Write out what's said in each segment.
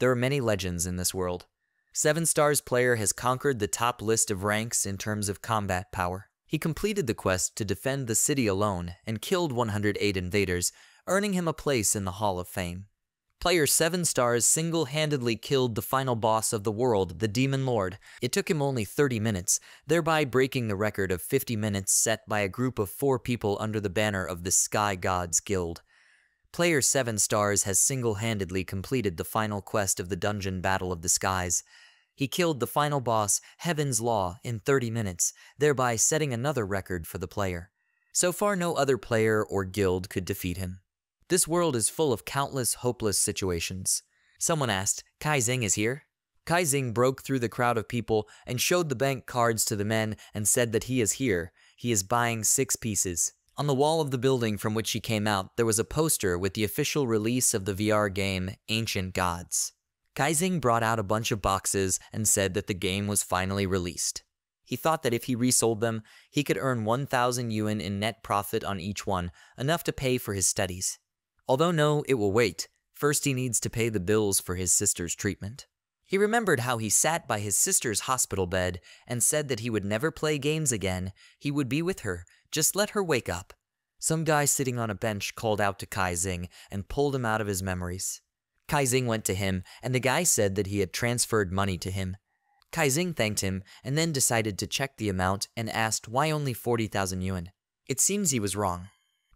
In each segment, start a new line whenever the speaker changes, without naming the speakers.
There are many legends in this world. Seven Stars player has conquered the top list of ranks in terms of combat power. He completed the quest to defend the city alone and killed 108 invaders, earning him a place in the Hall of Fame. Player 7 Stars single handedly killed the final boss of the world, the Demon Lord. It took him only 30 minutes, thereby breaking the record of 50 minutes set by a group of four people under the banner of the Sky Gods Guild. Player 7 Stars has single handedly completed the final quest of the Dungeon Battle of the Skies. He killed the final boss, Heaven's Law, in 30 minutes, thereby setting another record for the player. So far, no other player or guild could defeat him. This world is full of countless hopeless situations. Someone asked, Kai Xing is here? Kai Xing broke through the crowd of people and showed the bank cards to the men and said that he is here. He is buying six pieces. On the wall of the building from which he came out, there was a poster with the official release of the VR game Ancient Gods. Kai Xing brought out a bunch of boxes and said that the game was finally released. He thought that if he resold them, he could earn 1,000 yuan in net profit on each one, enough to pay for his studies. Although no, it will wait. First, he needs to pay the bills for his sister's treatment. He remembered how he sat by his sister's hospital bed and said that he would never play games again. He would be with her, just let her wake up. Some guy sitting on a bench called out to Kai Xing and pulled him out of his memories. Kai Xing went to him, and the guy said that he had transferred money to him. Kai Xing thanked him and then decided to check the amount and asked why only 40,000 yuan. It seems he was wrong.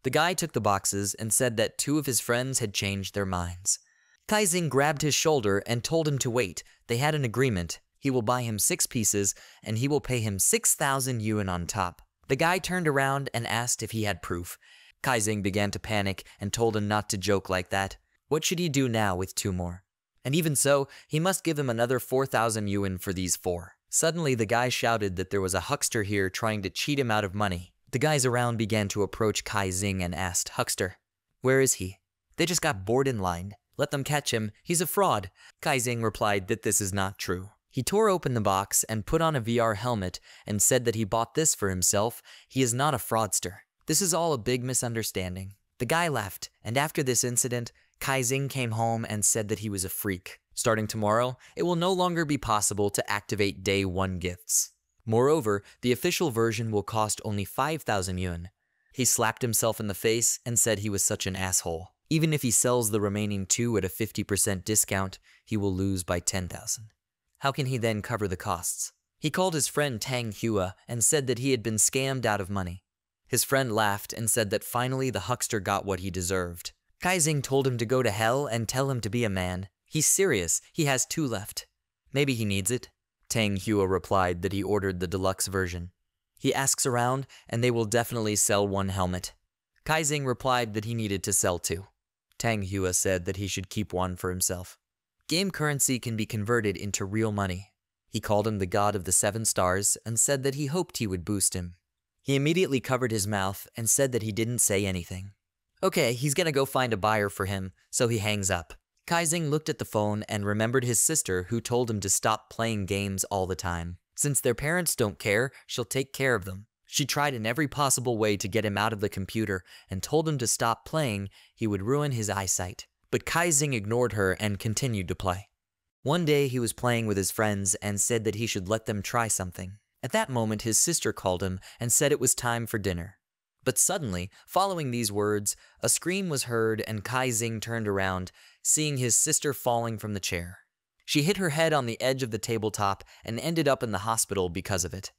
The guy took the boxes and said that two of his friends had changed their minds. Kai Xing grabbed his shoulder and told him to wait. They had an agreement. He will buy him six pieces and he will pay him 6,000 yuan on top. The guy turned around and asked if he had proof. Kai Xing began to panic and told him not to joke like that. What should he do now with two more? And even so, he must give him another 4,000 yuan for these four. Suddenly, the guy shouted that there was a huckster here trying to cheat him out of money. The guys around began to approach Kai Xing and asked, Huckster, where is he? They just got bored in line. Let them catch him. He's a fraud. Kai Xing replied that this is not true. He tore open the box and put on a VR helmet and said that he bought this for himself. He is not a fraudster. This is all a big misunderstanding. The guy left, and after this incident, Kai Xing came home and said that he was a freak. Starting tomorrow, it will no longer be possible to activate Day 1 gifts. Moreover, the official version will cost only 5,000 yuan. He slapped himself in the face and said he was such an asshole. Even if he sells the remaining two at a 50% discount, he will lose by 10,000. How can he then cover the costs? He called his friend Tang Hua and said that he had been scammed out of money. His friend laughed and said that finally the huckster got what he deserved. Kai Xing told him to go to hell and tell him to be a man. He's serious, he has two left. Maybe he needs it. Tang Hua replied that he ordered the deluxe version. He asks around, and they will definitely sell one helmet. Kai Xing replied that he needed to sell two. Tang Hua said that he should keep one for himself. Game currency can be converted into real money. He called him the god of the seven stars and said that he hoped he would boost him. He immediately covered his mouth and said that he didn't say anything. Okay, he's gonna go find a buyer for him, so he hangs up. Kai Xing looked at the phone and remembered his sister who told him to stop playing games all the time. Since their parents don't care, she'll take care of them. She tried in every possible way to get him out of the computer and told him to stop playing, he would ruin his eyesight. But Kai Xing ignored her and continued to play. One day he was playing with his friends and said that he should let them try something. At that moment, his sister called him and said it was time for dinner. But suddenly, following these words, a scream was heard and Kai Xing turned around seeing his sister falling from the chair. She hit her head on the edge of the tabletop and ended up in the hospital because of it.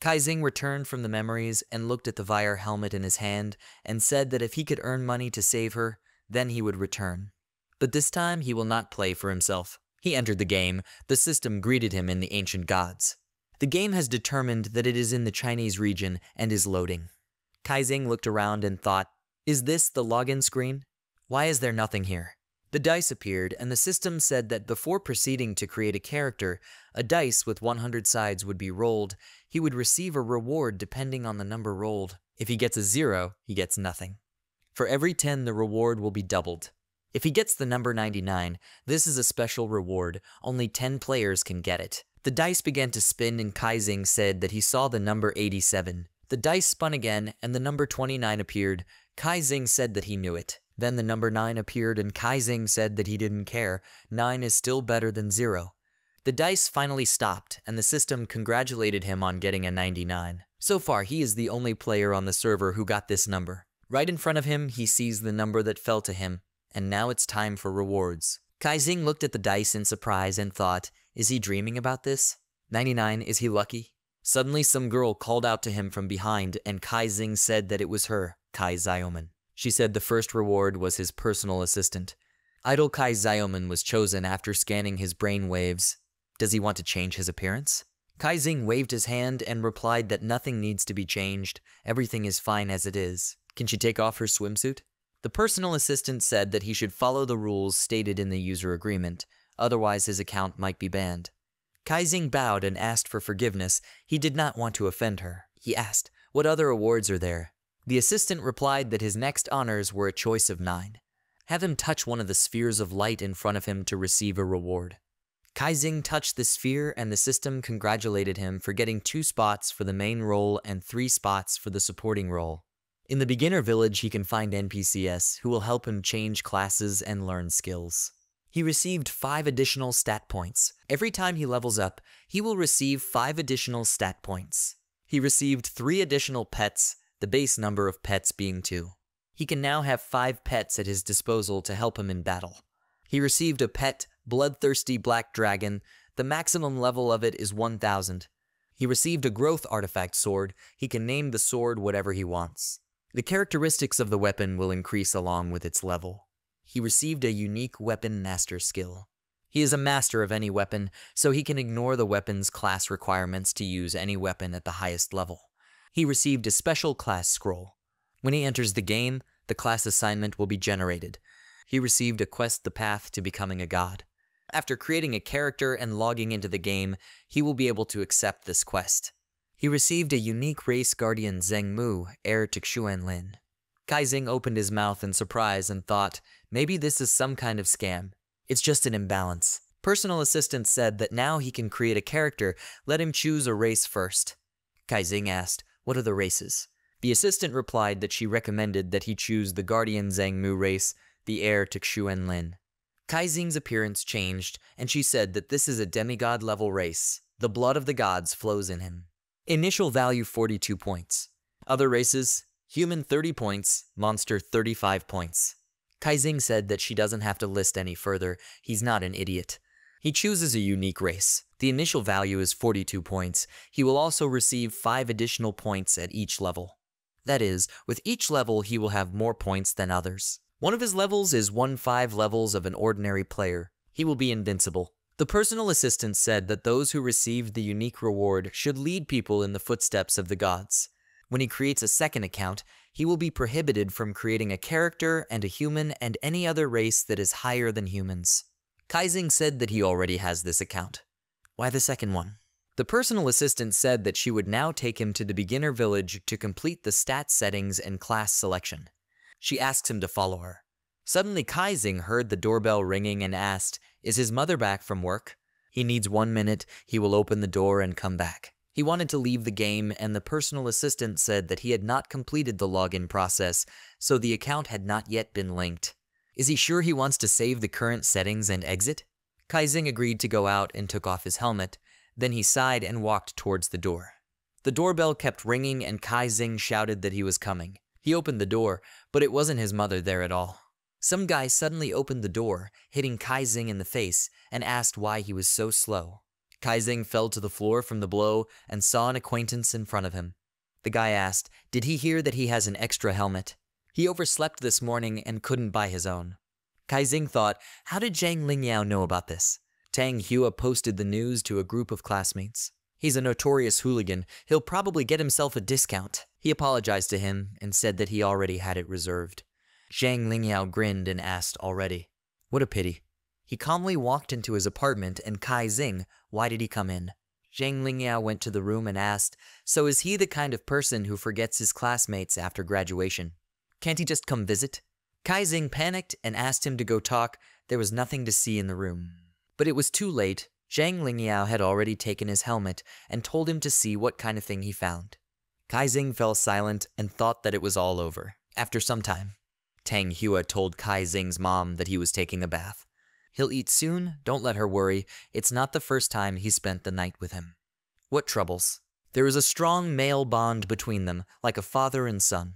Kai Xing returned from the memories and looked at the VR helmet in his hand and said that if he could earn money to save her, then he would return. But this time he will not play for himself. He entered the game. The system greeted him in the ancient gods. The game has determined that it is in the Chinese region and is loading. Kai Xing looked around and thought, is this the login screen? Why is there nothing here? The dice appeared, and the system said that before proceeding to create a character, a dice with 100 sides would be rolled. He would receive a reward depending on the number rolled. If he gets a zero, he gets nothing. For every 10, the reward will be doubled. If he gets the number 99, this is a special reward. Only 10 players can get it. The dice began to spin, and Kai Xing said that he saw the number 87. The dice spun again, and the number 29 appeared. Kai Xing said that he knew it. Then the number 9 appeared and Kai Xing said that he didn't care. 9 is still better than 0. The dice finally stopped, and the system congratulated him on getting a 99. So far, he is the only player on the server who got this number. Right in front of him, he sees the number that fell to him, and now it's time for rewards. Kai Xing looked at the dice in surprise and thought, is he dreaming about this? 99, is he lucky? Suddenly, some girl called out to him from behind, and Kai Xing said that it was her, Kai Xiaoman. She said the first reward was his personal assistant. Idol Kai Xiaoman was chosen after scanning his brain waves. Does he want to change his appearance? Kai Xing waved his hand and replied that nothing needs to be changed, everything is fine as it is. Can she take off her swimsuit? The personal assistant said that he should follow the rules stated in the user agreement, otherwise his account might be banned. Kai Xing bowed and asked for forgiveness. He did not want to offend her. He asked, What other awards are there? The assistant replied that his next honors were a choice of nine. Have him touch one of the spheres of light in front of him to receive a reward. Kai Xing touched the sphere and the system congratulated him for getting two spots for the main role and three spots for the supporting role. In the beginner village, he can find NPCs who will help him change classes and learn skills. He received 5 additional stat points. Every time he levels up, he will receive 5 additional stat points. He received 3 additional pets, the base number of pets being 2. He can now have 5 pets at his disposal to help him in battle. He received a pet bloodthirsty black dragon. The maximum level of it is 1000. He received a growth artifact sword. He can name the sword whatever he wants. The characteristics of the weapon will increase along with its level. He received a unique weapon master skill. He is a master of any weapon, so he can ignore the weapon's class requirements to use any weapon at the highest level. He received a special class scroll. When he enters the game, the class assignment will be generated. He received a quest the path to becoming a god. After creating a character and logging into the game, he will be able to accept this quest. He received a unique race guardian Zheng Mu, heir to Xuan Lin. Kai Xing opened his mouth in surprise and thought, maybe this is some kind of scam. It's just an imbalance. Personal Assistant said that now he can create a character, let him choose a race first. Kai Xing asked, what are the races? The assistant replied that she recommended that he choose the Guardian Zheng Mu race, the heir to Xuan Lin. Kai Xing's appearance changed, and she said that this is a demigod level race. The blood of the gods flows in him. Initial value 42 points. Other races, human 30 points, monster 35 points. Kai Xing said that she doesn't have to list any further, he's not an idiot. He chooses a unique race. The initial value is 42 points. He will also receive 5 additional points at each level. That is, with each level he will have more points than others. One of his levels is 1-5 levels of an ordinary player. He will be invincible. The personal assistant said that those who received the unique reward should lead people in the footsteps of the gods. When he creates a second account, he will be prohibited from creating a character and a human and any other race that is higher than humans. Kai Xing said that he already has this account. Why the second one? The personal assistant said that she would now take him to the beginner village to complete the stat settings and class selection. She asks him to follow her. Suddenly, Kai Xing heard the doorbell ringing and asked, Is his mother back from work? He needs one minute, he will open the door and come back. He wanted to leave the game, and the personal assistant said that he had not completed the login process, so the account had not yet been linked. Is he sure he wants to save the current settings and exit? Kai Xing agreed to go out and took off his helmet. Then he sighed and walked towards the door. The doorbell kept ringing, and Kai Xing shouted that he was coming. He opened the door, but it wasn't his mother there at all. Some guy suddenly opened the door, hitting Kai Xing in the face, and asked why he was so slow. Kai Xing fell to the floor from the blow and saw an acquaintance in front of him. The guy asked, Did he hear that he has an extra helmet? He overslept this morning and couldn't buy his own. Kai Kaizing thought, How did Zhang Lingyao know about this? Tang Hua posted the news to a group of classmates. He's a notorious hooligan. He'll probably get himself a discount. He apologized to him and said that he already had it reserved. Zhang Lingyao grinned and asked already. What a pity. He calmly walked into his apartment and Kai Xing, why did he come in? Zhang Lingyao went to the room and asked, so is he the kind of person who forgets his classmates after graduation? Can't he just come visit? Kai Xing panicked and asked him to go talk. There was nothing to see in the room. But it was too late. Zhang Lingyao had already taken his helmet and told him to see what kind of thing he found. Kai Xing fell silent and thought that it was all over. After some time, Tang Hua told Kai Xing's mom that he was taking a bath. He'll eat soon, don't let her worry. It's not the first time he spent the night with him. What troubles? There is a strong male bond between them, like a father and son.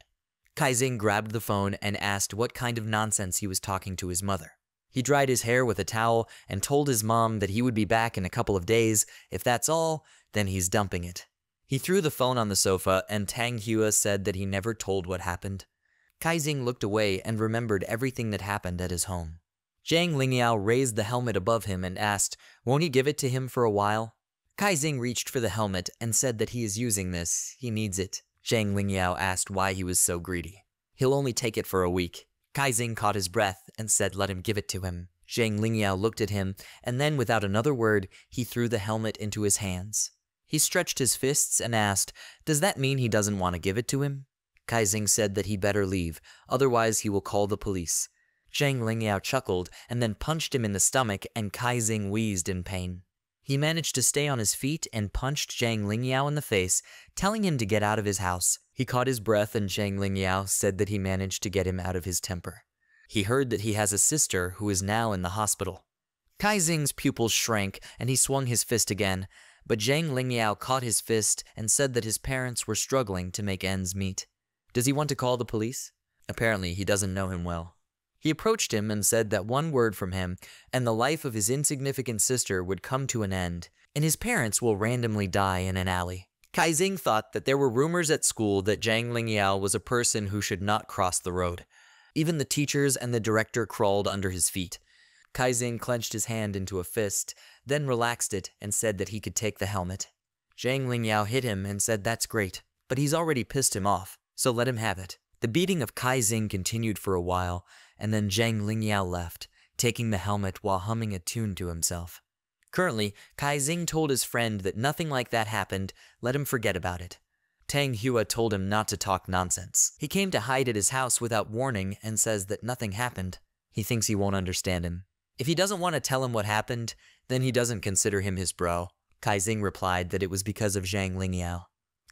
Kai Xing grabbed the phone and asked what kind of nonsense he was talking to his mother. He dried his hair with a towel and told his mom that he would be back in a couple of days. If that's all, then he's dumping it. He threw the phone on the sofa and Tang Hua said that he never told what happened. Kai Xing looked away and remembered everything that happened at his home. Zhang Lingyao raised the helmet above him and asked, won't he give it to him for a while? Kai Xing reached for the helmet and said that he is using this, he needs it. Zhang Lingyao asked why he was so greedy. He'll only take it for a week. Kai Xing caught his breath and said let him give it to him. Zhang Lingyao looked at him, and then without another word, he threw the helmet into his hands. He stretched his fists and asked, Does that mean he doesn't want to give it to him? Kai Xing said that he better leave, otherwise he will call the police. Zhang Lingyao chuckled and then punched him in the stomach and Kai Xing wheezed in pain. He managed to stay on his feet and punched Zhang Lingyao in the face, telling him to get out of his house. He caught his breath and Zhang Lingyao said that he managed to get him out of his temper. He heard that he has a sister who is now in the hospital. Kai Xing's pupils shrank and he swung his fist again, but Zhang Lingyao caught his fist and said that his parents were struggling to make ends meet. Does he want to call the police? Apparently, he doesn't know him well. He approached him and said that one word from him, and the life of his insignificant sister would come to an end, and his parents will randomly die in an alley. Kai Xing thought that there were rumors at school that Zhang Lingyao was a person who should not cross the road. Even the teachers and the director crawled under his feet. Kai Xing clenched his hand into a fist, then relaxed it and said that he could take the helmet. Zhang Lingyao hit him and said that's great, but he's already pissed him off, so let him have it. The beating of Kai Xing continued for a while, and then Zhang Lingyao left, taking the helmet while humming a tune to himself. Currently, Kai Xing told his friend that nothing like that happened, let him forget about it. Tang Hua told him not to talk nonsense. He came to hide at his house without warning and says that nothing happened. He thinks he won't understand him. If he doesn't want to tell him what happened, then he doesn't consider him his bro. Kai Xing replied that it was because of Zhang Lingyao.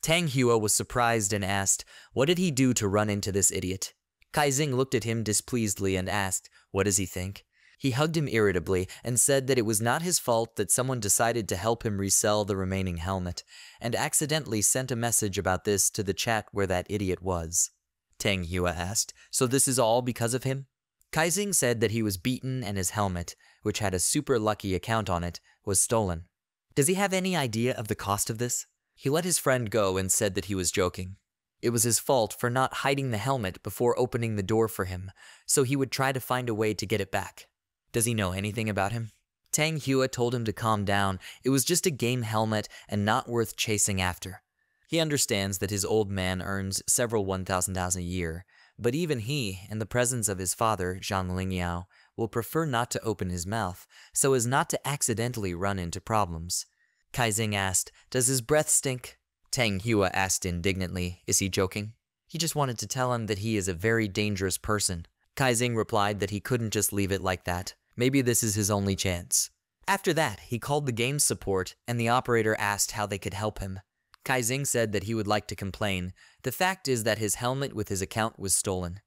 Tang Hua was surprised and asked, what did he do to run into this idiot? Kai Xing looked at him displeasedly and asked, what does he think? He hugged him irritably and said that it was not his fault that someone decided to help him resell the remaining helmet, and accidentally sent a message about this to the chat where that idiot was. Tang Hua asked, so this is all because of him? Kai Xing said that he was beaten and his helmet, which had a super lucky account on it, was stolen. Does he have any idea of the cost of this? He let his friend go and said that he was joking. It was his fault for not hiding the helmet before opening the door for him, so he would try to find a way to get it back. Does he know anything about him? Tang Hua told him to calm down. It was just a game helmet and not worth chasing after. He understands that his old man earns several 1,000 a year, but even he, in the presence of his father, Zhang Lingyao, will prefer not to open his mouth so as not to accidentally run into problems. Kai Kaizing asked, Does his breath stink? Tang Hua asked indignantly, is he joking? He just wanted to tell him that he is a very dangerous person. Kai Xing replied that he couldn't just leave it like that. Maybe this is his only chance. After that, he called the game's support, and the operator asked how they could help him. Kai Xing said that he would like to complain. The fact is that his helmet with his account was stolen.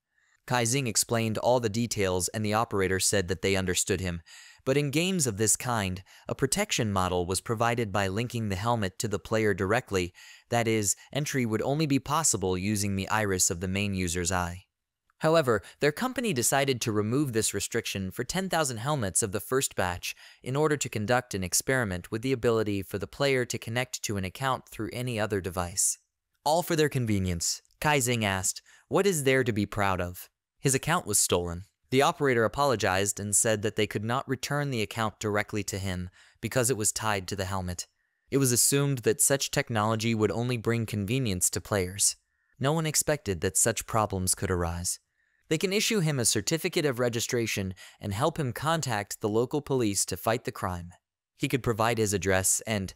Kai Xing explained all the details, and the operator said that they understood him. But in games of this kind, a protection model was provided by linking the helmet to the player directly, that is, entry would only be possible using the iris of the main user's eye. However, their company decided to remove this restriction for 10,000 helmets of the first batch in order to conduct an experiment with the ability for the player to connect to an account through any other device. All for their convenience. Kai Xing asked, what is there to be proud of? His account was stolen. The operator apologized and said that they could not return the account directly to him because it was tied to the helmet. It was assumed that such technology would only bring convenience to players. No one expected that such problems could arise. They can issue him a certificate of registration and help him contact the local police to fight the crime. He could provide his address and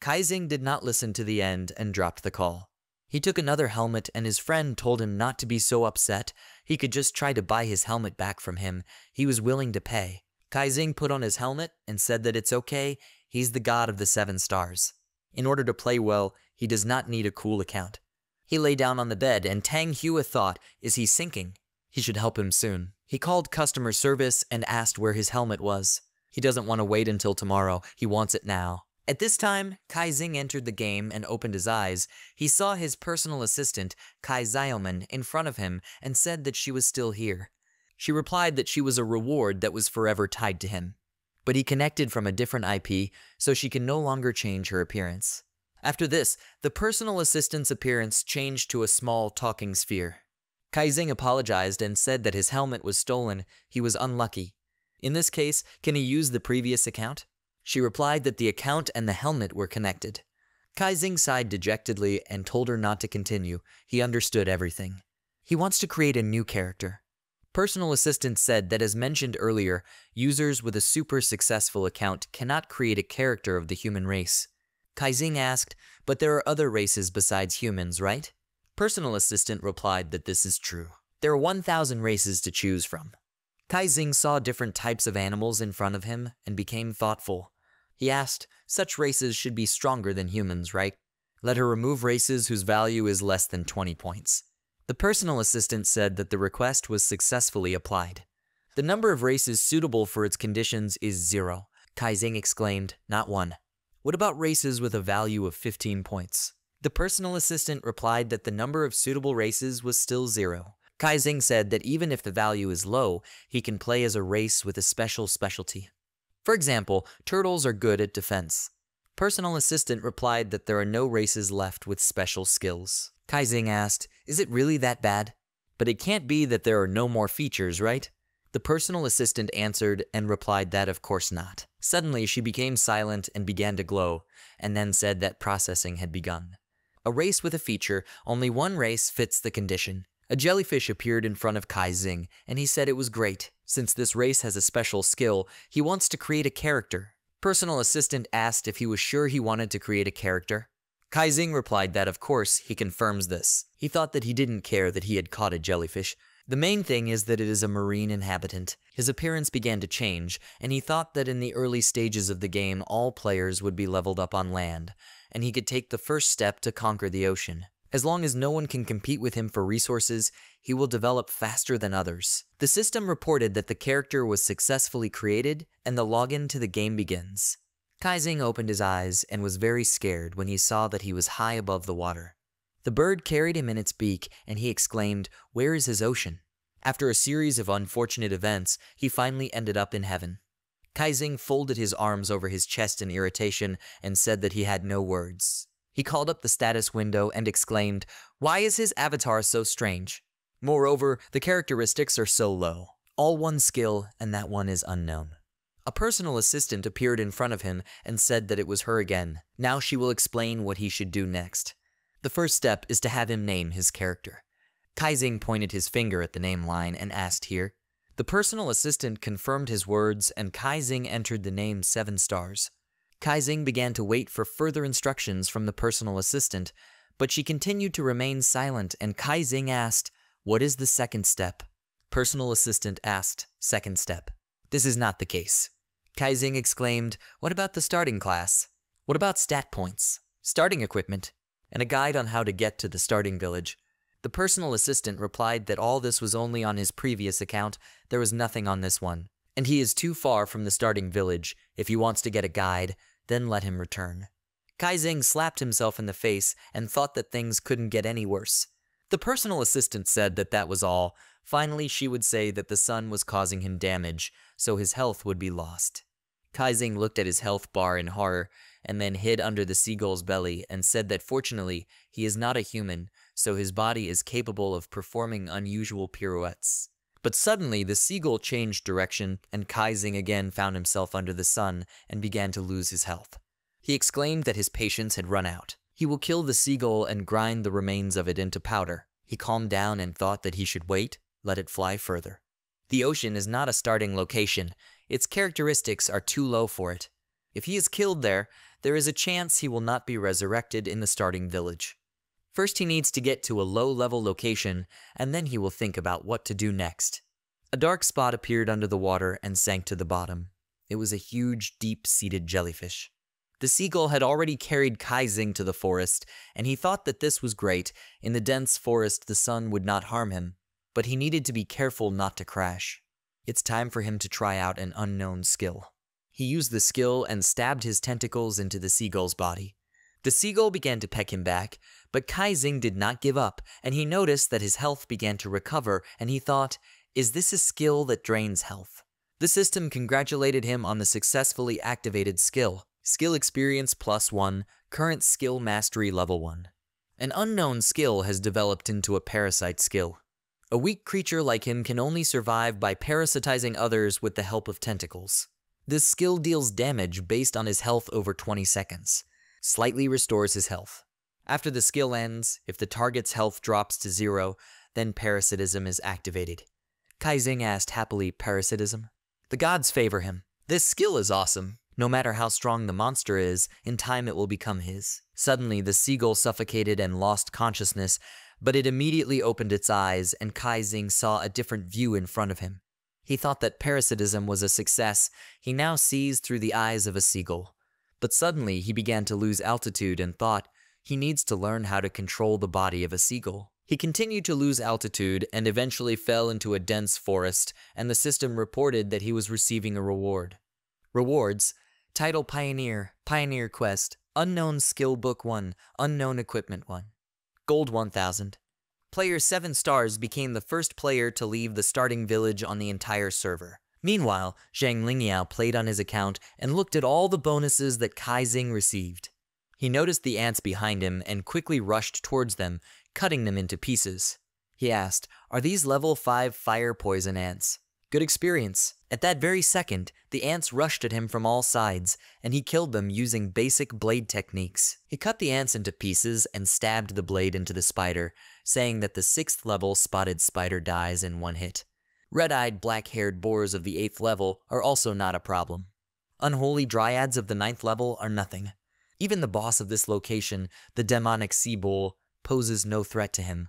Kai Xing did not listen to the end and dropped the call. He took another helmet and his friend told him not to be so upset. He could just try to buy his helmet back from him. He was willing to pay. Kai Xing put on his helmet and said that it's okay, he's the god of the seven stars. In order to play well, he does not need a cool account. He lay down on the bed and Tang Hua thought, is he sinking? He should help him soon. He called customer service and asked where his helmet was. He doesn't want to wait until tomorrow, he wants it now. At this time, Kai Xing entered the game and opened his eyes. He saw his personal assistant, Kai Xiaoman, in front of him and said that she was still here. She replied that she was a reward that was forever tied to him. But he connected from a different IP, so she can no longer change her appearance. After this, the personal assistant's appearance changed to a small talking sphere. Kai Xing apologized and said that his helmet was stolen. He was unlucky. In this case, can he use the previous account? She replied that the account and the helmet were connected. Kai Xing sighed dejectedly and told her not to continue. He understood everything. He wants to create a new character. Personal Assistant said that as mentioned earlier, users with a super successful account cannot create a character of the human race. Kai Xing asked, but there are other races besides humans, right? Personal Assistant replied that this is true. There are 1,000 races to choose from. Kai Xing saw different types of animals in front of him and became thoughtful. He asked, Such races should be stronger than humans, right? Let her remove races whose value is less than 20 points. The personal assistant said that the request was successfully applied. The number of races suitable for its conditions is zero. Kai Xing exclaimed, not one. What about races with a value of 15 points? The personal assistant replied that the number of suitable races was still zero. Kai Xing said that even if the value is low, he can play as a race with a special specialty. For example, turtles are good at defense. Personal Assistant replied that there are no races left with special skills. Kai Xing asked, Is it really that bad? But it can't be that there are no more features, right? The personal assistant answered and replied that of course not. Suddenly, she became silent and began to glow, and then said that processing had begun. A race with a feature, only one race fits the condition. A jellyfish appeared in front of Kai Xing, and he said it was great. Since this race has a special skill, he wants to create a character. Personal Assistant asked if he was sure he wanted to create a character. Kai Xing replied that of course he confirms this. He thought that he didn't care that he had caught a jellyfish. The main thing is that it is a marine inhabitant. His appearance began to change, and he thought that in the early stages of the game all players would be leveled up on land, and he could take the first step to conquer the ocean. As long as no one can compete with him for resources, he will develop faster than others. The system reported that the character was successfully created, and the login to the game begins. Kai Xing opened his eyes and was very scared when he saw that he was high above the water. The bird carried him in its beak, and he exclaimed, Where is his ocean? After a series of unfortunate events, he finally ended up in heaven. Kai Xing folded his arms over his chest in irritation and said that he had no words. He called up the status window and exclaimed, Why is his avatar so strange? Moreover, the characteristics are so low. All one skill, and that one is unknown. A personal assistant appeared in front of him and said that it was her again. Now she will explain what he should do next. The first step is to have him name his character. Kai Xing pointed his finger at the name line and asked here. The personal assistant confirmed his words and Kai Xing entered the name seven stars. Kai Xing began to wait for further instructions from the personal assistant, but she continued to remain silent and Kai Xing asked, What is the second step? Personal assistant asked, Second step. This is not the case. Kai Xing exclaimed, What about the starting class? What about stat points, starting equipment, and a guide on how to get to the starting village? The personal assistant replied that all this was only on his previous account, there was nothing on this one and he is too far from the starting village. If he wants to get a guide, then let him return. Kai Xing slapped himself in the face and thought that things couldn't get any worse. The personal assistant said that that was all. Finally, she would say that the sun was causing him damage, so his health would be lost. Kai Xing looked at his health bar in horror and then hid under the seagull's belly and said that fortunately, he is not a human, so his body is capable of performing unusual pirouettes. But suddenly the seagull changed direction, and Kai Xing again found himself under the sun and began to lose his health. He exclaimed that his patience had run out. He will kill the seagull and grind the remains of it into powder. He calmed down and thought that he should wait, let it fly further. The ocean is not a starting location. Its characteristics are too low for it. If he is killed there, there is a chance he will not be resurrected in the starting village. First, he needs to get to a low level location, and then he will think about what to do next. A dark spot appeared under the water and sank to the bottom. It was a huge, deep seated jellyfish. The seagull had already carried Kai Xing to the forest, and he thought that this was great. In the dense forest, the sun would not harm him. but he needed to be careful not to crash. It's time for him to try out an unknown skill. He used the skill and stabbed his tentacles into the seagull's body. The seagull began to peck him back, but Kai Xing did not give up, and he noticed that his health began to recover, and he thought, is this a skill that drains health? The system congratulated him on the successfully activated skill. Skill experience plus 1, current skill mastery level 1. An unknown skill has developed into a parasite skill. A weak creature like him can only survive by parasitizing others with the help of tentacles. This skill deals damage based on his health over 20 seconds slightly restores his health. After the skill ends, if the target's health drops to zero, then parasitism is activated. Kai Xing asked happily, parasitism? The gods favor him. This skill is awesome. No matter how strong the monster is, in time it will become his. Suddenly, the seagull suffocated and lost consciousness, but it immediately opened its eyes, and Kai Xing saw a different view in front of him. He thought that parasitism was a success. He now sees through the eyes of a seagull. But suddenly he began to lose altitude and thought he needs to learn how to control the body of a seagull. He continued to lose altitude and eventually fell into a dense forest, and the system reported that he was receiving a reward. Rewards Title Pioneer, Pioneer Quest, Unknown Skill Book 1, Unknown Equipment 1. Gold 1000. Player 7 stars became the first player to leave the starting village on the entire server. Meanwhile, Zhang Lingyao played on his account and looked at all the bonuses that Kai Xing received. He noticed the ants behind him and quickly rushed towards them, cutting them into pieces. He asked, Are these level 5 fire poison ants? Good experience. At that very second, the ants rushed at him from all sides, and he killed them using basic blade techniques. He cut the ants into pieces and stabbed the blade into the spider, saying that the 6th level spotted spider dies in one hit. Red-eyed, black-haired boars of the 8th level are also not a problem. Unholy dryads of the ninth level are nothing. Even the boss of this location, the demonic sea bull, poses no threat to him.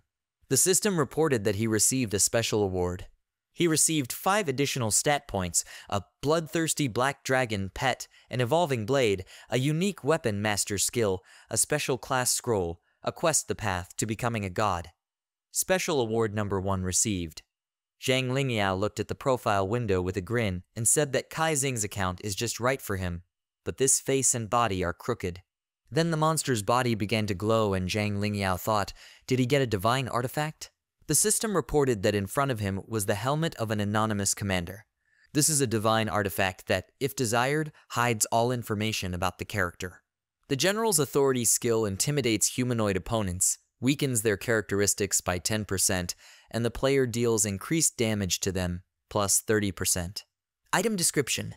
The system reported that he received a special award. He received five additional stat points, a bloodthirsty black dragon pet, an evolving blade, a unique weapon master skill, a special class scroll, a quest the path to becoming a god. Special award number one received. Zhang Lingyao looked at the profile window with a grin and said that Kai Xing's account is just right for him, but this face and body are crooked. Then the monster's body began to glow and Zhang Lingyao thought, did he get a divine artifact? The system reported that in front of him was the helmet of an anonymous commander. This is a divine artifact that, if desired, hides all information about the character. The general's authority skill intimidates humanoid opponents, weakens their characteristics by 10%, and the player deals increased damage to them, plus 30%. Item description.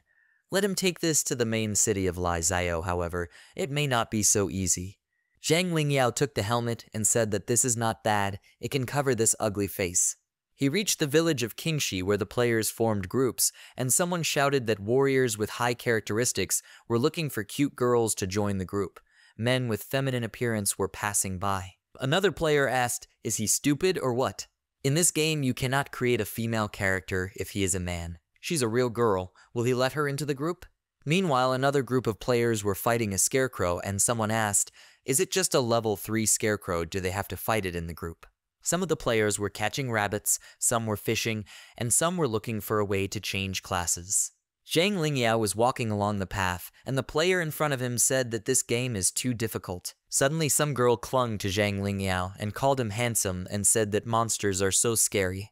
Let him take this to the main city of Lai Xiao, however, it may not be so easy. Zhang Lingyao took the helmet and said that this is not bad, it can cover this ugly face. He reached the village of Qingxi where the players formed groups, and someone shouted that warriors with high characteristics were looking for cute girls to join the group. Men with feminine appearance were passing by. Another player asked, is he stupid or what? In this game, you cannot create a female character if he is a man. She's a real girl. Will he let her into the group? Meanwhile, another group of players were fighting a scarecrow, and someone asked, Is it just a level 3 scarecrow? Do they have to fight it in the group? Some of the players were catching rabbits, some were fishing, and some were looking for a way to change classes. Zhang Lingyao was walking along the path, and the player in front of him said that this game is too difficult. Suddenly, some girl clung to Zhang Lingyao and called him handsome and said that monsters are so scary.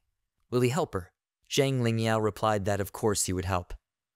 Will he help her? Zhang Lingyao replied that of course he would help.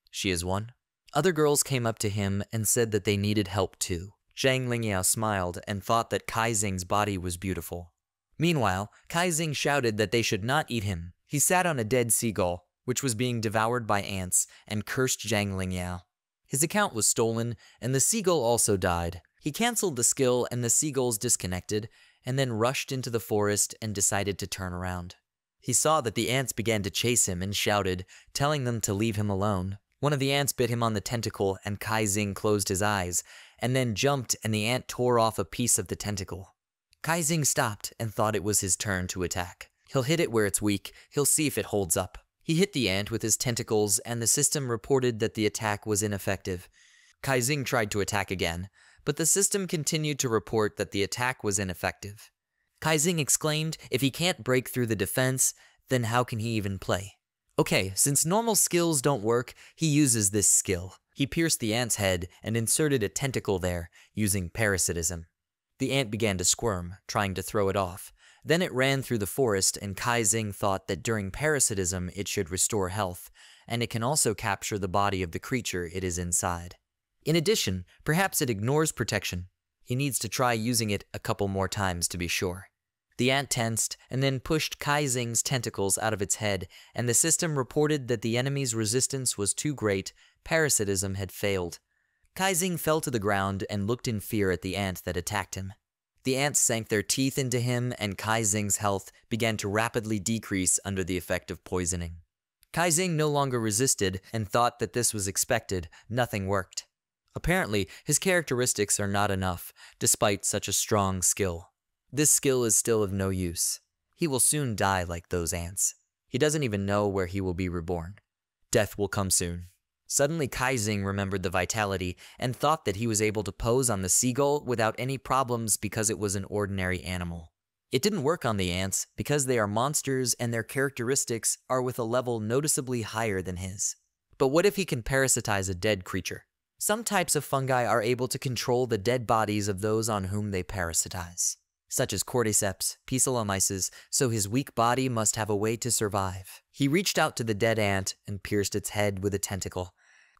She is one. Other girls came up to him and said that they needed help too. Zhang Lingyao smiled and thought that Kai Xing's body was beautiful. Meanwhile, Kai Xing shouted that they should not eat him. He sat on a dead seagull, which was being devoured by ants, and cursed Zhang Lingyao. His account was stolen, and the seagull also died. He cancelled the skill, and the seagulls disconnected, and then rushed into the forest and decided to turn around. He saw that the ants began to chase him and shouted, telling them to leave him alone. One of the ants bit him on the tentacle, and Kai Xing closed his eyes, and then jumped, and the ant tore off a piece of the tentacle. Kai Xing stopped and thought it was his turn to attack. He'll hit it where it's weak, he'll see if it holds up. He hit the ant with his tentacles, and the system reported that the attack was ineffective. Kai Xing tried to attack again, but the system continued to report that the attack was ineffective. Kai Xing exclaimed, if he can't break through the defense, then how can he even play? Okay, since normal skills don't work, he uses this skill. He pierced the ant's head and inserted a tentacle there, using parasitism. The ant began to squirm, trying to throw it off. Then it ran through the forest, and Kai Xing thought that during parasitism it should restore health, and it can also capture the body of the creature it is inside. In addition, perhaps it ignores protection. He needs to try using it a couple more times to be sure. The ant tensed and then pushed Kai Xing's tentacles out of its head, and the system reported that the enemy's resistance was too great, parasitism had failed. Kai Xing fell to the ground and looked in fear at the ant that attacked him. The ants sank their teeth into him, and Kai Xing's health began to rapidly decrease under the effect of poisoning. Kai Xing no longer resisted and thought that this was expected, nothing worked. Apparently, his characteristics are not enough, despite such a strong skill. This skill is still of no use. He will soon die like those ants. He doesn't even know where he will be reborn. Death will come soon. Suddenly, Kai Xing remembered the vitality and thought that he was able to pose on the seagull without any problems because it was an ordinary animal. It didn't work on the ants because they are monsters and their characteristics are with a level noticeably higher than his. But what if he can parasitize a dead creature? Some types of fungi are able to control the dead bodies of those on whom they parasitize such as cordyceps, paecilomyces, so his weak body must have a way to survive. He reached out to the dead ant and pierced its head with a tentacle.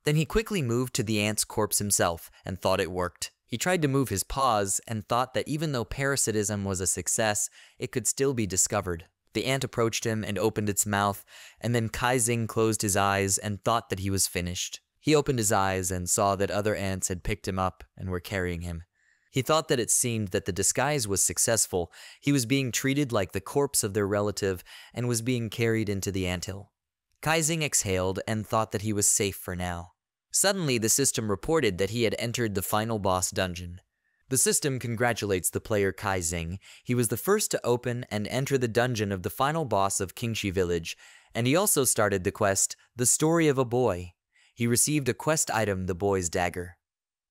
Then he quickly moved to the ant's corpse himself and thought it worked. He tried to move his paws and thought that even though parasitism was a success, it could still be discovered. The ant approached him and opened its mouth, and then Kai Xing closed his eyes and thought that he was finished. He opened his eyes and saw that other ants had picked him up and were carrying him. He thought that it seemed that the disguise was successful. He was being treated like the corpse of their relative and was being carried into the anthill. Kai Xing exhaled and thought that he was safe for now. Suddenly, the system reported that he had entered the final boss dungeon. The system congratulates the player Kai Xing. He was the first to open and enter the dungeon of the final boss of Qingxi Village, and he also started the quest, The Story of a Boy. He received a quest item, the boy's dagger.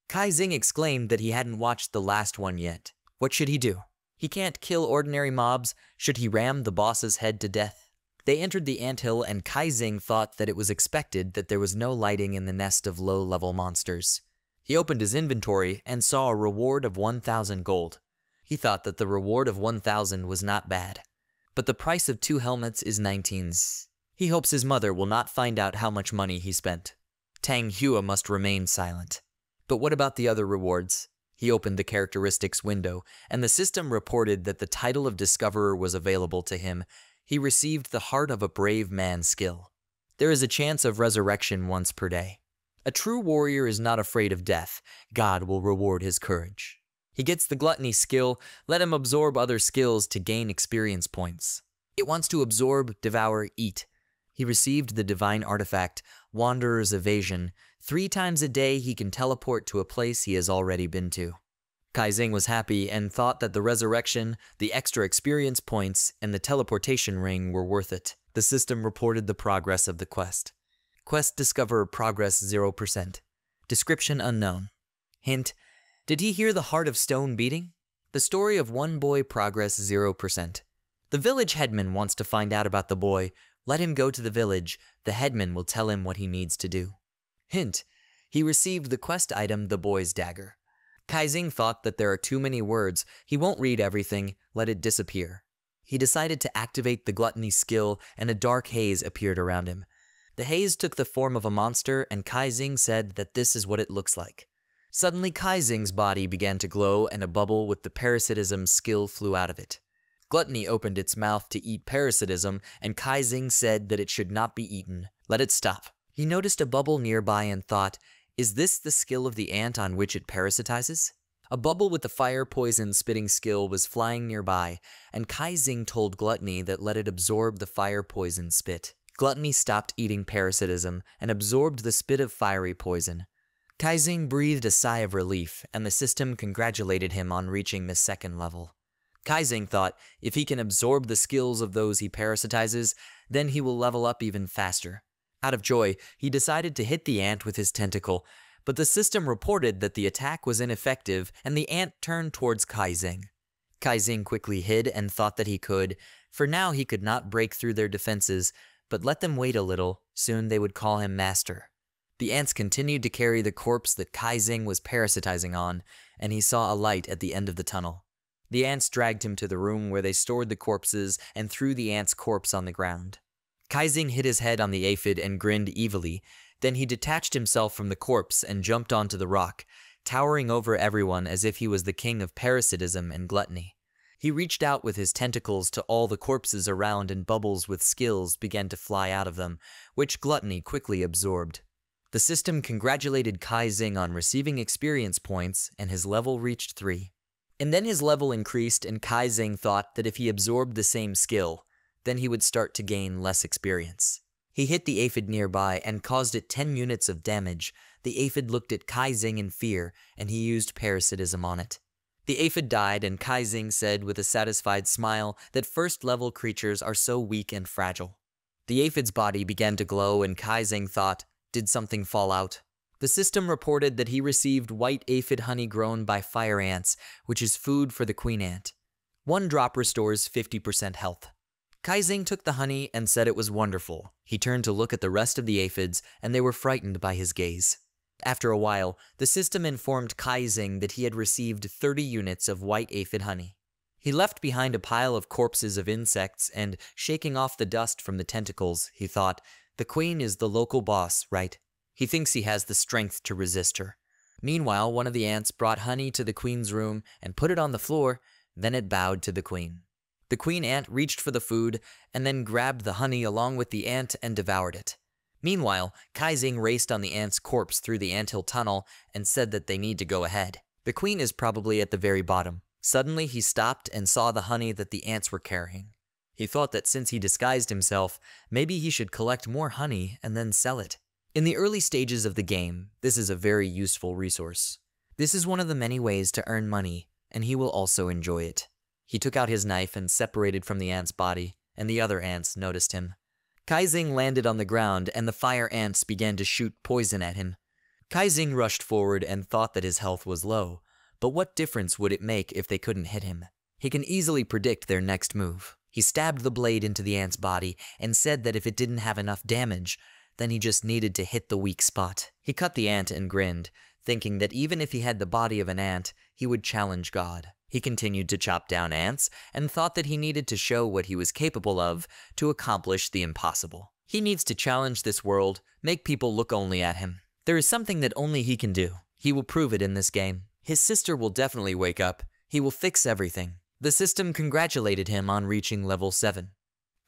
Kai Xing exclaimed that he hadn't watched the last one yet. What should he do? He can't kill ordinary mobs. Should he ram the boss's head to death? They entered the anthill, and Kai Xing thought that it was expected that there was no lighting in the nest of low level monsters. He opened his inventory and saw a reward of 1,000 gold. He thought that the reward of 1,000 was not bad. But the price of two helmets is 19s. He hopes his mother will not find out how much money he spent. Tang Hua must remain silent. But what about the other rewards? He opened the characteristics window, and the system reported that the title of Discoverer was available to him. He received the Heart of a Brave Man skill. There is a chance of resurrection once per day. A true warrior is not afraid of death. God will reward his courage. He gets the Gluttony skill, let him absorb other skills to gain experience points. It wants to absorb, devour, eat. He received the divine artifact, Wanderer's Evasion, Three times a day, he can teleport to a place he has already been to. Kai Xing was happy and thought that the resurrection, the extra experience points, and the teleportation ring were worth it. The system reported the progress of the quest. Quest Discover Progress 0%. Description unknown. Hint Did he hear the heart of stone beating? The story of one boy progress 0%. The village headman wants to find out about the boy. Let him go to the village. The headman will tell him what he needs to do. Hint, he received the quest item The Boy's Dagger. Kai Xing thought that there are too many words, he won't read everything, let it disappear. He decided to activate the gluttony skill, and a dark haze appeared around him. The haze took the form of a monster, and Kai Xing said that this is what it looks like. Suddenly, Kai Xing's body began to glow, and a bubble with the parasitism skill flew out of it. Gluttony opened its mouth to eat parasitism, and Kai Xing said that it should not be eaten. Let it stop. He noticed a bubble nearby and thought, is this the skill of the ant on which it parasitizes? A bubble with the fire poison spitting skill was flying nearby, and Kai Xing told Gluttony that let it absorb the fire poison spit. Gluttony stopped eating parasitism and absorbed the spit of fiery poison. Kai Xing breathed a sigh of relief, and the system congratulated him on reaching the second level. Kai Xing thought if he can absorb the skills of those he parasitizes, then he will level up even faster. Out of joy, he decided to hit the ant with his tentacle, but the system reported that the attack was ineffective and the ant turned towards Kai Xing. Kai Xing quickly hid and thought that he could. For now, he could not break through their defenses, but let them wait a little. Soon they would call him master. The ants continued to carry the corpse that Kai Xing was parasitizing on, and he saw a light at the end of the tunnel. The ants dragged him to the room where they stored the corpses and threw the ant's corpse on the ground. Kai Xing hit his head on the aphid and grinned evilly. Then he detached himself from the corpse and jumped onto the rock, towering over everyone as if he was the king of parasitism and gluttony. He reached out with his tentacles to all the corpses around and bubbles with skills began to fly out of them, which gluttony quickly absorbed. The system congratulated Kai Xing on receiving experience points and his level reached 3. And then his level increased and Kai Xing thought that if he absorbed the same skill, then he would start to gain less experience. He hit the aphid nearby and caused it 10 units of damage. The aphid looked at Kai Xing in fear, and he used parasitism on it. The aphid died, and Kai Xing said with a satisfied smile that first level creatures are so weak and fragile. The aphid's body began to glow, and Kai Zing thought, did something fall out? The system reported that he received white aphid honey grown by fire ants, which is food for the queen ant. One drop restores 50% health. Kai Xing took the honey and said it was wonderful. He turned to look at the rest of the aphids, and they were frightened by his gaze. After a while, the system informed Kai Xing that he had received 30 units of white aphid honey. He left behind a pile of corpses of insects, and shaking off the dust from the tentacles, he thought, the queen is the local boss, right? He thinks he has the strength to resist her. Meanwhile, one of the ants brought honey to the queen's room and put it on the floor, then it bowed to the queen. The queen ant reached for the food and then grabbed the honey along with the ant and devoured it. Meanwhile, Kai Kaizing raced on the ant's corpse through the anthill tunnel and said that they need to go ahead. The queen is probably at the very bottom. Suddenly, he stopped and saw the honey that the ants were carrying. He thought that since he disguised himself, maybe he should collect more honey and then sell it. In the early stages of the game, this is a very useful resource. This is one of the many ways to earn money, and he will also enjoy it. He took out his knife and separated from the ant's body, and the other ants noticed him. Kai Xing landed on the ground, and the fire ants began to shoot poison at him. Kai Xing rushed forward and thought that his health was low, but what difference would it make if they couldn't hit him? He can easily predict their next move. He stabbed the blade into the ant's body and said that if it didn't have enough damage, then he just needed to hit the weak spot. He cut the ant and grinned, thinking that even if he had the body of an ant, he would challenge God. He continued to chop down ants and thought that he needed to show what he was capable of to accomplish the impossible. He needs to challenge this world, make people look only at him. There is something that only he can do. He will prove it in this game. His sister will definitely wake up. He will fix everything. The system congratulated him on reaching level 7.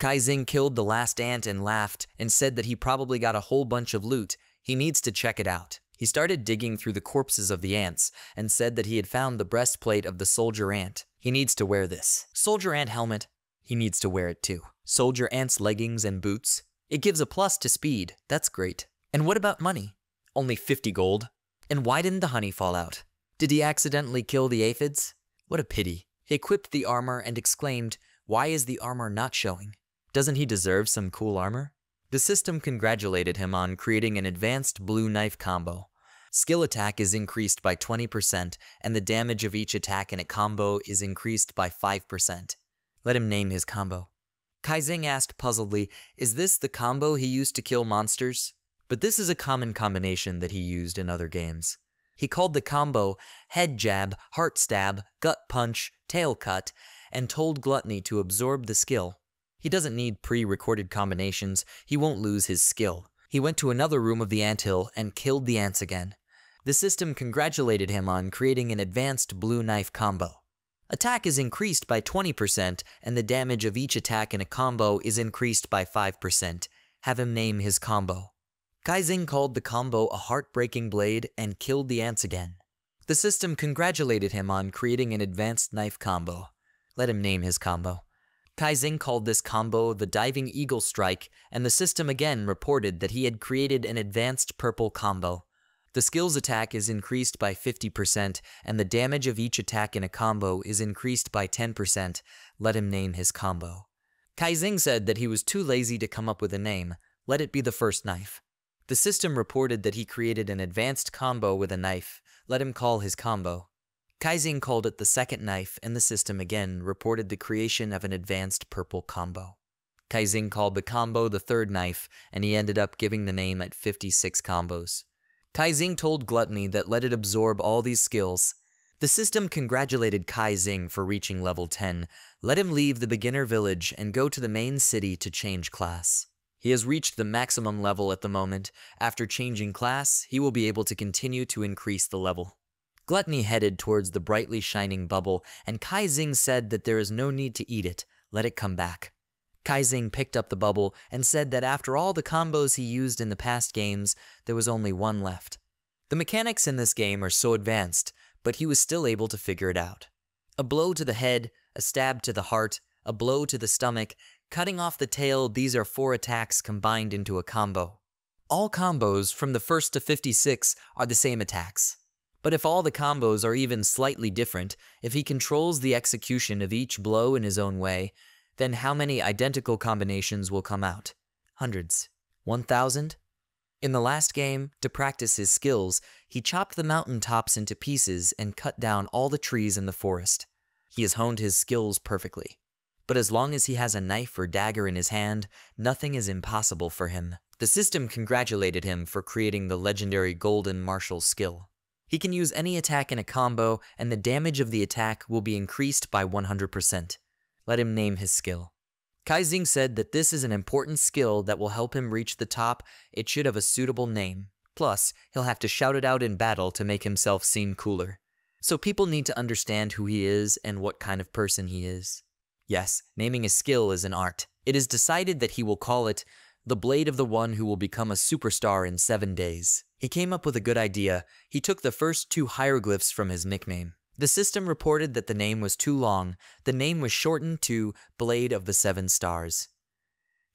Kai Kaizing killed the last ant and laughed and said that he probably got a whole bunch of loot. He needs to check it out. He started digging through the corpses of the ants and said that he had found the breastplate of the soldier ant. He needs to wear this. Soldier ant helmet. He needs to wear it too. Soldier ant's leggings and boots. It gives a plus to speed. That's great. And what about money? Only 50 gold. And why didn't the honey fall out? Did he accidentally kill the aphids? What a pity. He equipped the armor and exclaimed, Why is the armor not showing? Doesn't he deserve some cool armor? The system congratulated him on creating an advanced blue knife combo. Skill attack is increased by 20%, and the damage of each attack in a combo is increased by 5%. Let him name his combo. Kai Xing asked puzzledly, is this the combo he used to kill monsters? But this is a common combination that he used in other games. He called the combo head jab, heart stab, gut punch, tail cut, and told Gluttony to absorb the skill. He doesn't need pre-recorded combinations, he won't lose his skill. He went to another room of the anthill and killed the ants again. The system congratulated him on creating an advanced blue knife combo. Attack is increased by 20%, and the damage of each attack in a combo is increased by 5%. Have him name his combo. Kai Xing called the combo a heartbreaking blade and killed the ants again. The system congratulated him on creating an advanced knife combo. Let him name his combo. Kai Xing called this combo the Diving Eagle Strike, and the system again reported that he had created an advanced purple combo. The skill's attack is increased by 50%, and the damage of each attack in a combo is increased by 10%. Let him name his combo. Kai Xing said that he was too lazy to come up with a name. Let it be the first knife. The system reported that he created an advanced combo with a knife. Let him call his combo. Kai Xing called it the second knife, and the system again reported the creation of an advanced purple combo. Kai Xing called the combo the third knife, and he ended up giving the name at 56 combos. Kai Xing told Gluttony that let it absorb all these skills. The system congratulated Kai Xing for reaching level 10, let him leave the beginner village and go to the main city to change class. He has reached the maximum level at the moment. After changing class, he will be able to continue to increase the level. Gluttony headed towards the brightly shining bubble, and Kai Xing said that there is no need to eat it, let it come back. Kai Xing picked up the bubble and said that after all the combos he used in the past games, there was only one left. The mechanics in this game are so advanced, but he was still able to figure it out. A blow to the head, a stab to the heart, a blow to the stomach, cutting off the tail, these are four attacks combined into a combo. All combos, from the first to 56, are the same attacks. But if all the combos are even slightly different, if he controls the execution of each blow in his own way, then how many identical combinations will come out? Hundreds. 1,000? In the last game, to practice his skills, he chopped the mountain tops into pieces and cut down all the trees in the forest. He has honed his skills perfectly. But as long as he has a knife or dagger in his hand, nothing is impossible for him. The system congratulated him for creating the legendary Golden Martial skill. He can use any attack in a combo, and the damage of the attack will be increased by 100%. Let him name his skill. Kai Kaizing said that this is an important skill that will help him reach the top. It should have a suitable name. Plus, he'll have to shout it out in battle to make himself seem cooler. So people need to understand who he is and what kind of person he is. Yes, naming a skill is an art. It is decided that he will call it the blade of the one who will become a superstar in seven days. He came up with a good idea. He took the first two hieroglyphs from his nickname. The system reported that the name was too long. The name was shortened to Blade of the Seven Stars.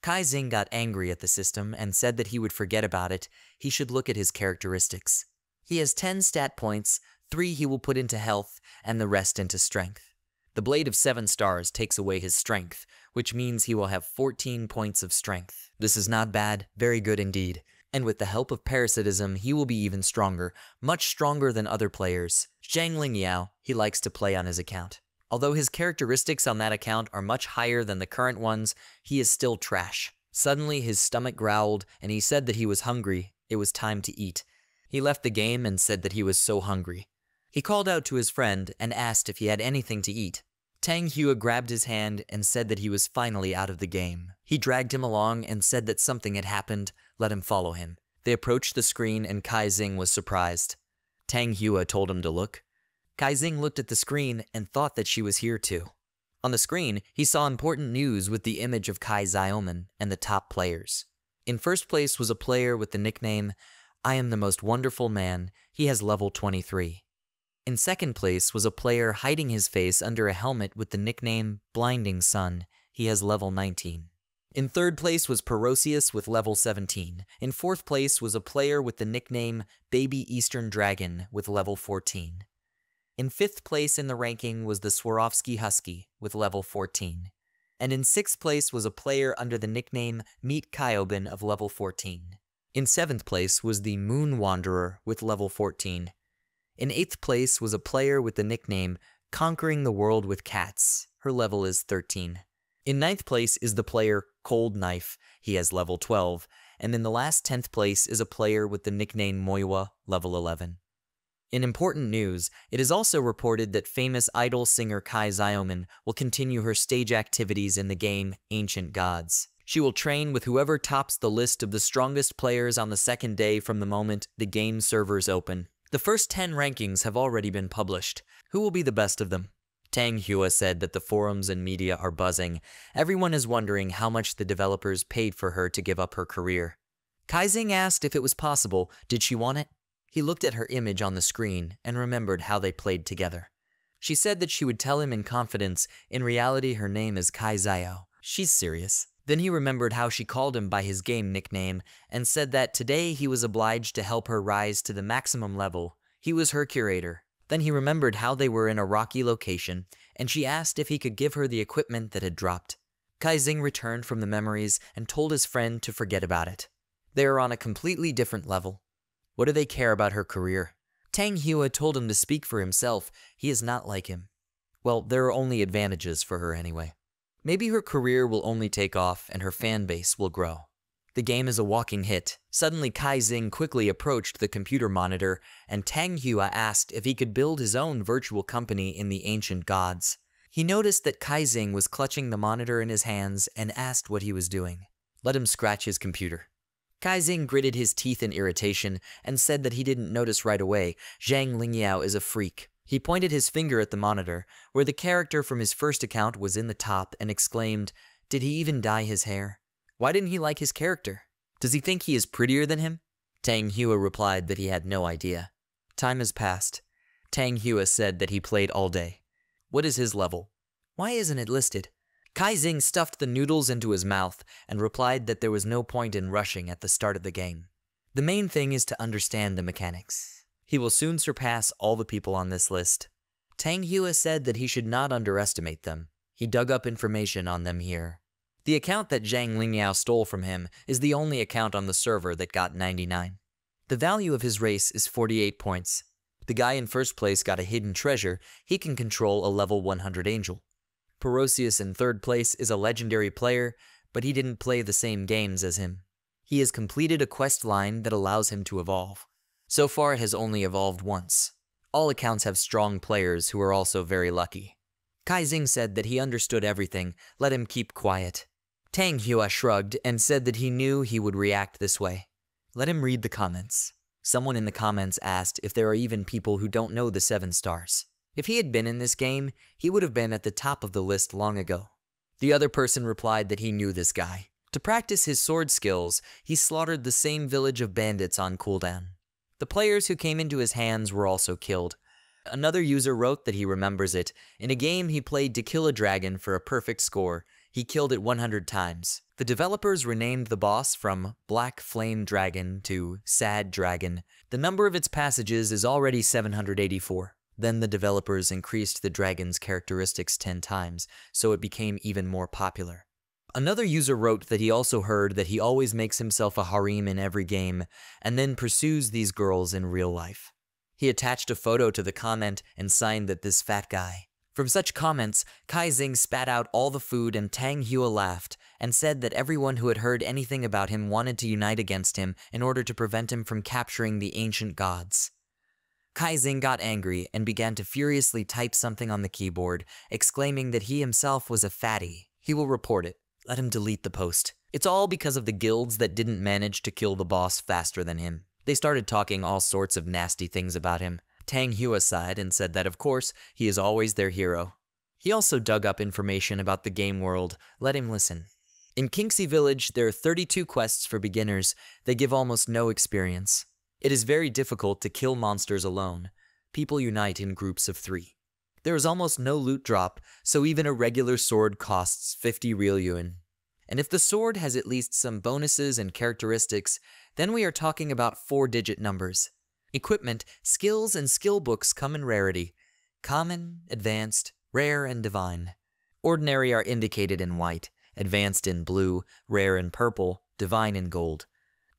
Kai Xing got angry at the system and said that he would forget about it. He should look at his characteristics. He has 10 stat points, 3 he will put into health, and the rest into strength. The Blade of Seven Stars takes away his strength, which means he will have 14 points of strength. This is not bad, very good indeed and with the help of parasitism, he will be even stronger, much stronger than other players. Zhang Lingyao, he likes to play on his account. Although his characteristics on that account are much higher than the current ones, he is still trash. Suddenly his stomach growled, and he said that he was hungry. It was time to eat. He left the game and said that he was so hungry. He called out to his friend and asked if he had anything to eat. Tang Hua grabbed his hand and said that he was finally out of the game. He dragged him along and said that something had happened, let him follow him. They approached the screen and Kai Xing was surprised. Tang Hua told him to look. Kai Xing looked at the screen and thought that she was here too. On the screen, he saw important news with the image of Kai Xiaoman and the top players. In first place was a player with the nickname, I am the most wonderful man, he has level 23. In second place was a player hiding his face under a helmet with the nickname Blinding Sun. He has level 19. In third place was Perosius with level 17. In fourth place was a player with the nickname Baby Eastern Dragon with level 14. In fifth place in the ranking was the Swarovski Husky with level 14. And in sixth place was a player under the nickname Meet Kyobin of level 14. In seventh place was the Moon Wanderer with level 14. In eighth place was a player with the nickname Conquering the World with Cats. Her level is 13. In ninth place is the player Cold Knife. He has level 12. And in the last 10th place is a player with the nickname Moiwa, level 11. In important news, it is also reported that famous idol singer Kai Xiaoman will continue her stage activities in the game Ancient Gods. She will train with whoever tops the list of the strongest players on the second day from the moment the game servers open. The first 10 rankings have already been published. Who will be the best of them? Tang Hua said that the forums and media are buzzing. Everyone is wondering how much the developers paid for her to give up her career. Kai Xing asked if it was possible, did she want it? He looked at her image on the screen and remembered how they played together. She said that she would tell him in confidence, in reality her name is Kai Xiao. She's serious. Then he remembered how she called him by his game nickname and said that today he was obliged to help her rise to the maximum level. He was her curator. Then he remembered how they were in a rocky location, and she asked if he could give her the equipment that had dropped. Kai Xing returned from the memories and told his friend to forget about it. They are on a completely different level. What do they care about her career? Tang Hua told him to speak for himself. He is not like him. Well, there are only advantages for her anyway. Maybe her career will only take off and her fan base will grow. The game is a walking hit. Suddenly, Kai Xing quickly approached the computer monitor, and Tang Hua asked if he could build his own virtual company in the ancient gods. He noticed that Kai Xing was clutching the monitor in his hands and asked what he was doing. Let him scratch his computer. Kai Xing gritted his teeth in irritation and said that he didn't notice right away Zhang Lingyao is a freak. He pointed his finger at the monitor, where the character from his first account was in the top, and exclaimed, Did he even dye his hair? Why didn't he like his character? Does he think he is prettier than him? Tang Hua replied that he had no idea. Time has passed. Tang Hua said that he played all day. What is his level? Why isn't it listed? Kai Xing stuffed the noodles into his mouth and replied that there was no point in rushing at the start of the game. The main thing is to understand the mechanics. He will soon surpass all the people on this list. Tang Hua said that he should not underestimate them. He dug up information on them here. The account that Zhang Lingyao stole from him is the only account on the server that got 99. The value of his race is 48 points. The guy in first place got a hidden treasure, he can control a level 100 angel. Porosius in third place is a legendary player, but he didn't play the same games as him. He has completed a quest line that allows him to evolve. So far it has only evolved once. All accounts have strong players who are also very lucky. Kai Xing said that he understood everything, let him keep quiet. Tang Hua shrugged and said that he knew he would react this way. Let him read the comments. Someone in the comments asked if there are even people who don't know the 7 stars. If he had been in this game, he would have been at the top of the list long ago. The other person replied that he knew this guy. To practice his sword skills, he slaughtered the same village of bandits on cooldown. The players who came into his hands were also killed. Another user wrote that he remembers it. In a game he played to kill a dragon for a perfect score, he killed it 100 times. The developers renamed the boss from Black Flame Dragon to Sad Dragon. The number of its passages is already 784. Then the developers increased the dragon's characteristics 10 times, so it became even more popular. Another user wrote that he also heard that he always makes himself a harem in every game, and then pursues these girls in real life. He attached a photo to the comment and signed that this fat guy. From such comments, Kai Xing spat out all the food and Tang Hua laughed and said that everyone who had heard anything about him wanted to unite against him in order to prevent him from capturing the ancient gods. Kai Xing got angry and began to furiously type something on the keyboard, exclaiming that he himself was a fatty. He will report it. Let him delete the post. It's all because of the guilds that didn't manage to kill the boss faster than him. They started talking all sorts of nasty things about him. Tang Hua sighed and said that, of course, he is always their hero. He also dug up information about the game world. Let him listen. In Qingxi Village, there are 32 quests for beginners. They give almost no experience. It is very difficult to kill monsters alone. People unite in groups of three. There is almost no loot drop, so even a regular sword costs 50 real yuan. And if the sword has at least some bonuses and characteristics, then we are talking about four digit numbers. Equipment, skills, and skill books come in rarity common, advanced, rare, and divine. Ordinary are indicated in white, advanced in blue, rare in purple, divine in gold.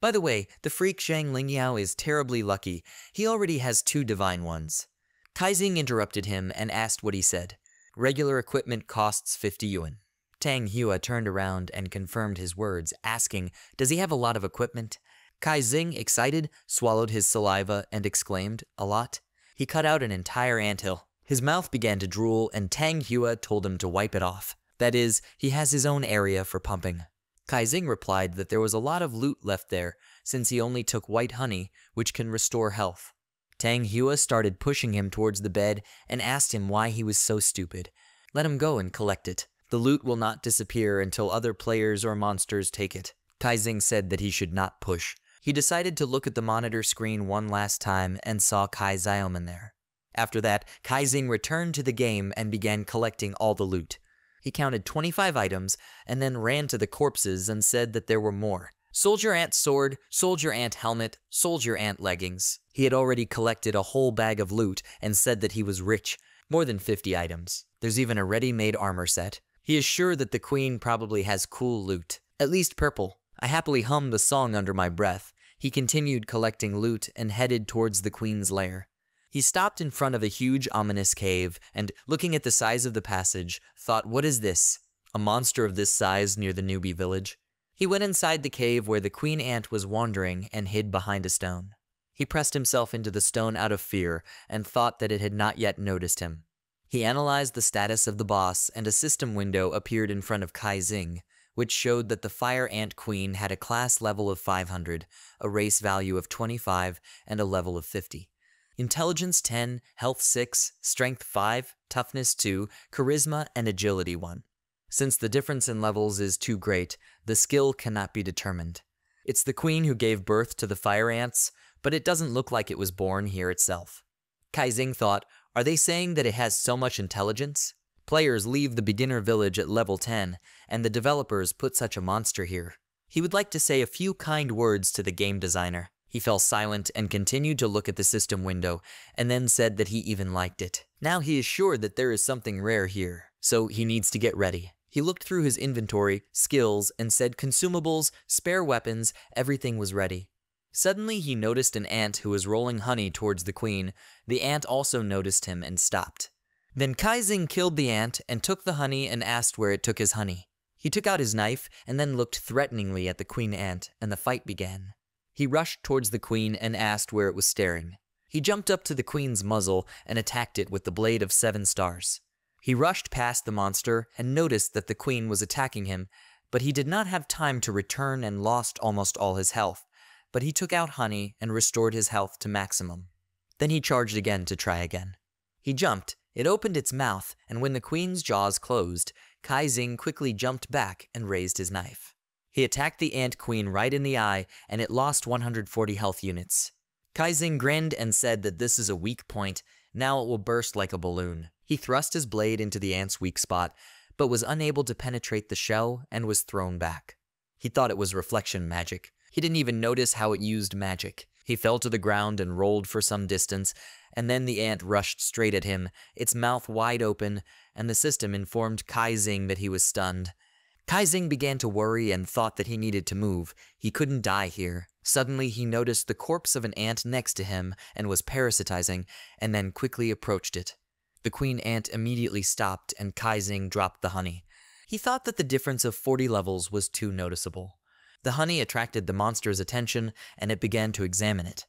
By the way, the freak Zhang Lingyao is terribly lucky. He already has two divine ones. Kai Xing interrupted him and asked what he said. Regular equipment costs 50 yuan. Tang Hua turned around and confirmed his words, asking, Does he have a lot of equipment? Kai Xing, excited, swallowed his saliva and exclaimed, A lot? He cut out an entire anthill. His mouth began to drool, and Tang Hua told him to wipe it off. That is, he has his own area for pumping. Kai Xing replied that there was a lot of loot left there, since he only took white honey, which can restore health. Tang Hua started pushing him towards the bed and asked him why he was so stupid. Let him go and collect it. The loot will not disappear until other players or monsters take it. Kai Xing said that he should not push. He decided to look at the monitor screen one last time and saw Kai Xiaoman there. After that, Kai Xing returned to the game and began collecting all the loot. He counted 25 items and then ran to the corpses and said that there were more. Soldier ant sword, soldier ant helmet, soldier ant leggings. He had already collected a whole bag of loot and said that he was rich, more than 50 items. There's even a ready-made armor set. He is sure that the queen probably has cool loot, at least purple. I happily hummed a song under my breath. He continued collecting loot and headed towards the queen's lair. He stopped in front of a huge ominous cave and, looking at the size of the passage, thought, What is this? A monster of this size near the newbie village? He went inside the cave where the queen ant was wandering and hid behind a stone. He pressed himself into the stone out of fear and thought that it had not yet noticed him. He analyzed the status of the boss, and a system window appeared in front of Kai Xing, which showed that the Fire Ant Queen had a class level of 500, a race value of 25, and a level of 50. Intelligence 10, Health 6, Strength 5, Toughness 2, Charisma, and Agility 1. Since the difference in levels is too great, the skill cannot be determined. It's the queen who gave birth to the fire ants, but it doesn't look like it was born here itself. Kai Xing thought, are they saying that it has so much intelligence? Players leave the beginner village at level 10, and the developers put such a monster here. He would like to say a few kind words to the game designer, he fell silent and continued to look at the system window, and then said that he even liked it. Now he is sure that there is something rare here, so he needs to get ready. He looked through his inventory, skills, and said consumables, spare weapons, everything was ready. Suddenly he noticed an ant who was rolling honey towards the queen. The ant also noticed him and stopped. Then Kai Xing killed the ant and took the honey and asked where it took his honey. He took out his knife and then looked threateningly at the queen ant, and the fight began. He rushed towards the queen and asked where it was staring. He jumped up to the queen's muzzle and attacked it with the blade of seven stars. He rushed past the monster and noticed that the queen was attacking him, but he did not have time to return and lost almost all his health. But he took out honey and restored his health to maximum. Then he charged again to try again. He jumped, it opened its mouth, and when the queen's jaws closed, Kai Xing quickly jumped back and raised his knife. He attacked the Ant Queen right in the eye, and it lost 140 health units. Kai Kaizing grinned and said that this is a weak point, now it will burst like a balloon. He thrust his blade into the ant's weak spot, but was unable to penetrate the shell and was thrown back. He thought it was reflection magic. He didn't even notice how it used magic. He fell to the ground and rolled for some distance, and then the ant rushed straight at him, its mouth wide open, and the system informed Kai Xing that he was stunned. Kai Xing began to worry and thought that he needed to move. He couldn't die here. Suddenly, he noticed the corpse of an ant next to him and was parasitizing, and then quickly approached it. The queen ant immediately stopped, and Kai Xing dropped the honey. He thought that the difference of 40 levels was too noticeable. The honey attracted the monster's attention, and it began to examine it.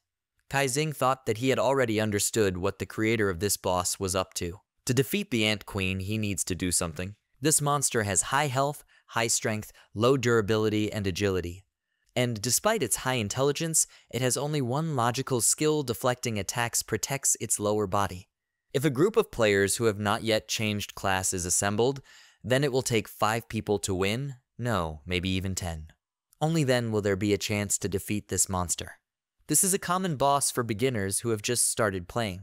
Kai Xing thought that he had already understood what the creator of this boss was up to. To defeat the Ant Queen, he needs to do something. This monster has high health, high strength, low durability, and agility. And despite its high intelligence, it has only one logical skill deflecting attacks protects its lower body. If a group of players who have not yet changed class is assembled, then it will take 5 people to win, no, maybe even 10. Only then will there be a chance to defeat this monster. This is a common boss for beginners who have just started playing.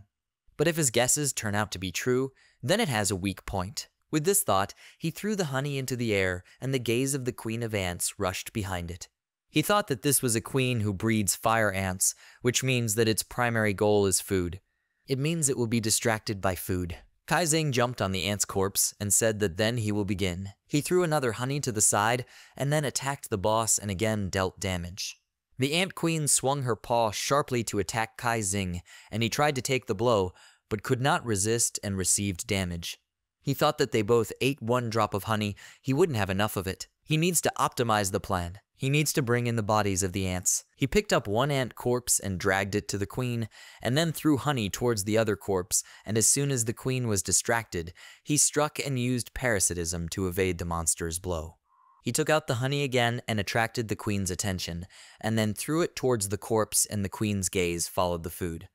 But if his guesses turn out to be true, then it has a weak point. With this thought, he threw the honey into the air, and the gaze of the queen of ants rushed behind it. He thought that this was a queen who breeds fire ants, which means that its primary goal is food. It means it will be distracted by food. Kai Xing jumped on the ant's corpse and said that then he will begin. He threw another honey to the side and then attacked the boss and again dealt damage. The ant queen swung her paw sharply to attack Kai Kaizing, and he tried to take the blow, but could not resist and received damage. He thought that they both ate one drop of honey, he wouldn't have enough of it. He needs to optimize the plan. He needs to bring in the bodies of the ants. He picked up one ant corpse and dragged it to the queen, and then threw honey towards the other corpse, and as soon as the queen was distracted, he struck and used parasitism to evade the monster's blow. He took out the honey again and attracted the queen's attention, and then threw it towards the corpse and the queen's gaze followed the food.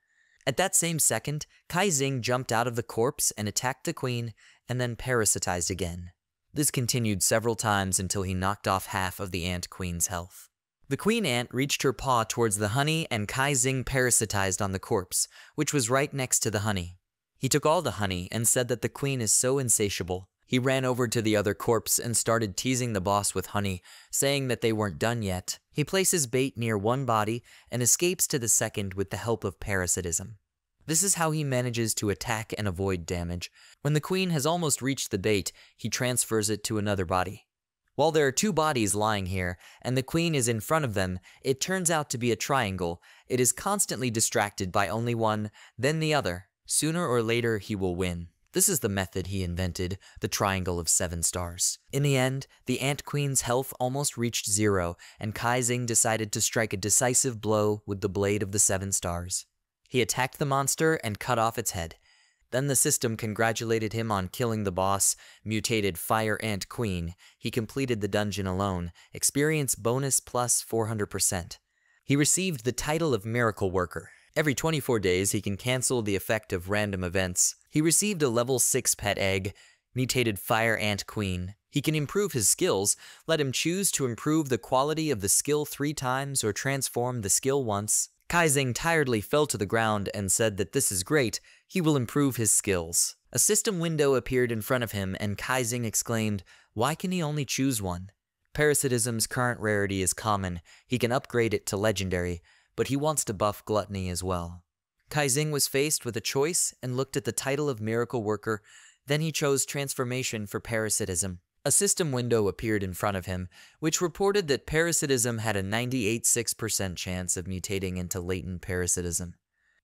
At that same second, Kai Xing jumped out of the corpse and attacked the queen, and then parasitized again. This continued several times until he knocked off half of the ant queen's health. The queen ant reached her paw towards the honey and Kai Xing parasitized on the corpse, which was right next to the honey. He took all the honey and said that the queen is so insatiable. He ran over to the other corpse and started teasing the boss with honey, saying that they weren't done yet. He places bait near one body and escapes to the second with the help of parasitism. This is how he manages to attack and avoid damage. When the queen has almost reached the bait, he transfers it to another body. While there are two bodies lying here, and the queen is in front of them, it turns out to be a triangle. It is constantly distracted by only one, then the other. Sooner or later, he will win. This is the method he invented, the triangle of seven stars. In the end, the Ant Queen's health almost reached zero, and Kai Xing decided to strike a decisive blow with the blade of the seven stars. He attacked the monster and cut off its head. Then the system congratulated him on killing the boss, mutated Fire Ant Queen. He completed the dungeon alone, experience bonus plus 400%. He received the title of Miracle Worker. Every 24 days, he can cancel the effect of random events. He received a level 6 pet egg, mutated Fire Ant Queen. He can improve his skills. Let him choose to improve the quality of the skill three times or transform the skill once. Kai Xing tiredly fell to the ground and said that this is great, he will improve his skills. A system window appeared in front of him and Kai Xing exclaimed, why can he only choose one? Parasitism's current rarity is common, he can upgrade it to legendary, but he wants to buff gluttony as well. Kai Xing was faced with a choice and looked at the title of Miracle Worker, then he chose Transformation for Parasitism. A system window appeared in front of him, which reported that parasitism had a 98.6% chance of mutating into latent parasitism.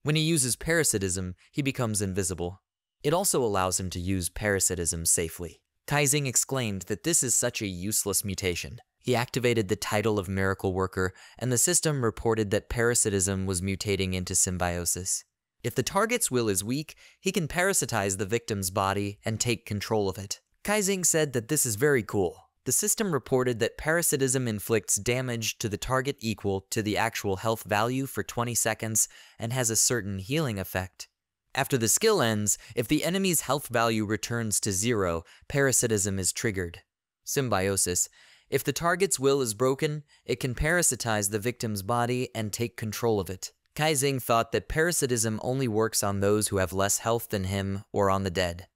When he uses parasitism, he becomes invisible. It also allows him to use parasitism safely. Kai Xing exclaimed that this is such a useless mutation. He activated the title of Miracle Worker, and the system reported that parasitism was mutating into symbiosis. If the target's will is weak, he can parasitize the victim's body and take control of it. Kai Xing said that this is very cool. The system reported that parasitism inflicts damage to the target equal to the actual health value for 20 seconds and has a certain healing effect. After the skill ends, if the enemy's health value returns to zero, parasitism is triggered. Symbiosis. If the target's will is broken, it can parasitize the victim's body and take control of it. Kai Xing thought that parasitism only works on those who have less health than him or on the dead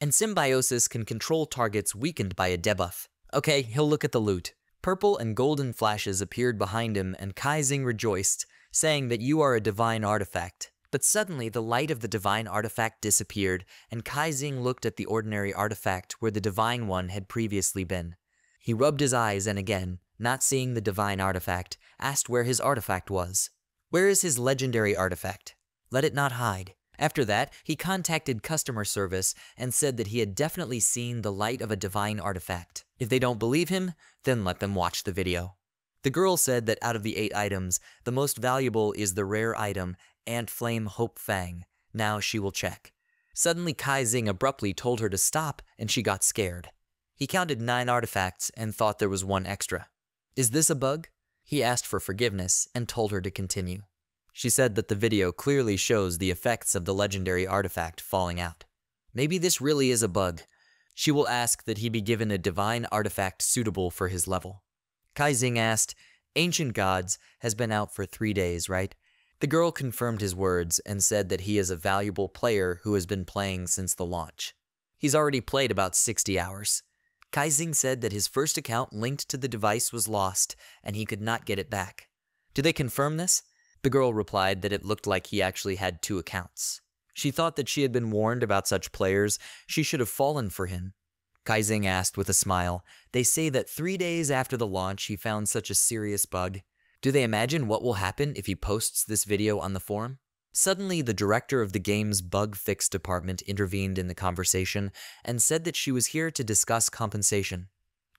and Symbiosis can control targets weakened by a debuff. Okay, he'll look at the loot. Purple and golden flashes appeared behind him, and Kai Xing rejoiced, saying that you are a divine artifact. But suddenly, the light of the divine artifact disappeared, and Kai Xing looked at the ordinary artifact where the divine one had previously been. He rubbed his eyes and again, not seeing the divine artifact, asked where his artifact was. Where is his legendary artifact? Let it not hide. After that, he contacted customer service and said that he had definitely seen the light of a divine artifact. If they don't believe him, then let them watch the video. The girl said that out of the eight items, the most valuable is the rare item, Ant Flame Hope Fang. Now she will check. Suddenly Kai Xing abruptly told her to stop and she got scared. He counted nine artifacts and thought there was one extra. Is this a bug? He asked for forgiveness and told her to continue. She said that the video clearly shows the effects of the legendary artifact falling out. Maybe this really is a bug. She will ask that he be given a divine artifact suitable for his level. Kai Xing asked, Ancient Gods has been out for three days, right? The girl confirmed his words and said that he is a valuable player who has been playing since the launch. He's already played about 60 hours. Kai Xing said that his first account linked to the device was lost and he could not get it back. Do they confirm this? The girl replied that it looked like he actually had two accounts. She thought that she had been warned about such players, she should have fallen for him. Kai Xing asked with a smile, They say that three days after the launch he found such a serious bug. Do they imagine what will happen if he posts this video on the forum? Suddenly, the director of the game's bug fix department intervened in the conversation and said that she was here to discuss compensation.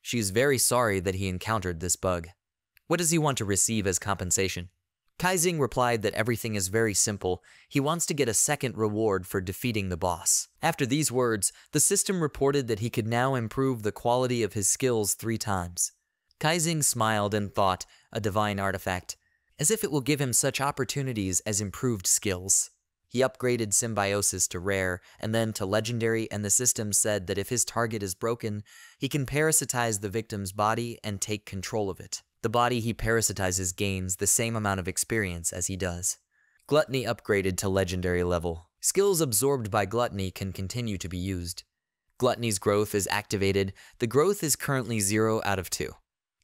She is very sorry that he encountered this bug. What does he want to receive as compensation? Kai Xing replied that everything is very simple. He wants to get a second reward for defeating the boss. After these words, the system reported that he could now improve the quality of his skills three times. Kai Xing smiled and thought, a divine artifact, as if it will give him such opportunities as improved skills. He upgraded Symbiosis to Rare and then to Legendary, and the system said that if his target is broken, he can parasitize the victim's body and take control of it. The body he parasitizes gains the same amount of experience as he does. Gluttony upgraded to legendary level. Skills absorbed by Gluttony can continue to be used. Gluttony's growth is activated. The growth is currently 0 out of 2.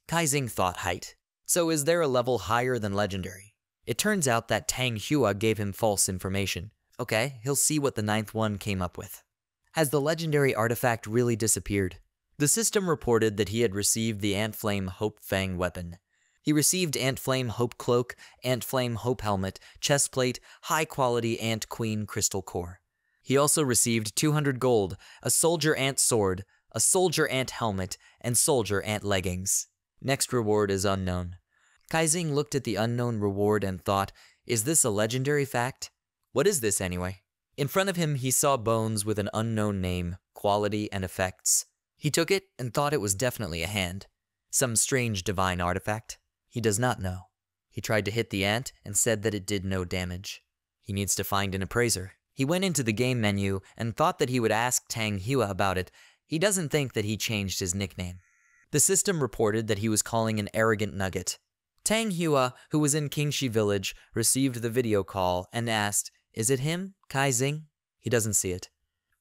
Kai Xing thought height. So is there a level higher than legendary? It turns out that Tang Hua gave him false information. Okay, he'll see what the ninth one came up with. Has the legendary artifact really disappeared? The system reported that he had received the Ant Flame Hope Fang weapon. He received Ant Flame Hope Cloak, Ant Flame Hope Helmet, chest plate, high quality Ant Queen crystal core. He also received 200 gold, a Soldier Ant sword, a Soldier Ant helmet, and Soldier Ant leggings. Next reward is unknown. Kai Xing looked at the unknown reward and thought, is this a legendary fact? What is this anyway? In front of him, he saw bones with an unknown name, quality, and effects. He took it and thought it was definitely a hand. Some strange divine artifact. He does not know. He tried to hit the ant and said that it did no damage. He needs to find an appraiser. He went into the game menu and thought that he would ask Tang Hua about it. He doesn't think that he changed his nickname. The system reported that he was calling an arrogant nugget. Tang Hua, who was in Qingxi village, received the video call and asked, Is it him, Kai Xing? He doesn't see it.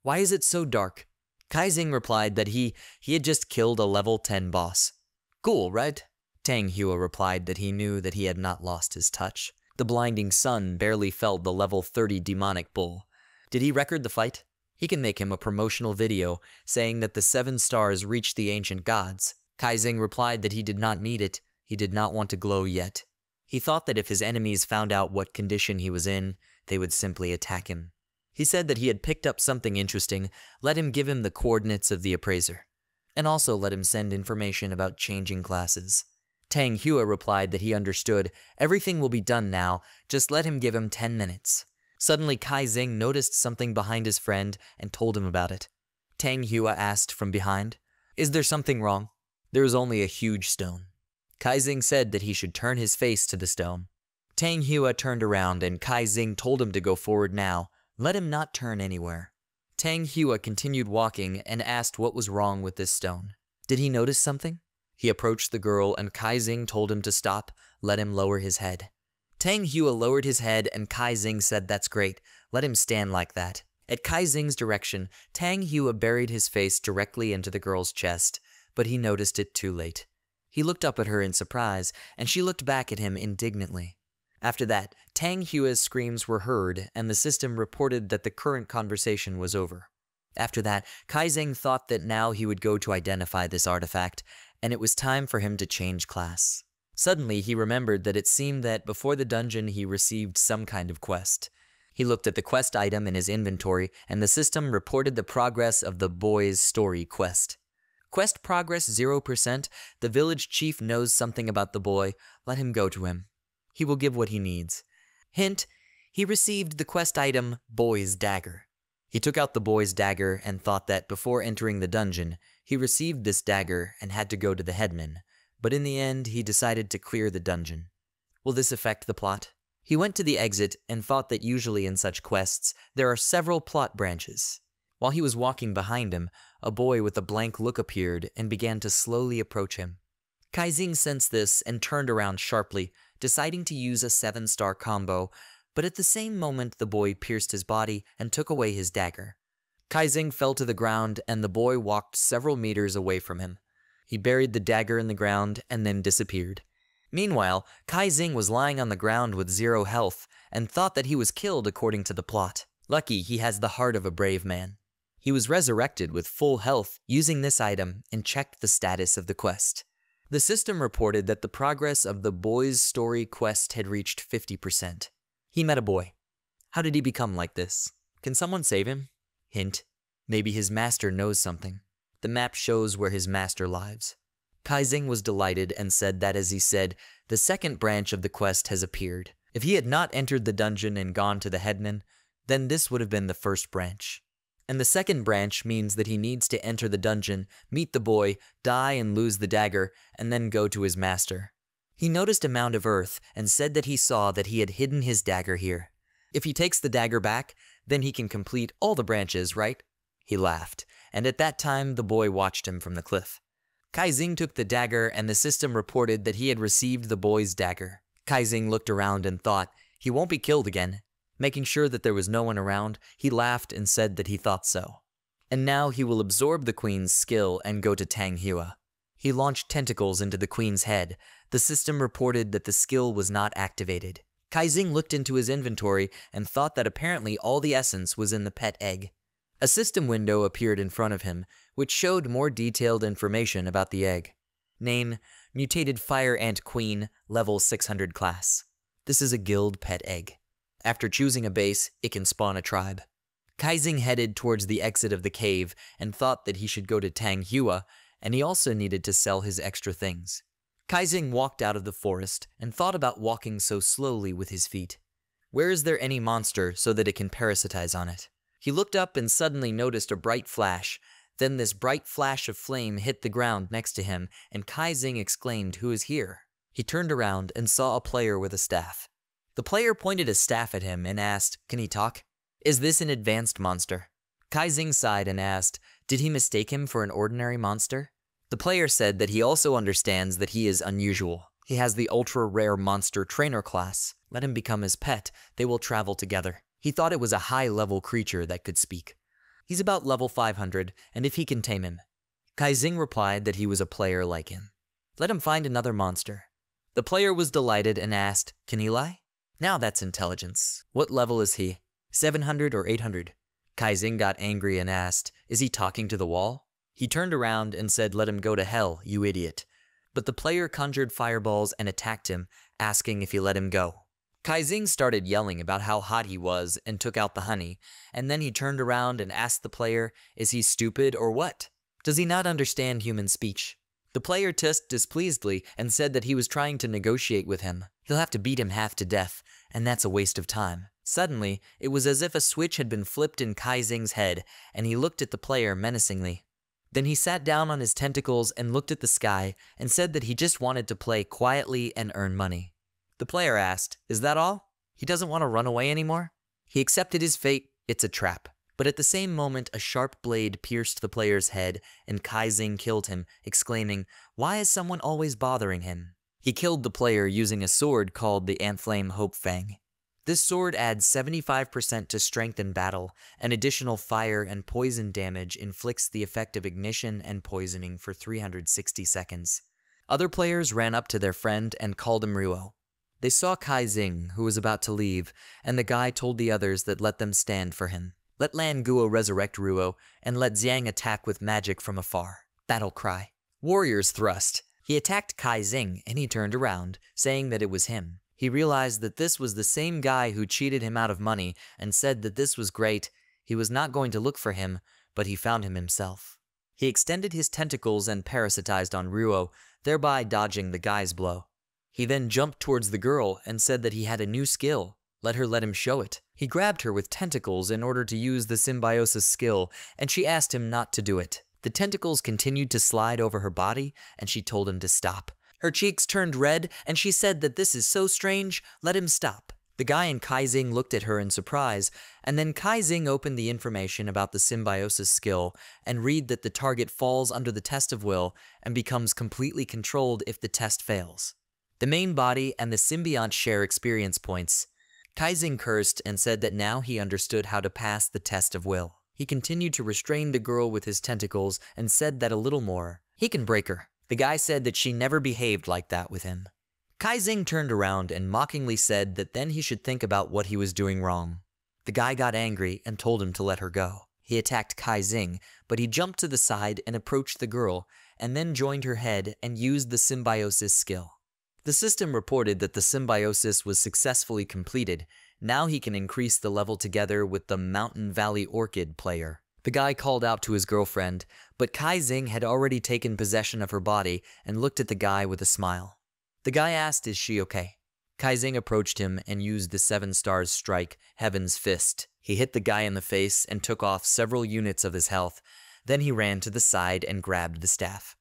Why is it so dark? Kai Xing replied that he, he had just killed a level 10 boss. Cool, right? Tang Hua replied that he knew that he had not lost his touch. The blinding sun barely felled the level 30 demonic bull. Did he record the fight? He can make him a promotional video saying that the seven stars reached the ancient gods. Kai Xing replied that he did not need it, he did not want to glow yet. He thought that if his enemies found out what condition he was in, they would simply attack him. He said that he had picked up something interesting, let him give him the coordinates of the appraiser, and also let him send information about changing classes. Tang Hua replied that he understood. Everything will be done now. Just let him give him 10 minutes. Suddenly, Kai Xing noticed something behind his friend and told him about it. Tang Hua asked from behind, Is there something wrong? There is only a huge stone. Kai Xing said that he should turn his face to the stone. Tang Hua turned around and Kai Xing told him to go forward now. Let him not turn anywhere. Tang Hua continued walking and asked what was wrong with this stone. Did he notice something? He approached the girl and Kai Xing told him to stop, let him lower his head. Tang Hua lowered his head and Kai Xing said that's great, let him stand like that. At Kai Xing's direction, Tang Hua buried his face directly into the girl's chest, but he noticed it too late. He looked up at her in surprise, and she looked back at him indignantly. After that, Tang Hua's screams were heard, and the system reported that the current conversation was over. After that, Kai Xing thought that now he would go to identify this artifact, and it was time for him to change class. Suddenly, he remembered that it seemed that before the dungeon he received some kind of quest. He looked at the quest item in his inventory, and the system reported the progress of the boy's story quest. Quest progress 0%, the village chief knows something about the boy, let him go to him. He will give what he needs. Hint, he received the quest item Boy's Dagger. He took out the boy's dagger and thought that before entering the dungeon, he received this dagger and had to go to the headman, but in the end he decided to clear the dungeon. Will this affect the plot? He went to the exit and thought that usually in such quests there are several plot branches. While he was walking behind him, a boy with a blank look appeared and began to slowly approach him. Kai Xing sensed this and turned around sharply, deciding to use a seven star combo, but at the same moment the boy pierced his body and took away his dagger. Kai Xing fell to the ground and the boy walked several meters away from him. He buried the dagger in the ground and then disappeared. Meanwhile, Kai Xing was lying on the ground with zero health and thought that he was killed according to the plot. Lucky he has the heart of a brave man. He was resurrected with full health using this item and checked the status of the quest. The system reported that the progress of the boy's story quest had reached 50%. He met a boy. How did he become like this? Can someone save him? Hint, maybe his master knows something. The map shows where his master lives. Kai Xing was delighted and said that as he said, the second branch of the quest has appeared. If he had not entered the dungeon and gone to the headman, then this would have been the first branch. And the second branch means that he needs to enter the dungeon, meet the boy, die and lose the dagger, and then go to his master. He noticed a mound of earth and said that he saw that he had hidden his dagger here. If he takes the dagger back, then he can complete all the branches, right? He laughed, and at that time the boy watched him from the cliff. Kai Xing took the dagger, and the system reported that he had received the boy's dagger. Kai Xing looked around and thought, he won't be killed again. Making sure that there was no one around, he laughed and said that he thought so. And now he will absorb the queen's skill and go to Tang Hua. He launched tentacles into the queen's head. The system reported that the skill was not activated. Kai Xing looked into his inventory and thought that apparently all the essence was in the pet egg. A system window appeared in front of him, which showed more detailed information about the egg. Name, Mutated Fire Ant Queen, level 600 class. This is a guild pet egg. After choosing a base, it can spawn a tribe. Kai Xing headed towards the exit of the cave and thought that he should go to Tang Hua, and he also needed to sell his extra things. Kai Xing walked out of the forest and thought about walking so slowly with his feet. Where is there any monster so that it can parasitize on it? He looked up and suddenly noticed a bright flash. Then this bright flash of flame hit the ground next to him, and Kai Xing exclaimed, Who is here? He turned around and saw a player with a staff. The player pointed a staff at him and asked, Can he talk? Is this an advanced monster? Kai Xing sighed and asked, Did he mistake him for an ordinary monster? The player said that he also understands that he is unusual. He has the ultra rare monster trainer class. Let him become his pet, they will travel together. He thought it was a high level creature that could speak. He's about level 500, and if he can tame him. Kai Xing replied that he was a player like him. Let him find another monster. The player was delighted and asked, Can he lie? Now that's intelligence. What level is he? 700 or 800? Kai Xing got angry and asked, Is he talking to the wall? He turned around and said, Let him go to hell, you idiot. But the player conjured fireballs and attacked him, asking if he let him go. Kai Xing started yelling about how hot he was and took out the honey, and then he turned around and asked the player, Is he stupid or what? Does he not understand human speech? The player tusked displeasedly and said that he was trying to negotiate with him. He'll have to beat him half to death, and that's a waste of time. Suddenly, it was as if a switch had been flipped in Kai Xing's head, and he looked at the player menacingly. Then he sat down on his tentacles and looked at the sky and said that he just wanted to play quietly and earn money. The player asked, Is that all? He doesn't want to run away anymore? He accepted his fate, it's a trap. But at the same moment, a sharp blade pierced the player's head, and Kai Xing killed him, exclaiming, Why is someone always bothering him? He killed the player using a sword called the Antflame Hope Fang. This sword adds 75% to strength in battle, and additional fire and poison damage inflicts the effect of ignition and poisoning for 360 seconds. Other players ran up to their friend and called him Ruo. They saw Kai Kaizing, who was about to leave, and the guy told the others that let them stand for him. Let Lan Guo resurrect Ruo, and let Xiang attack with magic from afar. Battle cry. Warriors thrust. He attacked Kai Xing, and he turned around, saying that it was him. He realized that this was the same guy who cheated him out of money and said that this was great. He was not going to look for him, but he found him himself. He extended his tentacles and parasitized on Ruo, thereby dodging the guy's blow. He then jumped towards the girl and said that he had a new skill. Let her let him show it. He grabbed her with tentacles in order to use the symbiosis skill, and she asked him not to do it. The tentacles continued to slide over her body, and she told him to stop. Her cheeks turned red, and she said that this is so strange, let him stop. The guy in Kai Xing looked at her in surprise, and then Kai Xing opened the information about the symbiosis skill and read that the target falls under the test of will and becomes completely controlled if the test fails. The main body and the symbiont share experience points. Kai Xing cursed and said that now he understood how to pass the test of will. He continued to restrain the girl with his tentacles and said that a little more. He can break her. The guy said that she never behaved like that with him. Kai Xing turned around and mockingly said that then he should think about what he was doing wrong. The guy got angry and told him to let her go. He attacked Kai Xing, but he jumped to the side and approached the girl, and then joined her head and used the symbiosis skill. The system reported that the symbiosis was successfully completed. Now he can increase the level together with the Mountain Valley Orchid player. The guy called out to his girlfriend, but Kai Xing had already taken possession of her body and looked at the guy with a smile. The guy asked, Is she okay? Kai Xing approached him and used the Seven Stars Strike, Heaven's Fist. He hit the guy in the face and took off several units of his health. Then he ran to the side and grabbed the staff.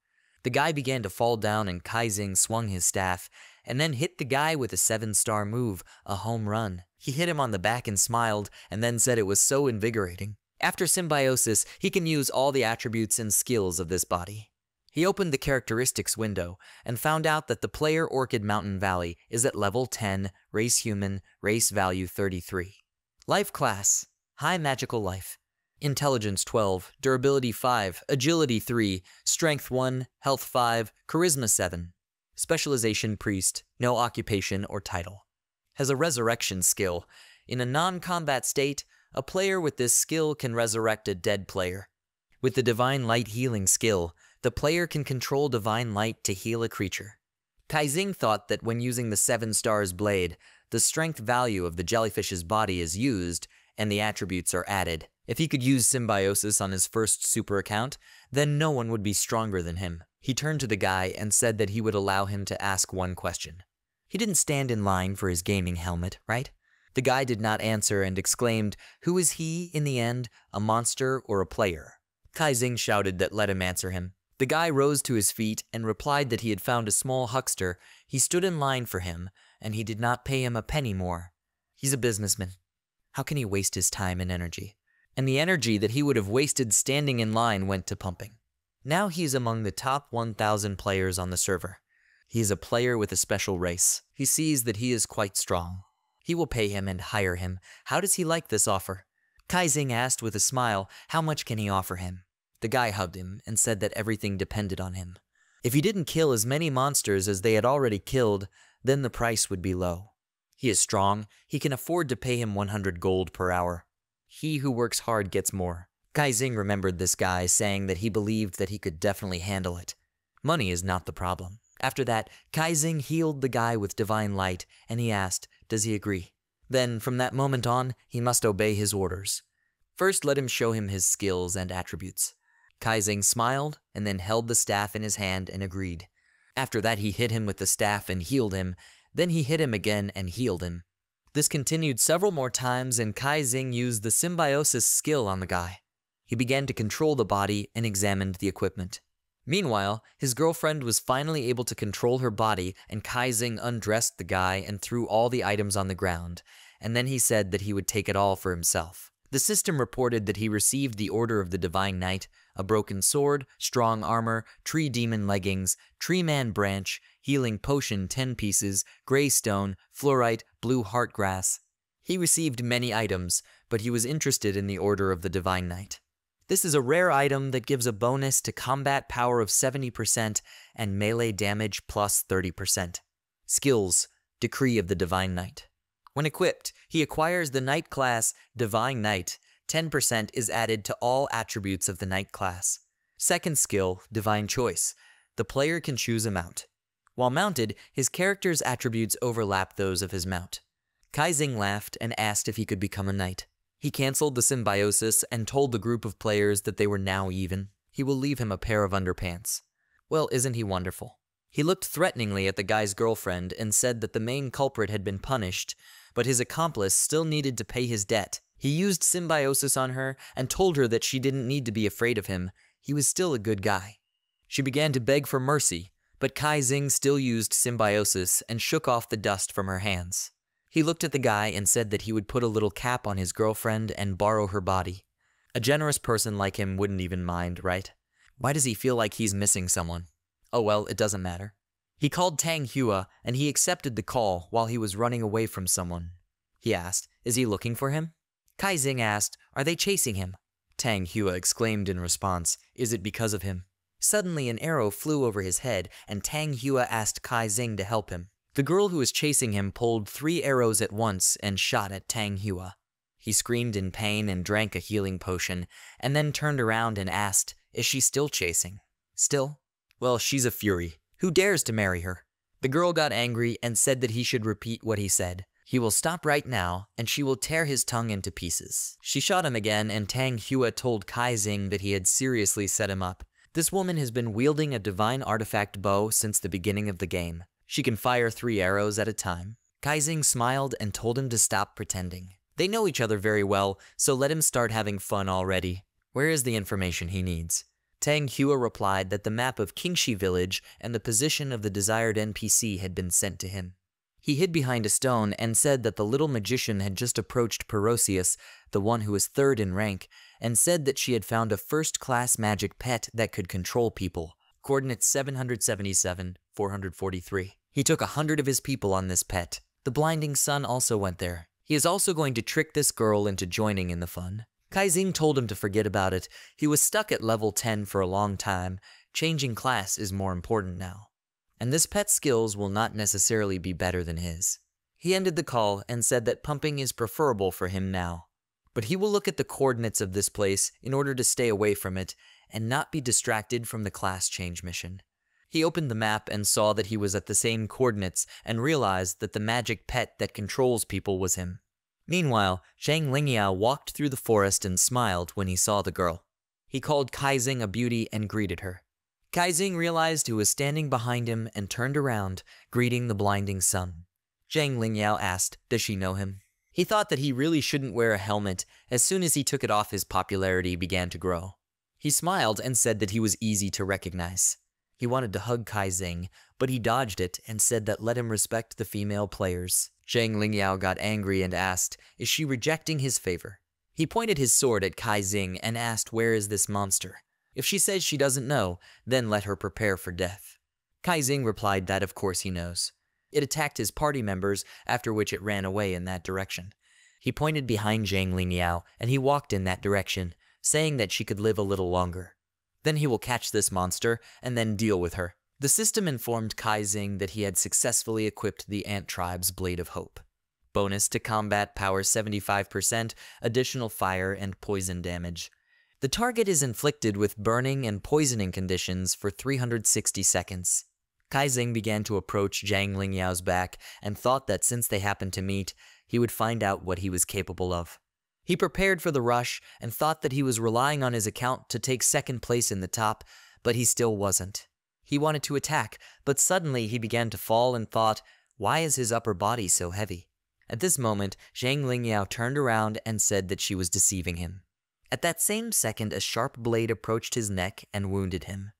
The guy began to fall down and Kai Xing swung his staff, and then hit the guy with a seven star move, a home run. He hit him on the back and smiled, and then said it was so invigorating. After symbiosis, he can use all the attributes and skills of this body. He opened the characteristics window and found out that the player Orchid Mountain Valley is at level 10, race human, race value 33. Life class, high magical life. Intelligence 12, Durability 5, Agility 3, Strength 1, Health 5, Charisma 7. Specialization Priest, no occupation or title. Has a resurrection skill. In a non combat state, A player with this skill can resurrect a dead player. With the Divine Light healing skill, the player can control Divine Light to heal a creature. Kai Xing thought that when using the Seven Stars Blade, the strength value of the jellyfish's body is used and the attributes are added. If he could use Symbiosis on his first super account, then no one would be stronger than him. He turned to the guy and said that he would allow him to ask one question. He didn't stand in line for his gaming helmet, right? The guy did not answer and exclaimed, Who is he, in the end, a monster or a player? Kai Kaizing shouted that let him answer him. The guy rose to his feet and replied that he had found a small huckster. He stood in line for him, and he did not pay him a penny more. He's a businessman. How can he waste his time and energy? And the energy that he would have wasted standing in line went to pumping. Now he is among the top 1,000 players on the server. He is a player with a special race. He sees that he is quite strong. He will pay him and hire him. How does he like this offer? Kai Xing asked with a smile, how much can he offer him? The guy hugged him and said that everything depended on him. If he didn't kill as many monsters as they had already killed, then the price would be low. He is strong, he can afford to pay him 100 gold per hour. He who works hard gets more. Kai Kaizing remembered this guy saying that he believed that he could definitely handle it. Money is not the problem. After that, Kai Kaizing healed the guy with divine light, and he asked, does he agree? Then, from that moment on, he must obey his orders. First, let him show him his skills and attributes. Kai Kaizing smiled, and then held the staff in his hand and agreed. After that, he hit him with the staff and healed him, then he hit him again and healed him. This continued several more times, and Kai Xing used the symbiosis skill on the guy. He began to control the body and examined the equipment. Meanwhile, his girlfriend was finally able to control her body, and Kai Xing undressed the guy and threw all the items on the ground, and then he said that he would take it all for himself. The system reported that he received the Order of the Divine Knight, a broken sword, strong armor, tree demon leggings, tree man branch, healing potion 10 pieces, gray stone, fluorite, blue heartgrass. He received many items, but he was interested in the Order of the Divine Knight. This is a rare item that gives a bonus to combat power of 70% and melee damage plus 30%. Skills Decree of the Divine Knight. When equipped, he acquires the Knight class Divine Knight. 10% is added to all attributes of the Knight class. Second skill, Divine Choice. The player can choose a mount. While mounted, his character's attributes overlap those of his mount. Kai Xing laughed and asked if he could become a knight. He canceled the symbiosis and told the group of players that they were now even. He will leave him a pair of underpants. Well, isn't he wonderful? He looked threateningly at the guy's girlfriend and said that the main culprit had been punished, but his accomplice still needed to pay his debt. He used symbiosis on her and told her that she didn't need to be afraid of him. He was still a good guy. She began to beg for mercy, but Kai Xing still used symbiosis and shook off the dust from her hands. He looked at the guy and said that he would put a little cap on his girlfriend and borrow her body. A generous person like him wouldn't even mind, right? Why does he feel like he's missing someone? Oh well, it doesn't matter. He called Tang Hua and he accepted the call while he was running away from someone. He asked, Is he looking for him? Kai Xing asked, Are they chasing him? Tang Hua exclaimed in response, Is it because of him? Suddenly an arrow flew over his head and Tang Hua asked Kai Xing to help him. The girl who was chasing him pulled three arrows at once and shot at Tang Hua. He screamed in pain and drank a healing potion, and then turned around and asked, Is she still chasing? Still? Well, she's a fury. Who dares to marry her? The girl got angry and said that he should repeat what he said. He will stop right now, and she will tear his tongue into pieces. She shot him again, and Tang Hua told Kai Xing that he had seriously set him up. This woman has been wielding a divine artifact bow since the beginning of the game. She can fire three arrows at a time. Kai Xing smiled and told him to stop pretending. They know each other very well, so let him start having fun already. Where is the information he needs? Tang Hua replied that the map of Qingxi village and the position of the desired NPC had been sent to him. He hid behind a stone and said that the little magician had just approached Perosius, the one who was third in rank, and said that she had found a first-class magic pet that could control people. Coordinates 777, 443. He took a hundred of his people on this pet. The blinding sun also went there. He is also going to trick this girl into joining in the fun. Kai Xing told him to forget about it. He was stuck at level 10 for a long time. Changing class is more important now. And this pet's skills will not necessarily be better than his. He ended the call and said that pumping is preferable for him now. but he will look at the coordinates of this place in order to stay away from it and not be distracted from the class change mission. He opened the map and saw that he was at the same coordinates and realized that the magic pet that controls people was him. Meanwhile, Zhang Lingyao walked through the forest and smiled when he saw the girl. He called Kai Xing a beauty and greeted her. Kai Xing realized who was standing behind him and turned around, greeting the blinding sun. Zhang Lingyao asked, Does she know him? He thought that he really shouldn't wear a helmet. As soon as he took it off, his popularity began to grow. He smiled and said that he was easy to recognize. He wanted to hug Kai Xing, but he dodged it and said that let him respect the female players. Zhang Lingyao got angry and asked, Is she rejecting his favor? He pointed his sword at Kai Xing and asked, Where is this monster? If she says she doesn't know, then let her prepare for death. Kai Xing replied that of course he knows. It attacked his party members, after which it ran away in that direction. He pointed behind Zhang Lingyao, and he walked in that direction, saying that she could live a little longer. Then he will catch this monster, and then deal with her. The system informed Kai Xing that he had successfully equipped the Ant Tribe's Blade of Hope. Bonus to combat power 75%, additional fire and poison damage. The target is inflicted with burning and poisoning conditions for 360 seconds. Kai Xing began to approach Zhang Lingyao's back and thought that since they happened to meet, he would find out what he was capable of. He prepared for the rush and thought that he was relying on his account to take second place in the top, but he still wasn't. He wanted to attack, but suddenly he began to fall and thought, why is his upper body so heavy? At this moment, Zhang Lingyao turned around and said that she was deceiving him. At that same second, a sharp blade approached his neck and wounded him.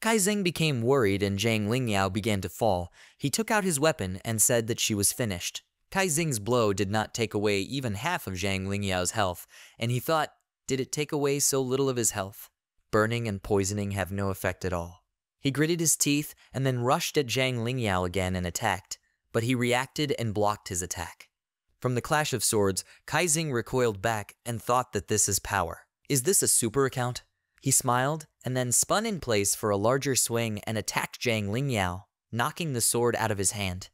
Kai Xing became worried and Zhang Lingyao began to fall. He took out his weapon and said that she was finished. Kai Xing's blow did not take away even half of Zhang Lingyao's health, and he thought, did it take away so little of his health? Burning and poisoning have no effect at all. He gritted his teeth and then rushed at Zhang Lingyao again and attacked, but he reacted and blocked his attack. From the clash of swords, Kai Xing recoiled back and thought that this is power. Is this a super account? He smiled and then spun in place for a larger swing and attacked Zhang Lingyao, knocking the sword out of his hand.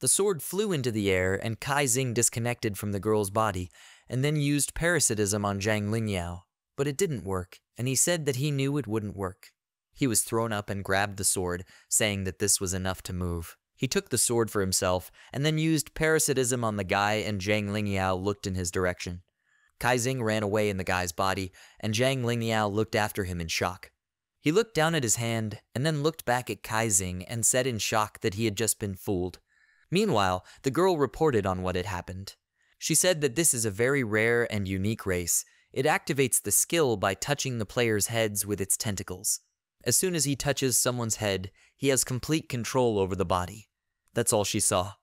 The sword flew into the air and Kai Xing disconnected from the girl's body and then used parasitism on Zhang Lingyao, but it didn't work, and he said that he knew it wouldn't work. He was thrown up and grabbed the sword, saying that this was enough to move. He took the sword for himself and then used parasitism on the guy and Zhang Lingyao looked in his direction. Kai Xing ran away in the guy's body and Zhang Lingyao looked after him in shock. He looked down at his hand and then looked back at Kai Xing and said in shock that he had just been fooled. Meanwhile, the girl reported on what had happened. She said that this is a very rare and unique race. It activates the skill by touching the player's heads with its tentacles. As soon as he touches someone's head, he has complete control over the body. That's all she saw.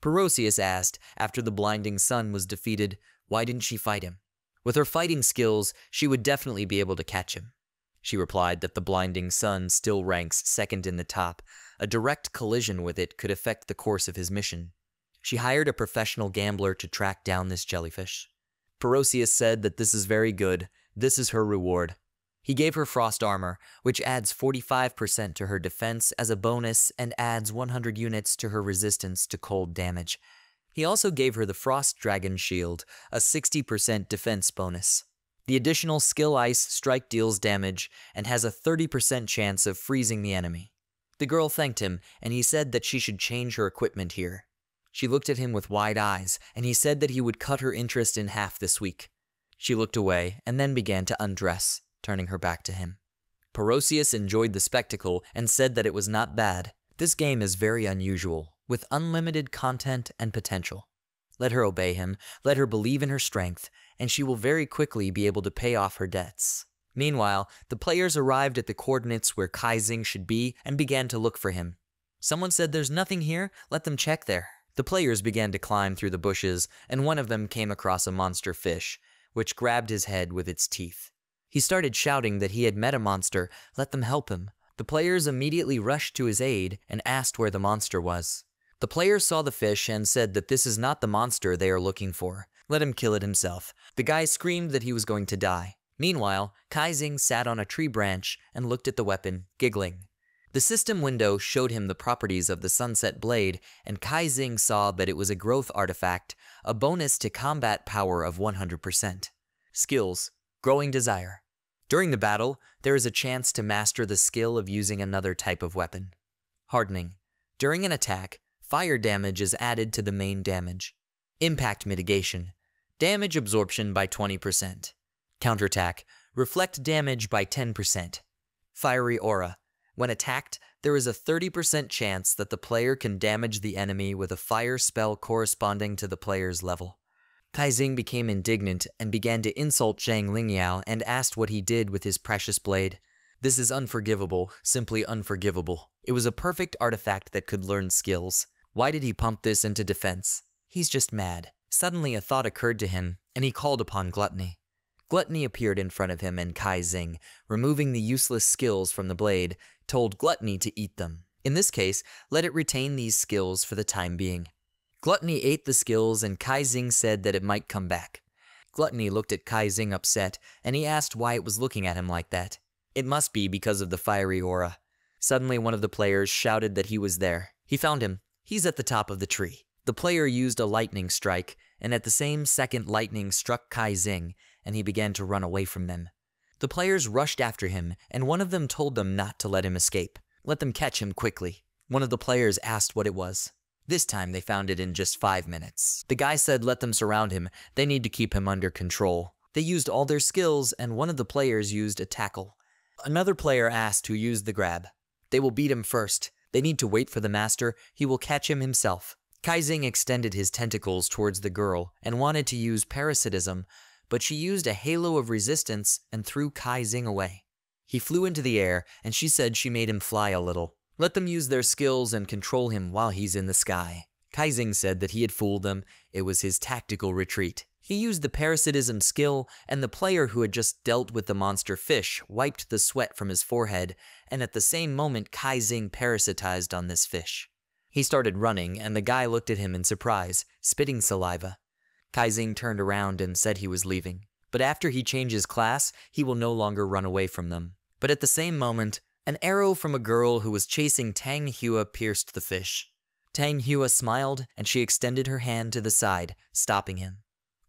Perosius asked, after the blinding sun was defeated, why didn't she fight him? With her fighting skills, she would definitely be able to catch him. She replied that the blinding sun still ranks second in the top. A direct collision with it could affect the course of his mission. She hired a professional gambler to track down this jellyfish. Perosius said that this is very good. This is her reward. He gave her frost armor, which adds 45% to her defense as a bonus and adds 100 units to her resistance to cold damage. He also gave her the Frost Dragon Shield, a 60% defense bonus. The additional skill ice strike deals damage and has a 30% chance of freezing the enemy. The girl thanked him, and he said that she should change her equipment here. She looked at him with wide eyes, and he said that he would cut her interest in half this week. She looked away and then began to undress turning her back to him. Perosius enjoyed the spectacle and said that it was not bad. This game is very unusual, with unlimited content and potential. Let her obey him, let her believe in her strength, and she will very quickly be able to pay off her debts. Meanwhile, the players arrived at the coordinates where Kai Xing should be and began to look for him. Someone said there's nothing here, let them check there. The players began to climb through the bushes, and one of them came across a monster fish, which grabbed his head with its teeth. He started shouting that he had met a monster, let them help him. The players immediately rushed to his aid and asked where the monster was. The players saw the fish and said that this is not the monster they are looking for. Let him kill it himself. The guy screamed that he was going to die. Meanwhile, Kai Xing sat on a tree branch and looked at the weapon, giggling. The system window showed him the properties of the Sunset Blade, and Kai Xing saw that it was a growth artifact, a bonus to combat power of 100%. Skills. Growing Desire. During the battle, there is a chance to master the skill of using another type of weapon. Hardening. During an attack, fire damage is added to the main damage. Impact Mitigation. Damage absorption by 20%. Counterattack. Reflect damage by 10%. Fiery Aura. When attacked, there is a 30% chance that the player can damage the enemy with a fire spell corresponding to the player's level. Kai Xing became indignant and began to insult Zhang Lingyao and asked what he did with his precious blade. This is unforgivable, simply unforgivable. It was a perfect artifact that could learn skills. Why did he pump this into defense? He's just mad. Suddenly a thought occurred to him, and he called upon Gluttony. Gluttony appeared in front of him and Kai Xing, removing the useless skills from the blade, told Gluttony to eat them. In this case, let it retain these skills for the time being. Gluttony ate the skills and Kai Xing said that it might come back. Gluttony looked at Kai Xing upset, and he asked why it was looking at him like that. It must be because of the fiery aura. Suddenly one of the players shouted that he was there. He found him. He's at the top of the tree. The player used a lightning strike, and at the same second lightning struck Kai Xing, and he began to run away from them. The players rushed after him, and one of them told them not to let him escape. Let them catch him quickly. One of the players asked what it was. This time they found it in just five minutes. The guy said let them surround him, they need to keep him under control. They used all their skills, and one of the players used a tackle. Another player asked who used the grab. They will beat him first. They need to wait for the master, he will catch him himself. Kai Xing extended his tentacles towards the girl and wanted to use parasitism, but she used a halo of resistance and threw Kai Xing away. He flew into the air, and she said she made him fly a little. Let them use their skills and control him while he's in the sky. Kai Xing said that he had fooled them, it was his tactical retreat. He used the parasitism skill, and the player who had just dealt with the monster fish wiped the sweat from his forehead, and at the same moment Kai Xing parasitized on this fish. He started running, and the guy looked at him in surprise, spitting saliva. Kai Xing turned around and said he was leaving. But after he changes class, he will no longer run away from them. But at the same moment, an arrow from a girl who was chasing Tang Hua pierced the fish. Tang Hua smiled, and she extended her hand to the side, stopping him.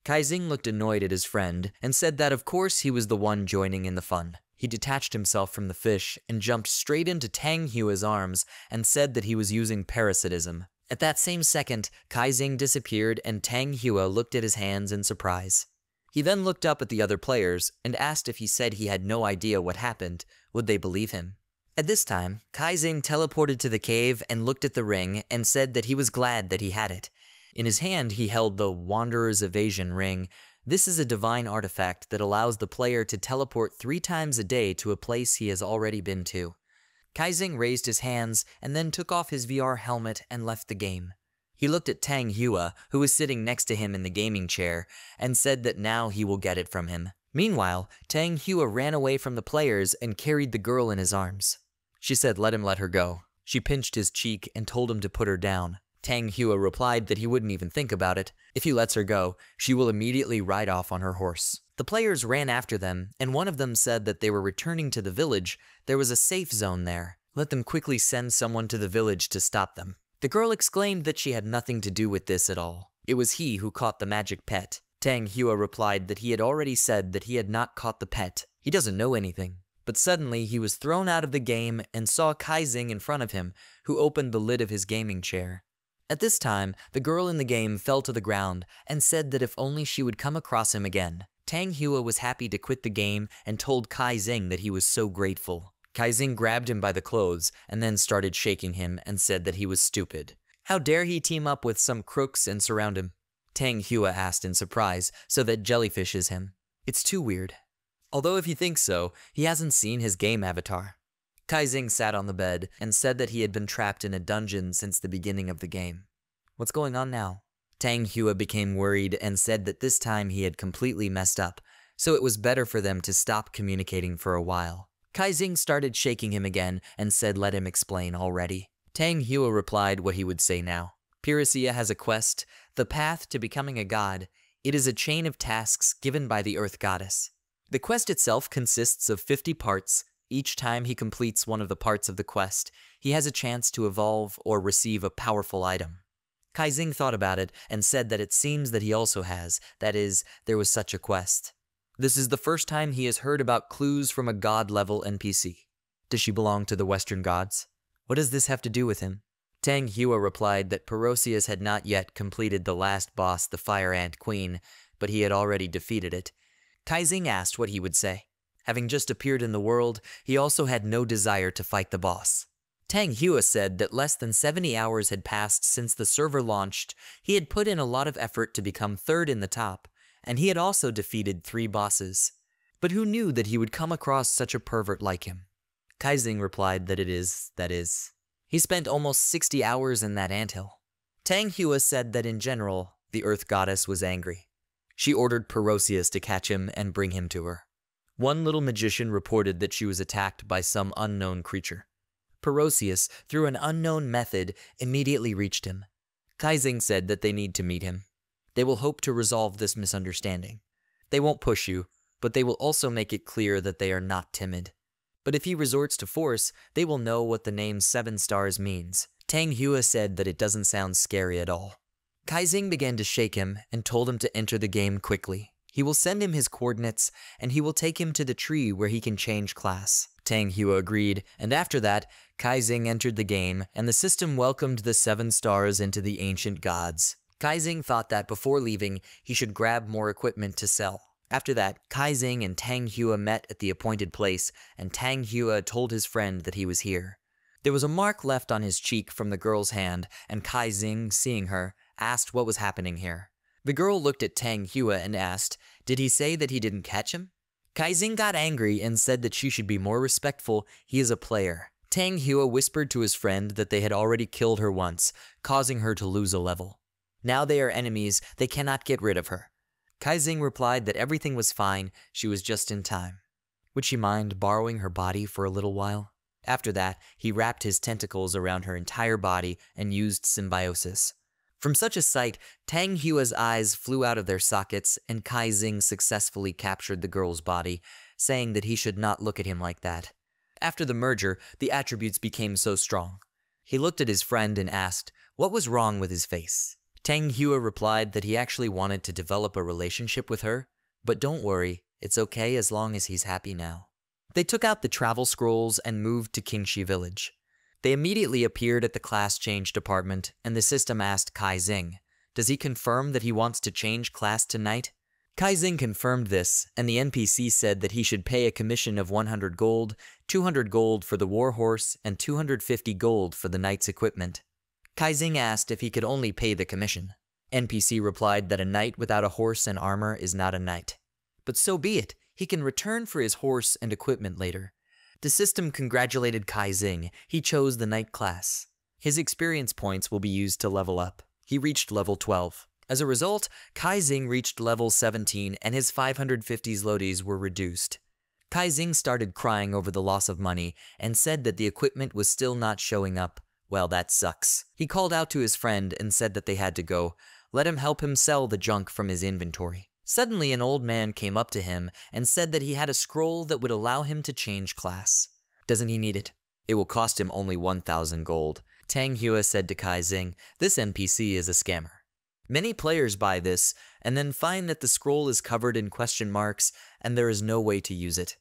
Kai Xing looked annoyed at his friend and said that of course he was the one joining in the fun. He detached himself from the fish and jumped straight into Tang Hua's arms and said that he was using parasitism. At that same second, Kai Xing disappeared and Tang Hua looked at his hands in surprise. He then looked up at the other players and asked if he said he had no idea what happened, would they believe him? At this time, Kai Kaizing teleported to the cave and looked at the ring and said that he was glad that he had it. In his hand, he held the Wanderer's Evasion Ring, this is a divine artifact that allows the player to teleport three times a day to a place he has already been to. Kai Kaizing raised his hands and then took off his VR helmet and left the game. He looked at Tang Hua, who was sitting next to him in the gaming chair, and said that now he will get it from him. Meanwhile, Tang Hua ran away from the players and carried the girl in his arms. She said let him let her go. She pinched his cheek and told him to put her down. Tang Hua replied that he wouldn't even think about it. If he lets her go, she will immediately ride off on her horse. The players ran after them, and one of them said that they were returning to the village. There was a safe zone there. Let them quickly send someone to the village to stop them. The girl exclaimed that she had nothing to do with this at all. It was he who caught the magic pet. Tang Hua replied that he had already said that he had not caught the pet. He doesn't know anything. But suddenly he was thrown out of the game and saw Kai Xing in front of him, who opened the lid of his gaming chair. At this time, the girl in the game fell to the ground and said that if only she would come across him again. Tang Hua was happy to quit the game and told Kai Xing that he was so grateful. Kai Xing grabbed him by the clothes and then started shaking him and said that he was stupid. How dare he team up with some crooks and surround him? Tang Hua asked in surprise, so that jellyfishes him. It's too weird. Although if you think so, he hasn't seen his game avatar. Kai Xing sat on the bed and said that he had been trapped in a dungeon since the beginning of the game. What's going on now? Tang Hua became worried and said that this time he had completely messed up, so it was better for them to stop communicating for a while. Kai Xing started shaking him again and said let him explain already. Tang Hua replied what he would say now. Pyrrhisia has a quest, the path to becoming a god. It is a chain of tasks given by the Earth Goddess. The quest itself consists of 50 parts, each time he completes one of the parts of the quest, he has a chance to evolve or receive a powerful item. Kai Xing thought about it and said that it seems that he also has, that is, there was such a quest. This is the first time he has heard about clues from a god level NPC. Does she belong to the Western gods? What does this have to do with him? Tang Hua replied that Perosius had not yet completed the last boss, the Fire Ant Queen, but he had already defeated it. Kai Xing asked what he would say. Having just appeared in the world, he also had no desire to fight the boss. Tang Hua said that less than 70 hours had passed since the server launched, he had put in a lot of effort to become third in the top, and he had also defeated three bosses. But who knew that he would come across such a pervert like him? Kai Xing replied that it is, that is. He spent almost 60 hours in that anthill. Tang Hua said that in general, the Earth Goddess was angry. She ordered Perosius to catch him and bring him to her. One little magician reported that she was attacked by some unknown creature. Perosius, through an unknown method, immediately reached him. Kai Xing said that they need to meet him. They will hope to resolve this misunderstanding. They won't push you, but they will also make it clear that they are not timid. But if he resorts to force, they will know what the name Seven Stars means. Tang Hua said that it doesn't sound scary at all. Kai Xing began to shake him and told him to enter the game quickly. He will send him his coordinates, and he will take him to the tree where he can change class. Tang Hua agreed, and after that, Kai Xing entered the game, and the system welcomed the seven stars into the ancient gods. Kai Xing thought that before leaving, he should grab more equipment to sell. After that, Kai Xing and Tang Hua met at the appointed place, and Tang Hua told his friend that he was here. There was a mark left on his cheek from the girl's hand, and Kai Xing, seeing her, asked what was happening here. The girl looked at Tang Hua and asked, Did he say that he didn't catch him? Kai Xing got angry and said that she should be more respectful, he is a player. Tang Hua whispered to his friend that they had already killed her once, causing her to lose a level. Now they are enemies, they cannot get rid of her. Kai Xing replied that everything was fine, she was just in time. Would she mind borrowing her body for a little while? After that, he wrapped his tentacles around her entire body and used symbiosis. From such a sight, Tang Hua's eyes flew out of their sockets, and Kai Xing successfully captured the girl's body, saying that he should not look at him like that. After the merger, the attributes became so strong. He looked at his friend and asked, what was wrong with his face? Tang Hua replied that he actually wanted to develop a relationship with her, but don't worry, it's okay as long as he's happy now. They took out the travel scrolls and moved to Qingxi Village. They immediately appeared at the class change department, and the system asked Kai Xing, Does he confirm that he wants to change class tonight? Kai Xing confirmed this, and the NPC said that he should pay a commission of 100 gold, 200 gold for the warhorse, and 250 gold for the knight's equipment. Kai Xing asked if he could only pay the commission. NPC replied that a knight without a horse and armor is not a knight. But so be it, he can return for his horse and equipment later. The system congratulated Kai Xing. He chose the knight class. His experience points will be used to level up. He reached level 12. As a result, Kai Xing reached level 17 and his 550 zlotys were reduced. Kai Xing started crying over the loss of money and said that the equipment was still not showing up. Well, that sucks. He called out to his friend and said that they had to go. Let him help him sell the junk from his inventory. Suddenly, an old man came up to him and said that he had a scroll that would allow him to change class. Doesn't he need it? It will cost him only 1,000 gold. Tang Hua said to Kai Xing, this NPC is a scammer. Many players buy this and then find that the scroll is covered in question marks and there is no way to use it.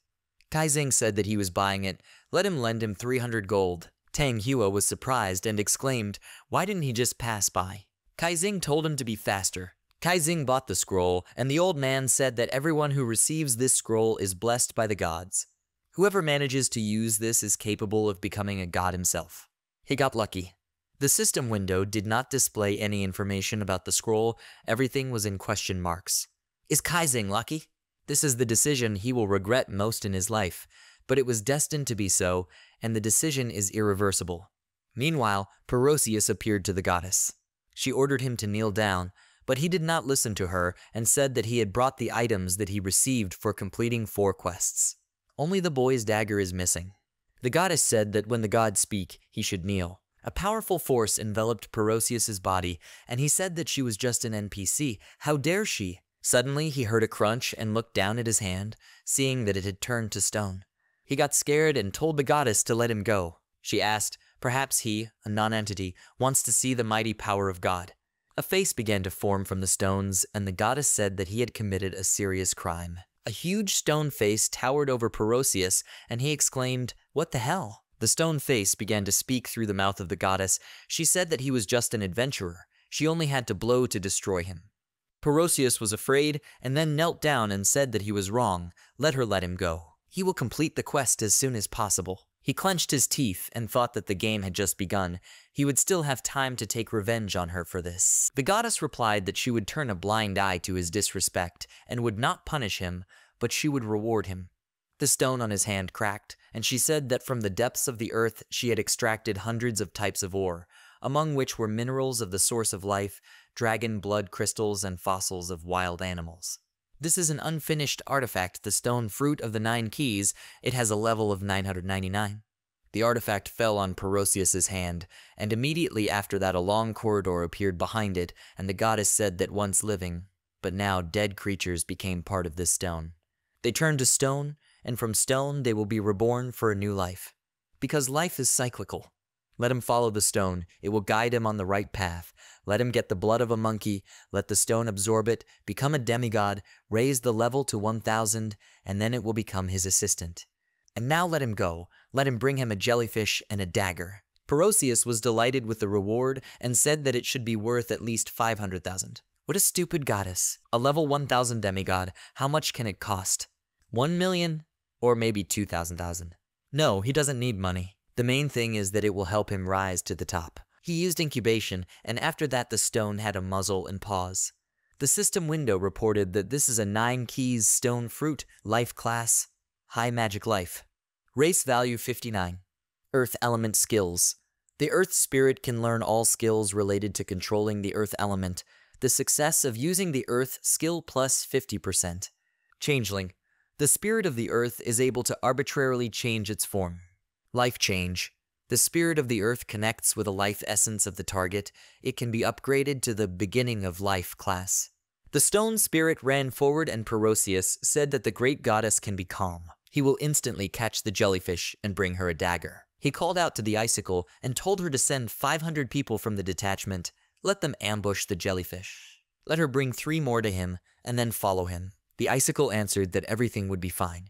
Kai Xing said that he was buying it, let him lend him 300 gold. Tang Hua was surprised and exclaimed, why didn't he just pass by? Kai Xing told him to be faster, Kai Xing bought the scroll, and the old man said that everyone who receives this scroll is blessed by the gods. Whoever manages to use this is capable of becoming a god himself. He got lucky. The system window did not display any information about the scroll, everything was in question marks. Is Kai Xing lucky? This is the decision he will regret most in his life, but it was destined to be so, and the decision is irreversible. Meanwhile, Perosius appeared to the goddess. She ordered him to kneel down, but he did not listen to her and said that he had brought the items that he received for completing four quests. Only the boy's dagger is missing. The goddess said that when the gods speak, he should kneel. A powerful force enveloped Perosius's body, and he said that she was just an NPC. How dare she? Suddenly, he heard a crunch and looked down at his hand, seeing that it had turned to stone. He got scared and told the goddess to let him go. She asked, perhaps he, a non-entity, wants to see the mighty power of God. A face began to form from the stones, and the goddess said that he had committed a serious crime. A huge stone face towered over Perosius, and he exclaimed, What the hell? The stone face began to speak through the mouth of the goddess. She said that he was just an adventurer. She only had to blow to destroy him. Perosius was afraid and then knelt down and said that he was wrong. Let her let him go. He will complete the quest as soon as possible. He clenched his teeth and thought that the game had just begun. He would still have time to take revenge on her for this. The goddess replied that she would turn a blind eye to his disrespect and would not punish him, but she would reward him. The stone on his hand cracked, and she said that from the depths of the earth she had extracted hundreds of types of ore, among which were minerals of the source of life, dragon blood crystals, and fossils of wild animals. This is an unfinished artifact, the stone fruit of the nine keys. It has a level of 999. The artifact fell on Perosius's hand, and immediately after that a long corridor appeared behind it, and the goddess said that once living, but now dead creatures became part of this stone. They turned to stone, and from stone they will be reborn for a new life. Because life is cyclical. Let him follow the stone, it will guide him on the right path. Let him get the blood of a monkey, let the stone absorb it, become a demigod, raise the level to 1000, and then it will become his assistant. And now let him go, let him bring him a jellyfish and a dagger. Perosius was delighted with the reward and said that it should be worth at least 500,000. What a stupid goddess. A level 1000 demigod, how much can it cost? 1 million? Or maybe 2,000,000. No, he doesn't need money. The main thing is that it will help him rise to the top. He used incubation, and after that the stone had a muzzle and paws. The system window reported that this is a 9 keys stone fruit, life class, high magic life. Race value 59. Earth element skills. The Earth Spirit can learn all skills related to controlling the Earth element. The success of using the Earth skill plus 50%. Changeling. The spirit of the earth is able to arbitrarily change its form. Life change. The spirit of the earth connects with the life essence of the target. It can be upgraded to the beginning of life class. The stone spirit ran forward and Perosius said that the great goddess can be calm. He will instantly catch the jellyfish and bring her a dagger. He called out to the icicle and told her to send 500 people from the detachment. Let them ambush the jellyfish. Let her bring three more to him and then follow him. The icicle answered that everything would be fine.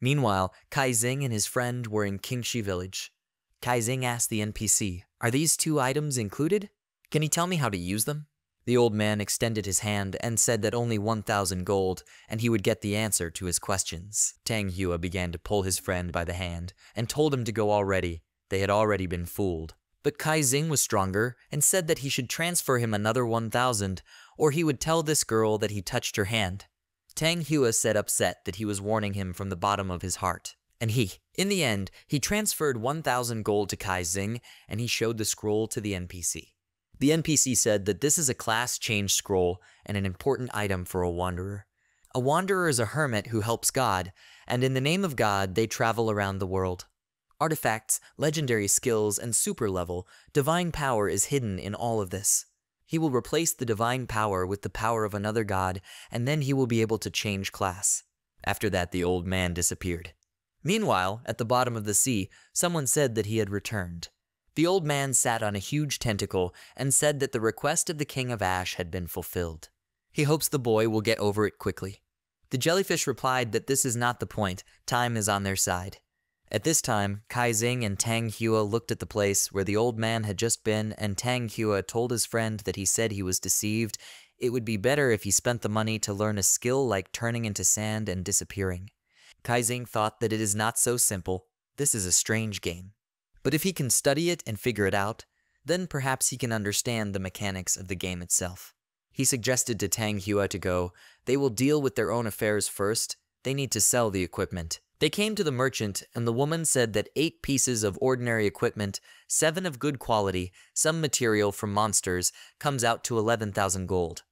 Meanwhile, Kai Xing and his friend were in Qingxi village. Kai Xing asked the NPC, Are these two items included? Can he tell me how to use them? The old man extended his hand and said that only 1,000 gold, and he would get the answer to his questions. Tang Hua began to pull his friend by the hand and told him to go already. They had already been fooled. But Kai Xing was stronger and said that he should transfer him another 1,000, or he would tell this girl that he touched her hand. Tang Hua said upset that he was warning him from the bottom of his heart. And he, in the end, he transferred 1,000 gold to Kai Xing and he showed the scroll to the NPC. The NPC said that this is a class change scroll and an important item for a wanderer. A wanderer is a hermit who helps God, and in the name of God, they travel around the world. Artifacts, legendary skills, and super level, divine power is hidden in all of this. He will replace the divine power with the power of another god, and then he will be able to change class. After that, the old man disappeared. Meanwhile, at the bottom of the sea, someone said that he had returned. The old man sat on a huge tentacle and said that the request of the King of Ash had been fulfilled. He hopes the boy will get over it quickly. The jellyfish replied that this is not the point, time is on their side. At this time, Kai Xing and Tang Hua looked at the place where the old man had just been, and Tang Hua told his friend that he said he was deceived. It would be better if he spent the money to learn a skill like turning into sand and disappearing. Kai Xing thought that it is not so simple. This is a strange game. But if he can study it and figure it out, then perhaps he can understand the mechanics of the game itself. He suggested to Tang Hua to go, they will deal with their own affairs first, they need to sell the equipment. They came to the merchant, and the woman said that eight pieces of ordinary equipment, seven of good quality, some material from monsters, comes out to 11,000 gold.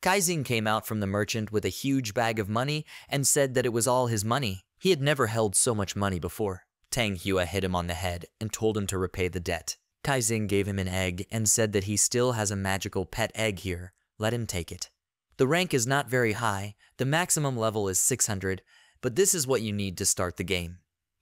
Kai Xing came out from the merchant with a huge bag of money and said that it was all his money. He had never held so much money before. Tang Hua hit him on the head and told him to repay the debt. Kai Xing gave him an egg and said that he still has a magical pet egg here. Let him take it. The rank is not very high. The maximum level is 600, but this is what you need to start the game.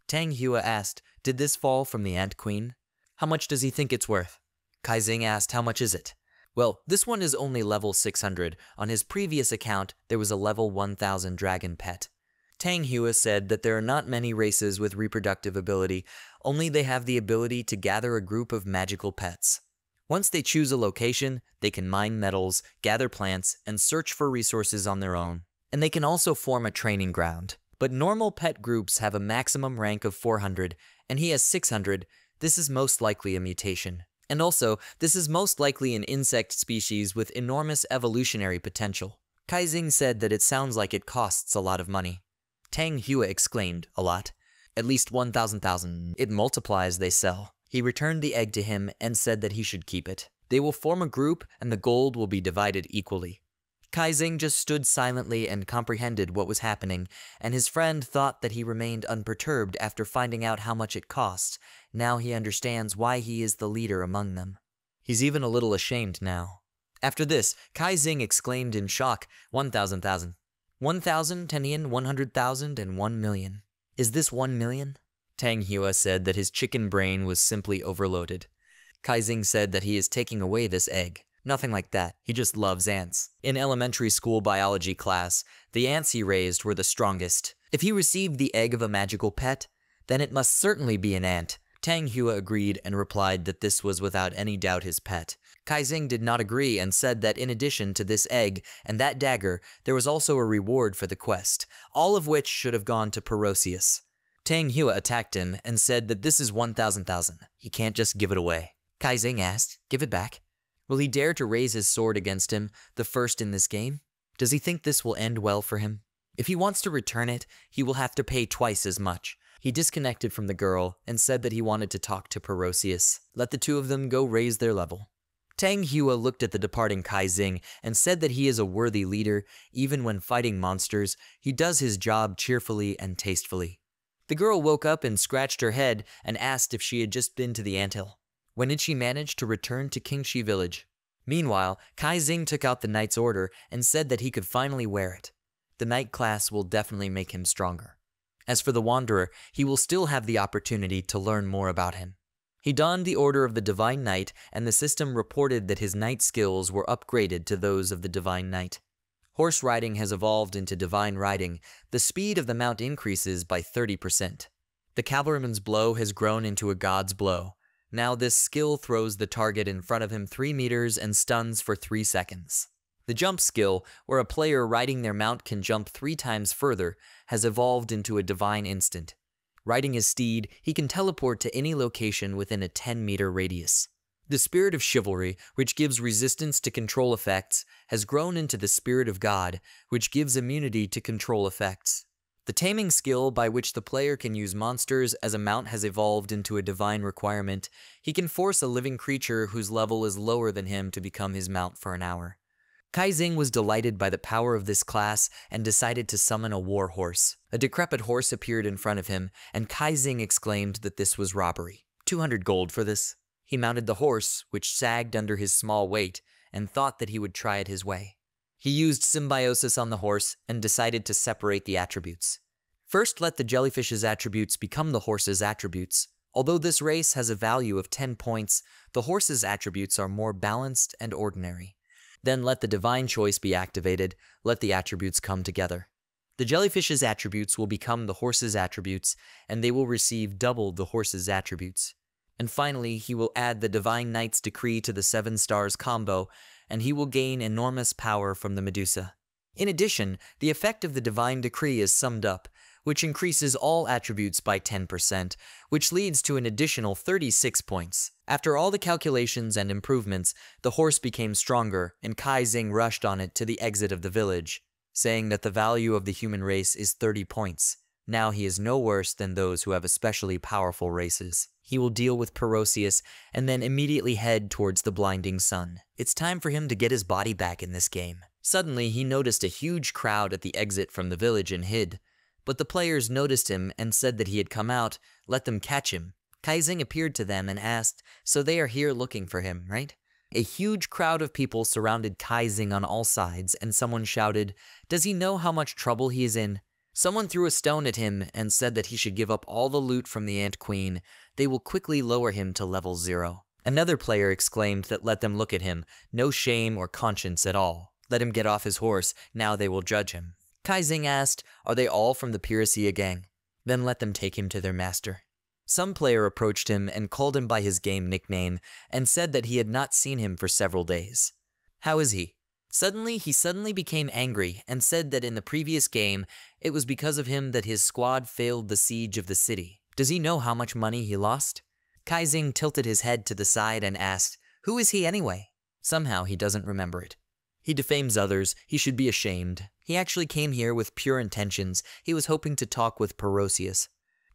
Tang Hua asked, Did this fall from the Ant Queen? How much does he think it's worth? Kai Xing asked, How much is it? Well, this one is only level 600. On his previous account, there was a level 1000 dragon pet. Tang Hua said that there are not many races with reproductive ability, only they have the ability to gather a group of magical pets. Once they choose a location, they can mine metals, gather plants, and search for resources on their own. And they can also form a training ground. But normal pet groups have a maximum rank of 400, and he has 600. This is most likely a mutation. And also, this is most likely an insect species with enormous evolutionary potential. Kai Xing said that it sounds like it costs a lot of money. Tang Hua exclaimed, a lot. At least 1,000,000. It multiplies, they sell. He returned the egg to him and said that he should keep it. They will form a group and the gold will be divided equally. Kai Xing just stood silently and comprehended what was happening, and his friend thought that he remained unperturbed after finding out how much it cost. Now he understands why he is the leader among them. He's even a little ashamed now. After this, Kai Xing exclaimed in shock, 1,000,000. 1,000, Tenian, 100,000, and 1 million. Is this 1 million? Tang Hua said that his chicken brain was simply overloaded. Kai Xing said that he is taking away this egg. Nothing like that. He just loves ants. In elementary school biology class, the ants he raised were the strongest. If he received the egg of a magical pet, then it must certainly be an ant. Tang Hua agreed and replied that this was without any doubt his pet. Kai Kaizing did not agree and said that in addition to this egg and that dagger, there was also a reward for the quest, all of which should have gone to Perosius. Tang Hua attacked him and said that this is 1,000,000. He can't just give it away. Kai Kaizing asked, Give it back. Will he dare to raise his sword against him, the first in this game? Does he think this will end well for him? If he wants to return it, he will have to pay twice as much. He disconnected from the girl and said that he wanted to talk to Perosius. Let the two of them go raise their level. Tang Hua looked at the departing Kai Xing and said that he is a worthy leader. Even when fighting monsters, he does his job cheerfully and tastefully. The girl woke up and scratched her head and asked if she had just been to the anthill. When did she manage to return to Qingxi village? Meanwhile, Kai Xing took out the knight's order and said that he could finally wear it. The knight class will definitely make him stronger. As for the Wanderer, he will still have the opportunity to learn more about him. He donned the Order of the Divine Knight, and the system reported that his knight skills were upgraded to those of the Divine Knight. Horse riding has evolved into divine riding. The speed of the mount increases by 30%. The cavalryman's blow has grown into a god's blow. Now this skill throws the target in front of him 3 meters and stuns for 3 seconds. The jump skill, where a player riding their mount can jump 3 times further, has evolved into a divine instant. Riding his steed, he can teleport to any location within a 10 meter radius. The spirit of chivalry, which gives resistance to control effects, has grown into the spirit of God, which gives immunity to control effects. The taming skill by which the player can use monsters as a mount has evolved into a divine requirement. He can force a living creature whose level is lower than him to become his mount for an hour. Kai Xing was delighted by the power of this class and decided to summon a war horse. A decrepit horse appeared in front of him, and Kai Xing exclaimed that this was robbery. 200 gold for this. He mounted the horse, which sagged under his small weight, and thought that he would try it his way. He used symbiosis on the horse and decided to separate the attributes. First, let the jellyfish's attributes become the horse's attributes. Although this race has a value of 10 points, the horse's attributes are more balanced and ordinary. Then let the divine choice be activated, let the attributes come together. The jellyfish's attributes will become the horse's attributes, and they will receive double the horse's attributes. And finally, he will add the Divine Knight's Decree to the Seven Stars combo, and he will gain enormous power from the Medusa. In addition, the effect of the Divine Decree is summed up, which increases all attributes by 10%, which leads to an additional 36 points. After all the calculations and improvements, the horse became stronger, and Kai Xing rushed on it to the exit of the village, saying that the value of the human race is 30 points. Now he is no worse than those who have especially powerful races. He will deal with Perosius and then immediately head towards the blinding sun. It's time for him to get his body back in this game. Suddenly, he noticed a huge crowd at the exit from the village and hid. But the players noticed him and said that he had come out, let them catch him. Kai Xing appeared to them and asked, So they are here looking for him, right? A huge crowd of people surrounded Kai Xing on all sides, and someone shouted, Does he know how much trouble he is in? Someone threw a stone at him and said that he should give up all the loot from the Ant Queen. They will quickly lower him to level zero. Another player exclaimed that let them look at him, no shame or conscience at all. Let him get off his horse, now they will judge him. Kai Xing asked, Are they all from the Pyrrhisia gang? Then let them take him to their master. Some player approached him and called him by his game nickname and said that he had not seen him for several days. How is he? Suddenly, he suddenly became angry and said that in the previous game, it was because of him that his squad failed the siege of the city. Does he know how much money he lost? Kai Xing tilted his head to the side and asked, Who is he anyway? Somehow he doesn't remember it. He defames others, he should be ashamed. He actually came here with pure intentions, he was hoping to talk with Perosius.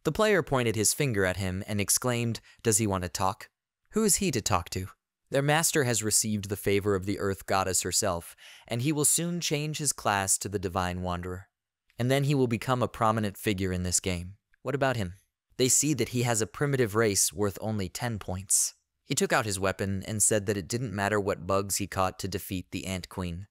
The player pointed his finger at him and exclaimed, Does he want to talk? Who is he to talk to? Their master has received the favor of the earth goddess herself, and he will soon change his class to the divine wanderer. And then he will become a prominent figure in this game. What about him? They see that he has a primitive race worth only 10 points. He took out his weapon and said that it didn't matter what bugs he caught to defeat the Ant Queen.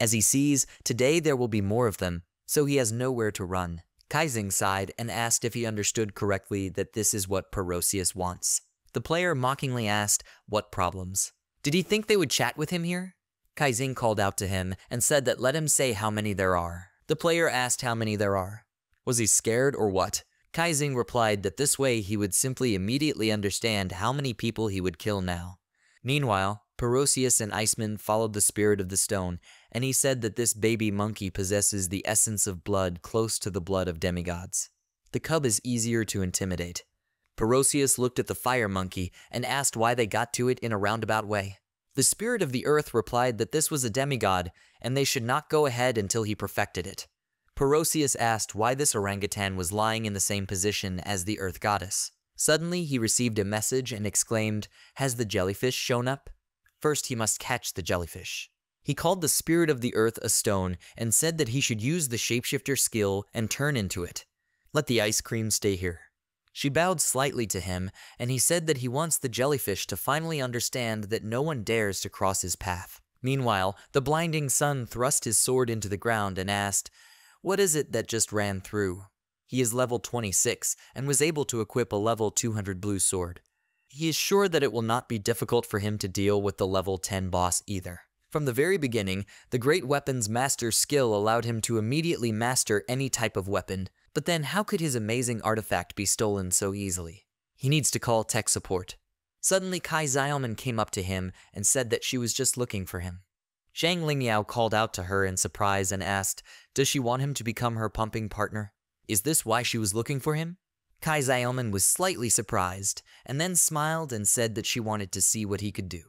As he sees, today there will be more of them, so he has nowhere to run. Kai Xing sighed and asked if he understood correctly that this is what Perosius wants. The player mockingly asked, What problems? Did he think they would chat with him here? Kai Xing called out to him and said that let him say how many there are. The player asked how many there are. Was he scared or what? Kai Xing replied that this way he would simply immediately understand how many people he would kill now. Meanwhile, Perosius and Iceman followed the spirit of the stone, and he said that this baby monkey possesses the essence of blood close to the blood of demigods. The cub is easier to intimidate. Perosius looked at the fire monkey and asked why they got to it in a roundabout way. The spirit of the earth replied that this was a demigod, and they should not go ahead until he perfected it. Perosius asked why this orangutan was lying in the same position as the earth goddess. Suddenly, he received a message and exclaimed, Has the jellyfish shown up? First, he must catch the jellyfish. He called the spirit of the earth a stone and said that he should use the shapeshifter skill and turn into it. Let the ice cream stay here. She bowed slightly to him, and he said that he wants the jellyfish to finally understand that no one dares to cross his path. Meanwhile, the blinding sun thrust his sword into the ground and asked, What is it that just ran through? He is level 26 and was able to equip a level 200 blue sword. He is sure that it will not be difficult for him to deal with the level 10 boss either. From the very beginning, the Great Weapon's master skill allowed him to immediately master any type of weapon, but then how could his amazing artifact be stolen so easily? He needs to call tech support. Suddenly, Kai Xiaoman came up to him and said that she was just looking for him. Zhang Lingyao called out to her in surprise and asked, Does she want him to become her pumping partner? Is this why she was looking for him? Kai Xiaoman was slightly surprised, and then smiled and said that she wanted to see what he could do.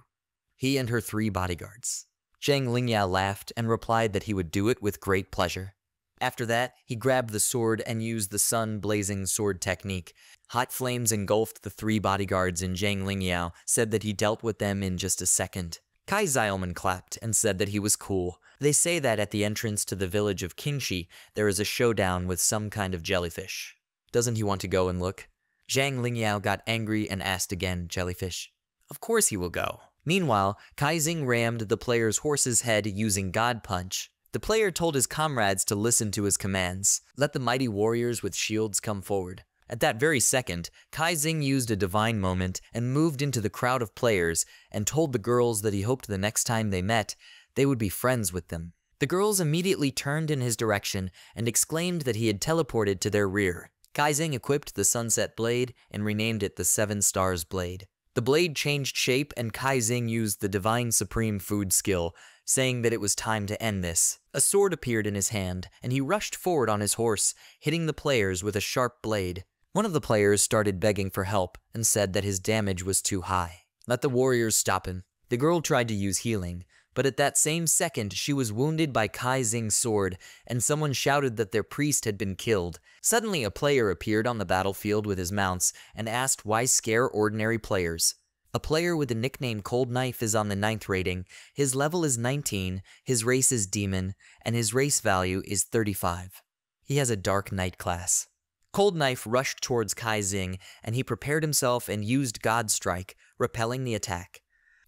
He and her three bodyguards. Zhang Lingyao laughed and replied that he would do it with great pleasure. After that, he grabbed the sword and used the sun-blazing sword technique. Hot flames engulfed the three bodyguards and Zhang Lingyao said that he dealt with them in just a second. Kai Xiaoman clapped and said that he was cool. They say that at the entrance to the village of Qingxi, there is a showdown with some kind of jellyfish. Doesn't he want to go and look? Zhang Lingyao got angry and asked again, Jellyfish. Of course he will go. Meanwhile, Kai Xing rammed the player's horse's head using God Punch. The player told his comrades to listen to his commands. Let the mighty warriors with shields come forward. At that very second, Kai Xing used a divine moment and moved into the crowd of players and told the girls that he hoped the next time they met, they would be friends with them. The girls immediately turned in his direction and exclaimed that he had teleported to their rear. Kai Xing equipped the Sunset Blade and renamed it the Seven Stars Blade. The blade changed shape and Kai Xing used the Divine Supreme Food skill, saying that it was time to end this. A sword appeared in his hand, and he rushed forward on his horse, hitting the players with a sharp blade. One of the players started begging for help and said that his damage was too high. Let the warriors stop him. The girl tried to use healing, but at that same second she was wounded by Kai Xing's sword, and someone shouted that their priest had been killed. Suddenly a player appeared on the battlefield with his mounts and asked why scare ordinary players. A player with the nickname Cold Knife is on the ninth rating, his level is 19, his race is Demon, and his race value is 35. He has a Dark Knight class. Cold Knife rushed towards Kai Xing, and he prepared himself and used God Strike, repelling the attack.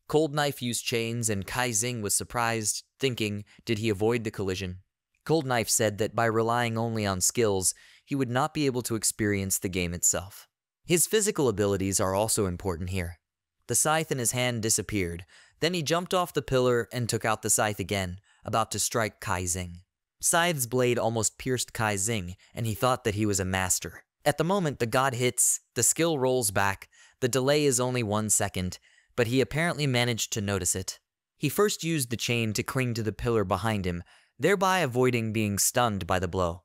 Cold Knife used chains, and Kai Xing was surprised, thinking, did he avoid the collision? Cold Knife said that by relying only on skills, he would not be able to experience the game itself. His physical abilities are also important here. The scythe in his hand disappeared, then he jumped off the pillar and took out the scythe again, about to strike Kai Xing. Scythe's blade almost pierced Kai Xing, and he thought that he was a master. At the moment the god hits, the skill rolls back, the delay is only one second, but he apparently managed to notice it. He first used the chain to cling to the pillar behind him, thereby avoiding being stunned by the blow.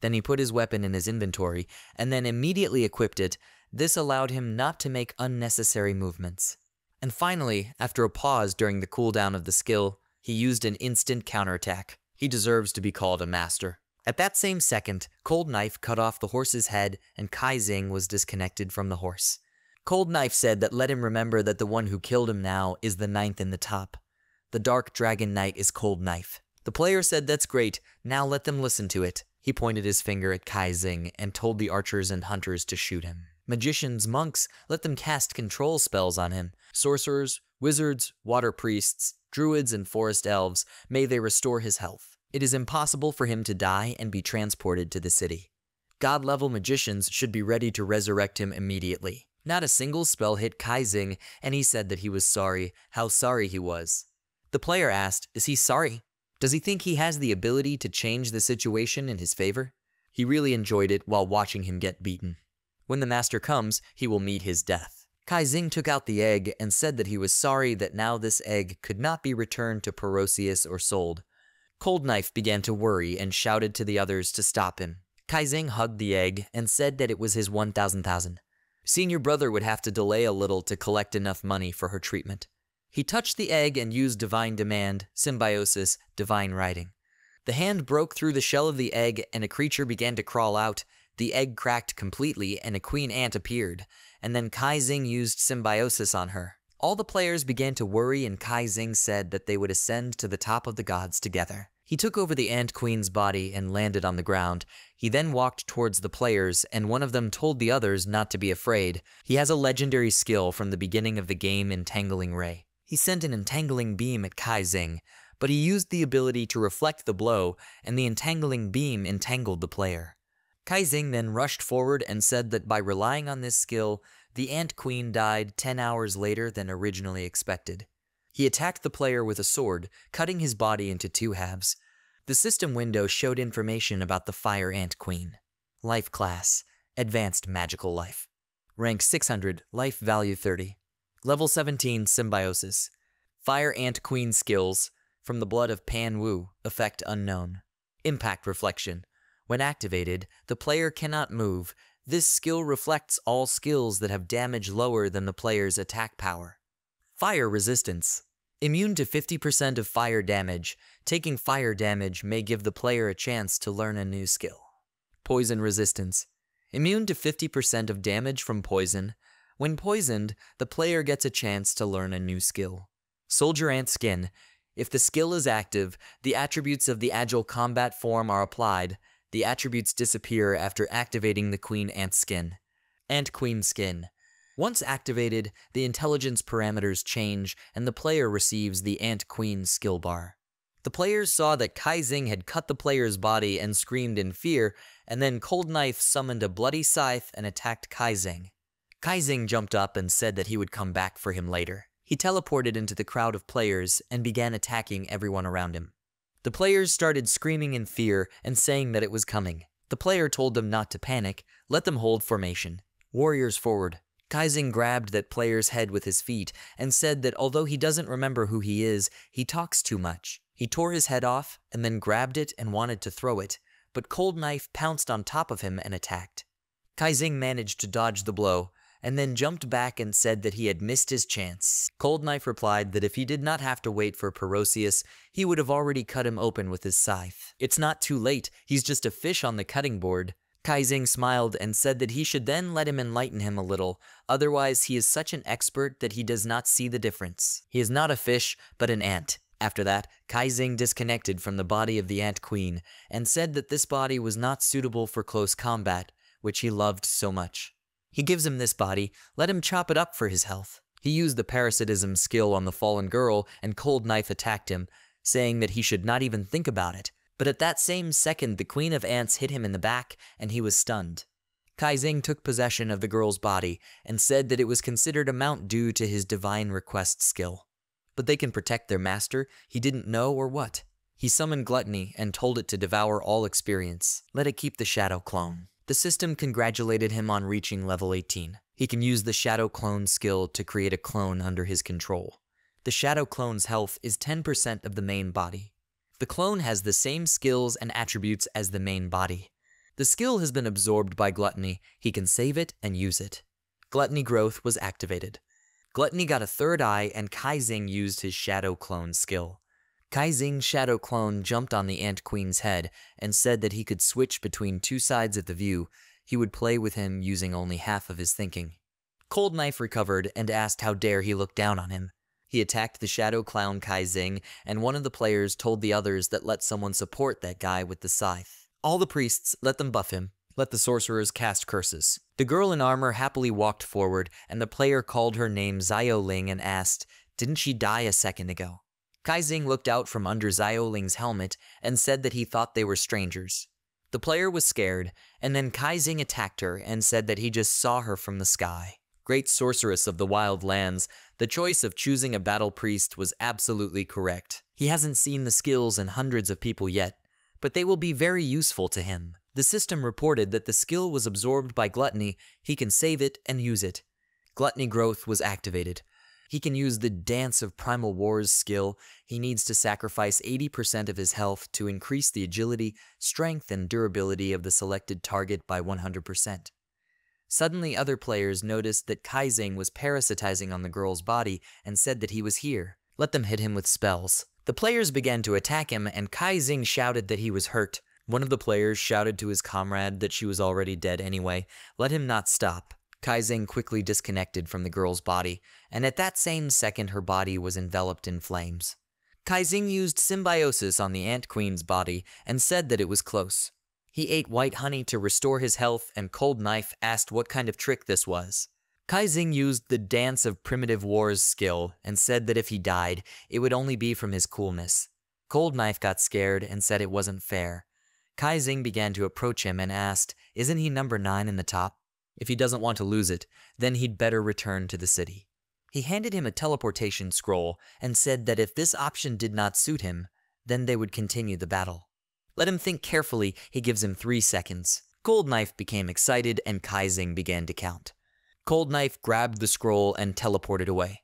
Then he put his weapon in his inventory, and then immediately equipped it. This allowed him not to make unnecessary movements. And finally, after a pause during the cooldown of the skill, he used an instant counterattack. He deserves to be called a master. At that same second, Cold Knife cut off the horse's head and Kai Xing was disconnected from the horse. Cold Knife said that let him remember that the one who killed him now is the ninth in the top. The Dark Dragon Knight is Cold Knife. The player said that's great, now let them listen to it. He pointed his finger at Kai Xing and told the archers and hunters to shoot him. Magicians, monks, let them cast control spells on him. Sorcerers, wizards, water priests, druids, and forest elves, may they restore his health. It is impossible for him to die and be transported to the city. God level magicians should be ready to resurrect him immediately. Not a single spell hit Kai Xing, and he said that he was sorry, how sorry he was. The player asked, Is he sorry? Does he think he has the ability to change the situation in his favor? He really enjoyed it while watching him get beaten. When the master comes, he will meet his death. Kai Xing took out the egg and said that he was sorry that now this egg could not be returned to Perosius or sold. Cold Knife began to worry and shouted to the others to stop him. Kai Xing hugged the egg and said that it was his 1,000,000. Senior brother would have to delay a little to collect enough money for her treatment. He touched the egg and used Divine Demand, Symbiosis, Divine Writing. The hand broke through the shell of the egg and a creature began to crawl out. The egg cracked completely and a queen ant appeared, and then Kai Xing used Symbiosis on her. All the players began to worry and Kai Xing said that they would ascend to the top of the gods together. He took over the Ant Queen's body and landed on the ground. He then walked towards the players, and one of them told the others not to be afraid. He has a legendary skill from the beginning of the game Entangling Ray. He sent an entangling beam at Kai Xing, but he used the ability to reflect the blow, and the entangling beam entangled the player. Kai then rushed forward and said that by relying on this skill, the Ant Queen died 10 hours later than originally expected. He attacked the player with a sword, cutting his body into two halves. The system window showed information about the Fire Ant Queen. Life class, Advanced Magical Life. Rank 600, Life Value 30. Level 17 Symbiosis. Fire Ant Queen skills from the blood of Pan Wu, effect unknown. Impact Reflection. When activated, the player cannot move. This skill reflects all skills that have damage lower than the player's attack power. Fire Resistance. Immune to 50% of fire damage, taking fire damage may give the player a chance to learn a new skill. Poison Resistance. Immune to 50% of damage from poison, when poisoned, the player gets a chance to learn a new skill. Soldier Ant Skin. If the skill is active, the attributes of the agile combat form are applied. The attributes disappear after activating the Queen Ant Skin. Ant Queen Skin. Once activated, the intelligence parameters change and the player receives the Ant Queen skill bar. The players saw that Kai Xing had cut the player's body and screamed in fear, and then Cold Knife summoned a bloody scythe and attacked Kai Xing. Kai Xing jumped up and said that he would come back for him later. He teleported into the crowd of players and began attacking everyone around him. The players started screaming in fear and saying that it was coming. The player told them not to panic, let them hold formation. Warriors forward. Kai Xing grabbed that player's head with his feet and said that although he doesn't remember who he is, he talks too much. He tore his head off and then grabbed it and wanted to throw it, but Cold Knife pounced on top of him and attacked. Kai Xing managed to dodge the blow, and then jumped back and said that he had missed his chance. Cold Knife replied that if he did not have to wait for Perosius, he would have already cut him open with his scythe. It's not too late, he's just a fish on the cutting board. Kai Xing smiled and said that he should then let him enlighten him a little, otherwise he is such an expert that he does not see the difference. He is not a fish, but an ant. After that, Kai Xing disconnected from the body of the Ant Queen, and said that this body was not suitable for close combat, which he loved so much. He gives him this body, let him chop it up for his health. He used the parasitism skill on the fallen girl, and Cold Knife attacked him, saying that he should not even think about it. But at that same second, the Queen of Ants hit him in the back, and he was stunned. Kai Xing took possession of the girl's body and said that it was considered a mount due to his divine request skill. But they can protect their master, he didn't know or what. He summoned Gluttony and told it to devour all experience. Let it keep the Shadow Clone. The system congratulated him on reaching level 18. He can use the Shadow Clone skill to create a clone under his control. The Shadow Clone's health is 10% of the main body. The clone has the same skills and attributes as the main body. The skill has been absorbed by Gluttony. He can save it and use it. Gluttony growth was activated. Gluttony got a third eye and Kai Xing used his Shadow Clone skill. Kai Xing's Shadow Clone jumped on the Ant Queen's head and said that he could switch between two sides of the view. He would play with him using only half of his thinking. Cold Knife recovered and asked how dare he look down on him. He attacked the Shadow Clone Kaizing, and one of the players told the others that let someone support that guy with the scythe. All the priests let them buff him, let the sorcerers cast curses. The girl in armor happily walked forward, and the player called her name Xiaoling and asked, Didn't she die a second ago? Kai Xing looked out from under Xiaoling's helmet and said that he thought they were strangers. The player was scared, and then Kai Xing attacked her and said that he just saw her from the sky. Great sorceress of the wild lands, the choice of choosing a battle priest was absolutely correct. He hasn't seen the skills in hundreds of people yet, but they will be very useful to him. The system reported that the skill was absorbed by Gluttony, he can save it and use it. Gluttony growth was activated. He can use the Dance of Primal Wars skill. He needs to sacrifice 80% of his health to increase the agility, strength, and durability of the selected target by 100%. Suddenly, other players noticed that Kai Xing was parasitizing on the girl's body and said that he was here. Let them hit him with spells. The players began to attack him, and Kai Xing shouted that he was hurt. One of the players shouted to his comrade that she was already dead anyway. Let him not stop. Kai Xing quickly disconnected from the girl's body, and at that same second her body was enveloped in flames. Kai Xing used symbiosis on the Ant Queen's body and said that it was close. He ate white honey to restore his health, and Cold Knife asked what kind of trick this was. Kai Xing used the Dance of Primitive Wars skill and said that if he died, it would only be from his coolness. Cold Knife got scared and said it wasn't fair. Kai Xing began to approach him and asked, Isn't he number 9 in the top? If he doesn't want to lose it, then he'd better return to the city. He handed him a teleportation scroll and said that if this option did not suit him, then they would continue the battle. Let him think carefully, he gives him three seconds. Cold Knife became excited and Kai Xing began to count. Cold Knife grabbed the scroll and teleported away.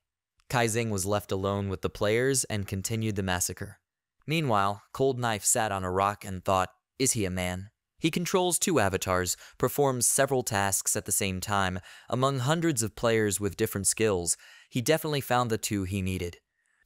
Kai Xing was left alone with the players and continued the massacre. Meanwhile, Cold Knife sat on a rock and thought, is he a man? He controls two avatars, performs several tasks at the same time. Among hundreds of players with different skills, he definitely found the two he needed.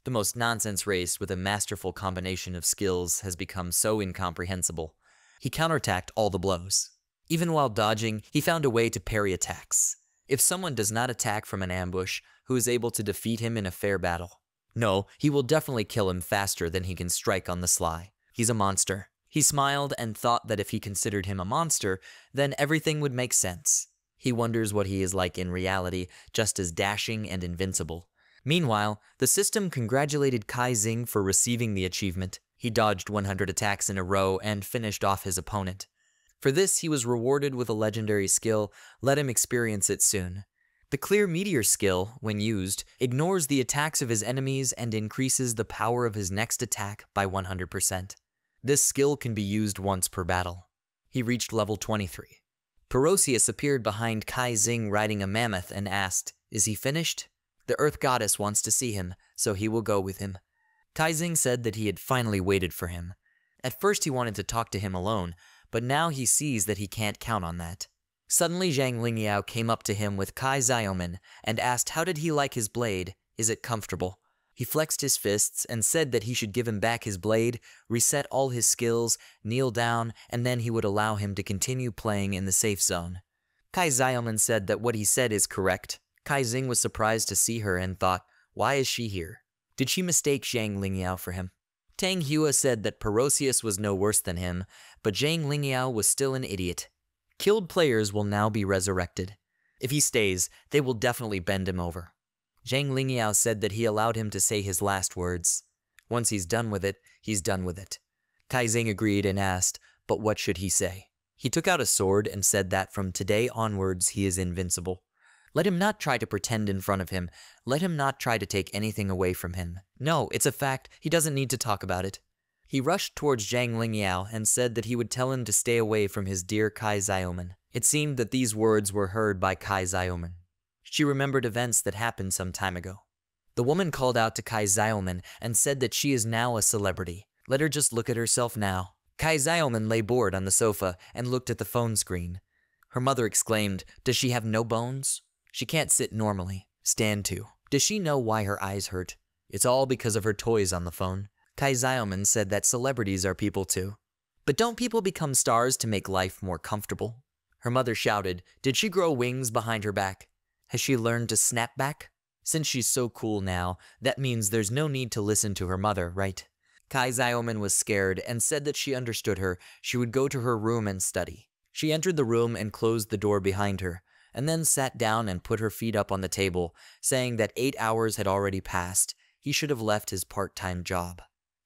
The most nonsense race with a masterful combination of skills has become so incomprehensible. He counterattacked all the blows. Even while dodging, he found a way to parry attacks. If someone does not attack from an ambush, who is able to defeat him in a fair battle? No, he will definitely kill him faster than he can strike on the sly. He's a monster. He smiled and thought that if he considered him a monster, then everything would make sense. He wonders what he is like in reality, just as dashing and invincible. Meanwhile, the system congratulated Kai Kaizing for receiving the achievement. He dodged 100 attacks in a row and finished off his opponent. For this, he was rewarded with a legendary skill, let him experience it soon. The Clear Meteor skill, when used, ignores the attacks of his enemies and increases the power of his next attack by 100%. This skill can be used once per battle. He reached level 23. Perosius appeared behind Kai Xing riding a mammoth and asked, Is he finished? The Earth Goddess wants to see him, so he will go with him. Kai Xing said that he had finally waited for him. At first he wanted to talk to him alone, but now he sees that he can't count on that. Suddenly Zhang Lingyao came up to him with Kai Xiaoman and asked how did he like his blade, is it comfortable? He flexed his fists and said that he should give him back his blade, reset all his skills, kneel down, and then he would allow him to continue playing in the safe zone. Kai Xiaoman said that what he said is correct, Kai Xing was surprised to see her and thought, why is she here? Did she mistake Zhang Lingyao for him? Tang Hua said that Perosius was no worse than him, but Zhang Lingyao was still an idiot. Killed players will now be resurrected. If he stays, they will definitely bend him over. Zhang Lingyao said that he allowed him to say his last words. Once he's done with it, he's done with it. Kai Xing agreed and asked, but what should he say? He took out a sword and said that from today onwards he is invincible. Let him not try to pretend in front of him. Let him not try to take anything away from him. No, it's a fact. He doesn't need to talk about it. He rushed towards Zhang Lingyao and said that he would tell him to stay away from his dear Kai Xiaoman. It seemed that these words were heard by Kai Xiaoman. She remembered events that happened some time ago. The woman called out to Kai Xiaoman and said that she is now a celebrity. Let her just look at herself now. Kai Xiaoman lay bored on the sofa and looked at the phone screen. Her mother exclaimed, Does she have no bones? She can't sit normally. Stand to. Does she know why her eyes hurt? It's all because of her toys on the phone. Kai Xiaoman said that celebrities are people too. But don't people become stars to make life more comfortable? Her mother shouted, Did she grow wings behind her back? Has she learned to snap back? Since she's so cool now, that means there's no need to listen to her mother, right? Kai Xiaoman was scared and said that she understood her. She would go to her room and study. She entered the room and closed the door behind her, and then sat down and put her feet up on the table, saying that eight hours had already passed. He should have left his part time job.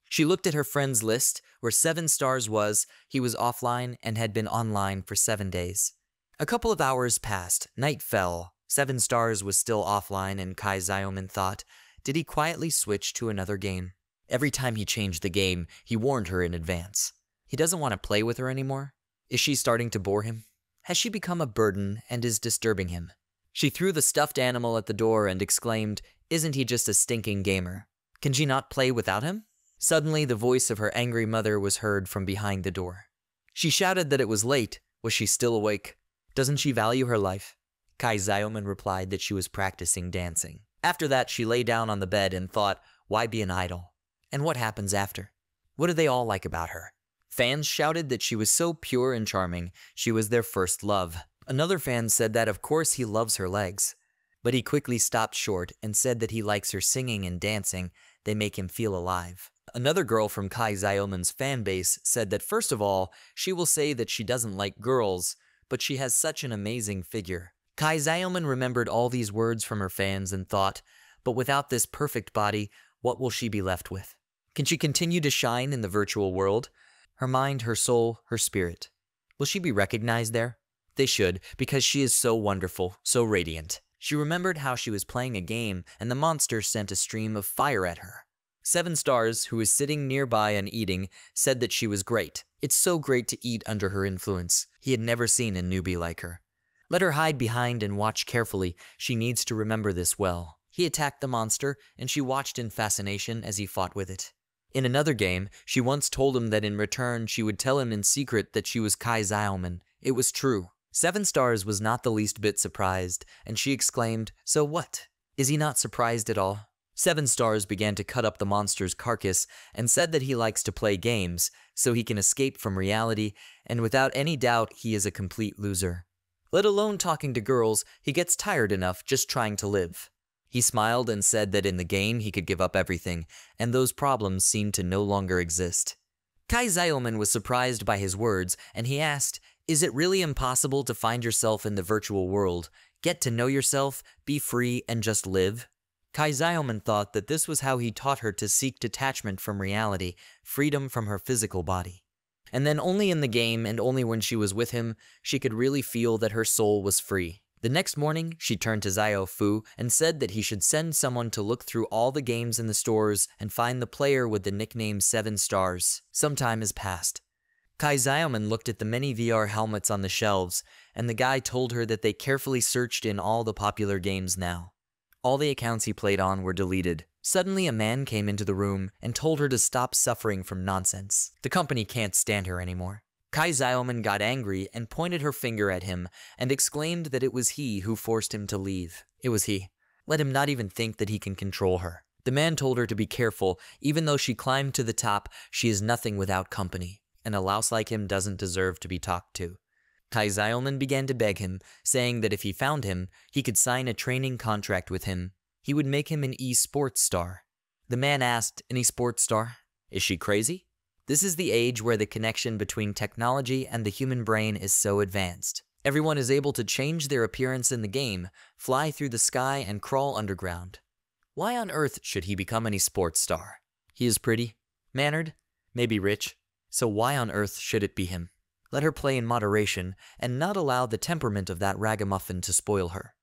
She looked at her friend's list, where seven stars was, he was offline and had been online for seven days. A couple of hours passed, night fell, seven stars was still offline, and Kai Xiaoman thought, did he quietly switch to another game? Every time he changed the game, he warned her in advance. He doesn't want to play with her anymore? Is she starting to bore him? Has she become a burden and is disturbing him? She threw the stuffed animal at the door and exclaimed, Isn't he just a stinking gamer? Can she not play without him? Suddenly, the voice of her angry mother was heard from behind the door. She shouted that it was late. Was she still awake? Doesn't she value her life? Kai Xiaoman replied that she was practicing dancing. After that, she lay down on the bed and thought, why be an idol? And what happens after? What do they all like about her? Fans shouted that she was so pure and charming, she was their first love. Another fan said that of course he loves her legs. But he quickly stopped short and said that he likes her singing and dancing, they make him feel alive. Another girl from Kai Xiaoman's fan base said that first of all, she will say that she doesn't like girls, but she has such an amazing figure. Kai Xiaoman remembered all these words from her fans and thought, but without this perfect body, what will she be left with? Can she continue to shine in the virtual world? Her mind, her soul, her spirit. Will she be recognized there? They should, because she is so wonderful, so radiant. She remembered how she was playing a game and the monster sent a stream of fire at her. Seven Stars, who was sitting nearby and eating, said that she was great. It's so great to eat under her influence. He had never seen a newbie like her. Let her hide behind and watch carefully. She needs to remember this well. He attacked the monster, and she watched in fascination as he fought with it. In another game, she once told him that in return she would tell him in secret that she was Kai Xiaoman. It was true. Seven Stars was not the least bit surprised, and she exclaimed, So what? Is he not surprised at all? Seven Stars began to cut up the monster's carcass and said that he likes to play games, so he can escape from reality, and without any doubt he is a complete loser. Let alone talking to girls, he gets tired enough just trying to live. He smiled and said that in the game he could give up everything, and those problems seemed to no longer exist. Kai Xiaoman was surprised by his words, and he asked, Is it really impossible to find yourself in the virtual world, get to know yourself, be free, and just live? Kai Xiaoman thought that this was how he taught her to seek detachment from reality, freedom from her physical body. And then only in the game and only when she was with him, she could really feel that her soul was free. The next morning, she turned to Xiao Fu and said that he should send someone to look through all the games in the stores and find the player with the nickname 7 Stars. Some time has passed. Kai Xiaoman looked at the many VR helmets on the shelves, and the guy told her that they carefully searched in all the popular games now. All the accounts he played on were deleted. Suddenly, a man came into the room and told her to stop suffering from nonsense. The company can't stand her anymore. Kai Xiaoman got angry and pointed her finger at him and exclaimed that it was he who forced him to leave. It was he. Let him not even think that he can control her. The man told her to be careful, even though she climbed to the top, she is nothing without company, and a louse like him doesn't deserve to be talked to. Kai Xiaoman began to beg him, saying that if he found him, he could sign a training contract with him. He would make him an e-sports star. The man asked, an e-sports star? Is she crazy? This is the age where the connection between technology and the human brain is so advanced. Everyone is able to change their appearance in the game, fly through the sky, and crawl underground. Why on earth should he become any sports star? He is pretty, mannered, maybe rich, so why on earth should it be him? Let her play in moderation, and not allow the temperament of that ragamuffin to spoil her.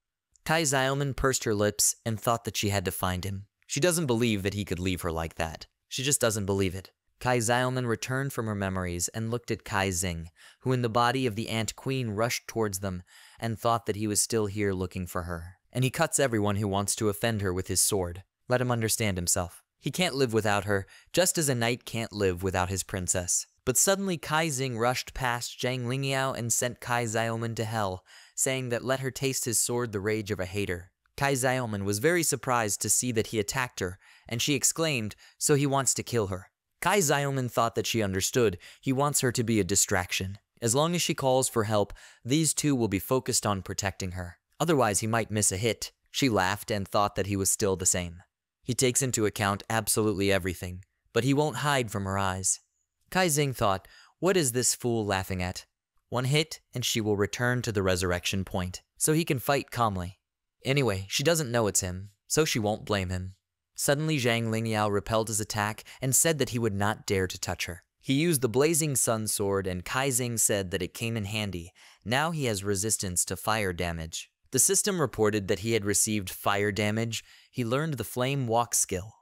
Kai Xiaoman pursed her lips and thought that she had to find him. She doesn't believe that he could leave her like that. She just doesn't believe it. Kai Xiaoman returned from her memories and looked at Kai Xing, who in the body of the Ant Queen rushed towards them and thought that he was still here looking for her. And he cuts everyone who wants to offend her with his sword. Let him understand himself. He can't live without her, just as a knight can't live without his princess. But suddenly Kai Xing rushed past Zhang Lingyao and sent Kai Xiaoman to hell, saying that let her taste his sword the rage of a hater. Kai Xiaoman was very surprised to see that he attacked her, and she exclaimed, so he wants to kill her. Kai Xiaoman thought that she understood. He wants her to be a distraction. As long as she calls for help, these two will be focused on protecting her. Otherwise, he might miss a hit. She laughed and thought that he was still the same. He takes into account absolutely everything, but he won't hide from her eyes. Kai Xing thought, what is this fool laughing at? One hit, and she will return to the resurrection point, so he can fight calmly. Anyway, she doesn't know it's him, so she won't blame him. Suddenly Zhang Lingyao repelled his attack and said that he would not dare to touch her. He used the Blazing Sun Sword and Kai Xing said that it came in handy. Now he has resistance to fire damage. The system reported that he had received fire damage. He learned the Flame Walk skill.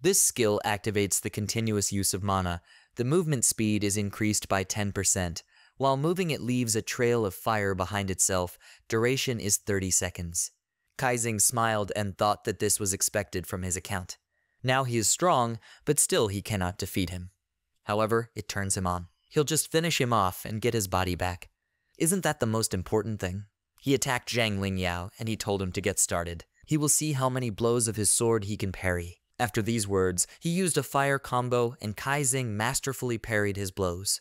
This skill activates the continuous use of mana, the movement speed is increased by 10%. While moving it leaves a trail of fire behind itself, duration is 30 seconds. Kai Xing smiled and thought that this was expected from his account. Now he is strong, but still he cannot defeat him. However, it turns him on. He'll just finish him off and get his body back. Isn't that the most important thing? He attacked Zhang Lingyao and he told him to get started. He will see how many blows of his sword he can parry. After these words, he used a fire combo and Kai Xing masterfully parried his blows.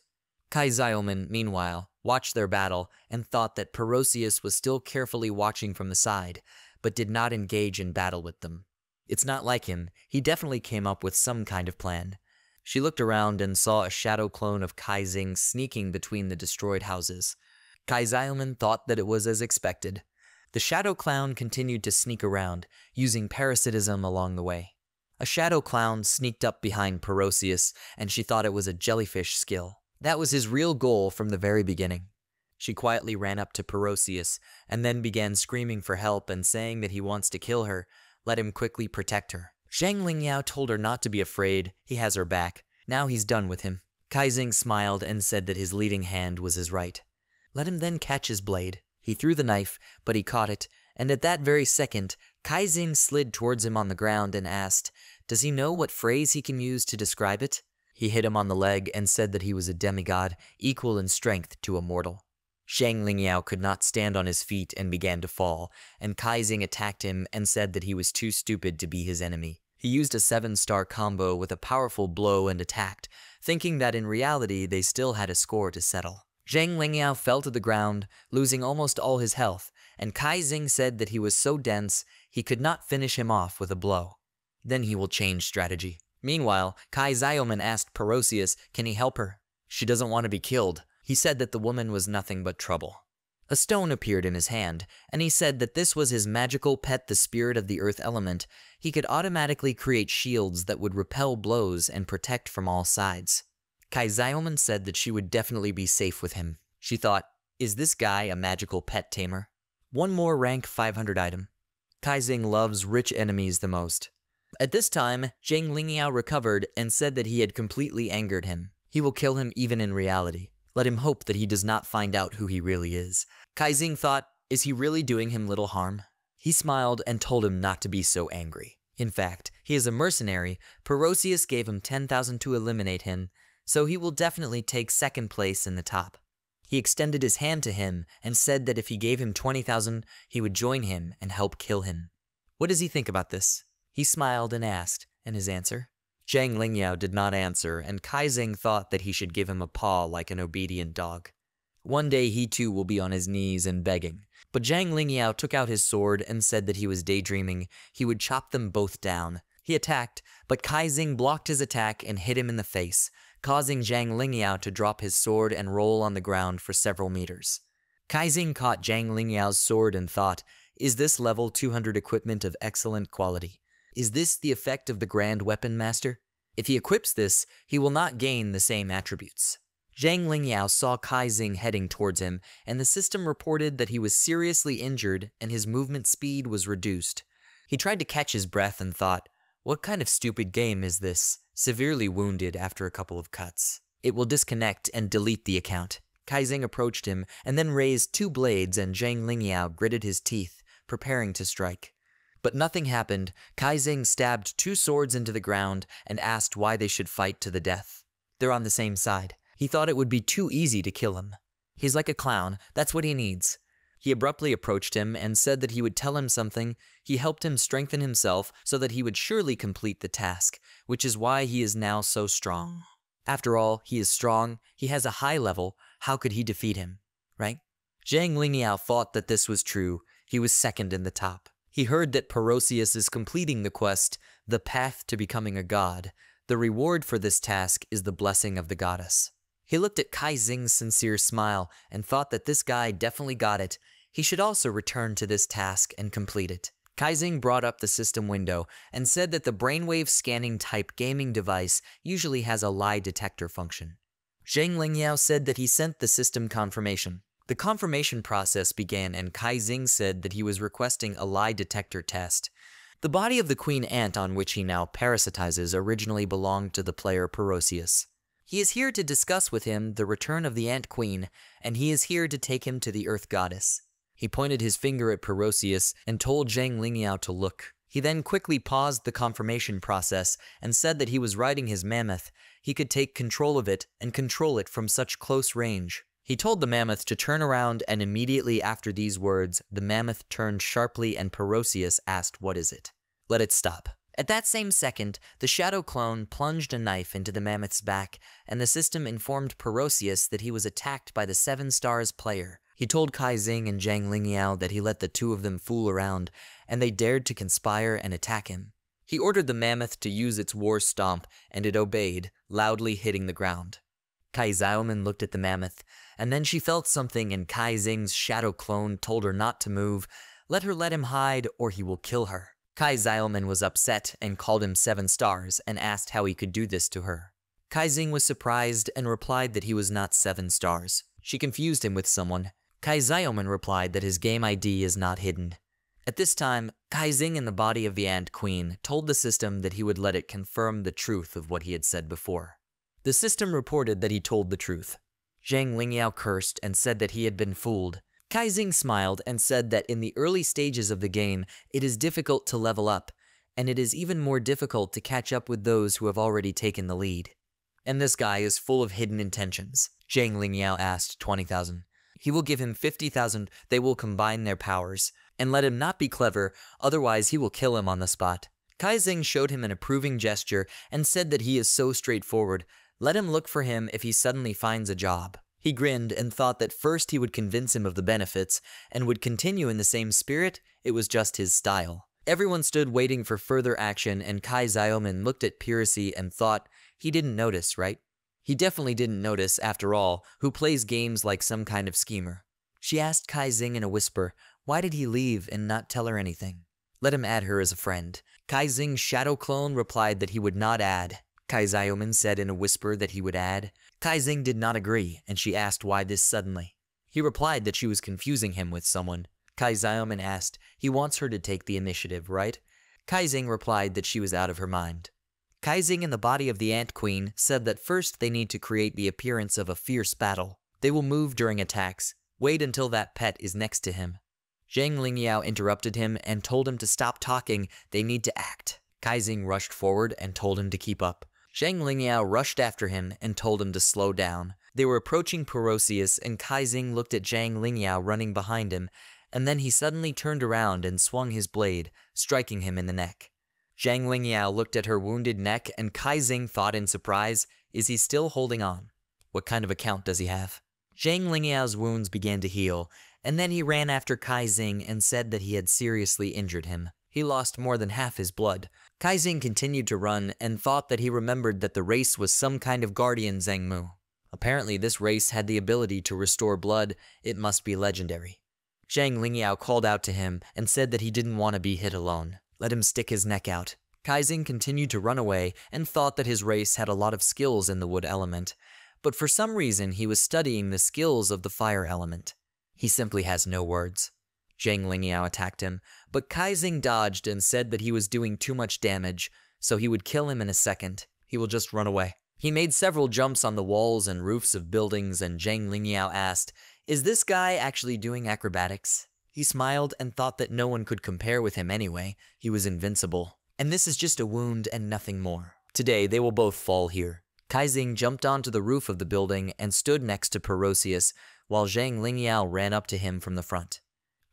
Kai Xiaoman, meanwhile, watched their battle and thought that Perosius was still carefully watching from the side, but did not engage in battle with them. It's not like him, he definitely came up with some kind of plan. She looked around and saw a shadow clone of Kai Xing sneaking between the destroyed houses. Kai Xiaoman thought that it was as expected. The shadow clone continued to sneak around, using parasitism along the way. A shadow clone sneaked up behind Perosius, and she thought it was a jellyfish skill. That was his real goal from the very beginning. She quietly ran up to Perosius, and then began screaming for help and saying that he wants to kill her. Let him quickly protect her. Zhang Lingyao told her not to be afraid, he has her back. Now he's done with him. Kai Xing smiled and said that his leading hand was his right. Let him then catch his blade. He threw the knife, but he caught it, and at that very second, Kai Xing slid towards him on the ground and asked, Does he know what phrase he can use to describe it? He hit him on the leg and said that he was a demigod, equal in strength to a mortal. Zhang Lingyao could not stand on his feet and began to fall, and Kai Xing attacked him and said that he was too stupid to be his enemy. He used a seven-star combo with a powerful blow and attacked, thinking that in reality they still had a score to settle. Zhang Lingyao fell to the ground, losing almost all his health, and Kai Xing said that he was so dense he could not finish him off with a blow. Then he will change strategy. Meanwhile, Kai Xiaoman asked Perosius, can he help her? She doesn't want to be killed. He said that the woman was nothing but trouble. A stone appeared in his hand, and he said that this was his magical pet, the spirit of the earth element. He could automatically create shields that would repel blows and protect from all sides. Kai Xiaoman said that she would definitely be safe with him. She thought, is this guy a magical pet tamer? One more rank 500 item. Kai Xing loves rich enemies the most. At this time, Zhang Lingyao recovered and said that he had completely angered him. He will kill him even in reality. Let him hope that he does not find out who he really is. Kai Xing thought, is he really doing him little harm? He smiled and told him not to be so angry. In fact, he is a mercenary. Perosius gave him 10,000 to eliminate him, so he will definitely take second place in the top. He extended his hand to him and said that if he gave him 20,000, he would join him and help kill him. What does he think about this? He smiled and asked, and his answer? Zhang Lingyao did not answer, and Kai Xing thought that he should give him a paw like an obedient dog. One day he too will be on his knees and begging. But Zhang Lingyao took out his sword and said that he was daydreaming. He would chop them both down. He attacked, but Kai Xing blocked his attack and hit him in the face causing Zhang Lingyao to drop his sword and roll on the ground for several meters. Kai Xing caught Zhang Lingyao's sword and thought, is this level 200 equipment of excellent quality? Is this the effect of the Grand Weapon Master? If he equips this, he will not gain the same attributes. Zhang Lingyao saw Kai Xing heading towards him, and the system reported that he was seriously injured and his movement speed was reduced. He tried to catch his breath and thought, What kind of stupid game is this? Severely wounded after a couple of cuts. It will disconnect and delete the account. Kai Xing approached him and then raised two blades and Zhang Lingyao gritted his teeth, preparing to strike. But nothing happened. Kai Kaizing stabbed two swords into the ground and asked why they should fight to the death. They're on the same side. He thought it would be too easy to kill him. He's like a clown, that's what he needs. He abruptly approached him and said that he would tell him something. He helped him strengthen himself so that he would surely complete the task, which is why he is now so strong. After all, he is strong, he has a high level, how could he defeat him, right? Zhang Lingyao thought that this was true. He was second in the top. He heard that Perosius is completing the quest, the path to becoming a god. The reward for this task is the blessing of the goddess. He looked at Kai Xing's sincere smile and thought that this guy definitely got it. He should also return to this task and complete it. Kai Xing brought up the system window and said that the brainwave scanning type gaming device usually has a lie detector function. Zhang Lingyao said that he sent the system confirmation. The confirmation process began and Kai Xing said that he was requesting a lie detector test. The body of the queen ant on which he now parasitizes originally belonged to the player Perosius. He is here to discuss with him the return of the Ant Queen, and he is here to take him to the Earth Goddess. He pointed his finger at Perosius and told Zhang Lingyao to look. He then quickly paused the confirmation process and said that he was riding his mammoth. He could take control of it and control it from such close range. He told the mammoth to turn around and immediately after these words, the mammoth turned sharply and Perosius asked what is it. Let it stop. At that same second, the shadow clone plunged a knife into the mammoth's back, and the system informed Perosius that he was attacked by the Seven Stars player. He told Kai Xing and Zhang Lingyao that he let the two of them fool around, and they dared to conspire and attack him. He ordered the mammoth to use its war stomp, and it obeyed, loudly hitting the ground. Kai Xiaoman looked at the mammoth, and then she felt something and Kai Xing's shadow clone told her not to move, let her let him hide or he will kill her. Kai Xiaoman was upset and called him seven stars and asked how he could do this to her. Kai Xing was surprised and replied that he was not seven stars. She confused him with someone. Kai Xiaoman replied that his game ID is not hidden. At this time, Kai Xing in the body of the Ant Queen told the system that he would let it confirm the truth of what he had said before. The system reported that he told the truth. Zhang Lingyao cursed and said that he had been fooled, Kai Xing smiled and said that in the early stages of the game, it is difficult to level up, and it is even more difficult to catch up with those who have already taken the lead. And this guy is full of hidden intentions. Zhang Lingyao asked 20,000. He will give him 50,000, they will combine their powers, and let him not be clever, otherwise he will kill him on the spot. Kai Xing showed him an approving gesture and said that he is so straightforward, let him look for him if he suddenly finds a job. He grinned and thought that first he would convince him of the benefits and would continue in the same spirit, it was just his style. Everyone stood waiting for further action and Kai Xiaoman looked at Piracy and thought, he didn't notice, right? He definitely didn't notice, after all, who plays games like some kind of schemer. She asked Kai Xing in a whisper, why did he leave and not tell her anything? Let him add her as a friend. Kai Xing's shadow clone replied that he would not add. Kai Xiaoman said in a whisper that he would add. Kai Xing did not agree, and she asked why this suddenly. He replied that she was confusing him with someone. Kai Xiaoman asked, he wants her to take the initiative, right? Kai Xing replied that she was out of her mind. Kai Xing in the body of the Ant Queen said that first they need to create the appearance of a fierce battle. They will move during attacks. Wait until that pet is next to him. Zhang Lingyao interrupted him and told him to stop talking, they need to act. Kai Xing rushed forward and told him to keep up. Zhang Lingyao rushed after him and told him to slow down. They were approaching Perosius and Kai Xing looked at Zhang Lingyao running behind him, and then he suddenly turned around and swung his blade, striking him in the neck. Zhang Lingyao looked at her wounded neck and Kai Xing thought in surprise, is he still holding on? What kind of account does he have? Zhang Lingyao's wounds began to heal, and then he ran after Kai Xing and said that he had seriously injured him. He lost more than half his blood. Kai Xing continued to run and thought that he remembered that the race was some kind of guardian Zhengmu. Apparently this race had the ability to restore blood, it must be legendary. Zhang Lingyao called out to him and said that he didn't want to be hit alone. Let him stick his neck out. Kai Xing continued to run away and thought that his race had a lot of skills in the wood element, but for some reason he was studying the skills of the fire element. He simply has no words. Zhang Lingyao attacked him, but Kai Xing dodged and said that he was doing too much damage. so he would kill him in a second. He will just run away. He made several jumps on the walls and roofs of buildings, and Zhang Lingyao asked, Is this guy actually doing acrobatics? He smiled and thought that no one could compare with him anyway. He was invincible. And this is just a wound and nothing more. Today, they will both fall here. Kai Xing jumped onto the roof of the building and stood next to Perosius, while Zhang Lingyao ran up to him from the front.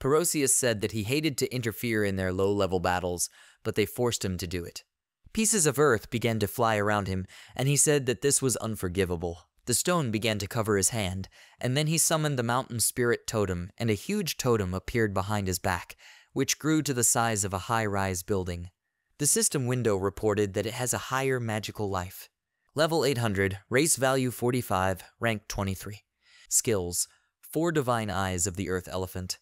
Perosius said that he hated to interfere in their low-level battles, but they forced him to do it. Pieces of earth began to fly around him, and he said that this was unforgivable. The stone began to cover his hand, and then he summoned the mountain spirit totem, and a huge totem appeared behind his back, which grew to the size of a high-rise building. The system window reported that it has a higher magical life. Level 800, race value 45, rank 23. Skills, Four Divine Eyes of the Earth Elephant.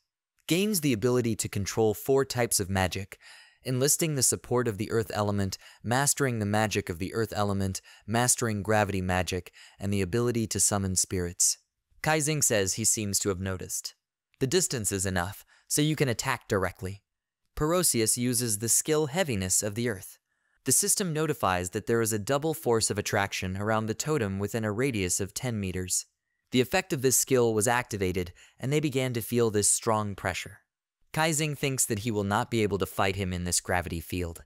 Gains the ability to control four types of magic, enlisting the support of the earth element, mastering the magic of the earth element, mastering gravity magic, and the ability to summon spirits. Kai Xing says he seems to have noticed. The distance is enough, so you can attack directly. Perosius uses the skill heaviness of the earth. The system notifies that there is a double force of attraction around the totem within a radius of 10 meters. The effect of this skill was activated, and they began to feel this strong pressure. Kai Xing thinks that he will not be able to fight him in this gravity field.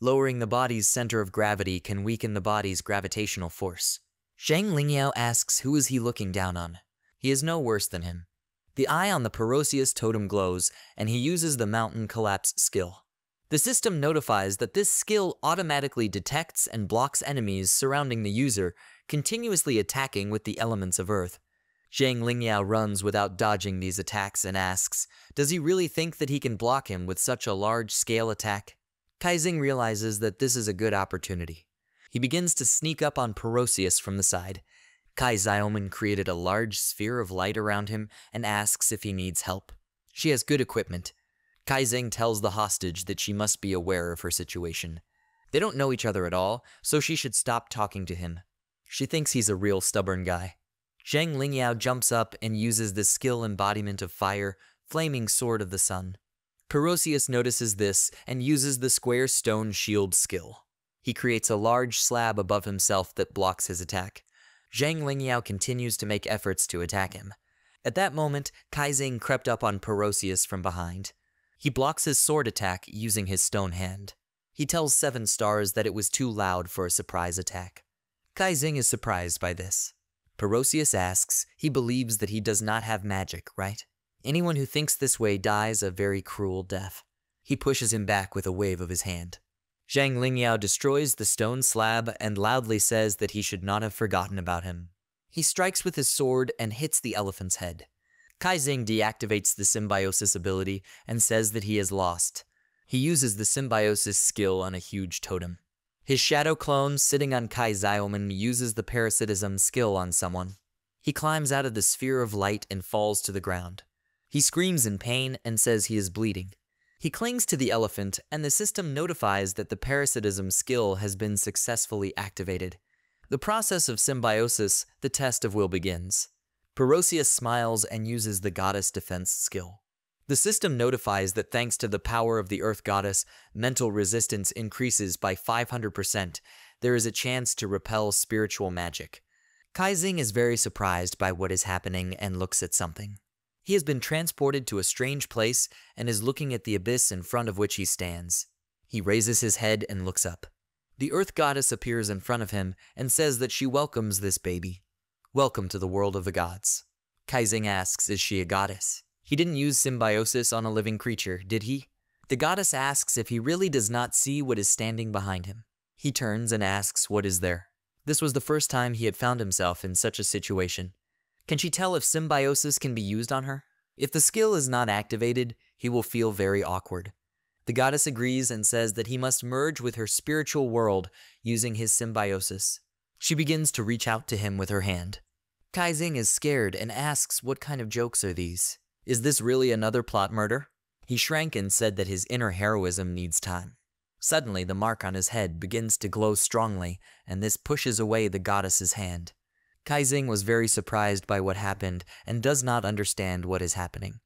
Lowering the body's center of gravity can weaken the body's gravitational force. Zhang Lingyao asks who is he looking down on. He is no worse than him. The eye on the Perosius totem glows, and he uses the mountain collapse skill. The system notifies that this skill automatically detects and blocks enemies surrounding the user, continuously attacking with the elements of Earth. Zhang Lingyao runs without dodging these attacks and asks, does he really think that he can block him with such a large-scale attack? Kai Xing realizes that this is a good opportunity. He begins to sneak up on Perosius from the side. Kai Xiaoman created a large sphere of light around him and asks if he needs help. She has good equipment. Kai Kaizing tells the hostage that she must be aware of her situation. They don't know each other at all, so she should stop talking to him. She thinks he's a real stubborn guy. Zhang Lingyao jumps up and uses the skill embodiment of fire, Flaming Sword of the Sun. Perosius notices this and uses the square stone shield skill. He creates a large slab above himself that blocks his attack. Zhang Lingyao continues to make efforts to attack him. At that moment, Kai Xing crept up on Perosius from behind. He blocks his sword attack using his stone hand. He tells Seven Stars that it was too loud for a surprise attack. Kai Xing is surprised by this. Perosius asks, he believes that he does not have magic, right? Anyone who thinks this way dies a very cruel death. He pushes him back with a wave of his hand. Zhang Lingyao destroys the stone slab and loudly says that he should not have forgotten about him. He strikes with his sword and hits the elephant's head. Kai Xing deactivates the symbiosis ability and says that he is lost. He uses the symbiosis skill on a huge totem. His shadow clone sitting on Kai Xiaoman uses the parasitism skill on someone. He climbs out of the sphere of light and falls to the ground. He screams in pain and says he is bleeding. He clings to the elephant, and the system notifies that the parasitism skill has been successfully activated. The process of symbiosis, the test of will begins. Perosius smiles and uses the goddess defense skill. The system notifies that thanks to the power of the Earth Goddess, mental resistance increases by 500%. There is a chance to repel spiritual magic. Kai Xing is very surprised by what is happening and looks at something. He has been transported to a strange place and is looking at the abyss in front of which he stands. He raises his head and looks up. The Earth Goddess appears in front of him and says that she welcomes this baby. Welcome to the world of the gods. Kai Xing asks, is she a goddess? He didn't use symbiosis on a living creature, did he? The goddess asks if he really does not see what is standing behind him. He turns and asks what is there. This was the first time he had found himself in such a situation. Can she tell if symbiosis can be used on her? If the skill is not activated, he will feel very awkward. The goddess agrees and says that he must merge with her spiritual world using his symbiosis. She begins to reach out to him with her hand. Kai Xing is scared and asks what kind of jokes are these. Is this really another plot murder? He shrank and said that his inner heroism needs time. Suddenly, the mark on his head begins to glow strongly, and this pushes away the goddess's hand. Kai Xing was very surprised by what happened and does not understand what is happening.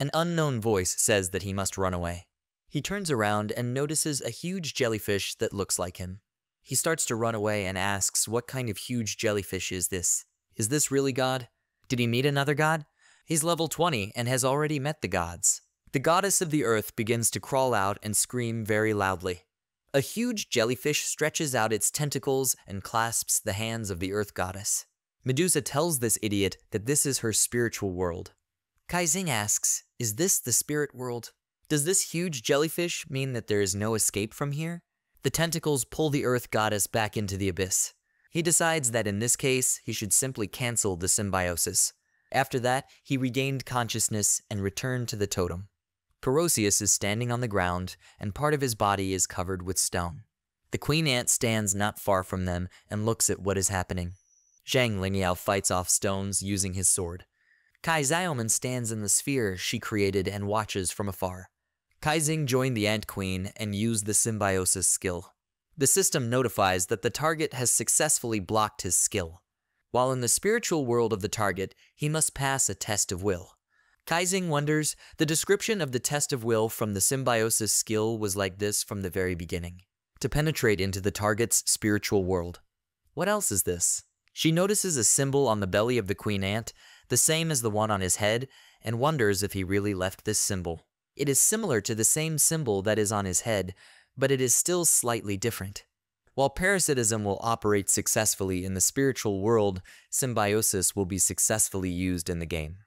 An unknown voice says that he must run away. He turns around and notices a huge jellyfish that looks like him. He starts to run away and asks, What kind of huge jellyfish is this? Is this really God? Did he meet another god? He's level 20 and has already met the gods. The goddess of the earth begins to crawl out and scream very loudly. A huge jellyfish stretches out its tentacles and clasps the hands of the earth goddess. Medusa tells this idiot that this is her spiritual world. Kai Xing asks, Is this the spirit world? Does this huge jellyfish mean that there is no escape from here? The tentacles pull the earth goddess back into the abyss. He decides that in this case, he should simply cancel the symbiosis. After that, he regained consciousness and returned to the totem. Perosius is standing on the ground, and part of his body is covered with stone. The queen ant stands not far from them and looks at what is happening. Zhang Lingyao fights off stones using his sword. Kai Xiaoman stands in the sphere she created and watches from afar. Kai Xing joined the Ant Queen and used the symbiosis skill. The system notifies that the target has successfully blocked his skill. While in the spiritual world of the target, he must pass a test of will. Kai Xing wonders, the description of the test of will from the symbiosis skill was like this from the very beginning. To penetrate into the target's spiritual world. What else is this? She notices a symbol on the belly of the queen ant, the same as the one on his head, and wonders if he really left this symbol. It is similar to the same symbol that is on his head, but it is still slightly different. While parasitism will operate successfully in the spiritual world, symbiosis will be successfully used in the game.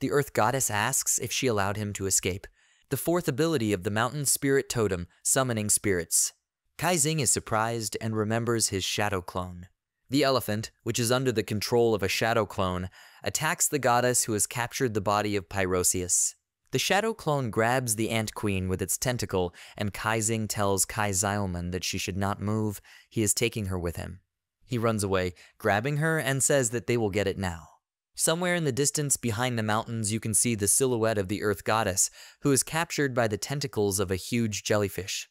The Earth Goddess asks if she allowed him to escape. The fourth ability of the Mountain Spirit Totem, Summoning Spirits. Kai Kaizing is surprised and remembers his shadow clone. The elephant, which is under the control of a shadow clone, attacks the goddess who has captured the body of Perosius. The shadow clone grabs the ant queen with its tentacle, and Kai Xing tells Kai Xiaoman that she should not move. He is taking her with him. He runs away, grabbing her, and says that they will get it now. Somewhere in the distance behind the mountains, you can see the silhouette of the Earth Goddess, who is captured by the tentacles of a huge jellyfish.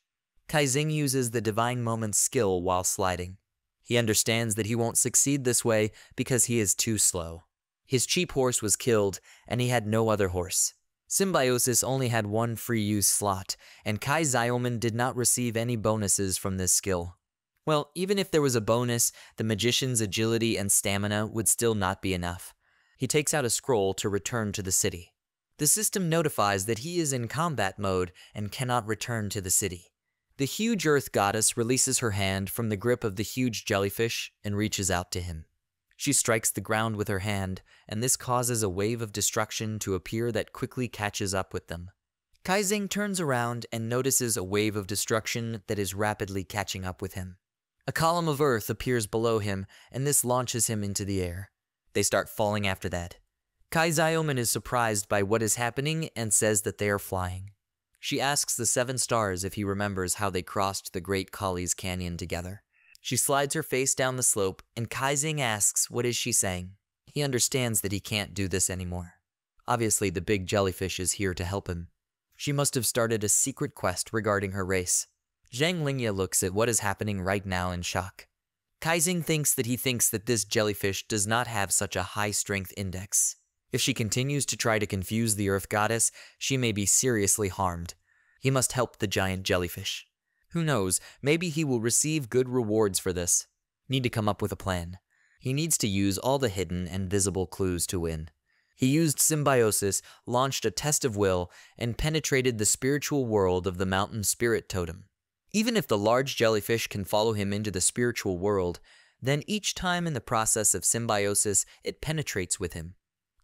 Kai Xing uses the Divine Moment skill while sliding. He understands that he won't succeed this way because he is too slow. His cheap horse was killed, and he had no other horse. Symbiosis only had one free use slot, and Kai Xiaoman did not receive any bonuses from this skill. Well, even if there was a bonus, the magician's agility and stamina would still not be enough. He takes out a scroll to return to the city. The system notifies that he is in combat mode and cannot return to the city. The huge earth goddess releases her hand from the grip of the huge jellyfish and reaches out to him. She strikes the ground with her hand, and this causes a wave of destruction to appear that quickly catches up with them. Kai Xing turns around and notices a wave of destruction that is rapidly catching up with him. A column of earth appears below him, and this launches him into the air. They start falling after that. Kai Xiaoman is surprised by what is happening and says that they are flying. She asks the Seven Stars if he remembers how they crossed the Great Kali's Canyon together. She slides her face down the slope, and Kai Xing asks what is she saying. He understands that he can't do this anymore. Obviously, the big jellyfish is here to help him. She must have started a secret quest regarding her race. Zhang Lingyao looks at what is happening right now in shock. Kai Xing thinks that he thinks that this jellyfish does not have such a high strength index. If she continues to try to confuse the Earth Goddess, she may be seriously harmed. He must help the giant jellyfish. Who knows, maybe he will receive good rewards for this. Need to come up with a plan. He needs to use all the hidden and visible clues to win. He used symbiosis, launched a test of will, and penetrated the spiritual world of the mountain spirit totem. Even if the large jellyfish can follow him into the spiritual world, then each time in the process of symbiosis, it penetrates with him.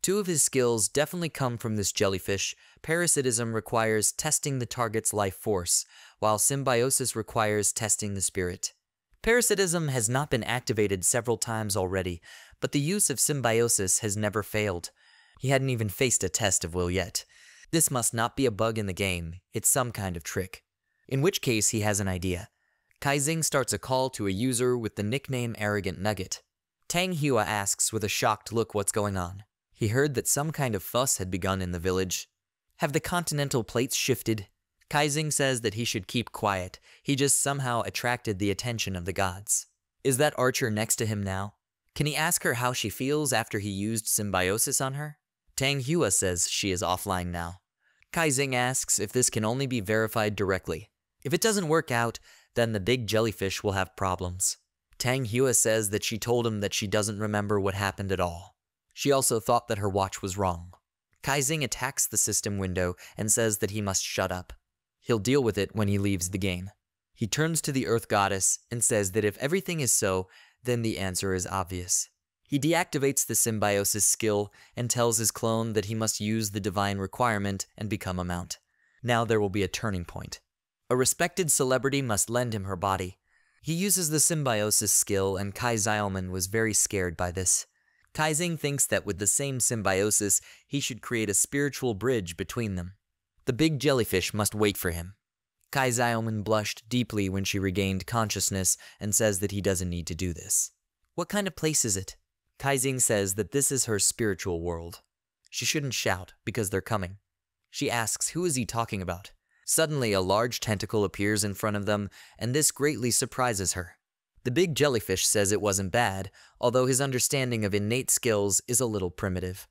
Two of his skills definitely come from this jellyfish. Parasitism requires testing the target's life force, while symbiosis requires testing the spirit. Parasitism has not been activated several times already, but the use of symbiosis has never failed. He hadn't even faced a test of will yet. This must not be a bug in the game, it's some kind of trick. In which case, he has an idea. Kai Xing starts a call to a user with the nickname Arrogant Nugget. Tang Hua asks with a shocked look what's going on. He heard that some kind of fuss had begun in the village. Have the continental plates shifted? Kai Xing says that he should keep quiet. He just somehow attracted the attention of the gods. Is that archer next to him now? Can he ask her how she feels after he used symbiosis on her? Tang Hua says she is offline now. Kai Xing asks if this can only be verified directly. If it doesn't work out, then the big jellyfish will have problems. Tang Hua says that she told him that she doesn't remember what happened at all. She also thought that her watch was wrong. Kai Xing attacks the system window and says that he must shut up. He'll deal with it when he leaves the game. He turns to the Earth Goddess and says that if everything is so, then the answer is obvious. He deactivates the symbiosis skill and tells his clone that he must use the divine requirement and become a mount. Now there will be a turning point. A respected celebrity must lend him her body. He uses the symbiosis skill, and Kai Xiaoman was very scared by this. Kai Xing thinks that with the same symbiosis, he should create a spiritual bridge between them. The big jellyfish must wait for him. Kai Xiaoman blushed deeply when she regained consciousness and says that he doesn't need to do this. What kind of place is it? Kai Xing says that this is her spiritual world. She shouldn't shout because they're coming. She asks who is he talking about. Suddenly, a large tentacle appears in front of them, and this greatly surprises her. The big jellyfish says it wasn't bad, although his understanding of innate skills is a little primitive.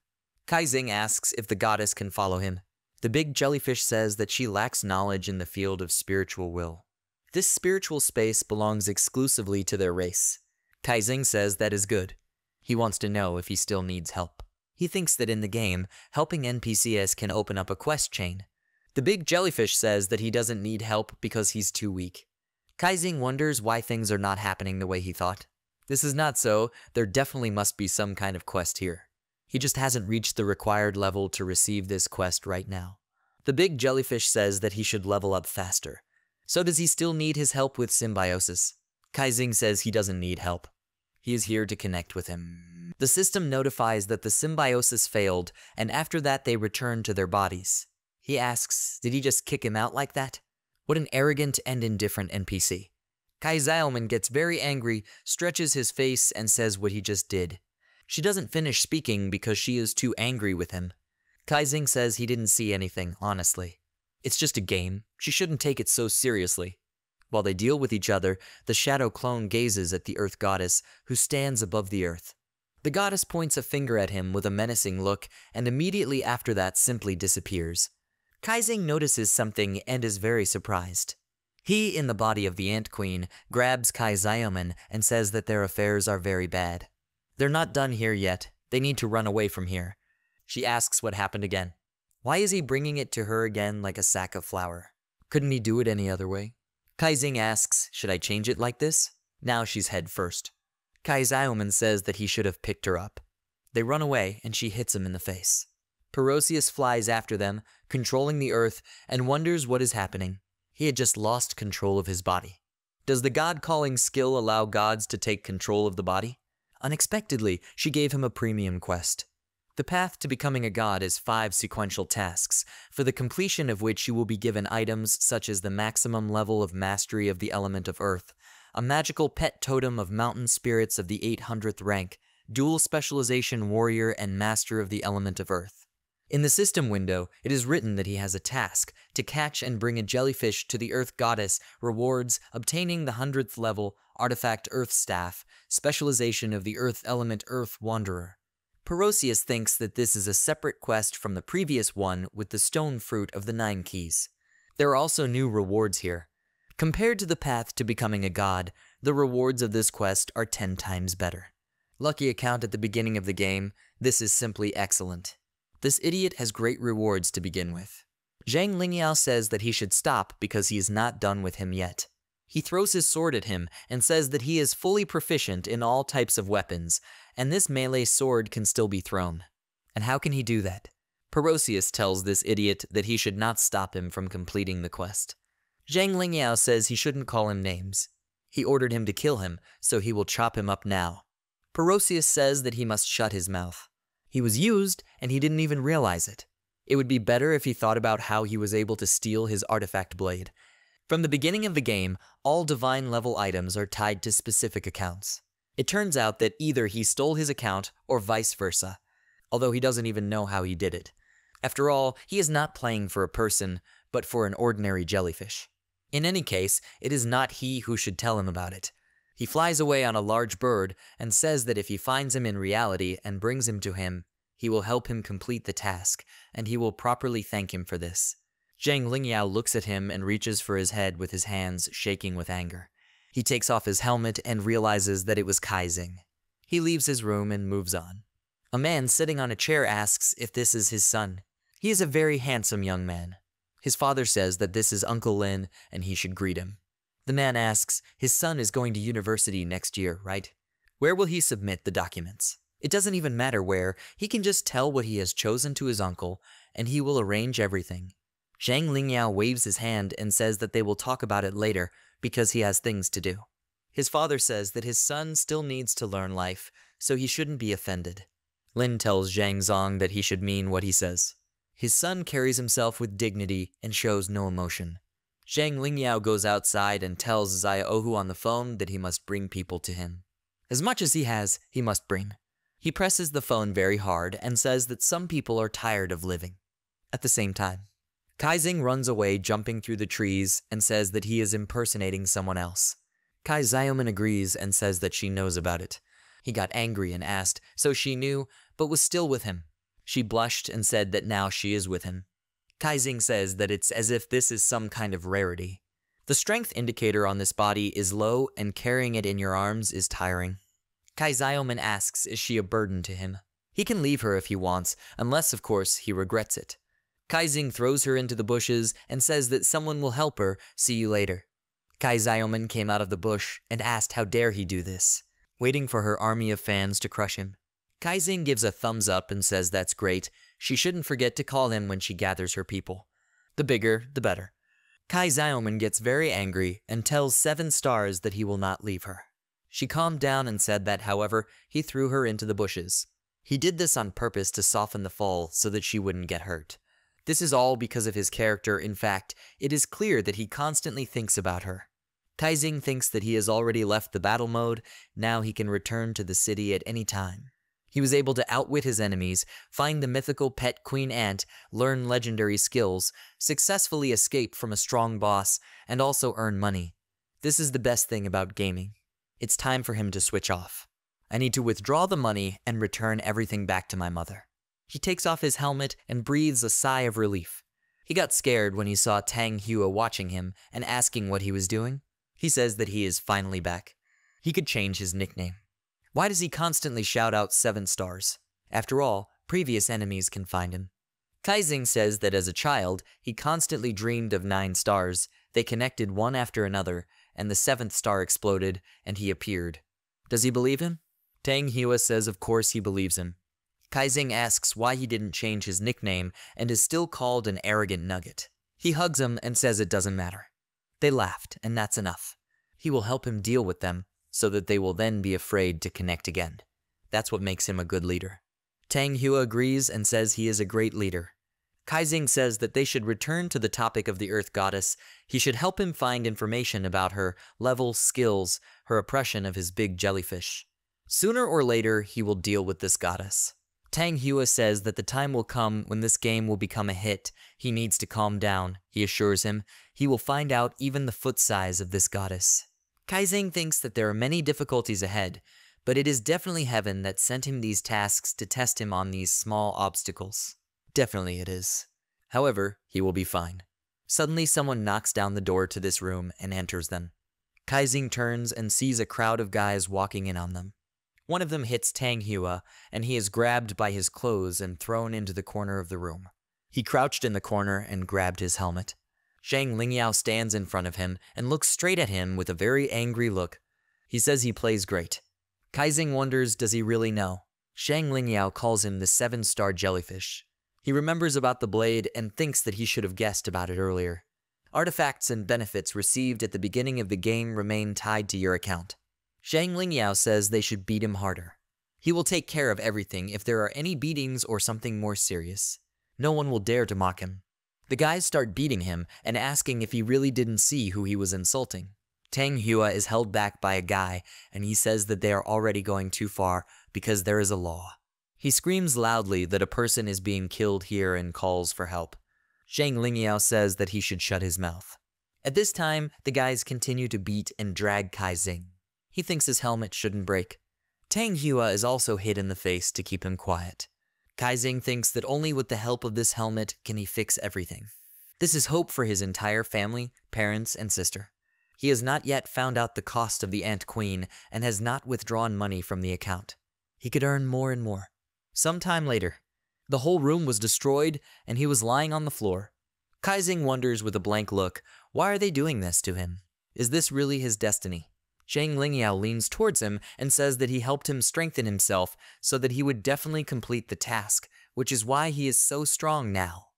Kai Xing asks if the goddess can follow him. The big jellyfish says that she lacks knowledge in the field of spiritual will. This spiritual space belongs exclusively to their race. Kai Xing says that is good. He wants to know if he still needs help. He thinks that in the game, helping NPCs can open up a quest chain. The big jellyfish says that he doesn't need help because he's too weak. Kai Xing wonders why things are not happening the way he thought. This is not so, there definitely must be some kind of quest here. He just hasn't reached the required level to receive this quest right now. The big jellyfish says that he should level up faster. So does he still need his help with symbiosis? Kai Xing says he doesn't need help. He is here to connect with him. The system notifies that the symbiosis failed, and after that they return to their bodies. He asks, did he just kick him out like that? What an arrogant and indifferent NPC. Kai Xiaoman gets very angry, stretches his face, and says what he just did. She doesn't finish speaking because she is too angry with him. Kai Xing says he didn't see anything, honestly. It's just a game. She shouldn't take it so seriously. While they deal with each other, the shadow clone gazes at the Earth Goddess, who stands above the Earth. The goddess points a finger at him with a menacing look, and immediately after that simply disappears. Kai Xing notices something and is very surprised. He, in the body of the Ant Queen, grabs Kai Xiaoman and says that their affairs are very bad. They're not done here yet. They need to run away from here. She asks what happened again. Why is he bringing it to her again like a sack of flour? Couldn't he do it any other way? Kai Xing asks, should I change it like this? Now she's head first. Kai Xiaoman says that he should have picked her up. They run away and she hits him in the face. Perseus flies after them, controlling the earth, and wonders what is happening. He had just lost control of his body. Does the god calling skill allow gods to take control of the body? Unexpectedly, she gave him a premium quest. The path to becoming a god is five sequential tasks, for the completion of which you will be given items such as the maximum level of mastery of the element of earth, a magical pet totem of mountain spirits of the 800th rank, dual specialization warrior and master of the element of earth. In the system window, it is written that he has a task to catch and bring a jellyfish to the Earth Goddess, rewards obtaining the 100th level Artifact Earth Staff, specialization of the Earth Element Earth Wanderer. Perseus thinks that this is a separate quest from the previous one with the stone fruit of the Nine Keys. There are also new rewards here. Compared to the path to becoming a god, the rewards of this quest are 10 times better. Lucky account at the beginning of the game, this is simply excellent. This idiot has great rewards to begin with. Zhang Lingyao says that he should stop because he is not done with him yet. He throws his sword at him and says that he is fully proficient in all types of weapons, and this melee sword can still be thrown. And how can he do that? Perseus tells this idiot that he should not stop him from completing the quest. Zhang Lingyao says he shouldn't call him names. He ordered him to kill him, so he will chop him up now. Perseus says that he must shut his mouth. He was used, and he didn't even realize it. It would be better if he thought about how he was able to steal his artifact blade. From the beginning of the game, all divine level items are tied to specific accounts. It turns out that either he stole his account or vice versa, although he doesn't even know how he did it. After all, he is not playing for a person, but for an ordinary jellyfish. In any case, it is not he who should tell him about it. He flies away on a large bird and says that if he finds him in reality and brings him to him, he will help him complete the task, and he will properly thank him for this. Zhang Lingyao looks at him and reaches for his head with his hands shaking with anger. He takes off his helmet and realizes that it was Kai Xing. He leaves his room and moves on. A man sitting on a chair asks if this is his son. He is a very handsome young man. His father says that this is Uncle Lin and he should greet him. The man asks, his son is going to university next year, right? Where will he submit the documents? It doesn't even matter where, he can just tell what he has chosen to his uncle, and he will arrange everything. Zhang Lingyao waves his hand and says that they will talk about it later because he has things to do. His father says that his son still needs to learn life, so he shouldn't be offended. Lin tells Zhang Zong that he should mean what he says. His son carries himself with dignity and shows no emotion. Zhang Lingyao goes outside and tells Xia Ohu on the phone that he must bring people to him. As much as he has, he must bring. He presses the phone very hard and says that some people are tired of living. At the same time, Kai Xing runs away jumping through the trees and says that he is impersonating someone else. Kai Xiaoman agrees and says that she knows about it. He got angry and asked, so she knew, but was still with him. She blushed and said that now she is with him. Kai Xing says that it's as if this is some kind of rarity. The strength indicator on this body is low and carrying it in your arms is tiring. Kai Xiaoman asks is she a burden to him. He can leave her if he wants, unless of course he regrets it. Kai Xing throws her into the bushes and says that someone will help her, see you later. Kai Xiaoman came out of the bush and asked how dare he do this, waiting for her army of fans to crush him. Kai Xing gives a thumbs up and says that's great, she shouldn't forget to call him when she gathers her people. The bigger, the better. Kai Xiaoman gets very angry and tells Seven Stars that he will not leave her. She calmed down and said that, however, he threw her into the bushes. He did this on purpose to soften the fall so that she wouldn't get hurt. This is all because of his character. In fact, it is clear that he constantly thinks about her. Kai Xing thinks that he has already left the battle mode, now he can return to the city at any time. He was able to outwit his enemies, find the mythical pet queen ant, learn legendary skills, successfully escape from a strong boss, and also earn money. This is the best thing about gaming. It's time for him to switch off. I need to withdraw the money and return everything back to my mother. He takes off his helmet and breathes a sigh of relief. He got scared when he saw Tang Hua watching him and asking what he was doing. He says that he is finally back. He could change his nickname. Why does he constantly shout out seven stars? After all, previous enemies can find him. Kai Xing says that as a child, he constantly dreamed of nine stars. They connected one after another, and the seventh star exploded, and he appeared. Does he believe him? Tang Hua says of course he believes him. Kai Xing asks why he didn't change his nickname and is still called an arrogant nugget. He hugs him and says it doesn't matter. They laughed, and that's enough. He will help him deal with them, so that they will then be afraid to connect again. That's what makes him a good leader. Tang Hua agrees and says he is a great leader. Kai Xing says that they should return to the topic of the Earth Goddess. He should help him find information about her level, skills, her oppression of his big jellyfish. Sooner or later, he will deal with this goddess. Tang Hua says that the time will come when this game will become a hit. He needs to calm down, he assures him. He will find out even the foot size of this goddess. Kai Xing thinks that there are many difficulties ahead, but it is definitely heaven that sent him these tasks to test him on these small obstacles. Definitely it is. However, he will be fine. Suddenly someone knocks down the door to this room and enters them. Kai Xing turns and sees a crowd of guys walking in on them. One of them hits Tang Hua, and he is grabbed by his clothes and thrown into the corner of the room. He crouched in the corner and grabbed his helmet. Zhang Lingyao stands in front of him and looks straight at him with a very angry look. He says he plays great. Kai Xing wonders does he really know. Zhang Lingyao calls him the seven-star jellyfish. He remembers about the blade and thinks that he should have guessed about it earlier. Artifacts and benefits received at the beginning of the game remain tied to your account. Zhang Lingyao says they should beat him harder. He will take care of everything if there are any beatings or something more serious. No one will dare to mock him. The guys start beating him and asking if he really didn't see who he was insulting. Tang Hua is held back by a guy, and he says that they are already going too far because there is a law. He screams loudly that a person is being killed here and calls for help. Zhang Lingyao says that he should shut his mouth. At this time, the guys continue to beat and drag Kai Xing. He thinks his helmet shouldn't break. Tang Hua is also hit in the face to keep him quiet. Kai Xing thinks that only with the help of this helmet can he fix everything. This is hope for his entire family, parents, and sister. He has not yet found out the cost of the Ant Queen and has not withdrawn money from the account. He could earn more and more. Some time later, the whole room was destroyed and he was lying on the floor. Kai Xing wonders with a blank look, why are they doing this to him? Is this really his destiny? Zhang Lingyao leans towards him and says that he helped him strengthen himself so that he would definitely complete the task, which is why he is so strong now.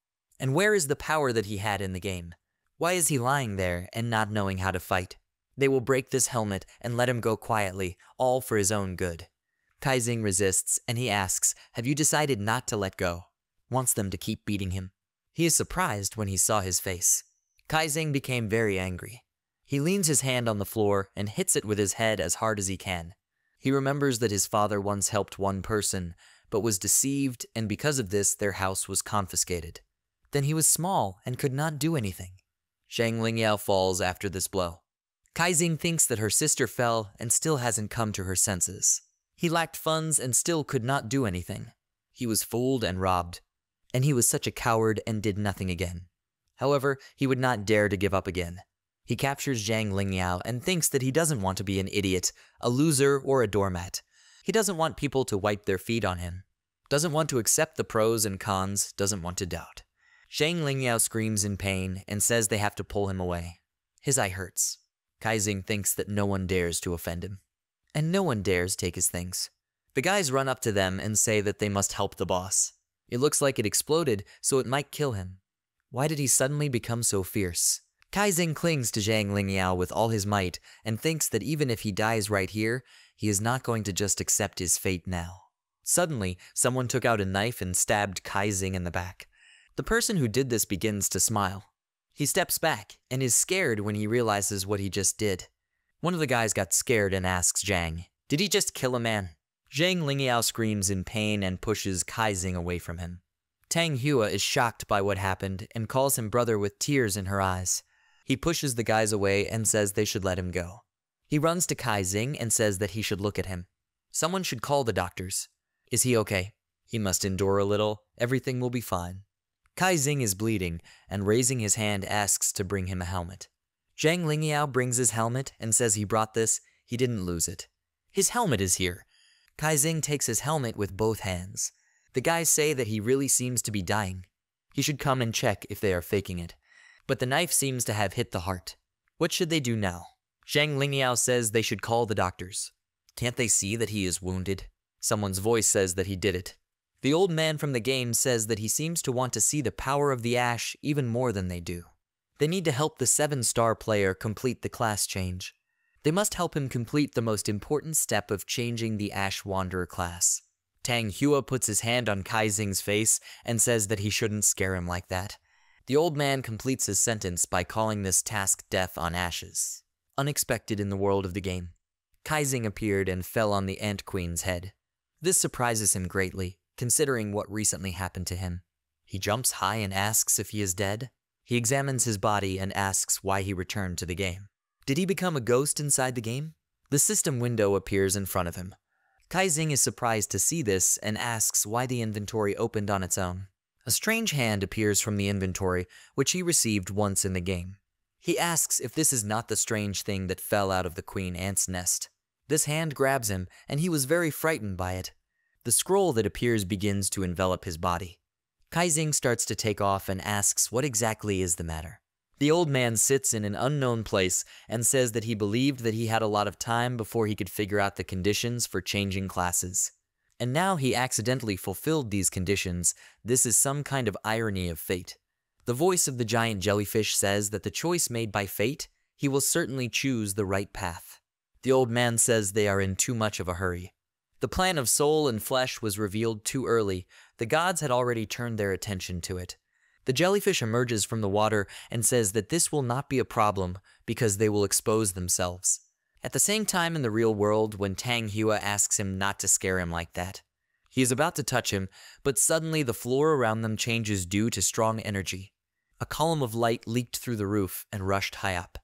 And where is the power that he had in the game? Why is he lying there and not knowing how to fight? They will break this helmet and let him go quietly, all for his own good. Kai Xing resists and he asks, Have you decided not to let go? Wants them to keep beating him. He is surprised when he saw his face. Kai Kaizing became very angry. He leans his hand on the floor and hits it with his head as hard as he can. He remembers that his father once helped one person, but was deceived, and because of this, their house was confiscated. Then he was small and could not do anything. Zhang Lingyao falls after this blow. Kai Xing thinks that her sister fell and still hasn't come to her senses. He lacked funds and still could not do anything. He was fooled and robbed. And he was such a coward and did nothing again. However, he would not dare to give up again. He captures Zhang Lingyao and thinks that he doesn't want to be an idiot, a loser, or a doormat. He doesn't want people to wipe their feet on him. Doesn't want to accept the pros and cons, doesn't want to doubt. Zhang Lingyao screams in pain and says they have to pull him away. His eye hurts. Kai Xing thinks that no one dares to offend him. And no one dares take his things. The guys run up to them and say that they must help the boss. It looks like it exploded, so it might kill him. Why did he suddenly become so fierce? Kai Xing clings to Zhang Lingyao with all his might and thinks that even if he dies right here, he is not going to just accept his fate now. Suddenly, someone took out a knife and stabbed Kai Xing in the back. The person who did this begins to smile. He steps back and is scared when he realizes what he just did. One of the guys got scared and asks Zhang, Did he just kill a man? Zhang Lingyao screams in pain and pushes Kai Xing away from him. Tang Hua is shocked by what happened and calls him brother with tears in her eyes. He pushes the guys away and says they should let him go. He runs to Kai Xing and says that he should look at him. Someone should call the doctors. Is he okay? He must endure a little. Everything will be fine. Kai Xing is bleeding and raising his hand asks to bring him a helmet. Zhang Lingyao brings his helmet and says he brought this. He didn't lose it. His helmet is here. Kai Xing takes his helmet with both hands. The guys say that he really seems to be dying. He should come and check if they are faking it but the knife seems to have hit the heart. What should they do now? Zhang Lingyao says they should call the doctors. Can't they see that he is wounded? Someone's voice says that he did it. The old man from the game says that he seems to want to see the power of the Ash even more than they do. They need to help the 7-star player complete the class change. They must help him complete the most important step of changing the Ash Wanderer class. Tang Hua puts his hand on Kai Xing's face and says that he shouldn't scare him like that. The old man completes his sentence by calling this task Death on Ashes. Unexpected in the world of the game. Kai Xing appeared and fell on the Ant Queen's head. This surprises him greatly, considering what recently happened to him. He jumps high and asks if he is dead. He examines his body and asks why he returned to the game. Did he become a ghost inside the game? The system window appears in front of him. Kai Xing is surprised to see this and asks why the inventory opened on its own. A strange hand appears from the inventory, which he received once in the game. He asks if this is not the strange thing that fell out of the queen ant's nest. This hand grabs him, and he was very frightened by it. The scroll that appears begins to envelop his body. Kai Xing starts to take off and asks what exactly is the matter. The old man sits in an unknown place and says that he believed that he had a lot of time before he could figure out the conditions for changing classes and now he accidentally fulfilled these conditions, this is some kind of irony of fate. The voice of the giant jellyfish says that the choice made by fate, he will certainly choose the right path. The old man says they are in too much of a hurry. The plan of soul and flesh was revealed too early, the gods had already turned their attention to it. The jellyfish emerges from the water and says that this will not be a problem because they will expose themselves. At the same time in the real world, when Tang Hua asks him not to scare him like that, he is about to touch him, but suddenly the floor around them changes due to strong energy. A column of light leaked through the roof and rushed high up.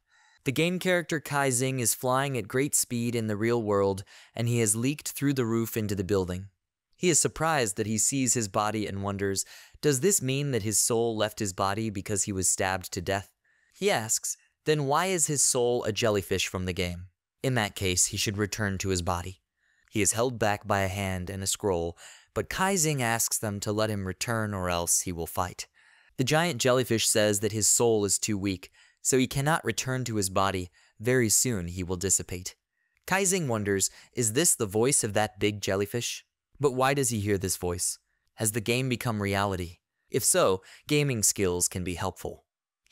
The game character Kai Xing is flying at great speed in the real world, and he has leaked through the roof into the building. He is surprised that he sees his body and wonders, does this mean that his soul left his body because he was stabbed to death? He asks, then why is his soul a jellyfish from the game? In that case, he should return to his body. He is held back by a hand and a scroll, but Kai Xing asks them to let him return or else he will fight. The giant jellyfish says that his soul is too weak, so he cannot return to his body. Very soon he will dissipate. Kai Xing wonders, is this the voice of that big jellyfish? But why does he hear this voice? Has the game become reality? If so, gaming skills can be helpful.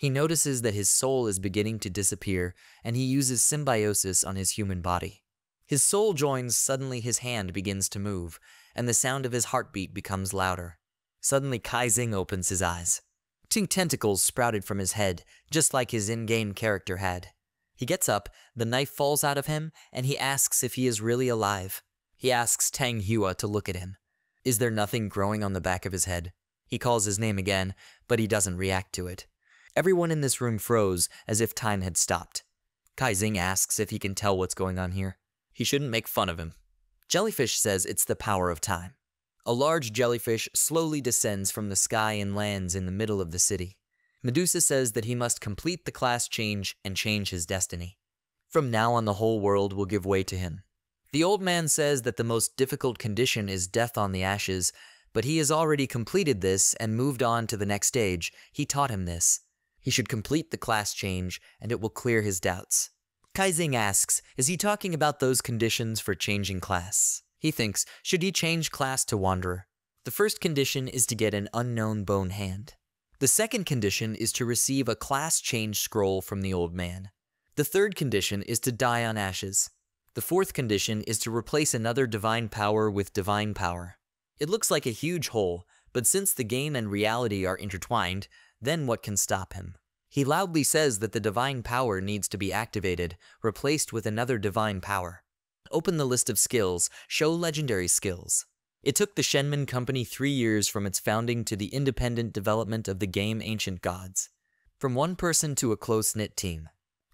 He notices that his soul is beginning to disappear, and he uses symbiosis on his human body. His soul joins, suddenly his hand begins to move, and the sound of his heartbeat becomes louder. Suddenly Kai Xing opens his eyes. Two tentacles sprouted from his head, just like his in-game character had. He gets up, the knife falls out of him, and he asks if he is really alive. He asks Tang Hua to look at him. Is there nothing growing on the back of his head? He calls his name again, but he doesn't react to it. Everyone in this room froze, as if time had stopped. Kai Xing asks if he can tell what's going on here. He shouldn't make fun of him. Jellyfish says it's the power of time. A large jellyfish slowly descends from the sky and lands in the middle of the city. Medusa says that he must complete the class change and change his destiny. From now on, the whole world will give way to him. The old man says that the most difficult condition is death on the ashes, but he has already completed this and moved on to the next stage. He taught him this. He should complete the class change, and it will clear his doubts. Kai Xing asks, is he talking about those conditions for changing class? He thinks, should he change class to Wanderer? The first condition is to get an unknown bone hand. The second condition is to receive a class change scroll from the old man. The third condition is to die on ashes. The fourth condition is to replace another divine power with divine power. It looks like a huge hole, but since the game and reality are intertwined, then what can stop him? He loudly says that the divine power needs to be activated, replaced with another divine power. Open the list of skills, show legendary skills. It took the Shenmue Company three years from its founding to the independent development of the game Ancient Gods. From one person to a close-knit team.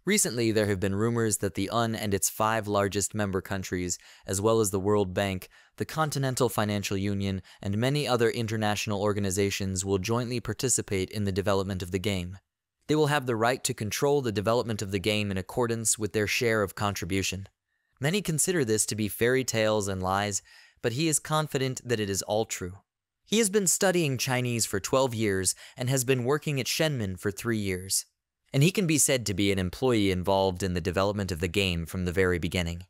Recently, there have been rumors that the UN and its five largest member countries, as well as the World Bank, the Continental Financial Union, and many other international organizations will jointly participate in the development of the game. They will have the right to control the development of the game in accordance with their share of contribution. Many consider this to be fairy tales and lies, but he is confident that it is all true. He has been studying Chinese for 12 years and has been working at Shenmen for three years and he can be said to be an employee involved in the development of the game from the very beginning.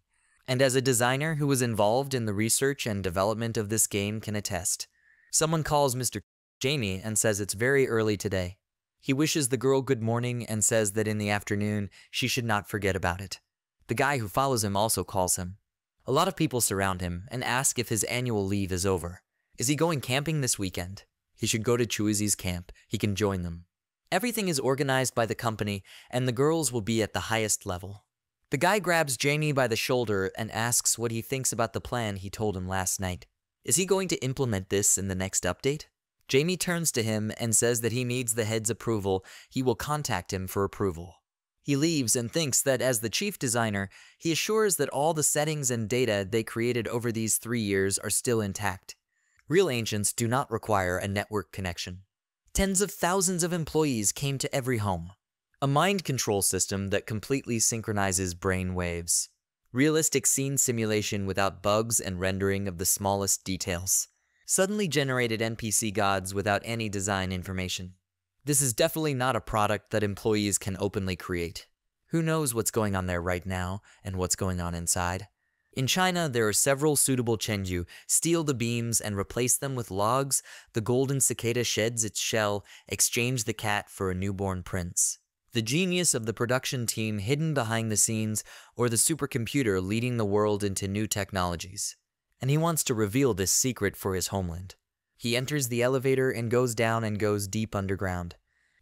And as a designer who was involved in the research and development of this game can attest, someone calls Mr. Jamie and says it's very early today. He wishes the girl good morning and says that in the afternoon she should not forget about it. The guy who follows him also calls him. A lot of people surround him and ask if his annual leave is over. Is he going camping this weekend? He should go to Chuizi's camp. He can join them. Everything is organized by the company, and the girls will be at the highest level. The guy grabs Jamie by the shoulder and asks what he thinks about the plan he told him last night. Is he going to implement this in the next update? Jamie turns to him and says that he needs the head's approval. He will contact him for approval. He leaves and thinks that as the chief designer, he assures that all the settings and data they created over these three years are still intact. Real ancients do not require a network connection. Tens of thousands of employees came to every home. A mind control system that completely synchronizes brain waves. Realistic scene simulation without bugs and rendering of the smallest details. Suddenly generated NPC gods without any design information. This is definitely not a product that employees can openly create. Who knows what's going on there right now and what's going on inside? In China, there are several suitable chengyu. Steal the beams and replace them with logs. The golden cicada sheds its shell. Exchange the cat for a newborn prince. The genius of the production team hidden behind the scenes, or the supercomputer leading the world into new technologies. And he wants to reveal this secret for his homeland. He enters the elevator and goes down and goes deep underground.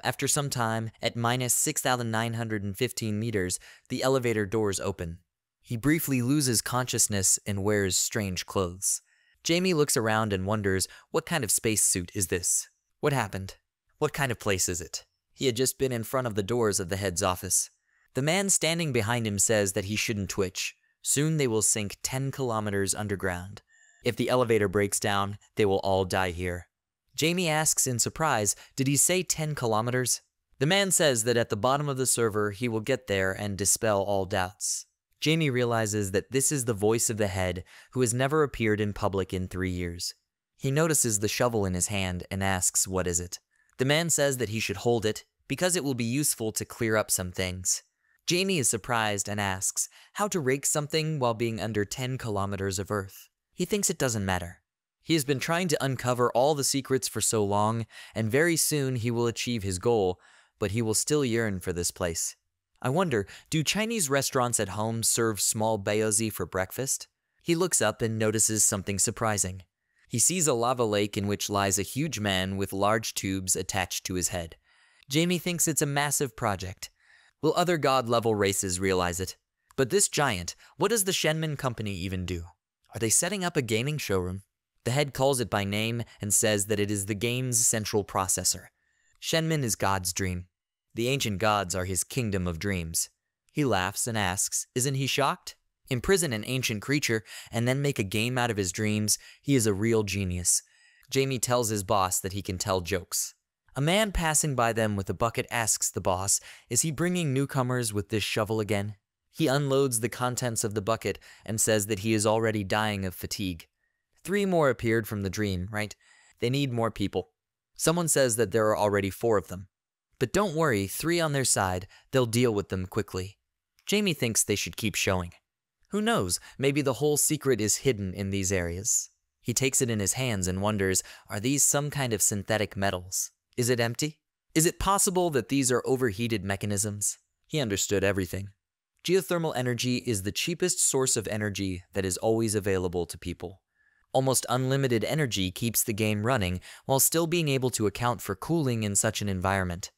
After some time, at minus 6,915 meters, the elevator doors open. He briefly loses consciousness and wears strange clothes. Jamie looks around and wonders, what kind of spacesuit is this? What happened? What kind of place is it? He had just been in front of the doors of the head's office. The man standing behind him says that he shouldn't twitch. Soon they will sink 10 kilometers underground. If the elevator breaks down, they will all die here. Jamie asks in surprise, Did he say 10 kilometers? The man says that at the bottom of the server, he will get there and dispel all doubts. Jamie realizes that this is the voice of the head who has never appeared in public in three years. He notices the shovel in his hand and asks, What is it? The man says that he should hold it because it will be useful to clear up some things. Jamie is surprised and asks how to rake something while being under 10 kilometers of Earth. He thinks it doesn't matter. He has been trying to uncover all the secrets for so long, and very soon he will achieve his goal, but he will still yearn for this place. I wonder, do Chinese restaurants at home serve small baozi for breakfast? He looks up and notices something surprising. He sees a lava lake in which lies a huge man with large tubes attached to his head. Jamie thinks it's a massive project. Will other god level races realize it? But this giant, what does the Shenmen company even do? Are they setting up a gaming showroom? The head calls it by name and says that it is the game's central processor. Shenmen is God's dream. The ancient gods are his kingdom of dreams. He laughs and asks, Isn't he shocked? Imprison an ancient creature and then make a game out of his dreams, he is a real genius. Jamie tells his boss that he can tell jokes. A man passing by them with a bucket asks the boss, Is he bringing newcomers with this shovel again? He unloads the contents of the bucket and says that he is already dying of fatigue. Three more appeared from the dream, right? They need more people. Someone says that there are already four of them. But don't worry, three on their side, they'll deal with them quickly. Jamie thinks they should keep showing. Who knows, maybe the whole secret is hidden in these areas. He takes it in his hands and wonders, are these some kind of synthetic metals? Is it empty? Is it possible that these are overheated mechanisms? He understood everything. Geothermal energy is the cheapest source of energy that is always available to people. Almost unlimited energy keeps the game running while still being able to account for cooling in such an environment.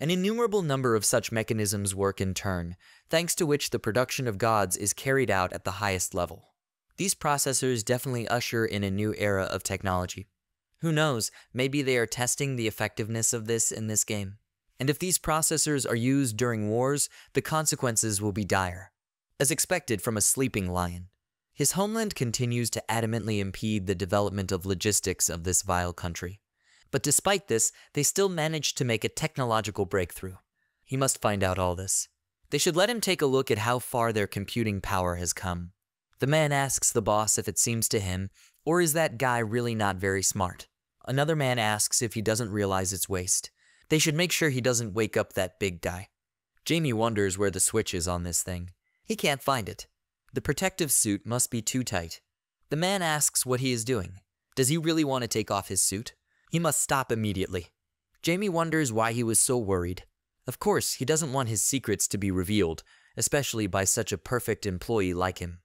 An innumerable number of such mechanisms work in turn, thanks to which the production of gods is carried out at the highest level. These processors definitely usher in a new era of technology. Who knows, maybe they are testing the effectiveness of this in this game. And if these processors are used during wars, the consequences will be dire. As expected from a sleeping lion, his homeland continues to adamantly impede the development of logistics of this vile country. But despite this, they still managed to make a technological breakthrough. He must find out all this. They should let him take a look at how far their computing power has come. The man asks the boss if it seems to him, or is that guy really not very smart? Another man asks if he doesn't realize its waste. They should make sure he doesn't wake up that big guy. Jamie wonders where the switch is on this thing. He can't find it. The protective suit must be too tight. The man asks what he is doing. Does he really want to take off his suit? He must stop immediately. Jamie wonders why he was so worried. Of course, he doesn't want his secrets to be revealed, especially by such a perfect employee like him.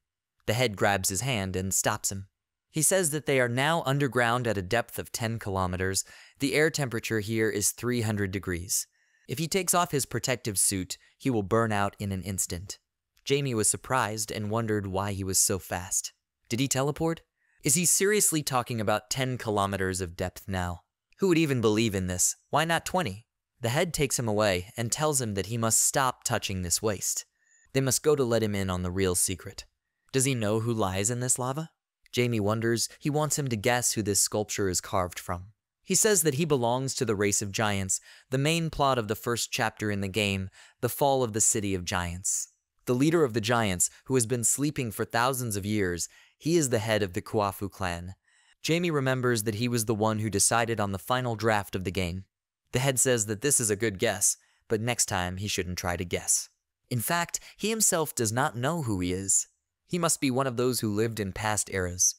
The head grabs his hand and stops him. He says that they are now underground at a depth of 10 kilometers. The air temperature here is 300 degrees. If he takes off his protective suit, he will burn out in an instant. Jamie was surprised and wondered why he was so fast. Did he teleport? Is he seriously talking about 10 kilometers of depth now? Who would even believe in this? Why not 20? The head takes him away and tells him that he must stop touching this waste. They must go to let him in on the real secret. Does he know who lies in this lava? Jamie wonders, he wants him to guess who this sculpture is carved from. He says that he belongs to the race of giants, the main plot of the first chapter in the game, the fall of the city of giants. The leader of the giants, who has been sleeping for thousands of years, he is the head of the Kuafu clan. Jamie remembers that he was the one who decided on the final draft of the game. The head says that this is a good guess, but next time he shouldn't try to guess. In fact, he himself does not know who he is. He must be one of those who lived in past eras,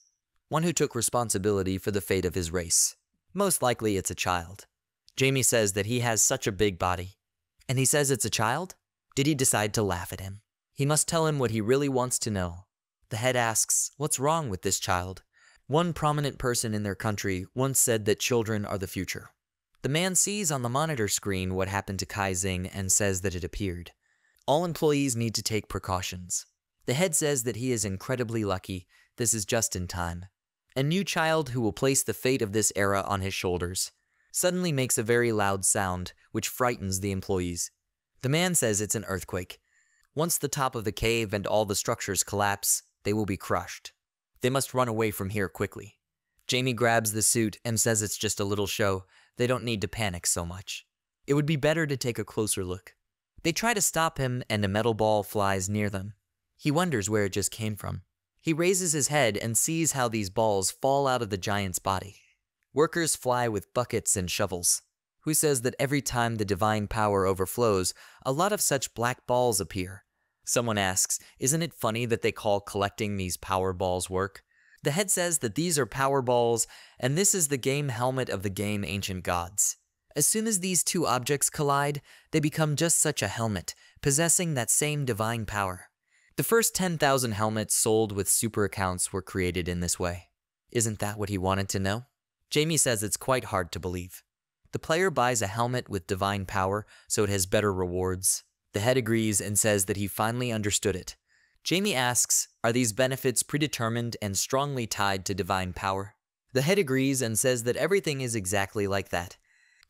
one who took responsibility for the fate of his race. Most likely it's a child. Jamie says that he has such a big body. And he says it's a child? Did he decide to laugh at him? He must tell him what he really wants to know. The head asks, What's wrong with this child? One prominent person in their country once said that children are the future. The man sees on the monitor screen what happened to Kai Xing and says that it appeared. All employees need to take precautions. The head says that he is incredibly lucky, this is just in time. A new child who will place the fate of this era on his shoulders suddenly makes a very loud sound, which frightens the employees. The man says it's an earthquake. Once the top of the cave and all the structures collapse, they will be crushed. They must run away from here quickly. Jamie grabs the suit and says it's just a little show. They don't need to panic so much. It would be better to take a closer look. They try to stop him, and a metal ball flies near them. He wonders where it just came from. He raises his head and sees how these balls fall out of the giant's body. Workers fly with buckets and shovels. Who says that every time the divine power overflows, a lot of such black balls appear? Someone asks, Isn't it funny that they call collecting these power balls work? The head says that these are power balls, and this is the game helmet of the game Ancient Gods. As soon as these two objects collide, they become just such a helmet, possessing that same divine power. The first 10,000 helmets sold with super accounts were created in this way. Isn't that what he wanted to know? Jamie says it's quite hard to believe. The player buys a helmet with divine power, so it has better rewards. The head agrees and says that he finally understood it. Jamie asks, Are these benefits predetermined and strongly tied to divine power? The head agrees and says that everything is exactly like that.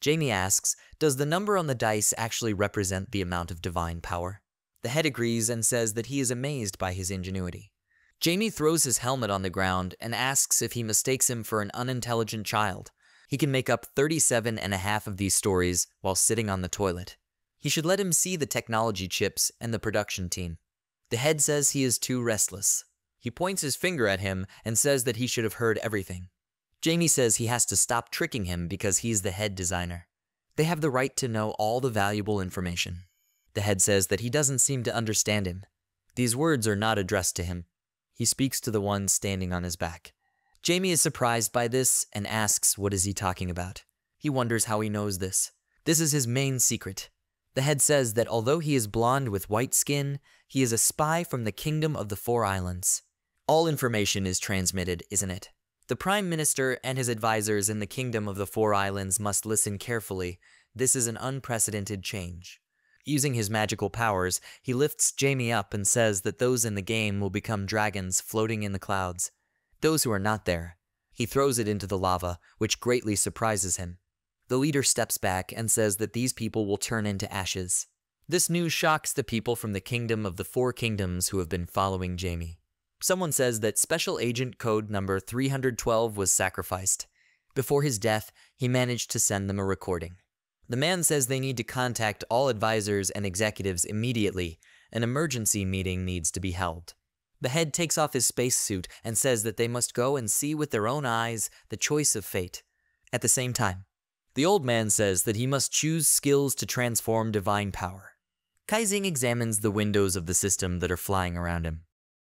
Jamie asks, Does the number on the dice actually represent the amount of divine power? The head agrees and says that he is amazed by his ingenuity. Jamie throws his helmet on the ground and asks if he mistakes him for an unintelligent child. He can make up 37 and a half of these stories while sitting on the toilet. He should let him see the technology chips and the production team. The head says he is too restless. He points his finger at him and says that he should have heard everything. Jamie says he has to stop tricking him because he's the head designer. They have the right to know all the valuable information. The head says that he doesn't seem to understand him. These words are not addressed to him. He speaks to the one standing on his back. Jamie is surprised by this and asks what is he talking about. He wonders how he knows this. This is his main secret. The head says that although he is blonde with white skin, he is a spy from the kingdom of the Four Islands. All information is transmitted, isn't it? The Prime Minister and his advisors in the Kingdom of the Four Islands must listen carefully. This is an unprecedented change. Using his magical powers, he lifts Jamie up and says that those in the game will become dragons floating in the clouds. Those who are not there. He throws it into the lava, which greatly surprises him. The leader steps back and says that these people will turn into ashes. This news shocks the people from the Kingdom of the Four Kingdoms who have been following Jamie. Someone says that Special Agent Code number 312 was sacrificed. Before his death, he managed to send them a recording. The man says they need to contact all advisors and executives immediately. An emergency meeting needs to be held. The head takes off his spacesuit and says that they must go and see with their own eyes the choice of fate. At the same time, the old man says that he must choose skills to transform divine power. Kai Xing examines the windows of the system that are flying around him.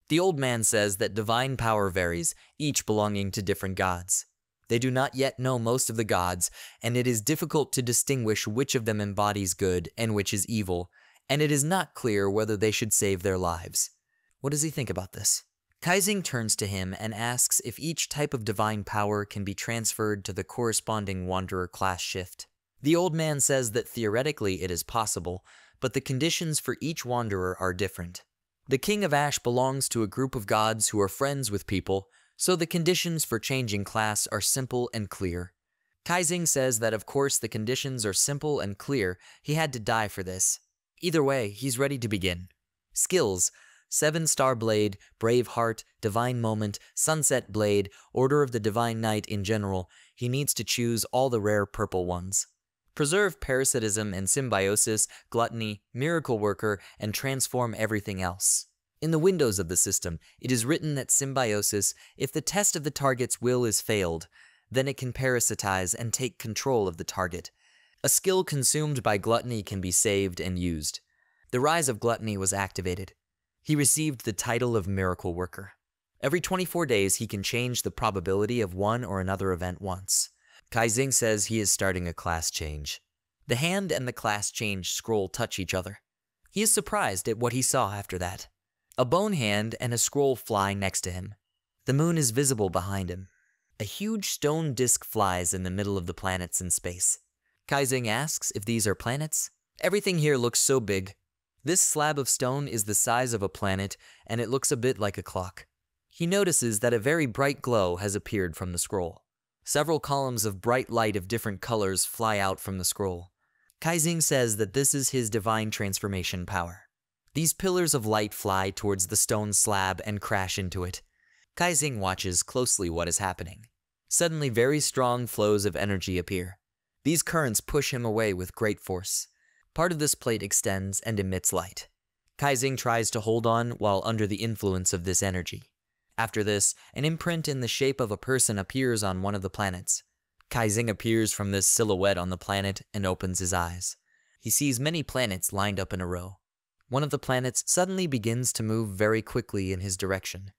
The old man says that divine power varies, each belonging to different gods. They do not yet know most of the gods, and it is difficult to distinguish which of them embodies good and which is evil, and it is not clear whether they should save their lives. What does he think about this? Kai Xing turns to him and asks if each type of divine power can be transferred to the corresponding Wanderer class shift. The old man says that theoretically it is possible, but the conditions for each Wanderer are different. The King of Ash belongs to a group of gods who are friends with people, so the conditions for changing class are simple and clear. Kai Xing says that of course the conditions are simple and clear, he had to die for this. Either way, he's ready to begin. Skills Seven Star Blade, Brave Heart, Divine Moment, Sunset Blade, Order of the Divine Knight in general, he needs to choose all the rare purple ones preserve parasitism and symbiosis, gluttony, miracle worker, and transform everything else. In the windows of the system, it is written that symbiosis, if the test of the target's will is failed, then it can parasitize and take control of the target. A skill consumed by gluttony can be saved and used. The rise of gluttony was activated. He received the title of Miracle Worker. Every 24 days, he can change the probability of one or another event once. Kai Kaizing says he is starting a class change. The hand and the class change scroll touch each other. He is surprised at what he saw after that. A bone hand and a scroll fly next to him. The moon is visible behind him. A huge stone disk flies in the middle of the planets in space. Kai Xing asks if these are planets. Everything here looks so big. This slab of stone is the size of a planet, and it looks a bit like a clock. He notices that a very bright glow has appeared from the scroll. Several columns of bright light of different colors fly out from the scroll. Kai Xing says that this is his divine transformation power. These pillars of light fly towards the stone slab and crash into it. Kai Xing watches closely what is happening. Suddenly, very strong flows of energy appear. These currents push him away with great force. Part of this plate extends and emits light. Kai Xing tries to hold on while under the influence of this energy. After this, an imprint in the shape of a person appears on one of the planets. Kai Xing appears from this silhouette on the planet and opens his eyes. He sees many planets lined up in a row. One of the planets suddenly begins to move very quickly in his direction.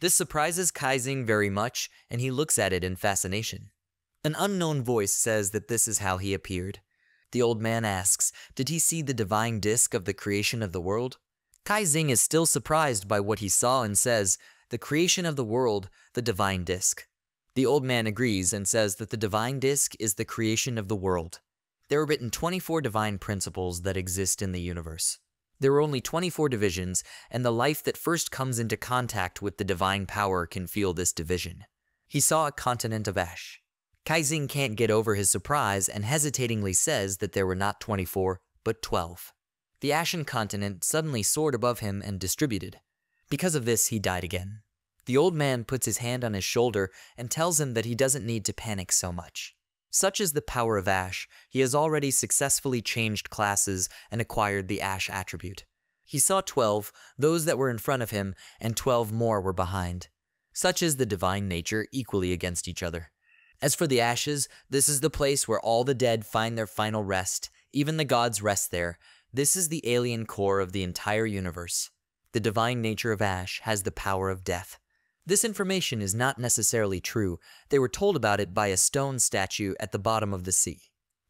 This surprises Kai Xing very much, and he looks at it in fascination. An unknown voice says that this is how he appeared. The old man asks, did he see the divine disk of the creation of the world? Kai Xing is still surprised by what he saw and says, the creation of the world, the divine disk. The old man agrees and says that the divine disk is the creation of the world. There are written 24 divine principles that exist in the universe. There are only 24 divisions, and the life that first comes into contact with the divine power can feel this division. He saw a continent of ash. Kai Xing can't get over his surprise and hesitatingly says that there were not 24, but 12. The ashen continent suddenly soared above him and distributed. Because of this, he died again. The old man puts his hand on his shoulder and tells him that he doesn't need to panic so much. Such is the power of Ash, he has already successfully changed classes and acquired the Ash attribute. He saw 12, those that were in front of him, and 12 more were behind. Such is the divine nature equally against each other. As for the ashes, this is the place where all the dead find their final rest, even the gods rest there. This is the alien core of the entire universe. The divine nature of Ash has the power of death. This information is not necessarily true. They were told about it by a stone statue at the bottom of the sea.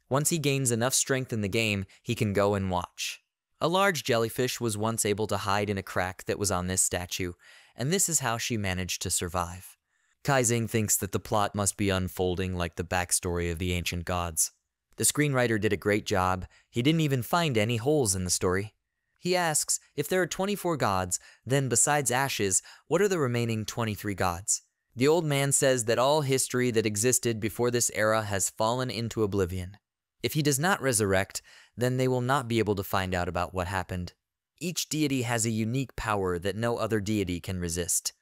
Once he gains enough strength in the game, he can go and watch. A large jellyfish was once able to hide in a crack that was on this statue, and this is how she managed to survive. Kai Xing thinks that the plot must be unfolding like the backstory of the ancient gods. The screenwriter did a great job. He didn't even find any holes in the story. He asks, if there are 24 gods, then besides ashes, what are the remaining 23 gods? The old man says that all history that existed before this era has fallen into oblivion. If he does not resurrect, then they will not be able to find out about what happened. Each deity has a unique power that no other deity can resist.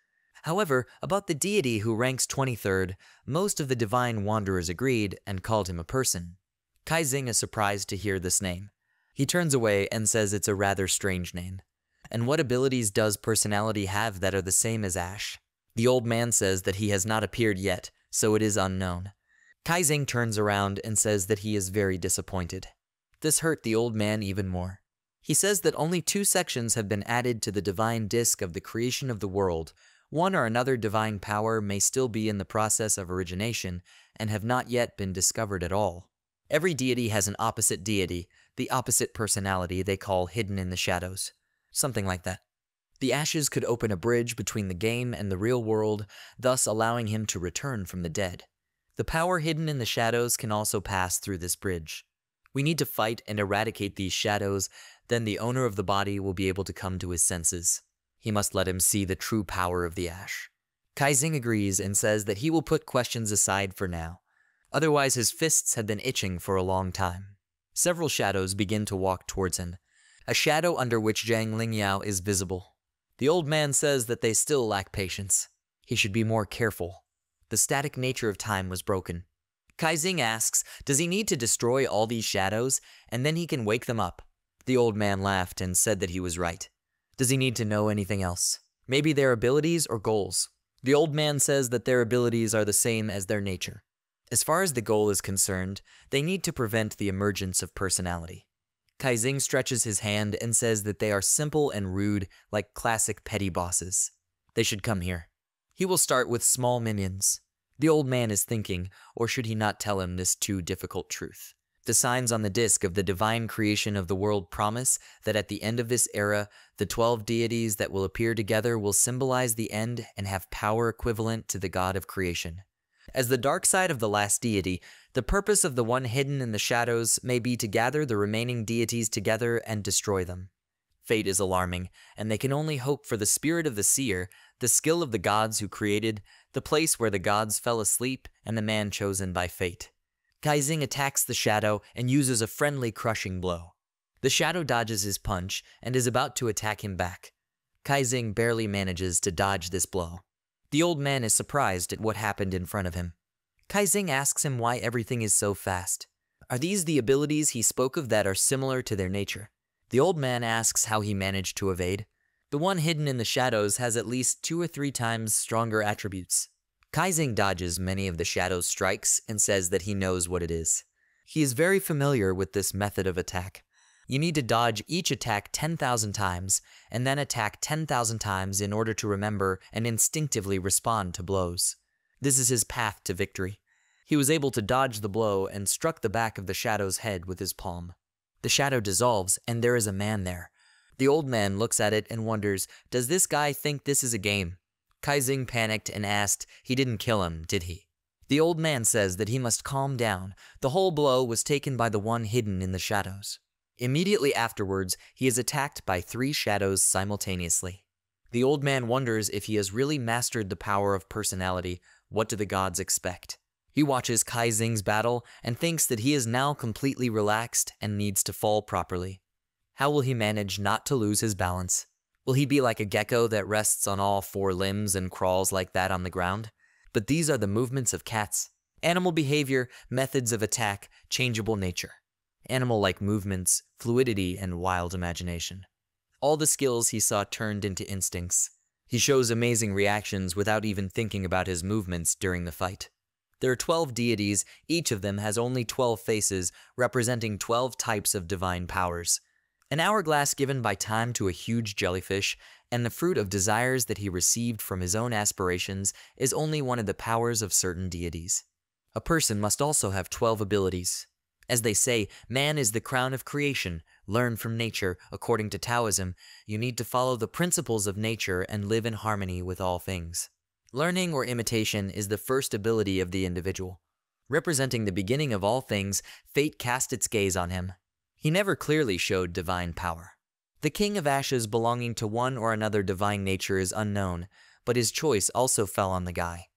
However, about the deity who ranks 23rd, most of the divine wanderers agreed and called him a person. Kai Xing is surprised to hear this name. He turns away and says it's a rather strange name. And what abilities does personality have that are the same as Ash? The old man says that he has not appeared yet, so it is unknown. Kai Xing turns around and says that he is very disappointed. This hurt the old man even more. He says that only two sections have been added to the divine disk of the creation of the world. One or another divine power may still be in the process of origination and have not yet been discovered at all. Every deity has an opposite deity, the opposite personality they call hidden in the shadows. Something like that. The ashes could open a bridge between the game and the real world, thus allowing him to return from the dead. The power hidden in the shadows can also pass through this bridge. We need to fight and eradicate these shadows, then the owner of the body will be able to come to his senses. He must let him see the true power of the ash. Kai Xing agrees and says that he will put questions aside for now. Otherwise, his fists have been itching for a long time. Several shadows begin to walk towards him, a shadow under which Zhang Lingyao is visible. The old man says that they still lack patience. He should be more careful. The static nature of time was broken. Kai Xing asks, does he need to destroy all these shadows, and then he can wake them up? The old man laughed and said that he was right. Does he need to know anything else? Maybe their abilities or goals? The old man says that their abilities are the same as their nature. As far as the goal is concerned, they need to prevent the emergence of personality. Kai Xing stretches his hand and says that they are simple and rude like classic petty bosses. They should come here. He will start with small minions. The old man is thinking, or should he not tell him this too difficult truth? The signs on the disk of the divine creation of the world promise that at the end of this era, the 12 deities that will appear together will symbolize the end and have power equivalent to the God of creation. As the dark side of the last deity, the purpose of the one hidden in the shadows may be to gather the remaining deities together and destroy them. Fate is alarming, and they can only hope for the spirit of the seer, the skill of the gods who created, the place where the gods fell asleep, and the man chosen by fate. Kai Xing attacks the shadow and uses a friendly crushing blow. The shadow dodges his punch and is about to attack him back. Kai Xing barely manages to dodge this blow. The old man is surprised at what happened in front of him. Kai Xing asks him why everything is so fast. Are these the abilities he spoke of that are similar to their nature? The old man asks how he managed to evade. The one hidden in the shadows has at least two or three times stronger attributes. Kai Xing dodges many of the shadow's strikes and says that he knows what it is. He is very familiar with this method of attack. You need to dodge each attack 10,000 times, and then attack 10,000 times in order to remember and instinctively respond to blows. This is his path to victory. He was able to dodge the blow and struck the back of the shadow's head with his palm. The shadow dissolves, and there is a man there. The old man looks at it and wonders, does this guy think this is a game? Kai Xing panicked and asked, he didn't kill him, did he? The old man says that he must calm down. The whole blow was taken by the one hidden in the shadows. Immediately afterwards, he is attacked by three shadows simultaneously. The old man wonders if he has really mastered the power of personality. What do the gods expect? He watches Kai Xing's battle and thinks that he is now completely relaxed and needs to fall properly. How will he manage not to lose his balance? Will he be like a gecko that rests on all four limbs and crawls like that on the ground? But these are the movements of cats. Animal behavior, methods of attack, changeable nature animal-like movements, fluidity, and wild imagination. All the skills he saw turned into instincts. He shows amazing reactions without even thinking about his movements during the fight. There are 12 deities, each of them has only 12 faces, representing 12 types of divine powers. An hourglass given by time to a huge jellyfish, and the fruit of desires that he received from his own aspirations is only one of the powers of certain deities. A person must also have 12 abilities, as they say, man is the crown of creation. Learn from nature. According to Taoism, you need to follow the principles of nature and live in harmony with all things. Learning or imitation is the first ability of the individual. Representing the beginning of all things, fate cast its gaze on him. He never clearly showed divine power. The king of ashes belonging to one or another divine nature is unknown, but his choice also fell on the guy.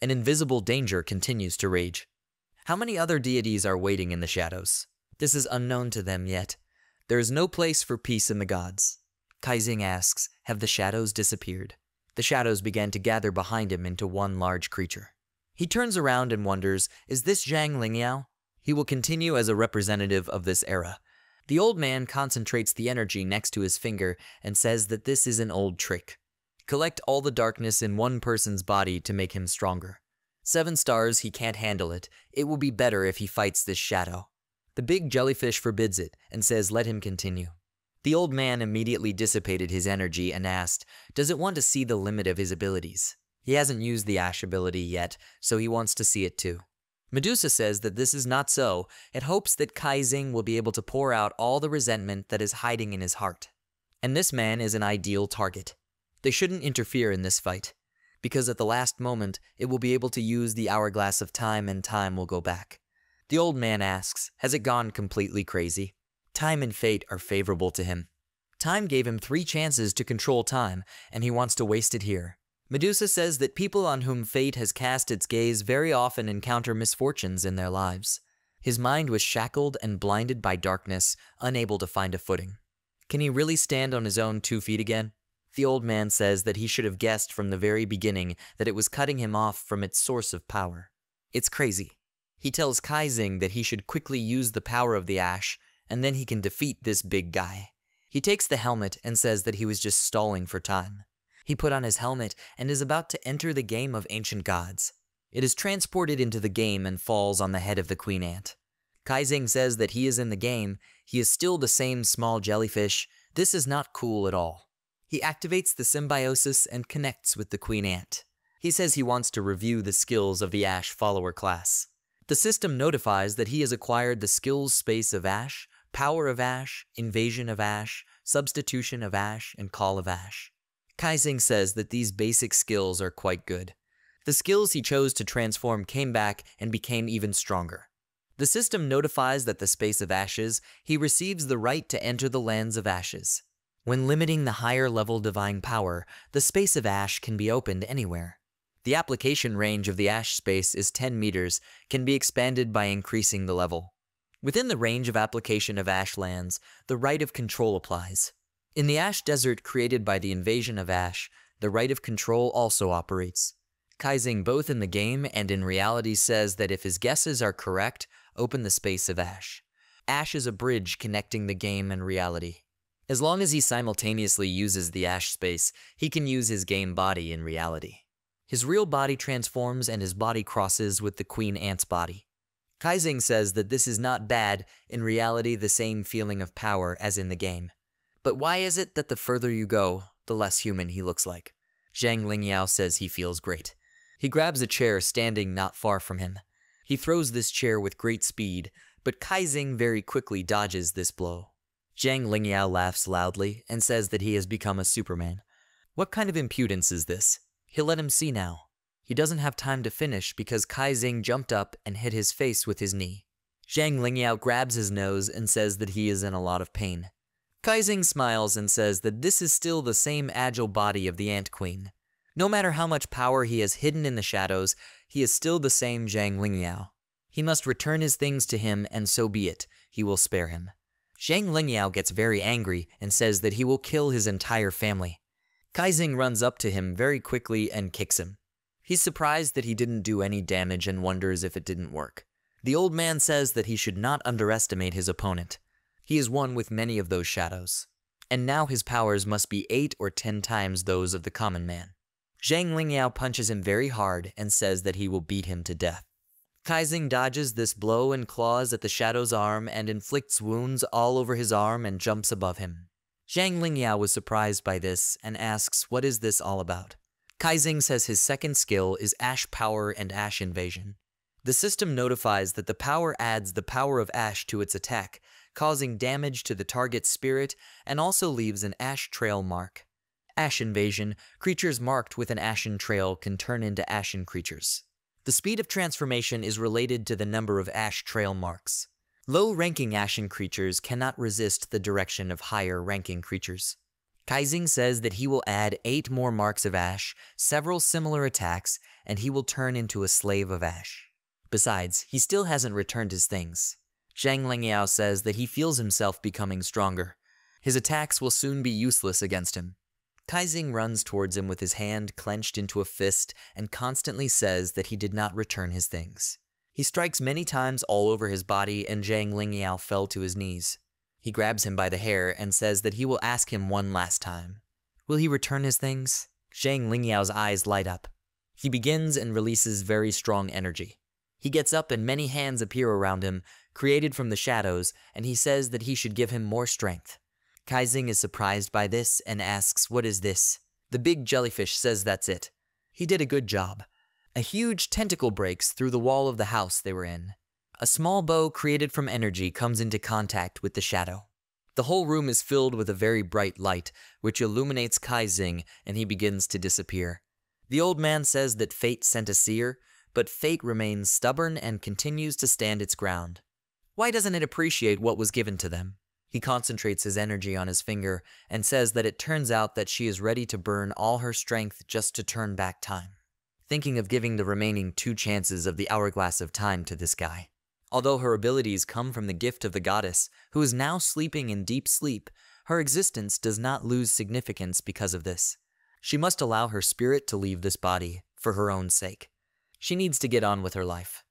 An invisible danger continues to rage. How many other deities are waiting in the shadows? This is unknown to them yet. There is no place for peace in the gods. Kai Xing asks, have the shadows disappeared? The shadows began to gather behind him into one large creature. He turns around and wonders, is this Zhang Lingyao? He will continue as a representative of this era. The old man concentrates the energy next to his finger and says that this is an old trick. Collect all the darkness in one person's body to make him stronger. Seven stars, he can't handle it. It will be better if he fights this shadow. The big jellyfish forbids it and says let him continue. The old man immediately dissipated his energy and asked, does it want to see the limit of his abilities? He hasn't used the Ash ability yet, so he wants to see it too. Medusa says that this is not so. It hopes that Kai Xing will be able to pour out all the resentment that is hiding in his heart. And this man is an ideal target. They shouldn't interfere in this fight because at the last moment it will be able to use the hourglass of time and time will go back. The old man asks, has it gone completely crazy? Time and fate are favorable to him. Time gave him three chances to control time, and he wants to waste it here. Medusa says that people on whom fate has cast its gaze very often encounter misfortunes in their lives. His mind was shackled and blinded by darkness, unable to find a footing. Can he really stand on his own two feet again? The old man says that he should have guessed from the very beginning that it was cutting him off from its source of power. It's crazy. He tells Kai Xing that he should quickly use the power of the ash, and then he can defeat this big guy. He takes the helmet and says that he was just stalling for time. He put on his helmet and is about to enter the game of ancient gods. It is transported into the game and falls on the head of the queen ant. Kai Xing says that he is in the game, he is still the same small jellyfish, this is not cool at all. He activates the symbiosis and connects with the Queen Ant. He says he wants to review the skills of the Ash follower class. The system notifies that he has acquired the skills space of Ash, Power of Ash, Invasion of Ash, Substitution of Ash, and Call of Ash. Kai Xing says that these basic skills are quite good. The skills he chose to transform came back and became even stronger. The system notifies that the space of ashes, he receives the right to enter the lands of ashes. When limiting the higher level divine power, the space of ash can be opened anywhere. The application range of the ash space is 10 meters, can be expanded by increasing the level. Within the range of application of ash lands, the right of control applies. In the ash desert created by the invasion of ash, the right of control also operates. Kai Xing both in the game and in reality says that if his guesses are correct, open the space of Ash. Ash is a bridge connecting the game and reality. As long as he simultaneously uses the Ash space, he can use his game body in reality. His real body transforms and his body crosses with the Queen Ant's body. Kai Xing says that this is not bad, in reality the same feeling of power as in the game. But why is it that the further you go, the less human he looks like? Zhang Lingyao says he feels great. He grabs a chair standing not far from him. He throws this chair with great speed, but Kai Kaizing very quickly dodges this blow. Zhang Lingyao laughs loudly and says that he has become a Superman. What kind of impudence is this? He'll let him see now. He doesn't have time to finish because Kai Kaizing jumped up and hit his face with his knee. Zhang Lingyao grabs his nose and says that he is in a lot of pain. Kai Xing smiles and says that this is still the same agile body of the Ant Queen. No matter how much power he has hidden in the shadows, he is still the same Zhang Lingyao. He must return his things to him, and so be it. He will spare him. Zhang Lingyao gets very angry and says that he will kill his entire family. Kai Xing runs up to him very quickly and kicks him. He's surprised that he didn't do any damage and wonders if it didn't work. The old man says that he should not underestimate his opponent. He is one with many of those shadows. And now his powers must be eight or ten times those of the common man. Zhang Lingyao punches him very hard and says that he will beat him to death. Kai Xing dodges this blow and claws at the Shadow's arm and inflicts wounds all over his arm and jumps above him. Zhang Lingyao was surprised by this and asks what is this all about. Kai Xing says his second skill is Ash Power and Ash Invasion. The system notifies that the power adds the power of Ash to its attack, causing damage to the target's spirit and also leaves an Ash Trail mark. Ash Invasion, creatures marked with an ashen trail can turn into ashen creatures. The speed of transformation is related to the number of ash trail marks. Low-ranking ashen creatures cannot resist the direction of higher-ranking creatures. Kai Xing says that he will add 8 more marks of ash, several similar attacks, and he will turn into a slave of ash. Besides, he still hasn't returned his things. Zhang Lingyao says that he feels himself becoming stronger. His attacks will soon be useless against him. Kai Xing runs towards him with his hand clenched into a fist and constantly says that he did not return his things. He strikes many times all over his body and Zhang Lingyao fell to his knees. He grabs him by the hair and says that he will ask him one last time. Will he return his things? Zhang Lingyao's eyes light up. He begins and releases very strong energy. He gets up and many hands appear around him, created from the shadows, and he says that he should give him more strength. Kai Xing is surprised by this and asks, What is this? The big jellyfish says that's it. He did a good job. A huge tentacle breaks through the wall of the house they were in. A small bow created from energy comes into contact with the shadow. The whole room is filled with a very bright light, which illuminates Kai Kaizing, and he begins to disappear. The old man says that fate sent a seer, but fate remains stubborn and continues to stand its ground. Why doesn't it appreciate what was given to them? He concentrates his energy on his finger and says that it turns out that she is ready to burn all her strength just to turn back time. Thinking of giving the remaining two chances of the hourglass of time to this guy. Although her abilities come from the gift of the goddess, who is now sleeping in deep sleep, her existence does not lose significance because of this. She must allow her spirit to leave this body, for her own sake. She needs to get on with her life.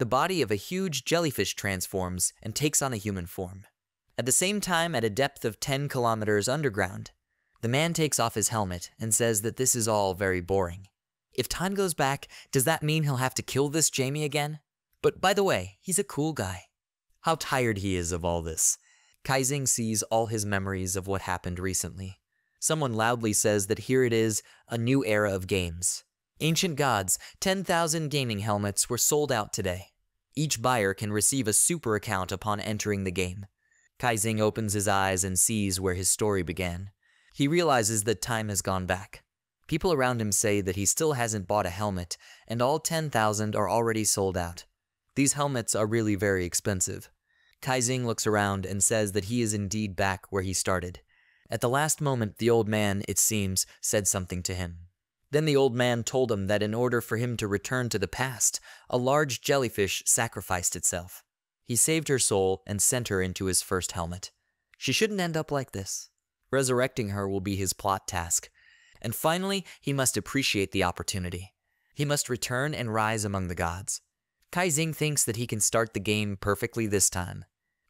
The body of a huge jellyfish transforms and takes on a human form. At the same time, at a depth of 10 kilometers underground, the man takes off his helmet and says that this is all very boring. If time goes back, does that mean he'll have to kill this Jamie again? But by the way, he's a cool guy. How tired he is of all this. Kai Xing sees all his memories of what happened recently. Someone loudly says that here it is, a new era of games. Ancient Gods, 10,000 gaming helmets were sold out today. Each buyer can receive a super account upon entering the game. Kai Xing opens his eyes and sees where his story began. He realizes that time has gone back. People around him say that he still hasn't bought a helmet, and all 10,000 are already sold out. These helmets are really very expensive. Kai Xing looks around and says that he is indeed back where he started. At the last moment, the old man, it seems, said something to him. Then the old man told him that in order for him to return to the past, a large jellyfish sacrificed itself. He saved her soul and sent her into his first helmet. She shouldn't end up like this. Resurrecting her will be his plot task. And finally, he must appreciate the opportunity. He must return and rise among the gods. Kai Xing thinks that he can start the game perfectly this time.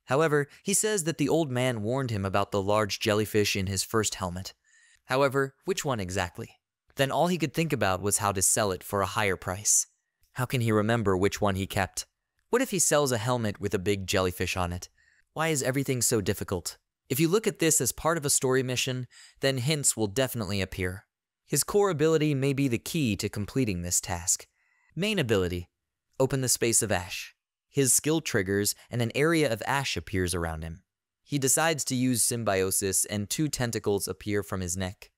However, he says that the old man warned him about the large jellyfish in his first helmet. However, which one exactly? Then all he could think about was how to sell it for a higher price. How can he remember which one he kept? What if he sells a helmet with a big jellyfish on it? Why is everything so difficult? If you look at this as part of a story mission, then hints will definitely appear. His core ability may be the key to completing this task. Main ability Open the space of ash. His skill triggers and an area of ash appears around him. He decides to use symbiosis and two tentacles appear from his neck.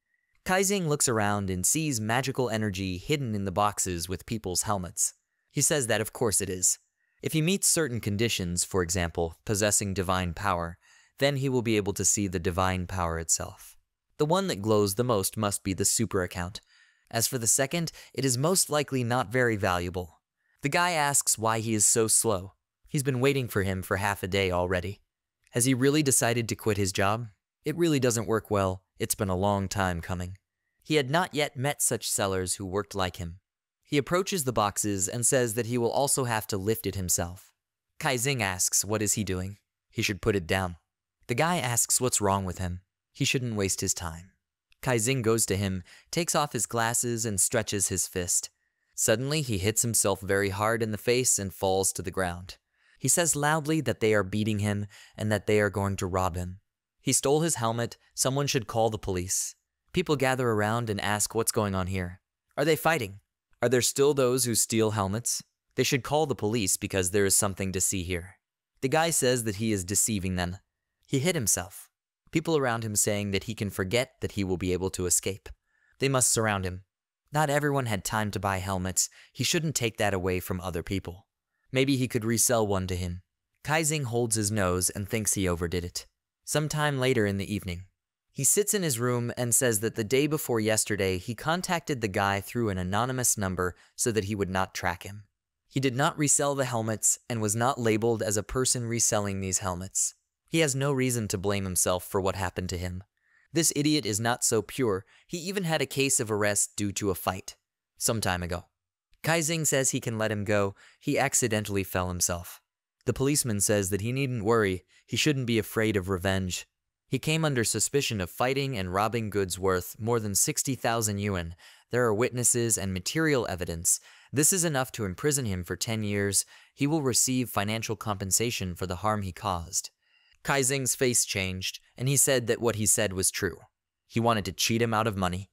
Kai Xing looks around and sees magical energy hidden in the boxes with people's helmets. He says that of course it is. If he meets certain conditions, for example, possessing divine power, then he will be able to see the divine power itself. The one that glows the most must be the super account. As for the second, it is most likely not very valuable. The guy asks why he is so slow. He's been waiting for him for half a day already. Has he really decided to quit his job? It really doesn't work well. It's been a long time coming. He had not yet met such sellers who worked like him. He approaches the boxes and says that he will also have to lift it himself. Kai Xing asks what is he doing. He should put it down. The guy asks what's wrong with him. He shouldn't waste his time. Kai Xing goes to him, takes off his glasses, and stretches his fist. Suddenly, he hits himself very hard in the face and falls to the ground. He says loudly that they are beating him and that they are going to rob him. He stole his helmet, someone should call the police. People gather around and ask what's going on here. Are they fighting? Are there still those who steal helmets? They should call the police because there is something to see here. The guy says that he is deceiving them. He hid himself. People around him saying that he can forget that he will be able to escape. They must surround him. Not everyone had time to buy helmets. He shouldn't take that away from other people. Maybe he could resell one to him. Kai Xing holds his nose and thinks he overdid it. Sometime later in the evening, he sits in his room and says that the day before yesterday he contacted the guy through an anonymous number so that he would not track him. He did not resell the helmets and was not labeled as a person reselling these helmets. He has no reason to blame himself for what happened to him. This idiot is not so pure, he even had a case of arrest due to a fight. Some time ago. Kai Xing says he can let him go, he accidentally fell himself. The policeman says that he needn't worry, he shouldn't be afraid of revenge. He came under suspicion of fighting and robbing goods worth more than 60,000 yuan. There are witnesses and material evidence. This is enough to imprison him for 10 years. He will receive financial compensation for the harm he caused. Kai Kaizing's face changed, and he said that what he said was true. He wanted to cheat him out of money.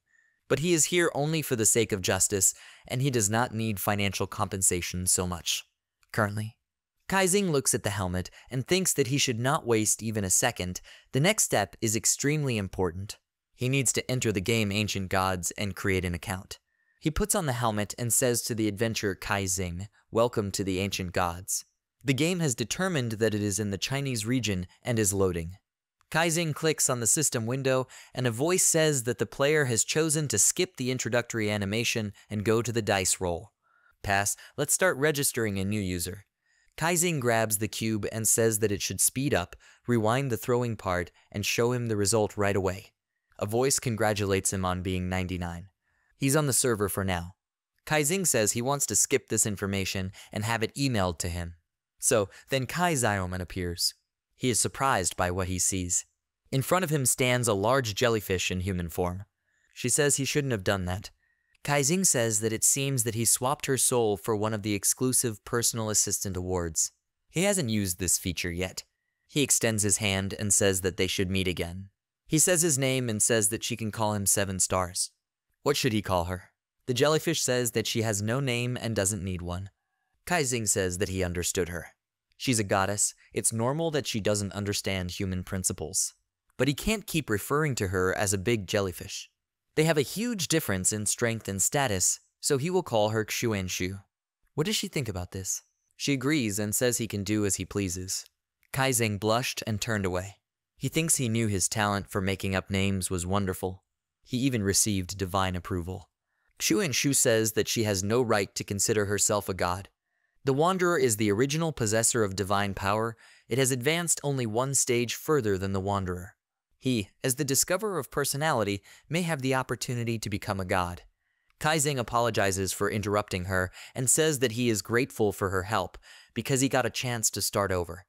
But he is here only for the sake of justice, and he does not need financial compensation so much. Currently, Kai Xing looks at the helmet and thinks that he should not waste even a second. The next step is extremely important. He needs to enter the game Ancient Gods and create an account. He puts on the helmet and says to the adventurer Kai Xing, Welcome to the Ancient Gods. The game has determined that it is in the Chinese region and is loading. Kai Xing clicks on the system window, and a voice says that the player has chosen to skip the introductory animation and go to the dice roll. Pass, let's start registering a new user. Kai Xing grabs the cube and says that it should speed up, rewind the throwing part, and show him the result right away. A voice congratulates him on being 99. He's on the server for now. Kai Xing says he wants to skip this information and have it emailed to him. So then Kai Xiaoman appears. He is surprised by what he sees. In front of him stands a large jellyfish in human form. She says he shouldn't have done that, Kai Xing says that it seems that he swapped her soul for one of the exclusive personal assistant awards. He hasn't used this feature yet. He extends his hand and says that they should meet again. He says his name and says that she can call him seven stars. What should he call her? The jellyfish says that she has no name and doesn't need one. Kai Xing says that he understood her. She's a goddess, it's normal that she doesn't understand human principles. But he can't keep referring to her as a big jellyfish. They have a huge difference in strength and status, so he will call her Xuanshu. What does she think about this? She agrees and says he can do as he pleases. Kai Kaizing blushed and turned away. He thinks he knew his talent for making up names was wonderful. He even received divine approval. Xuanshu says that she has no right to consider herself a god. The Wanderer is the original possessor of divine power. It has advanced only one stage further than the Wanderer. He, as the discoverer of personality, may have the opportunity to become a god. Kai Xing apologizes for interrupting her and says that he is grateful for her help because he got a chance to start over.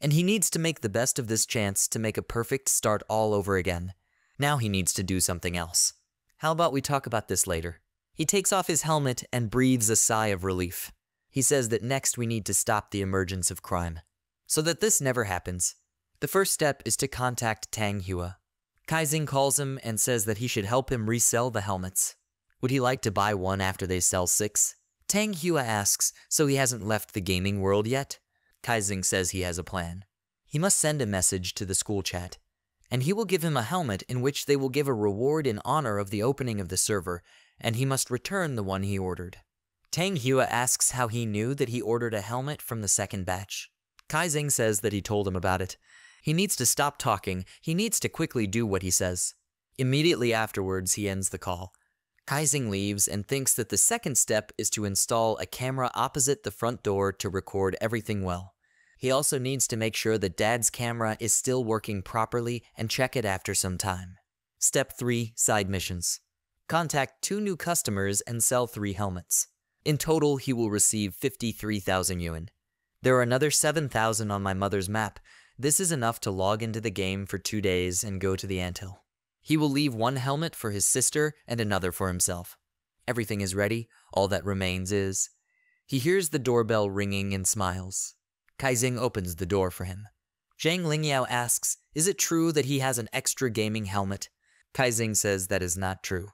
And he needs to make the best of this chance to make a perfect start all over again. Now he needs to do something else. How about we talk about this later? He takes off his helmet and breathes a sigh of relief. He says that next we need to stop the emergence of crime. So that this never happens, the first step is to contact Tang Hua. Kai Xing calls him and says that he should help him resell the helmets. Would he like to buy one after they sell six? Tang Hua asks, so he hasn't left the gaming world yet? Kai Xing says he has a plan. He must send a message to the school chat, and he will give him a helmet in which they will give a reward in honor of the opening of the server, and he must return the one he ordered. Tang Hua asks how he knew that he ordered a helmet from the second batch. Kai Xing says that he told him about it. He needs to stop talking, he needs to quickly do what he says. Immediately afterwards, he ends the call. Kai Xing leaves and thinks that the second step is to install a camera opposite the front door to record everything well. He also needs to make sure that Dad's camera is still working properly and check it after some time. Step 3 Side Missions Contact two new customers and sell three helmets. In total, he will receive 53,000 yuan. There are another 7,000 on my mother's map. This is enough to log into the game for two days and go to the anthill. He will leave one helmet for his sister and another for himself. Everything is ready, all that remains is. He hears the doorbell ringing and smiles. Kai Xing opens the door for him. Zhang Lingyao asks, Is it true that he has an extra gaming helmet? Kai Xing says that is not true.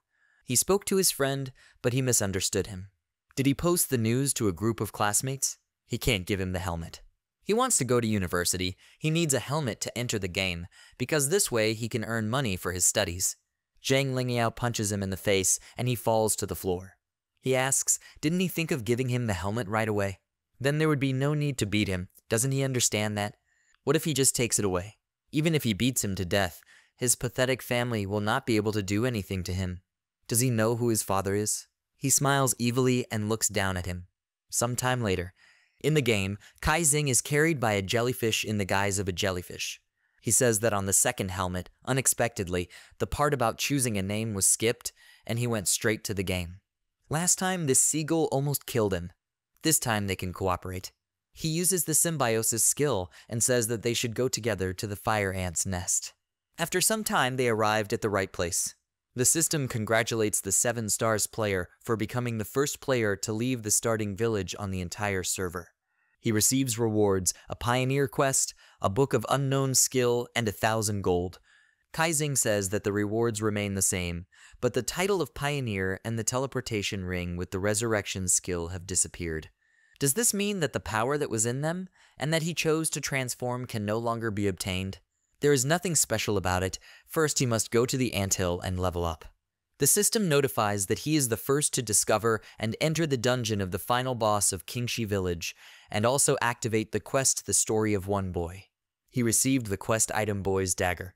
He spoke to his friend, but he misunderstood him. Did he post the news to a group of classmates? He can't give him the helmet. He wants to go to university. He needs a helmet to enter the game, because this way he can earn money for his studies. Zhang Lingyao punches him in the face, and he falls to the floor. He asks, didn't he think of giving him the helmet right away? Then there would be no need to beat him. Doesn't he understand that? What if he just takes it away? Even if he beats him to death, his pathetic family will not be able to do anything to him. Does he know who his father is? He smiles evilly and looks down at him. Some time later, in the game, Kai Xing is carried by a jellyfish in the guise of a jellyfish. He says that on the second helmet, unexpectedly, the part about choosing a name was skipped, and he went straight to the game. Last time, this seagull almost killed him. This time, they can cooperate. He uses the symbiosis skill and says that they should go together to the fire ant's nest. After some time, they arrived at the right place. The system congratulates the 7 Stars player for becoming the first player to leave the starting village on the entire server. He receives rewards, a pioneer quest, a book of unknown skill, and a thousand gold. Kai Xing says that the rewards remain the same, but the title of pioneer and the teleportation ring with the resurrection skill have disappeared. Does this mean that the power that was in them, and that he chose to transform can no longer be obtained? There is nothing special about it. First, he must go to the anthill and level up. The system notifies that he is the first to discover and enter the dungeon of the final boss of Qingxi Village, and also activate the quest The Story of One Boy. He received the quest item Boy's Dagger.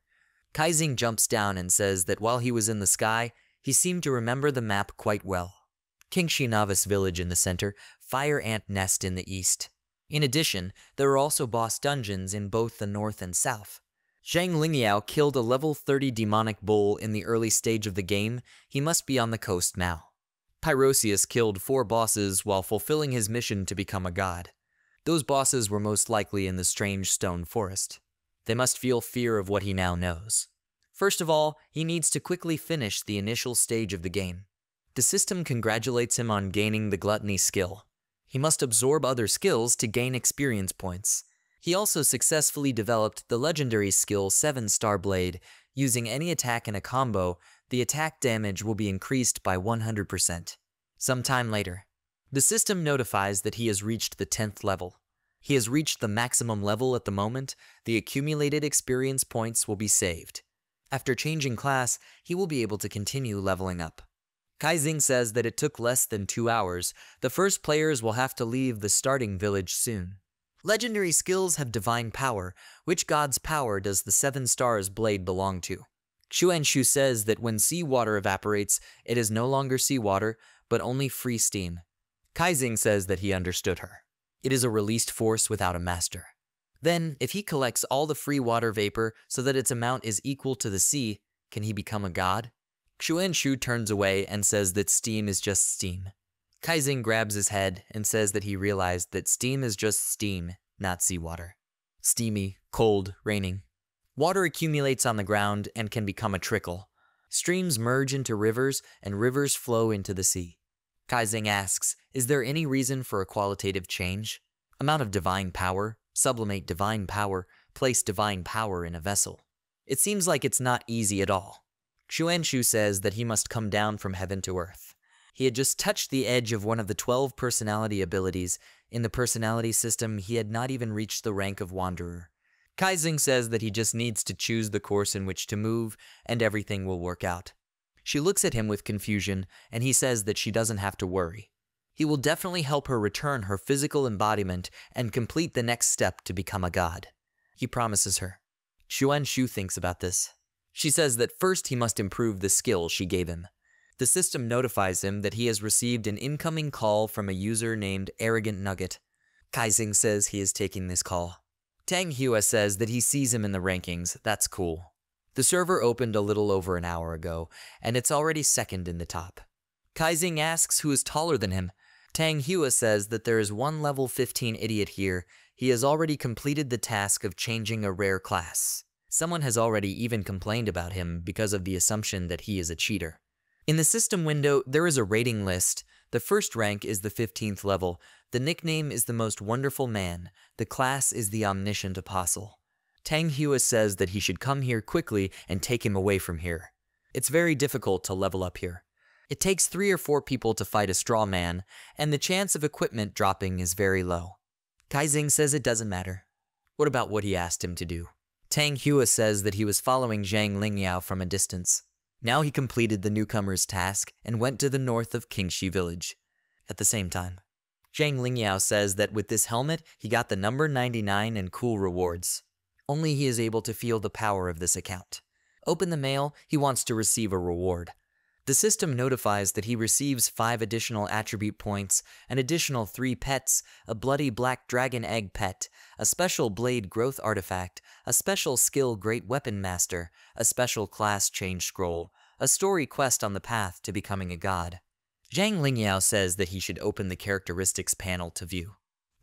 Kai Xing jumps down and says that while he was in the sky, he seemed to remember the map quite well. Qingxi Novice Village in the center, Fire Ant Nest in the east. In addition, there are also boss dungeons in both the north and south. Zhang Lingyao killed a level 30 demonic bull in the early stage of the game, he must be on the coast now. Perosius killed four bosses while fulfilling his mission to become a god. Those bosses were most likely in the strange stone forest. They must feel fear of what he now knows. First of all, he needs to quickly finish the initial stage of the game. The system congratulates him on gaining the gluttony skill. He must absorb other skills to gain experience points. He also successfully developed the legendary skill 7 Star Blade. Using any attack in a combo, the attack damage will be increased by 100%. Sometime later, the system notifies that he has reached the 10th level. He has reached the maximum level at the moment, the accumulated experience points will be saved. After changing class, he will be able to continue leveling up. Kai Xing says that it took less than two hours. The first players will have to leave the starting village soon. Legendary skills have divine power. Which god's power does the Seven Stars blade belong to? Xuanshu says that when seawater evaporates, it is no longer seawater, but only free steam. Kai Xing says that he understood her. It is a released force without a master. Then, if he collects all the free water vapor so that its amount is equal to the sea, can he become a god? Xuan turns away and says that steam is just steam. Kai Xing grabs his head and says that he realized that steam is just steam, not seawater. Steamy, cold, raining. Water accumulates on the ground and can become a trickle. Streams merge into rivers and rivers flow into the sea. Kai Xing asks, is there any reason for a qualitative change? Amount of divine power, sublimate divine power, place divine power in a vessel. It seems like it's not easy at all. Xuanxu says that he must come down from heaven to earth. He had just touched the edge of one of the 12 personality abilities. In the personality system, he had not even reached the rank of Wanderer. Kai Xing says that he just needs to choose the course in which to move, and everything will work out. She looks at him with confusion, and he says that she doesn't have to worry. He will definitely help her return her physical embodiment and complete the next step to become a god. He promises her. Xuan Shu thinks about this. She says that first he must improve the skill she gave him. The system notifies him that he has received an incoming call from a user named Arrogant Nugget. Kai Xing says he is taking this call. Tang Hua says that he sees him in the rankings, that's cool. The server opened a little over an hour ago, and it's already second in the top. Kai Xing asks who is taller than him. Tang Hua says that there is one level 15 idiot here. He has already completed the task of changing a rare class. Someone has already even complained about him because of the assumption that he is a cheater. In the system window, there is a rating list. The first rank is the 15th level. The nickname is the most wonderful man. The class is the omniscient apostle. Tang Hua says that he should come here quickly and take him away from here. It's very difficult to level up here. It takes three or four people to fight a straw man, and the chance of equipment dropping is very low. Kai Xing says it doesn't matter. What about what he asked him to do? Tang Hua says that he was following Zhang Lingyao from a distance. Now he completed the newcomer's task and went to the north of Qingxi village. At the same time, Zhang Lingyao says that with this helmet, he got the number 99 and cool rewards. Only he is able to feel the power of this account. Open the mail, he wants to receive a reward. The system notifies that he receives 5 additional attribute points, an additional 3 pets, a bloody black dragon egg pet, a special blade growth artifact, a special skill great weapon master, a special class change scroll, a story quest on the path to becoming a god. Zhang Lingyao says that he should open the characteristics panel to view.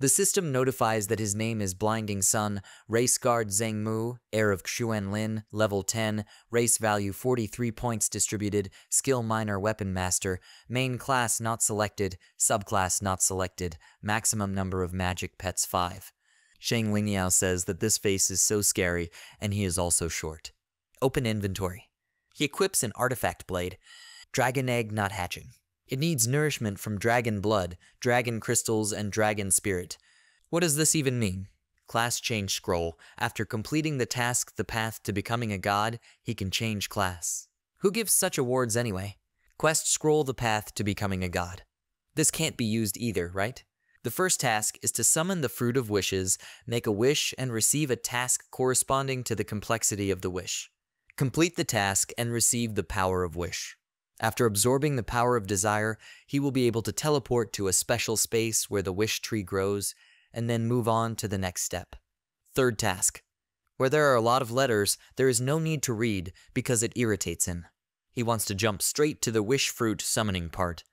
The system notifies that his name is Blinding Sun, race guard Zheng Mu, heir of Xuan Lin, level 10, race value 43 points distributed, skill minor weapon master, main class not selected, subclass not selected, maximum number of magic pets 5. Zhang Lingyao says that this face is so scary and he is also short. Open inventory. He equips an artifact blade. Dragon egg not hatching. It needs nourishment from dragon blood, dragon crystals, and dragon spirit. What does this even mean? Class change scroll. After completing the task The Path to Becoming a God, he can change class. Who gives such awards anyway? Quest scroll The Path to Becoming a God. This can't be used either, right? The first task is to summon the Fruit of Wishes, make a wish, and receive a task corresponding to the complexity of the wish. Complete the task and receive the power of wish. After absorbing the power of desire, he will be able to teleport to a special space where the wish tree grows, and then move on to the next step. Third task. Where there are a lot of letters, there is no need to read because it irritates him. He wants to jump straight to the wish fruit summoning part.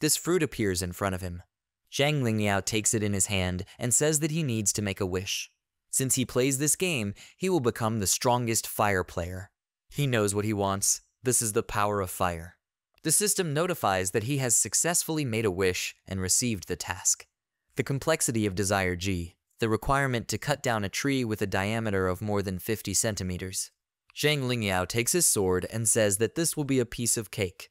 This fruit appears in front of him. Zhang Lingyao takes it in his hand and says that he needs to make a wish. Since he plays this game, he will become the strongest fire player. He knows what he wants. This is the power of fire. The system notifies that he has successfully made a wish and received the task. The complexity of Desire G, the requirement to cut down a tree with a diameter of more than 50 centimeters. Zhang Lingyao takes his sword and says that this will be a piece of cake.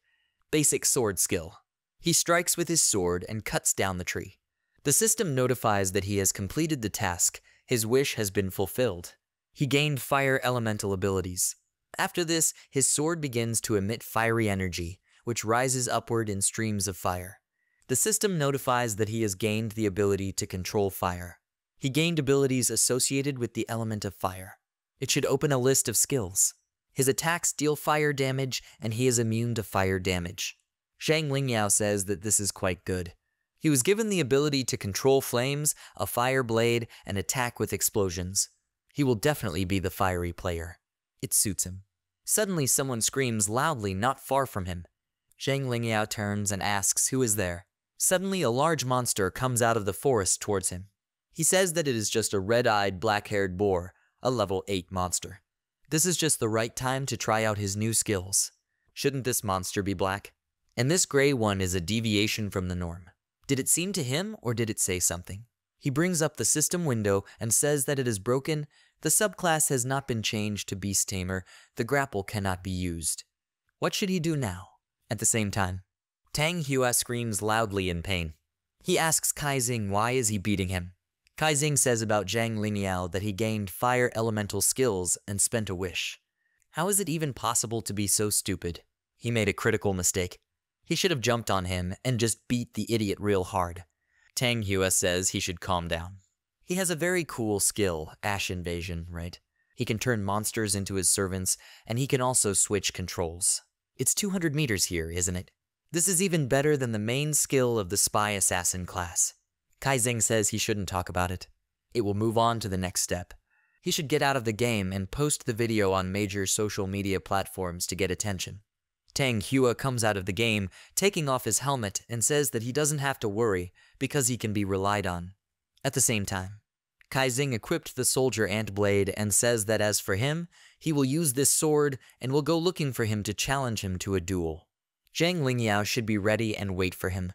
Basic sword skill. He strikes with his sword and cuts down the tree. The system notifies that he has completed the task, his wish has been fulfilled. He gained fire elemental abilities. After this, his sword begins to emit fiery energy, which rises upward in streams of fire. The system notifies that he has gained the ability to control fire. He gained abilities associated with the element of fire. It should open a list of skills. His attacks deal fire damage, and he is immune to fire damage. Zhang Lingyao says that this is quite good. He was given the ability to control flames, a fire blade, and attack with explosions. He will definitely be the fiery player. It suits him. Suddenly, someone screams loudly not far from him. Zhang Lingyao turns and asks who is there. Suddenly, a large monster comes out of the forest towards him. He says that it is just a red-eyed, black-haired boar, a level 8 monster. This is just the right time to try out his new skills. Shouldn't this monster be black? And this gray one is a deviation from the norm. Did it seem to him or did it say something? He brings up the system window and says that it is broken, the subclass has not been changed to Beast Tamer, the grapple cannot be used. What should he do now? At the same time, Tang Hua screams loudly in pain. He asks Kai Xing why is he beating him. Kai Xing says about Zhang Lingyao that he gained fire elemental skills and spent a wish. How is it even possible to be so stupid? He made a critical mistake. He should have jumped on him and just beat the idiot real hard. Tang Hua says he should calm down. He has a very cool skill, Ash Invasion, right? He can turn monsters into his servants, and he can also switch controls. It's 200 meters here, isn't it? This is even better than the main skill of the Spy Assassin class. Kai Xing says he shouldn't talk about it. It will move on to the next step. He should get out of the game and post the video on major social media platforms to get attention. Tang Hua comes out of the game, taking off his helmet, and says that he doesn't have to worry because he can be relied on. At the same time, Kai Kaizing equipped the soldier ant blade and says that as for him, he will use this sword and will go looking for him to challenge him to a duel. Zhang Lingyao should be ready and wait for him.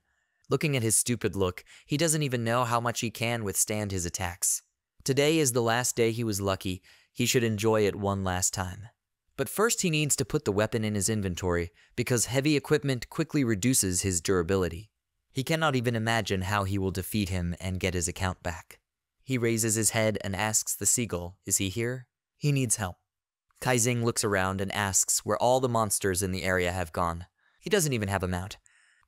Looking at his stupid look, he doesn't even know how much he can withstand his attacks. Today is the last day he was lucky, he should enjoy it one last time. But first he needs to put the weapon in his inventory, because heavy equipment quickly reduces his durability. He cannot even imagine how he will defeat him and get his account back. He raises his head and asks the seagull, is he here? He needs help. Kai Xing looks around and asks where all the monsters in the area have gone. He doesn't even have a mount.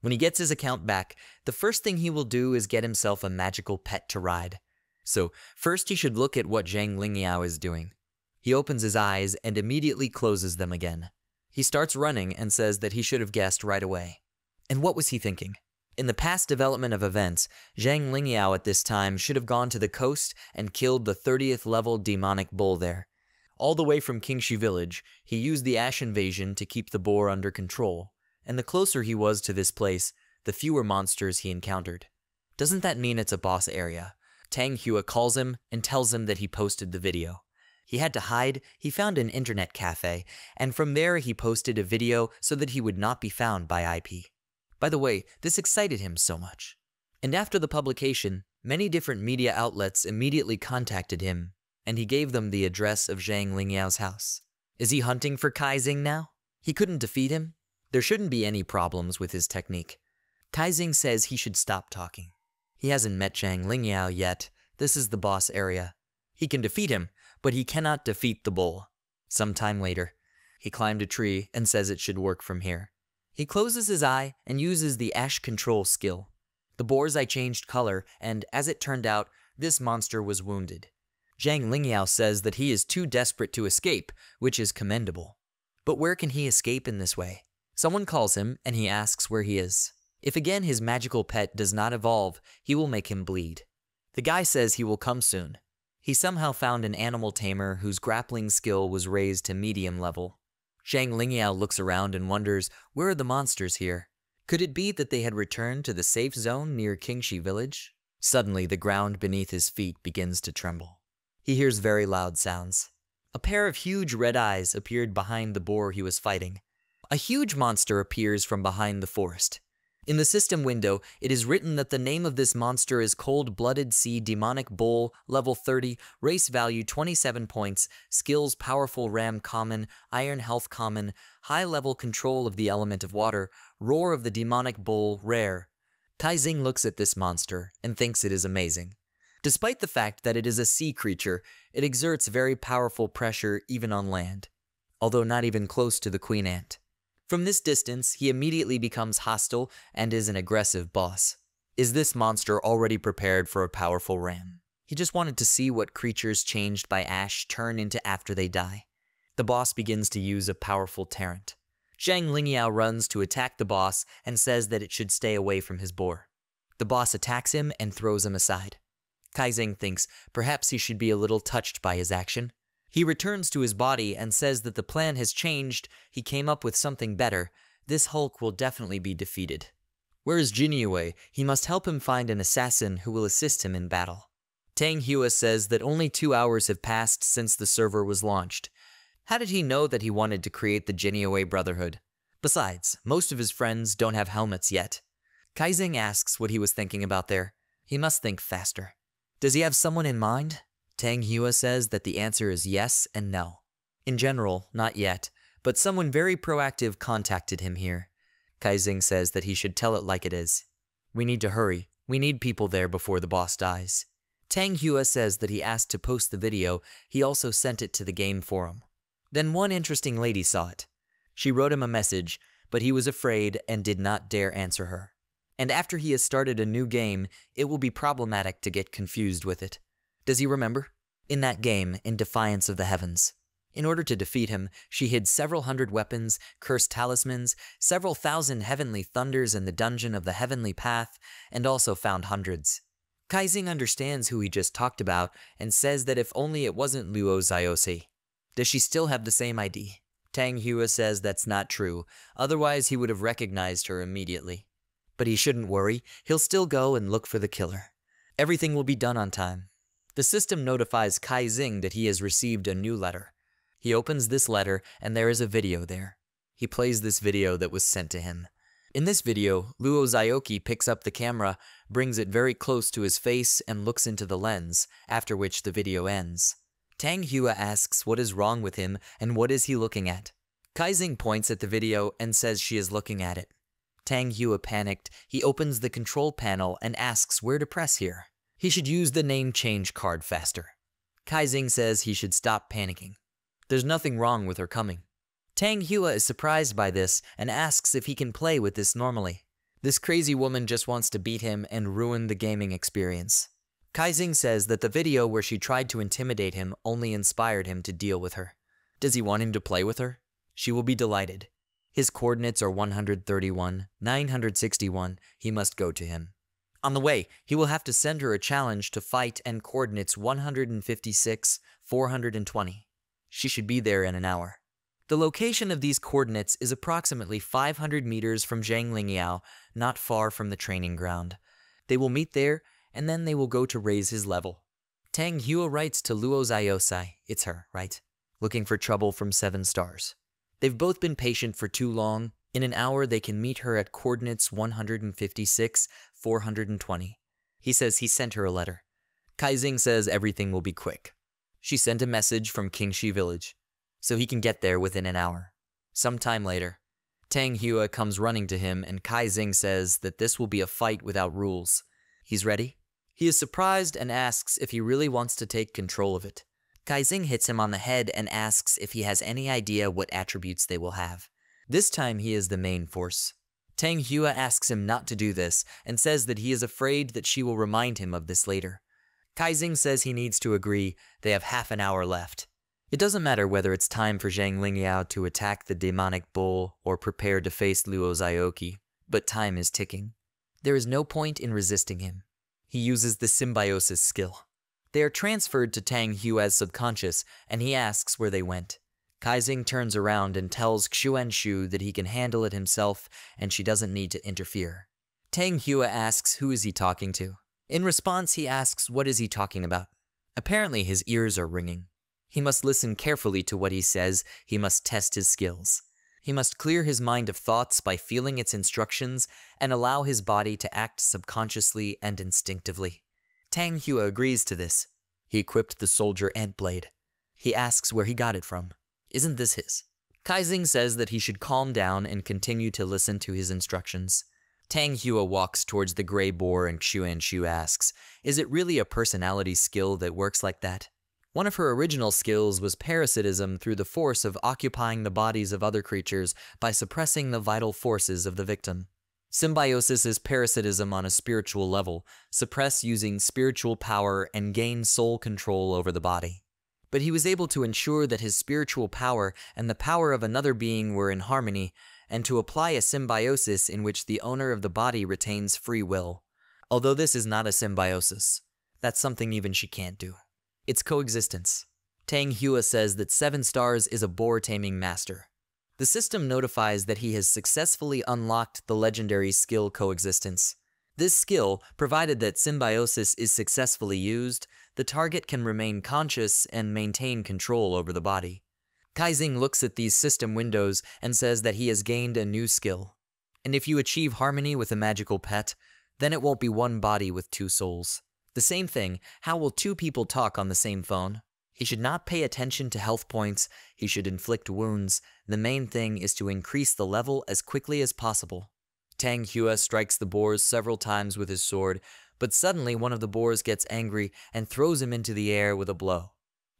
When he gets his account back, the first thing he will do is get himself a magical pet to ride. So, first he should look at what Zhang Lingyao is doing. He opens his eyes and immediately closes them again. He starts running and says that he should have guessed right away. And what was he thinking? In the past development of events, Zhang Lingyao at this time should have gone to the coast and killed the 30th level demonic bull there. All the way from Qingxi village, he used the Ash invasion to keep the boar under control, and the closer he was to this place, the fewer monsters he encountered. Doesn't that mean it's a boss area? Tang Hua calls him and tells him that he posted the video. He had to hide, he found an internet cafe, and from there he posted a video so that he would not be found by IP. By the way, this excited him so much. And after the publication, many different media outlets immediately contacted him, and he gave them the address of Zhang Lingyao's house. Is he hunting for Kai Xing now? He couldn't defeat him? There shouldn't be any problems with his technique. Kai Xing says he should stop talking. He hasn't met Zhang Lingyao yet. This is the boss area. He can defeat him, but he cannot defeat the bull. Some time later, he climbed a tree and says it should work from here. He closes his eye and uses the Ash Control skill. The boar's eye changed color, and as it turned out, this monster was wounded. Zhang Lingyao says that he is too desperate to escape, which is commendable. But where can he escape in this way? Someone calls him, and he asks where he is. If again his magical pet does not evolve, he will make him bleed. The guy says he will come soon, he somehow found an animal tamer whose grappling skill was raised to medium level. Zhang Lingyao looks around and wonders, where are the monsters here? Could it be that they had returned to the safe zone near Qingxi village? Suddenly, the ground beneath his feet begins to tremble. He hears very loud sounds. A pair of huge red eyes appeared behind the boar he was fighting. A huge monster appears from behind the forest. In the system window, it is written that the name of this monster is Cold-Blooded Sea Demonic Bull, level 30, race value 27 points, skills Powerful Ram common, Iron Health common, high level control of the element of water, Roar of the Demonic Bull rare. Kai Xing looks at this monster and thinks it is amazing. Despite the fact that it is a sea creature, it exerts very powerful pressure even on land, although not even close to the queen ant. From this distance, he immediately becomes hostile and is an aggressive boss. Is this monster already prepared for a powerful ram? He just wanted to see what creatures changed by Ash turn into after they die. The boss begins to use a powerful Tarrant. Zhang Lingyao runs to attack the boss and says that it should stay away from his boar. The boss attacks him and throws him aside. Kai Xing thinks perhaps he should be a little touched by his action. He returns to his body and says that the plan has changed, he came up with something better. This Hulk will definitely be defeated. Where is Jinyue? He must help him find an assassin who will assist him in battle. Tang Hua says that only two hours have passed since the server was launched. How did he know that he wanted to create the Jinyue Brotherhood? Besides, most of his friends don't have helmets yet. Kai Xing asks what he was thinking about there. He must think faster. Does he have someone in mind? Tang Hua says that the answer is yes and no. In general, not yet, but someone very proactive contacted him here. Kai Xing says that he should tell it like it is. We need to hurry. We need people there before the boss dies. Tang Hua says that he asked to post the video, he also sent it to the game forum. Then one interesting lady saw it. She wrote him a message, but he was afraid and did not dare answer her. And after he has started a new game, it will be problematic to get confused with it. Does he remember? In that game, in Defiance of the Heavens. In order to defeat him, she hid several hundred weapons, cursed talismans, several thousand heavenly thunders in the dungeon of the Heavenly Path, and also found hundreds. Kai Xing understands who he just talked about and says that if only it wasn't Luo Ziosi. Does she still have the same ID? Tang Hua says that's not true, otherwise he would have recognized her immediately. But he shouldn't worry, he'll still go and look for the killer. Everything will be done on time. The system notifies Kai Xing that he has received a new letter. He opens this letter and there is a video there. He plays this video that was sent to him. In this video, Luo Zioki picks up the camera, brings it very close to his face, and looks into the lens, after which the video ends. Tang Hua asks what is wrong with him and what is he looking at. Kai Xing points at the video and says she is looking at it. Tang Hua panicked, he opens the control panel and asks where to press here. He should use the name change card faster. Kai Xing says he should stop panicking. There's nothing wrong with her coming. Tang Hua is surprised by this and asks if he can play with this normally. This crazy woman just wants to beat him and ruin the gaming experience. Kai Xing says that the video where she tried to intimidate him only inspired him to deal with her. Does he want him to play with her? She will be delighted. His coordinates are 131, 961, he must go to him. On the way, he will have to send her a challenge to fight and coordinates 156, 420. She should be there in an hour. The location of these coordinates is approximately 500 meters from Zhang not far from the training ground. They will meet there, and then they will go to raise his level. Tang Hua writes to Luo Zaiosai, it's her, right? Looking for trouble from seven stars. They've both been patient for too long, in an hour, they can meet her at coordinates 156, 420. He says he sent her a letter. Kai Xing says everything will be quick. She sent a message from Qingxi village, so he can get there within an hour. Some time later, Tang Hua comes running to him and Kai Xing says that this will be a fight without rules. He's ready? He is surprised and asks if he really wants to take control of it. Kai Xing hits him on the head and asks if he has any idea what attributes they will have. This time he is the main force. Tang Hua asks him not to do this and says that he is afraid that she will remind him of this later. Kai Xing says he needs to agree, they have half an hour left. It doesn't matter whether it's time for Zhang Lingyao to attack the demonic bull or prepare to face Luo Zioki, but time is ticking. There is no point in resisting him. He uses the symbiosis skill. They are transferred to Tang Hua's subconscious, and he asks where they went. Kai Xing turns around and tells Xuanshu that he can handle it himself and she doesn't need to interfere. Tang Hua asks who is he talking to. In response, he asks what is he talking about. Apparently his ears are ringing. He must listen carefully to what he says, he must test his skills. He must clear his mind of thoughts by feeling its instructions and allow his body to act subconsciously and instinctively. Tang Hua agrees to this. He equipped the soldier ant blade. He asks where he got it from. Isn't this his? Kai Xing says that he should calm down and continue to listen to his instructions. Tang Hua walks towards the gray boar and Xuan Shu asks, Is it really a personality skill that works like that? One of her original skills was parasitism through the force of occupying the bodies of other creatures by suppressing the vital forces of the victim. Symbiosis is parasitism on a spiritual level, suppress using spiritual power and gain soul control over the body but he was able to ensure that his spiritual power and the power of another being were in harmony, and to apply a symbiosis in which the owner of the body retains free will. Although this is not a symbiosis, that's something even she can't do. It's coexistence. Tang Hua says that 7 stars is a boar taming master. The system notifies that he has successfully unlocked the legendary skill coexistence. This skill, provided that symbiosis is successfully used, the target can remain conscious and maintain control over the body. Kai Xing looks at these system windows and says that he has gained a new skill. And if you achieve harmony with a magical pet, then it won't be one body with two souls. The same thing, how will two people talk on the same phone? He should not pay attention to health points, he should inflict wounds. The main thing is to increase the level as quickly as possible. Tang Hua strikes the boars several times with his sword, but suddenly one of the boars gets angry and throws him into the air with a blow.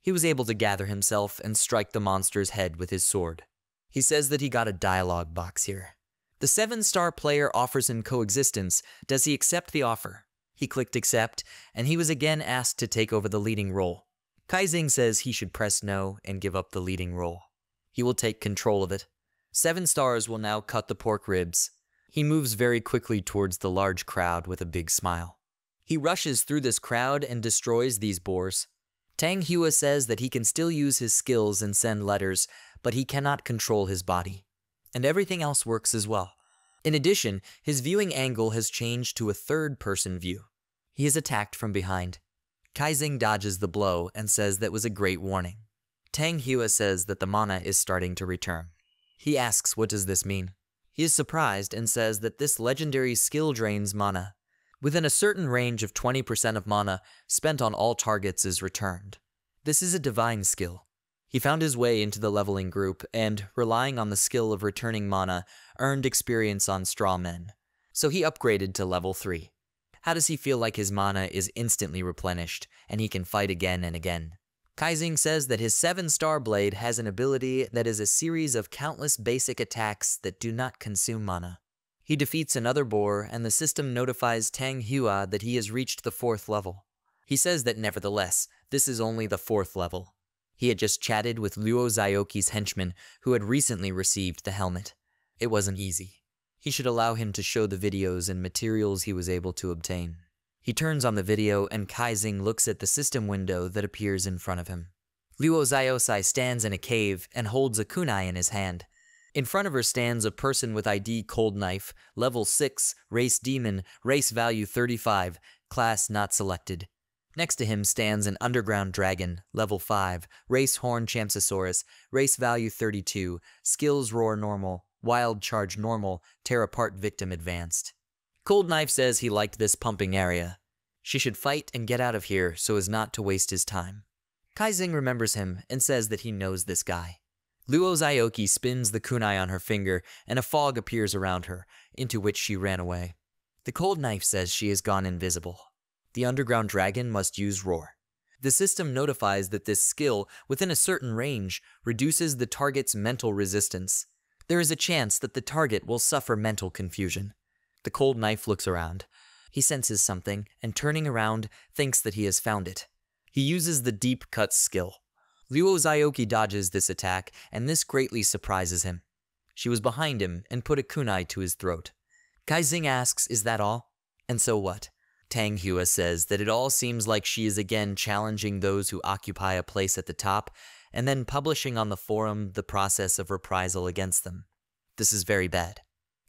He was able to gather himself and strike the monster's head with his sword. He says that he got a dialogue box here. The seven star player offers him coexistence. Does he accept the offer? He clicked accept, and he was again asked to take over the leading role. Kai Xing says he should press no and give up the leading role. He will take control of it. Seven stars will now cut the pork ribs. He moves very quickly towards the large crowd with a big smile. He rushes through this crowd and destroys these boars. Tang Hua says that he can still use his skills and send letters, but he cannot control his body. And everything else works as well. In addition, his viewing angle has changed to a third-person view. He is attacked from behind. Kai Xing dodges the blow and says that was a great warning. Tang Hua says that the mana is starting to return. He asks what does this mean. He is surprised and says that this legendary skill drains mana. Within a certain range of 20% of mana spent on all targets is returned. This is a divine skill. He found his way into the leveling group and, relying on the skill of returning mana, earned experience on straw men. So he upgraded to level 3. How does he feel like his mana is instantly replenished, and he can fight again and again? Kai Xing says that his 7-star blade has an ability that is a series of countless basic attacks that do not consume mana. He defeats another boar, and the system notifies Tang Hua that he has reached the fourth level. He says that nevertheless, this is only the fourth level. He had just chatted with Luo Zioki's henchman, who had recently received the helmet. It wasn't easy. He should allow him to show the videos and materials he was able to obtain. He turns on the video, and Kai Xing looks at the system window that appears in front of him. Luo Zaiosai stands in a cave and holds a kunai in his hand. In front of her stands a person with ID Cold Knife, level 6, race Demon, race value 35, class not selected. Next to him stands an Underground Dragon, level 5, race Horn Champsosaurus, race value 32, skills Roar normal, wild charge normal, tear apart victim advanced. Cold Knife says he liked this pumping area. She should fight and get out of here so as not to waste his time. Kai Xing remembers him and says that he knows this guy. Luo Zioki spins the kunai on her finger, and a fog appears around her, into which she ran away. The cold knife says she has gone invisible. The underground dragon must use roar. The system notifies that this skill, within a certain range, reduces the target's mental resistance. There is a chance that the target will suffer mental confusion. The cold knife looks around. He senses something, and turning around, thinks that he has found it. He uses the deep cut skill. Luo Zioki dodges this attack, and this greatly surprises him. She was behind him and put a kunai to his throat. Kai Xing asks, is that all? And so what? Tang Hua says that it all seems like she is again challenging those who occupy a place at the top, and then publishing on the forum the process of reprisal against them. This is very bad.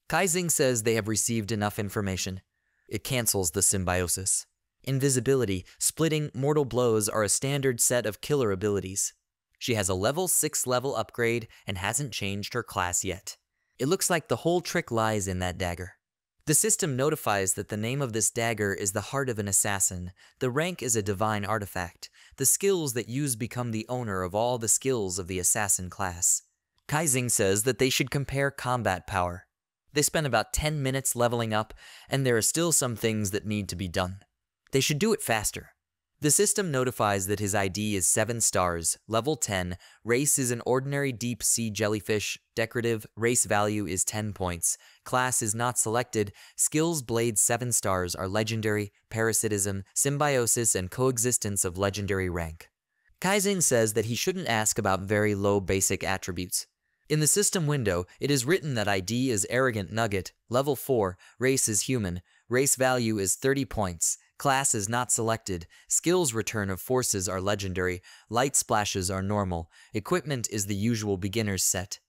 Kai Xing says they have received enough information. It cancels the symbiosis. Invisibility, splitting, mortal blows are a standard set of killer abilities. She has a level 6 level upgrade and hasn't changed her class yet. It looks like the whole trick lies in that dagger. The system notifies that the name of this dagger is the Heart of an Assassin. The rank is a divine artifact. The skills that use become the owner of all the skills of the assassin class. Kai Xing says that they should compare combat power. They spend about 10 minutes leveling up, and there are still some things that need to be done. They should do it faster. The system notifies that his ID is 7 stars, level 10, race is an ordinary deep sea jellyfish, decorative, race value is 10 points, class is not selected, skills blade 7 stars are legendary, parasitism, symbiosis, and coexistence of legendary rank. Kai Xing says that he shouldn't ask about very low basic attributes. In the system window, it is written that ID is Arrogant Nugget, level 4, race is human, race value is 30 points, Class is not selected, skills return of forces are legendary, light splashes are normal, equipment is the usual beginner's set.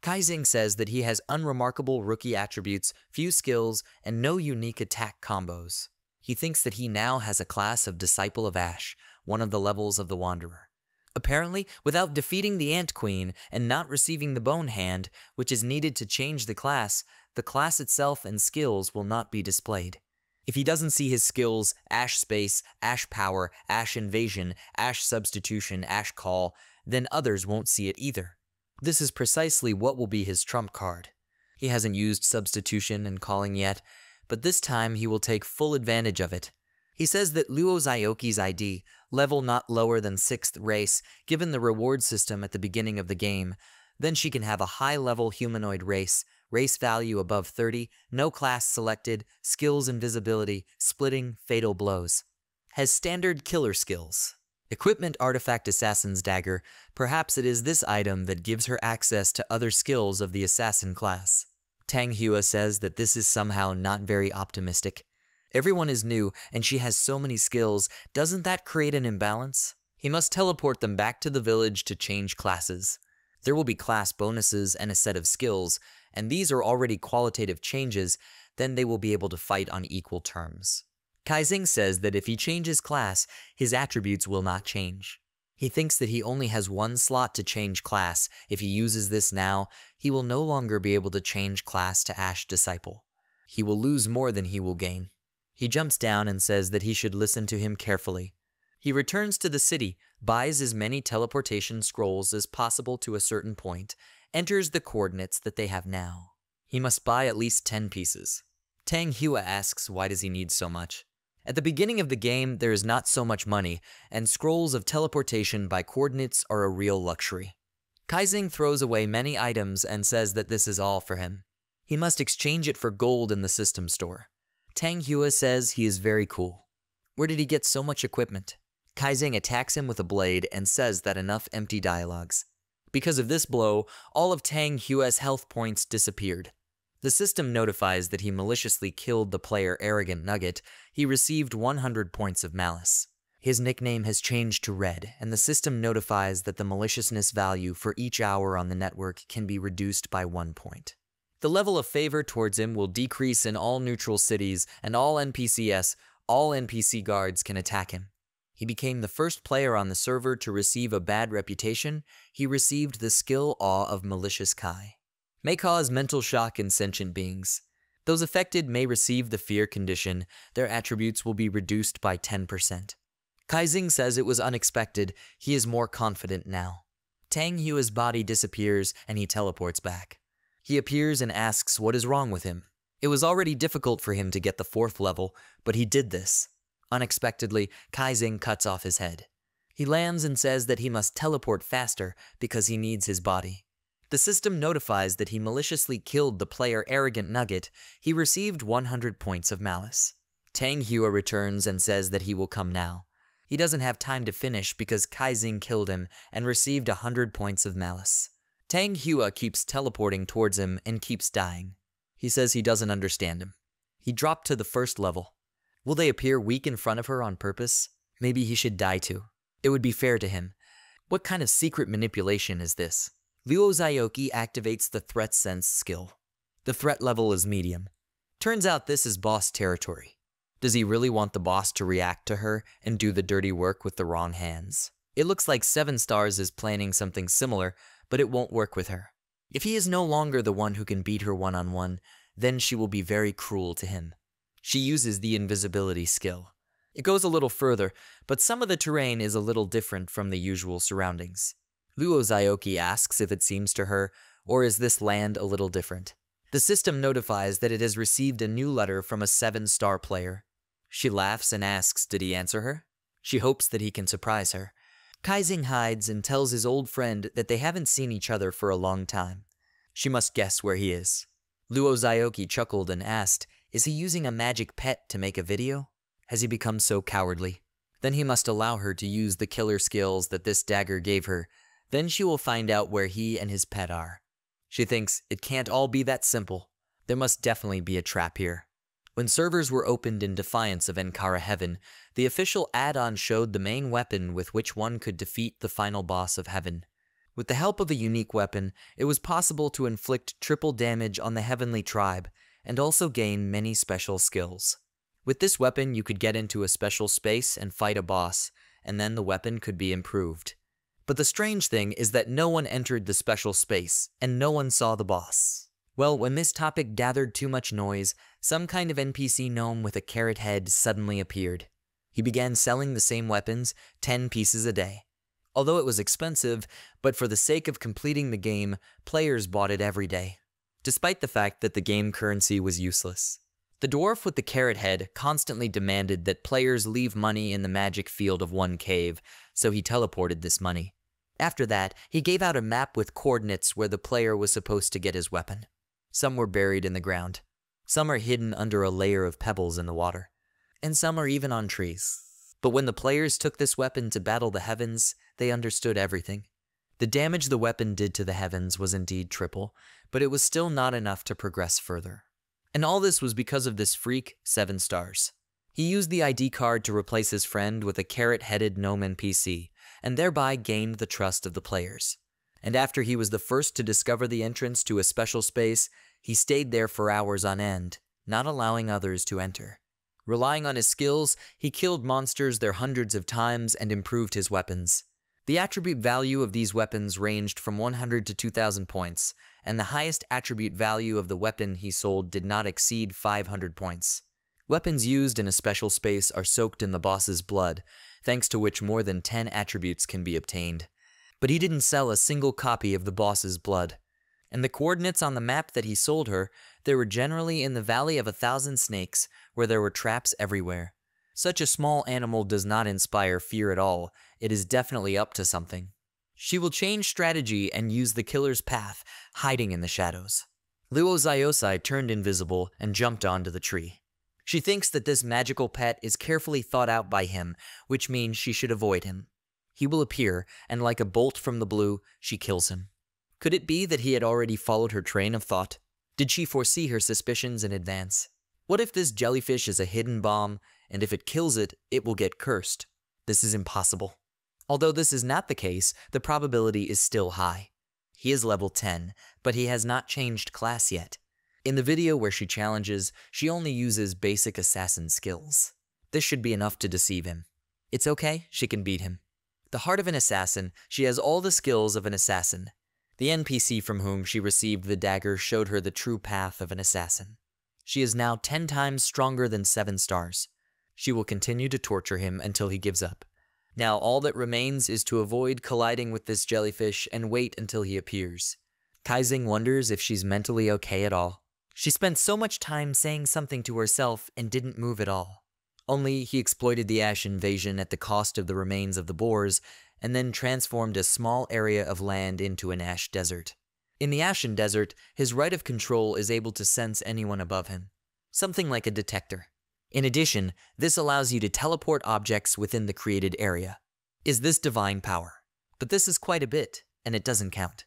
Kai Xing says that he has unremarkable rookie attributes, few skills, and no unique attack combos. He thinks that he now has a class of Disciple of Ash, one of the levels of the Wanderer. Apparently, without defeating the Ant Queen and not receiving the Bone Hand, which is needed to change the class, the class itself and skills will not be displayed. If he doesn't see his skills, Ash Space, Ash Power, Ash Invasion, Ash Substitution, Ash Call, then others won't see it either. This is precisely what will be his trump card. He hasn't used substitution and calling yet, but this time he will take full advantage of it. He says that Luo Zioki's ID, level not lower than 6th race, given the reward system at the beginning of the game, then she can have a high-level humanoid race, race value above 30, no class selected, skills invisibility, splitting, fatal blows. Has standard killer skills. Equipment Artifact Assassin's Dagger, perhaps it is this item that gives her access to other skills of the assassin class. Tang Hua says that this is somehow not very optimistic. Everyone is new, and she has so many skills, doesn't that create an imbalance? He must teleport them back to the village to change classes. There will be class bonuses and a set of skills, and these are already qualitative changes, then they will be able to fight on equal terms. Kai Xing says that if he changes class, his attributes will not change. He thinks that he only has one slot to change class. If he uses this now, he will no longer be able to change class to Ash Disciple. He will lose more than he will gain. He jumps down and says that he should listen to him carefully. He returns to the city, buys as many teleportation scrolls as possible to a certain point, enters the coordinates that they have now. He must buy at least 10 pieces. Tang Hua asks why does he need so much. At the beginning of the game, there is not so much money, and scrolls of teleportation by coordinates are a real luxury. Kai Xing throws away many items and says that this is all for him. He must exchange it for gold in the system store. Tang Hua says he is very cool. Where did he get so much equipment? Kai Xing attacks him with a blade and says that enough empty dialogues. Because of this blow, all of Tang Hua's health points disappeared. The system notifies that he maliciously killed the player Arrogant Nugget. He received 100 points of malice. His nickname has changed to Red, and the system notifies that the maliciousness value for each hour on the network can be reduced by one point. The level of favor towards him will decrease in all neutral cities, and all NPCs, all NPC guards can attack him. He became the first player on the server to receive a bad reputation. He received the skill Awe of Malicious Kai may cause mental shock in sentient beings. Those affected may receive the fear condition, their attributes will be reduced by 10%. Kai Kaizing says it was unexpected, he is more confident now. Tang Hua's body disappears and he teleports back. He appears and asks what is wrong with him. It was already difficult for him to get the fourth level, but he did this. Unexpectedly, Kai Xing cuts off his head. He lands and says that he must teleport faster because he needs his body. The system notifies that he maliciously killed the player Arrogant Nugget. He received 100 points of malice. Tang Hua returns and says that he will come now. He doesn't have time to finish because Kai Xing killed him and received 100 points of malice. Tang Hua keeps teleporting towards him and keeps dying. He says he doesn't understand him. He dropped to the first level. Will they appear weak in front of her on purpose? Maybe he should die too. It would be fair to him. What kind of secret manipulation is this? Luo Zioki activates the Threat Sense skill. The threat level is medium. Turns out this is boss territory. Does he really want the boss to react to her and do the dirty work with the wrong hands? It looks like Seven Stars is planning something similar, but it won't work with her. If he is no longer the one who can beat her one-on-one, -on -one, then she will be very cruel to him. She uses the invisibility skill. It goes a little further, but some of the terrain is a little different from the usual surroundings. Luo Zioki asks if it seems to her, or is this land a little different? The system notifies that it has received a new letter from a seven-star player. She laughs and asks did he answer her? She hopes that he can surprise her. Kai Xing hides and tells his old friend that they haven't seen each other for a long time. She must guess where he is. Luo Zioki chuckled and asked, is he using a magic pet to make a video? Has he become so cowardly? Then he must allow her to use the killer skills that this dagger gave her then she will find out where he and his pet are. She thinks it can't all be that simple. There must definitely be a trap here. When servers were opened in defiance of Ankara Heaven, the official add-on showed the main weapon with which one could defeat the final boss of Heaven. With the help of a unique weapon, it was possible to inflict triple damage on the Heavenly Tribe and also gain many special skills. With this weapon, you could get into a special space and fight a boss, and then the weapon could be improved. But the strange thing is that no one entered the special space, and no one saw the boss. Well, when this topic gathered too much noise, some kind of NPC gnome with a carrot head suddenly appeared. He began selling the same weapons, 10 pieces a day. Although it was expensive, but for the sake of completing the game, players bought it every day, despite the fact that the game currency was useless. The dwarf with the carrot head constantly demanded that players leave money in the magic field of one cave, so he teleported this money. After that, he gave out a map with coordinates where the player was supposed to get his weapon. Some were buried in the ground. Some are hidden under a layer of pebbles in the water. And some are even on trees. But when the players took this weapon to battle the heavens, they understood everything. The damage the weapon did to the heavens was indeed triple, but it was still not enough to progress further. And all this was because of this freak, 7 stars. He used the ID card to replace his friend with a carrot-headed gnome NPC, and thereby gained the trust of the players. And after he was the first to discover the entrance to a special space, he stayed there for hours on end, not allowing others to enter. Relying on his skills, he killed monsters there hundreds of times and improved his weapons. The attribute value of these weapons ranged from 100 to 2000 points, and the highest attribute value of the weapon he sold did not exceed 500 points. Weapons used in a special space are soaked in the boss's blood, thanks to which more than 10 attributes can be obtained. But he didn't sell a single copy of the boss's blood. And the coordinates on the map that he sold her, they were generally in the Valley of a Thousand Snakes, where there were traps everywhere. Such a small animal does not inspire fear at all, it is definitely up to something. She will change strategy and use the killer's path, hiding in the shadows. Luo Xiaosai turned invisible and jumped onto the tree. She thinks that this magical pet is carefully thought out by him, which means she should avoid him. He will appear, and like a bolt from the blue, she kills him. Could it be that he had already followed her train of thought? Did she foresee her suspicions in advance? What if this jellyfish is a hidden bomb, and if it kills it, it will get cursed? This is impossible. Although this is not the case, the probability is still high. He is level 10, but he has not changed class yet. In the video where she challenges, she only uses basic assassin skills. This should be enough to deceive him. It's okay, she can beat him. The heart of an assassin, she has all the skills of an assassin. The NPC from whom she received the dagger showed her the true path of an assassin. She is now 10 times stronger than 7 stars. She will continue to torture him until he gives up. Now all that remains is to avoid colliding with this jellyfish and wait until he appears. Kai Xing wonders if she's mentally okay at all. She spent so much time saying something to herself and didn't move at all. Only he exploited the Ash invasion at the cost of the remains of the boars, and then transformed a small area of land into an ash desert. In the Ashen Desert, his right of control is able to sense anyone above him, something like a detector. In addition, this allows you to teleport objects within the created area. Is this divine power? But this is quite a bit, and it doesn't count.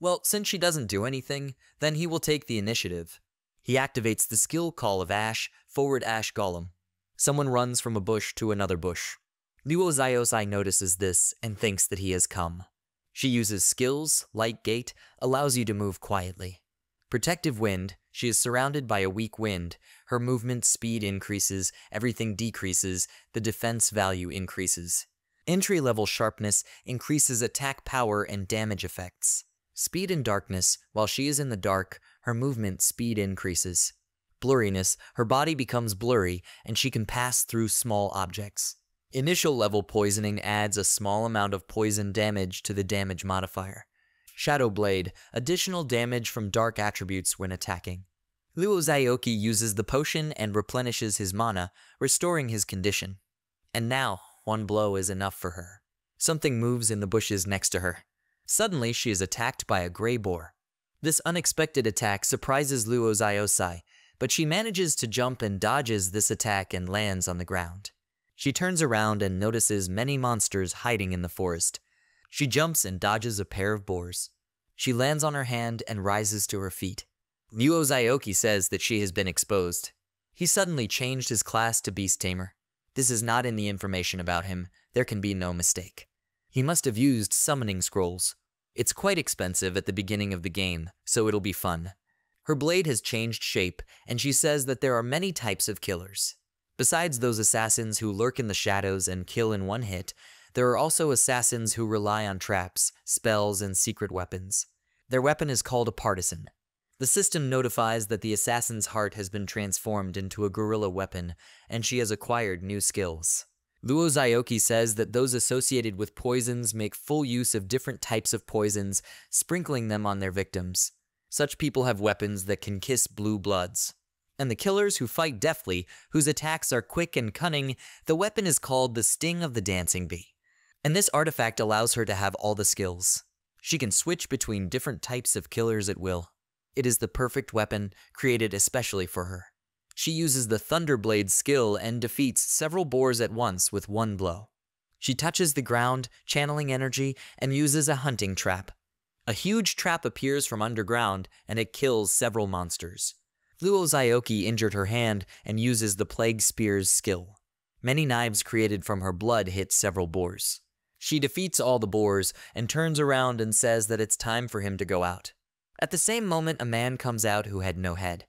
Well, since she doesn't do anything, then he will take the initiative. He activates the skill call of Ash, forward Ash Golem. Someone runs from a bush to another bush. Luo Xiaosai notices this and thinks that he has come. She uses skills, Light Gate, allows you to move quietly. Protective Wind, she is surrounded by a weak wind, her movement speed increases, everything decreases, the defense value increases. Entry level sharpness increases attack power and damage effects. Speed and darkness, while she is in the dark, her movement speed increases. Blurriness, her body becomes blurry and she can pass through small objects. Initial level poisoning adds a small amount of poison damage to the damage modifier. Shadow Blade, additional damage from dark attributes when attacking. Luo Xiaoki uses the potion and replenishes his mana, restoring his condition. And now, one blow is enough for her. Something moves in the bushes next to her. Suddenly, she is attacked by a gray boar. This unexpected attack surprises Luo Xiaosai, but she manages to jump and dodges this attack and lands on the ground. She turns around and notices many monsters hiding in the forest. She jumps and dodges a pair of boars. She lands on her hand and rises to her feet. Luo Xiaoki says that she has been exposed. He suddenly changed his class to Beast Tamer. This is not in the information about him, there can be no mistake. He must have used summoning scrolls. It's quite expensive at the beginning of the game, so it'll be fun. Her blade has changed shape, and she says that there are many types of killers. Besides those assassins who lurk in the shadows and kill in one hit, there are also assassins who rely on traps, spells, and secret weapons. Their weapon is called a partisan. The system notifies that the assassin's heart has been transformed into a guerrilla weapon, and she has acquired new skills. Luo Zaoki says that those associated with poisons make full use of different types of poisons, sprinkling them on their victims. Such people have weapons that can kiss blue bloods. And the killers who fight deftly, whose attacks are quick and cunning, the weapon is called the Sting of the Dancing Bee. And this artifact allows her to have all the skills. She can switch between different types of killers at will. It is the perfect weapon, created especially for her. She uses the Thunderblade skill and defeats several boars at once with one blow. She touches the ground, channeling energy, and uses a hunting trap. A huge trap appears from underground, and it kills several monsters. Luo Zaoki injured her hand and uses the Plague Spear's skill. Many knives created from her blood hit several boars. She defeats all the boars and turns around and says that it's time for him to go out. At the same moment, a man comes out who had no head.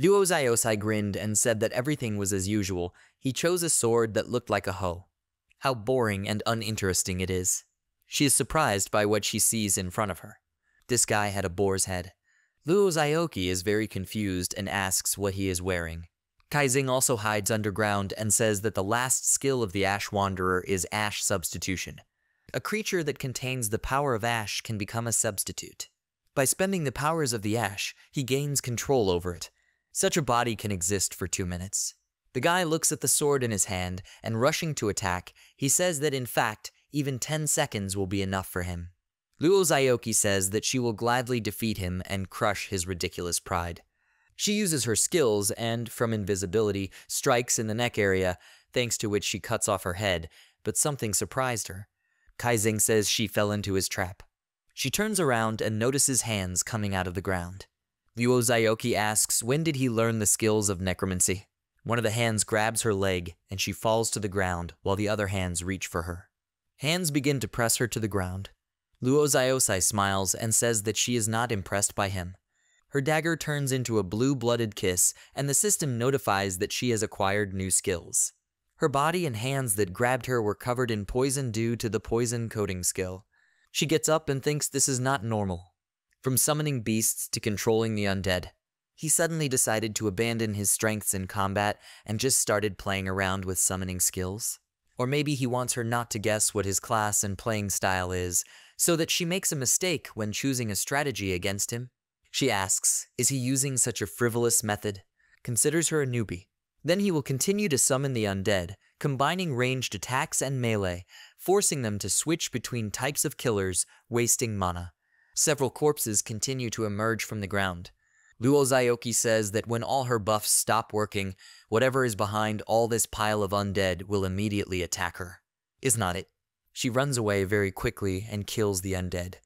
Luo Zaiosai grinned and said that everything was as usual. He chose a sword that looked like a hoe. How boring and uninteresting it is. She is surprised by what she sees in front of her. This guy had a boar's head. Luo Zaoki is very confused and asks what he is wearing. Kai Xing also hides underground and says that the last skill of the Ash Wanderer is Ash Substitution. A creature that contains the power of ash can become a substitute. By spending the powers of the ash, he gains control over it. Such a body can exist for two minutes. The guy looks at the sword in his hand, and rushing to attack, he says that in fact, even 10 seconds will be enough for him. Luo says that she will gladly defeat him and crush his ridiculous pride. She uses her skills and, from invisibility, strikes in the neck area, thanks to which she cuts off her head, but something surprised her. Kai Xing says she fell into his trap. She turns around and notices hands coming out of the ground. Luo Zaoki asks when did he learn the skills of necromancy. One of the hands grabs her leg and she falls to the ground while the other hands reach for her. Hands begin to press her to the ground. Luo Zaiosai smiles and says that she is not impressed by him. Her dagger turns into a blue-blooded kiss and the system notifies that she has acquired new skills. Her body and hands that grabbed her were covered in poison due to the poison coating skill. She gets up and thinks this is not normal. From summoning beasts to controlling the undead, he suddenly decided to abandon his strengths in combat and just started playing around with summoning skills. Or maybe he wants her not to guess what his class and playing style is, so that she makes a mistake when choosing a strategy against him. She asks, is he using such a frivolous method? Considers her a newbie. Then he will continue to summon the undead, combining ranged attacks and melee, forcing them to switch between types of killers, wasting mana. Several corpses continue to emerge from the ground. Luo Zaoki says that when all her buffs stop working, whatever is behind all this pile of undead will immediately attack her. Is not it? She runs away very quickly and kills the undead.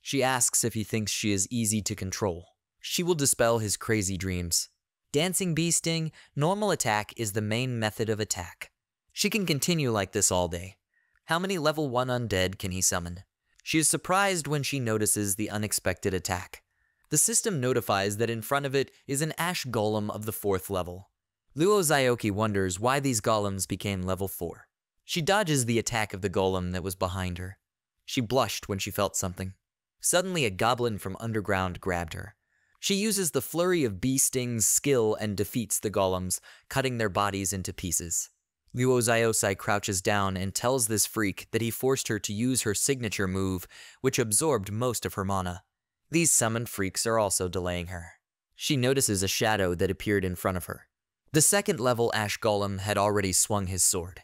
She asks if he thinks she is easy to control. She will dispel his crazy dreams. Dancing Bee Sting, normal attack is the main method of attack. She can continue like this all day. How many level 1 undead can he summon? She is surprised when she notices the unexpected attack. The system notifies that in front of it is an ash golem of the 4th level. Luo Zaoki wonders why these golems became level 4. She dodges the attack of the golem that was behind her. She blushed when she felt something. Suddenly a goblin from underground grabbed her. She uses the flurry of bee sting's skill and defeats the golems, cutting their bodies into pieces. Luo Zaiosai crouches down and tells this freak that he forced her to use her signature move, which absorbed most of her mana. These summoned freaks are also delaying her. She notices a shadow that appeared in front of her. The second level Ash Golem had already swung his sword.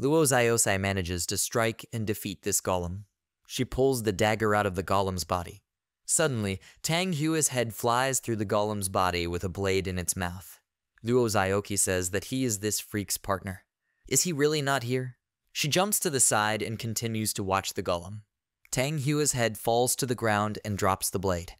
Luo Zaiosai manages to strike and defeat this golem. She pulls the dagger out of the golem's body. Suddenly, Tang Hua's head flies through the golem's body with a blade in its mouth. Luo Zaoki says that he is this freak's partner. Is he really not here? She jumps to the side and continues to watch the golem. Tang Hua's head falls to the ground and drops the blade.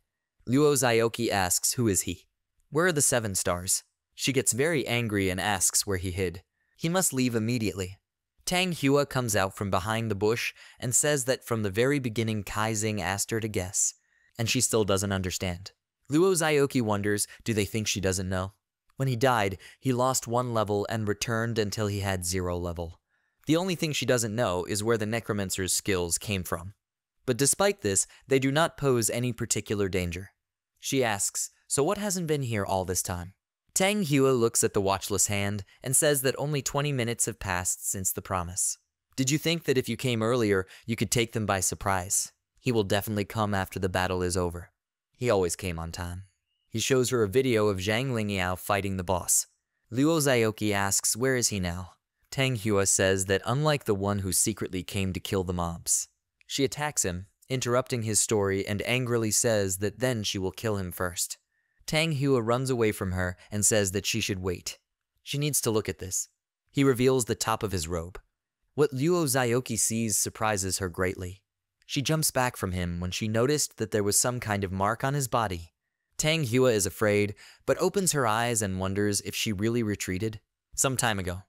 Luo Zaoki asks who is he. Where are the seven stars? She gets very angry and asks where he hid. He must leave immediately. Tang Hua comes out from behind the bush and says that from the very beginning Kai Xing asked her to guess, and she still doesn't understand. Luo Zaiyoki wonders, do they think she doesn't know? When he died, he lost one level and returned until he had zero level. The only thing she doesn't know is where the necromancer's skills came from. But despite this, they do not pose any particular danger. She asks, so what hasn't been here all this time? Tang Hua looks at the watchless hand and says that only 20 minutes have passed since the promise. Did you think that if you came earlier, you could take them by surprise? He will definitely come after the battle is over. He always came on time. He shows her a video of Zhang Lingyao fighting the boss. Luo Zaiyoki asks where is he now? Tang Hua says that unlike the one who secretly came to kill the mobs, she attacks him, interrupting his story and angrily says that then she will kill him first. Tang Hua runs away from her and says that she should wait. She needs to look at this. He reveals the top of his robe. What Luo Zaiyoki sees surprises her greatly. She jumps back from him when she noticed that there was some kind of mark on his body. Tang Hua is afraid, but opens her eyes and wonders if she really retreated some time ago.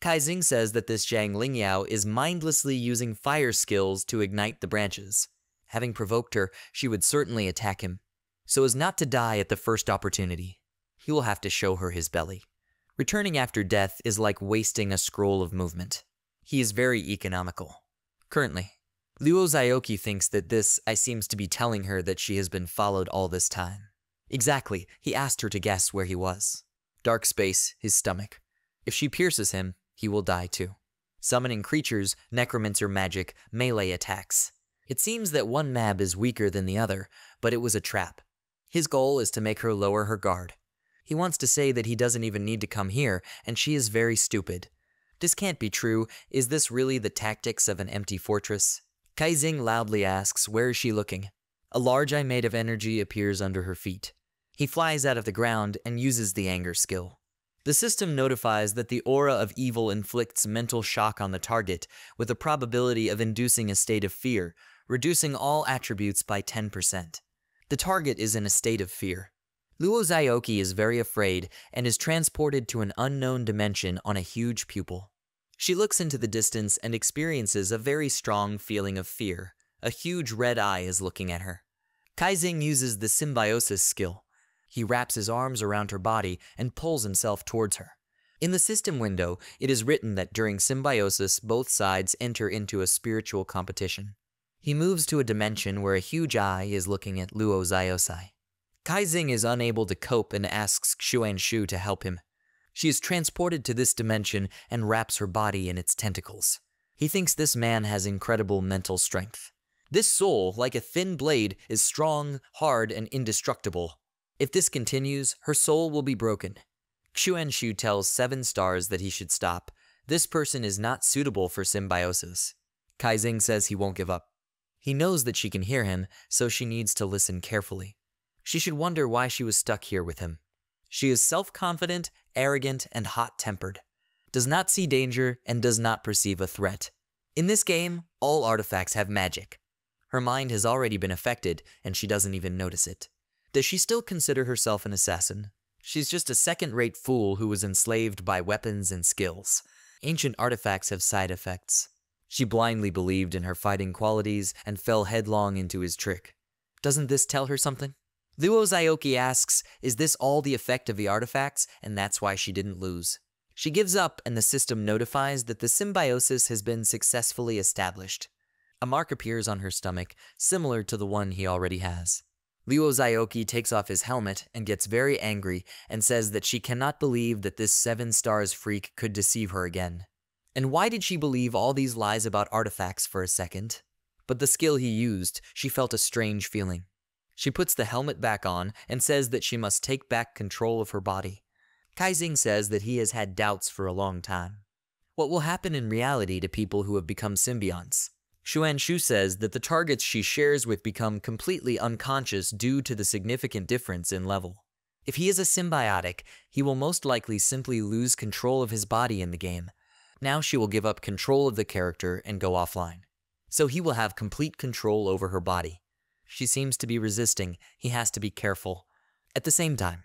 Kai Xing says that this Zhang Lingyao is mindlessly using fire skills to ignite the branches. Having provoked her, she would certainly attack him so as not to die at the first opportunity. He will have to show her his belly. Returning after death is like wasting a scroll of movement. He is very economical. Currently, Luo Zaiyoki thinks that this I seems to be telling her that she has been followed all this time. Exactly, he asked her to guess where he was. Dark space, his stomach. If she pierces him, he will die too. Summoning creatures, necromancer magic, melee attacks. It seems that one mab is weaker than the other, but it was a trap. His goal is to make her lower her guard. He wants to say that he doesn't even need to come here, and she is very stupid. This can't be true. Is this really the tactics of an empty fortress? Kai Xing loudly asks, Where is she looking? A large eye made of energy appears under her feet. He flies out of the ground and uses the anger skill. The system notifies that the aura of evil inflicts mental shock on the target, with a probability of inducing a state of fear, reducing all attributes by 10%. The target is in a state of fear. Luo Zaiyoki is very afraid and is transported to an unknown dimension on a huge pupil. She looks into the distance and experiences a very strong feeling of fear. A huge red eye is looking at her. Kai Xing uses the symbiosis skill. He wraps his arms around her body and pulls himself towards her. In the system window, it is written that during symbiosis, both sides enter into a spiritual competition. He moves to a dimension where a huge eye is looking at Luo Zaiosai. Kai Xing is unable to cope and asks Xuan Shu to help him. She is transported to this dimension and wraps her body in its tentacles. He thinks this man has incredible mental strength. This soul, like a thin blade, is strong, hard, and indestructible. If this continues, her soul will be broken. Xuan Shu tells Seven Stars that he should stop. This person is not suitable for symbiosis. Kai Xing says he won't give up. He knows that she can hear him, so she needs to listen carefully. She should wonder why she was stuck here with him. She is self-confident, arrogant, and hot-tempered, does not see danger, and does not perceive a threat. In this game, all artifacts have magic. Her mind has already been affected, and she doesn't even notice it. Does she still consider herself an assassin? She's just a second-rate fool who was enslaved by weapons and skills. Ancient artifacts have side effects. She blindly believed in her fighting qualities and fell headlong into his trick. Doesn't this tell her something? Luo Zaiyoki asks, is this all the effect of the artifacts, and that's why she didn't lose? She gives up, and the system notifies that the symbiosis has been successfully established. A mark appears on her stomach, similar to the one he already has. Luo Zaiyoki takes off his helmet and gets very angry and says that she cannot believe that this seven stars freak could deceive her again. And why did she believe all these lies about artifacts for a second? But the skill he used, she felt a strange feeling. She puts the helmet back on and says that she must take back control of her body. Kai Xing says that he has had doubts for a long time. What will happen in reality to people who have become symbionts? Xuan Shu says that the targets she shares with become completely unconscious due to the significant difference in level. If he is a symbiotic, he will most likely simply lose control of his body in the game, now she will give up control of the character and go offline. So he will have complete control over her body. She seems to be resisting. He has to be careful. At the same time,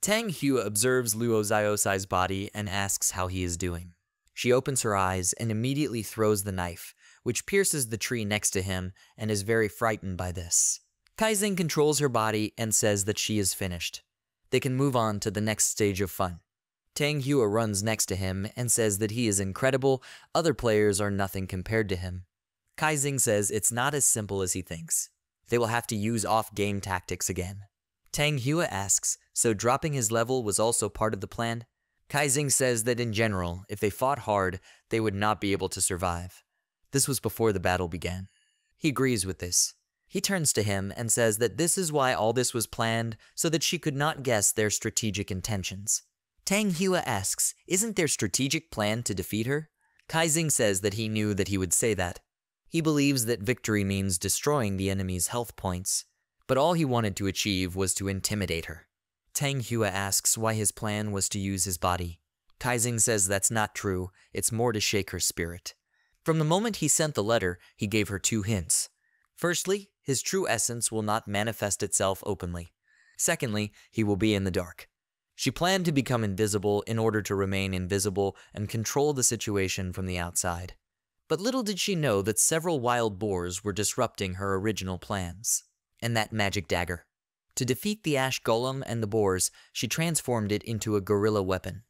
Tang Hua observes Luo Xiaosai's body and asks how he is doing. She opens her eyes and immediately throws the knife, which pierces the tree next to him and is very frightened by this. Kai Xing controls her body and says that she is finished. They can move on to the next stage of fun. Tang Hua runs next to him and says that he is incredible, other players are nothing compared to him. Kai Xing says it's not as simple as he thinks. They will have to use off-game tactics again. Tang Hua asks, so dropping his level was also part of the plan? Kai Xing says that in general, if they fought hard, they would not be able to survive. This was before the battle began. He agrees with this. He turns to him and says that this is why all this was planned, so that she could not guess their strategic intentions. Tang Hua asks, isn't their strategic plan to defeat her? Kai Xing says that he knew that he would say that. He believes that victory means destroying the enemy's health points, but all he wanted to achieve was to intimidate her. Tang Hua asks why his plan was to use his body. Kai Xing says that's not true, it's more to shake her spirit. From the moment he sent the letter, he gave her two hints. Firstly, his true essence will not manifest itself openly. Secondly, he will be in the dark. She planned to become invisible in order to remain invisible and control the situation from the outside. But little did she know that several wild boars were disrupting her original plans. And that magic dagger. To defeat the ash golem and the boars, she transformed it into a guerrilla weapon.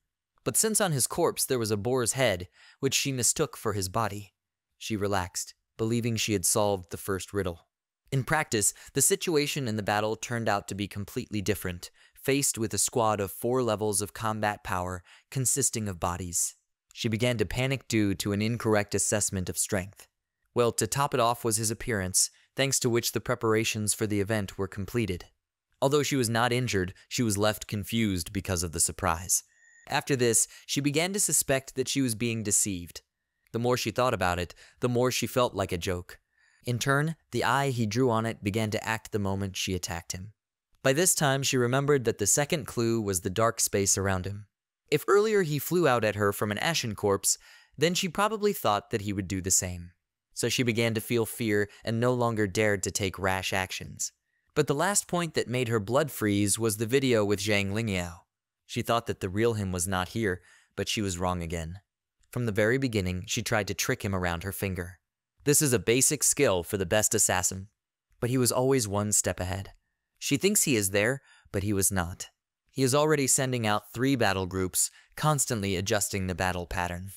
But since on his corpse there was a boar's head, which she mistook for his body, she relaxed, believing she had solved the first riddle. In practice, the situation in the battle turned out to be completely different, faced with a squad of four levels of combat power consisting of bodies. She began to panic due to an incorrect assessment of strength. Well, to top it off was his appearance, thanks to which the preparations for the event were completed. Although she was not injured, she was left confused because of the surprise. After this, she began to suspect that she was being deceived. The more she thought about it, the more she felt like a joke. In turn, the eye he drew on it began to act the moment she attacked him. By this time, she remembered that the second clue was the dark space around him. If earlier he flew out at her from an ashen corpse, then she probably thought that he would do the same. So she began to feel fear and no longer dared to take rash actions. But the last point that made her blood freeze was the video with Zhang Lingyao. She thought that the real him was not here, but she was wrong again. From the very beginning, she tried to trick him around her finger. This is a basic skill for the best assassin, but he was always one step ahead. She thinks he is there, but he was not. He is already sending out three battle groups, constantly adjusting the battle pattern.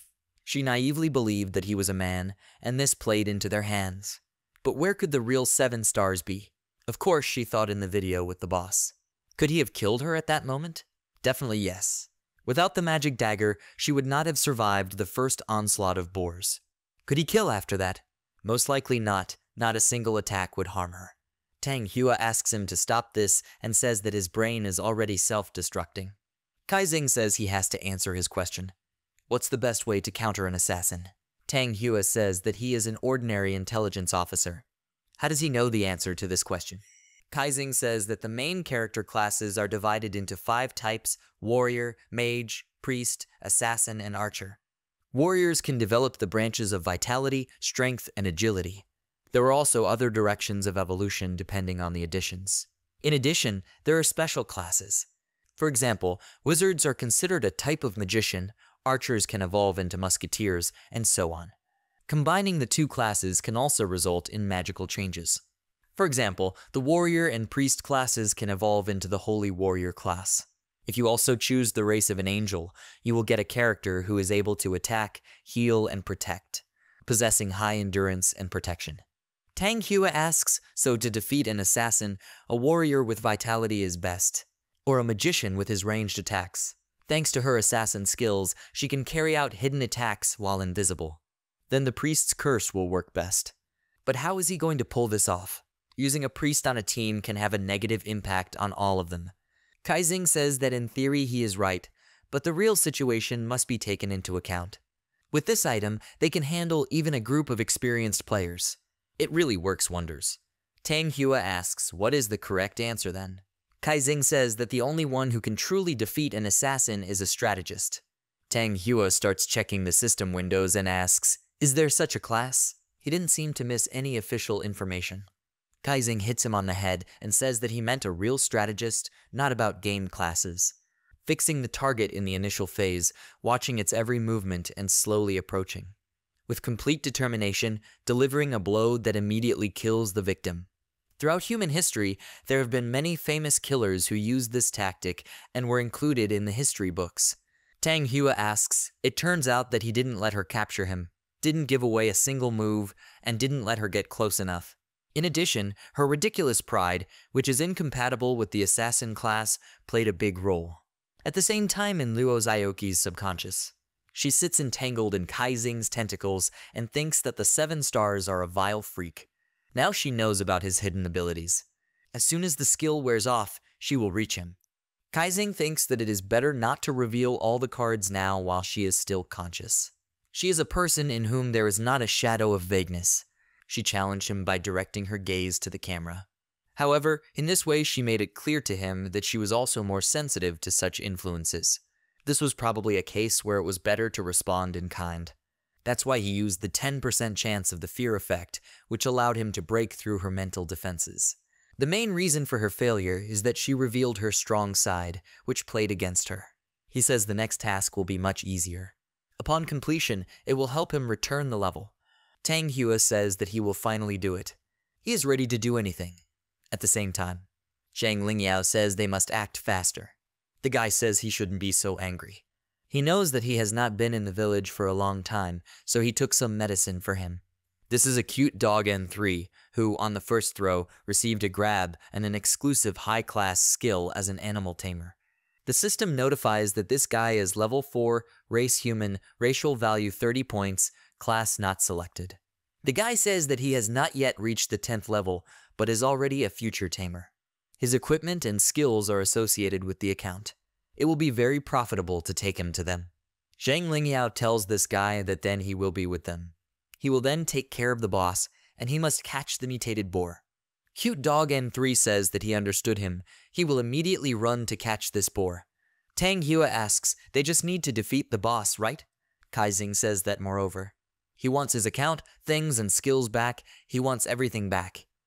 She naively believed that he was a man, and this played into their hands. But where could the real seven stars be? Of course, she thought in the video with the boss. Could he have killed her at that moment? Definitely yes. Without the magic dagger, she would not have survived the first onslaught of boars. Could he kill after that? Most likely not. Not a single attack would harm her. Tang Hua asks him to stop this and says that his brain is already self-destructing. Kai Kaizing says he has to answer his question. What's the best way to counter an assassin? Tang Hua says that he is an ordinary intelligence officer. How does he know the answer to this question? Kai Xing says that the main character classes are divided into five types warrior, mage, priest, assassin, and archer. Warriors can develop the branches of vitality, strength, and agility. There are also other directions of evolution depending on the additions. In addition, there are special classes. For example, wizards are considered a type of magician, archers can evolve into musketeers, and so on. Combining the two classes can also result in magical changes. For example, the warrior and priest classes can evolve into the holy warrior class. If you also choose the race of an angel, you will get a character who is able to attack, heal, and protect, possessing high endurance and protection. Tang Hua asks, so to defeat an assassin, a warrior with vitality is best, or a magician with his ranged attacks. Thanks to her assassin skills, she can carry out hidden attacks while invisible. Then the priest's curse will work best. But how is he going to pull this off? Using a priest on a team can have a negative impact on all of them. Kai Xing says that in theory he is right, but the real situation must be taken into account. With this item, they can handle even a group of experienced players. It really works wonders. Tang Hua asks, what is the correct answer then? Kai Xing says that the only one who can truly defeat an assassin is a strategist. Tang Hua starts checking the system windows and asks, is there such a class? He didn't seem to miss any official information. Kai Xing hits him on the head and says that he meant a real strategist, not about game classes. fixing the target in the initial phase, watching its every movement and slowly approaching. With complete determination, delivering a blow that immediately kills the victim. Throughout human history, there have been many famous killers who used this tactic and were included in the history books. Tang Hua asks, It turns out that he didn't let her capture him, didn't give away a single move, and didn't let her get close enough. In addition, her ridiculous pride, which is incompatible with the assassin class, played a big role. At the same time in Luo Zioki's subconscious, she sits entangled in Kai Xing's tentacles and thinks that the seven stars are a vile freak. Now she knows about his hidden abilities. As soon as the skill wears off, she will reach him. Kai Xing thinks that it is better not to reveal all the cards now while she is still conscious. She is a person in whom there is not a shadow of vagueness. She challenged him by directing her gaze to the camera. However, in this way she made it clear to him that she was also more sensitive to such influences. This was probably a case where it was better to respond in kind. That's why he used the 10% chance of the fear effect, which allowed him to break through her mental defenses. The main reason for her failure is that she revealed her strong side, which played against her. He says the next task will be much easier. Upon completion, it will help him return the level. Tang Hua says that he will finally do it. He is ready to do anything, at the same time. Zhang Lingyao says they must act faster. The guy says he shouldn't be so angry. He knows that he has not been in the village for a long time, so he took some medicine for him. This is a cute dog N3, who, on the first throw, received a grab and an exclusive high-class skill as an animal tamer. The system notifies that this guy is level 4, race human, racial value 30 points, class not selected. The guy says that he has not yet reached the 10th level, but is already a future tamer. His equipment and skills are associated with the account. It will be very profitable to take him to them. Zhang Lingyao tells this guy that then he will be with them. He will then take care of the boss, and he must catch the mutated boar. Cute Dog N3 says that he understood him. He will immediately run to catch this boar. Tang Hua asks, they just need to defeat the boss, right? Kai Xing says that moreover. He wants his account, things, and skills back. He wants everything back.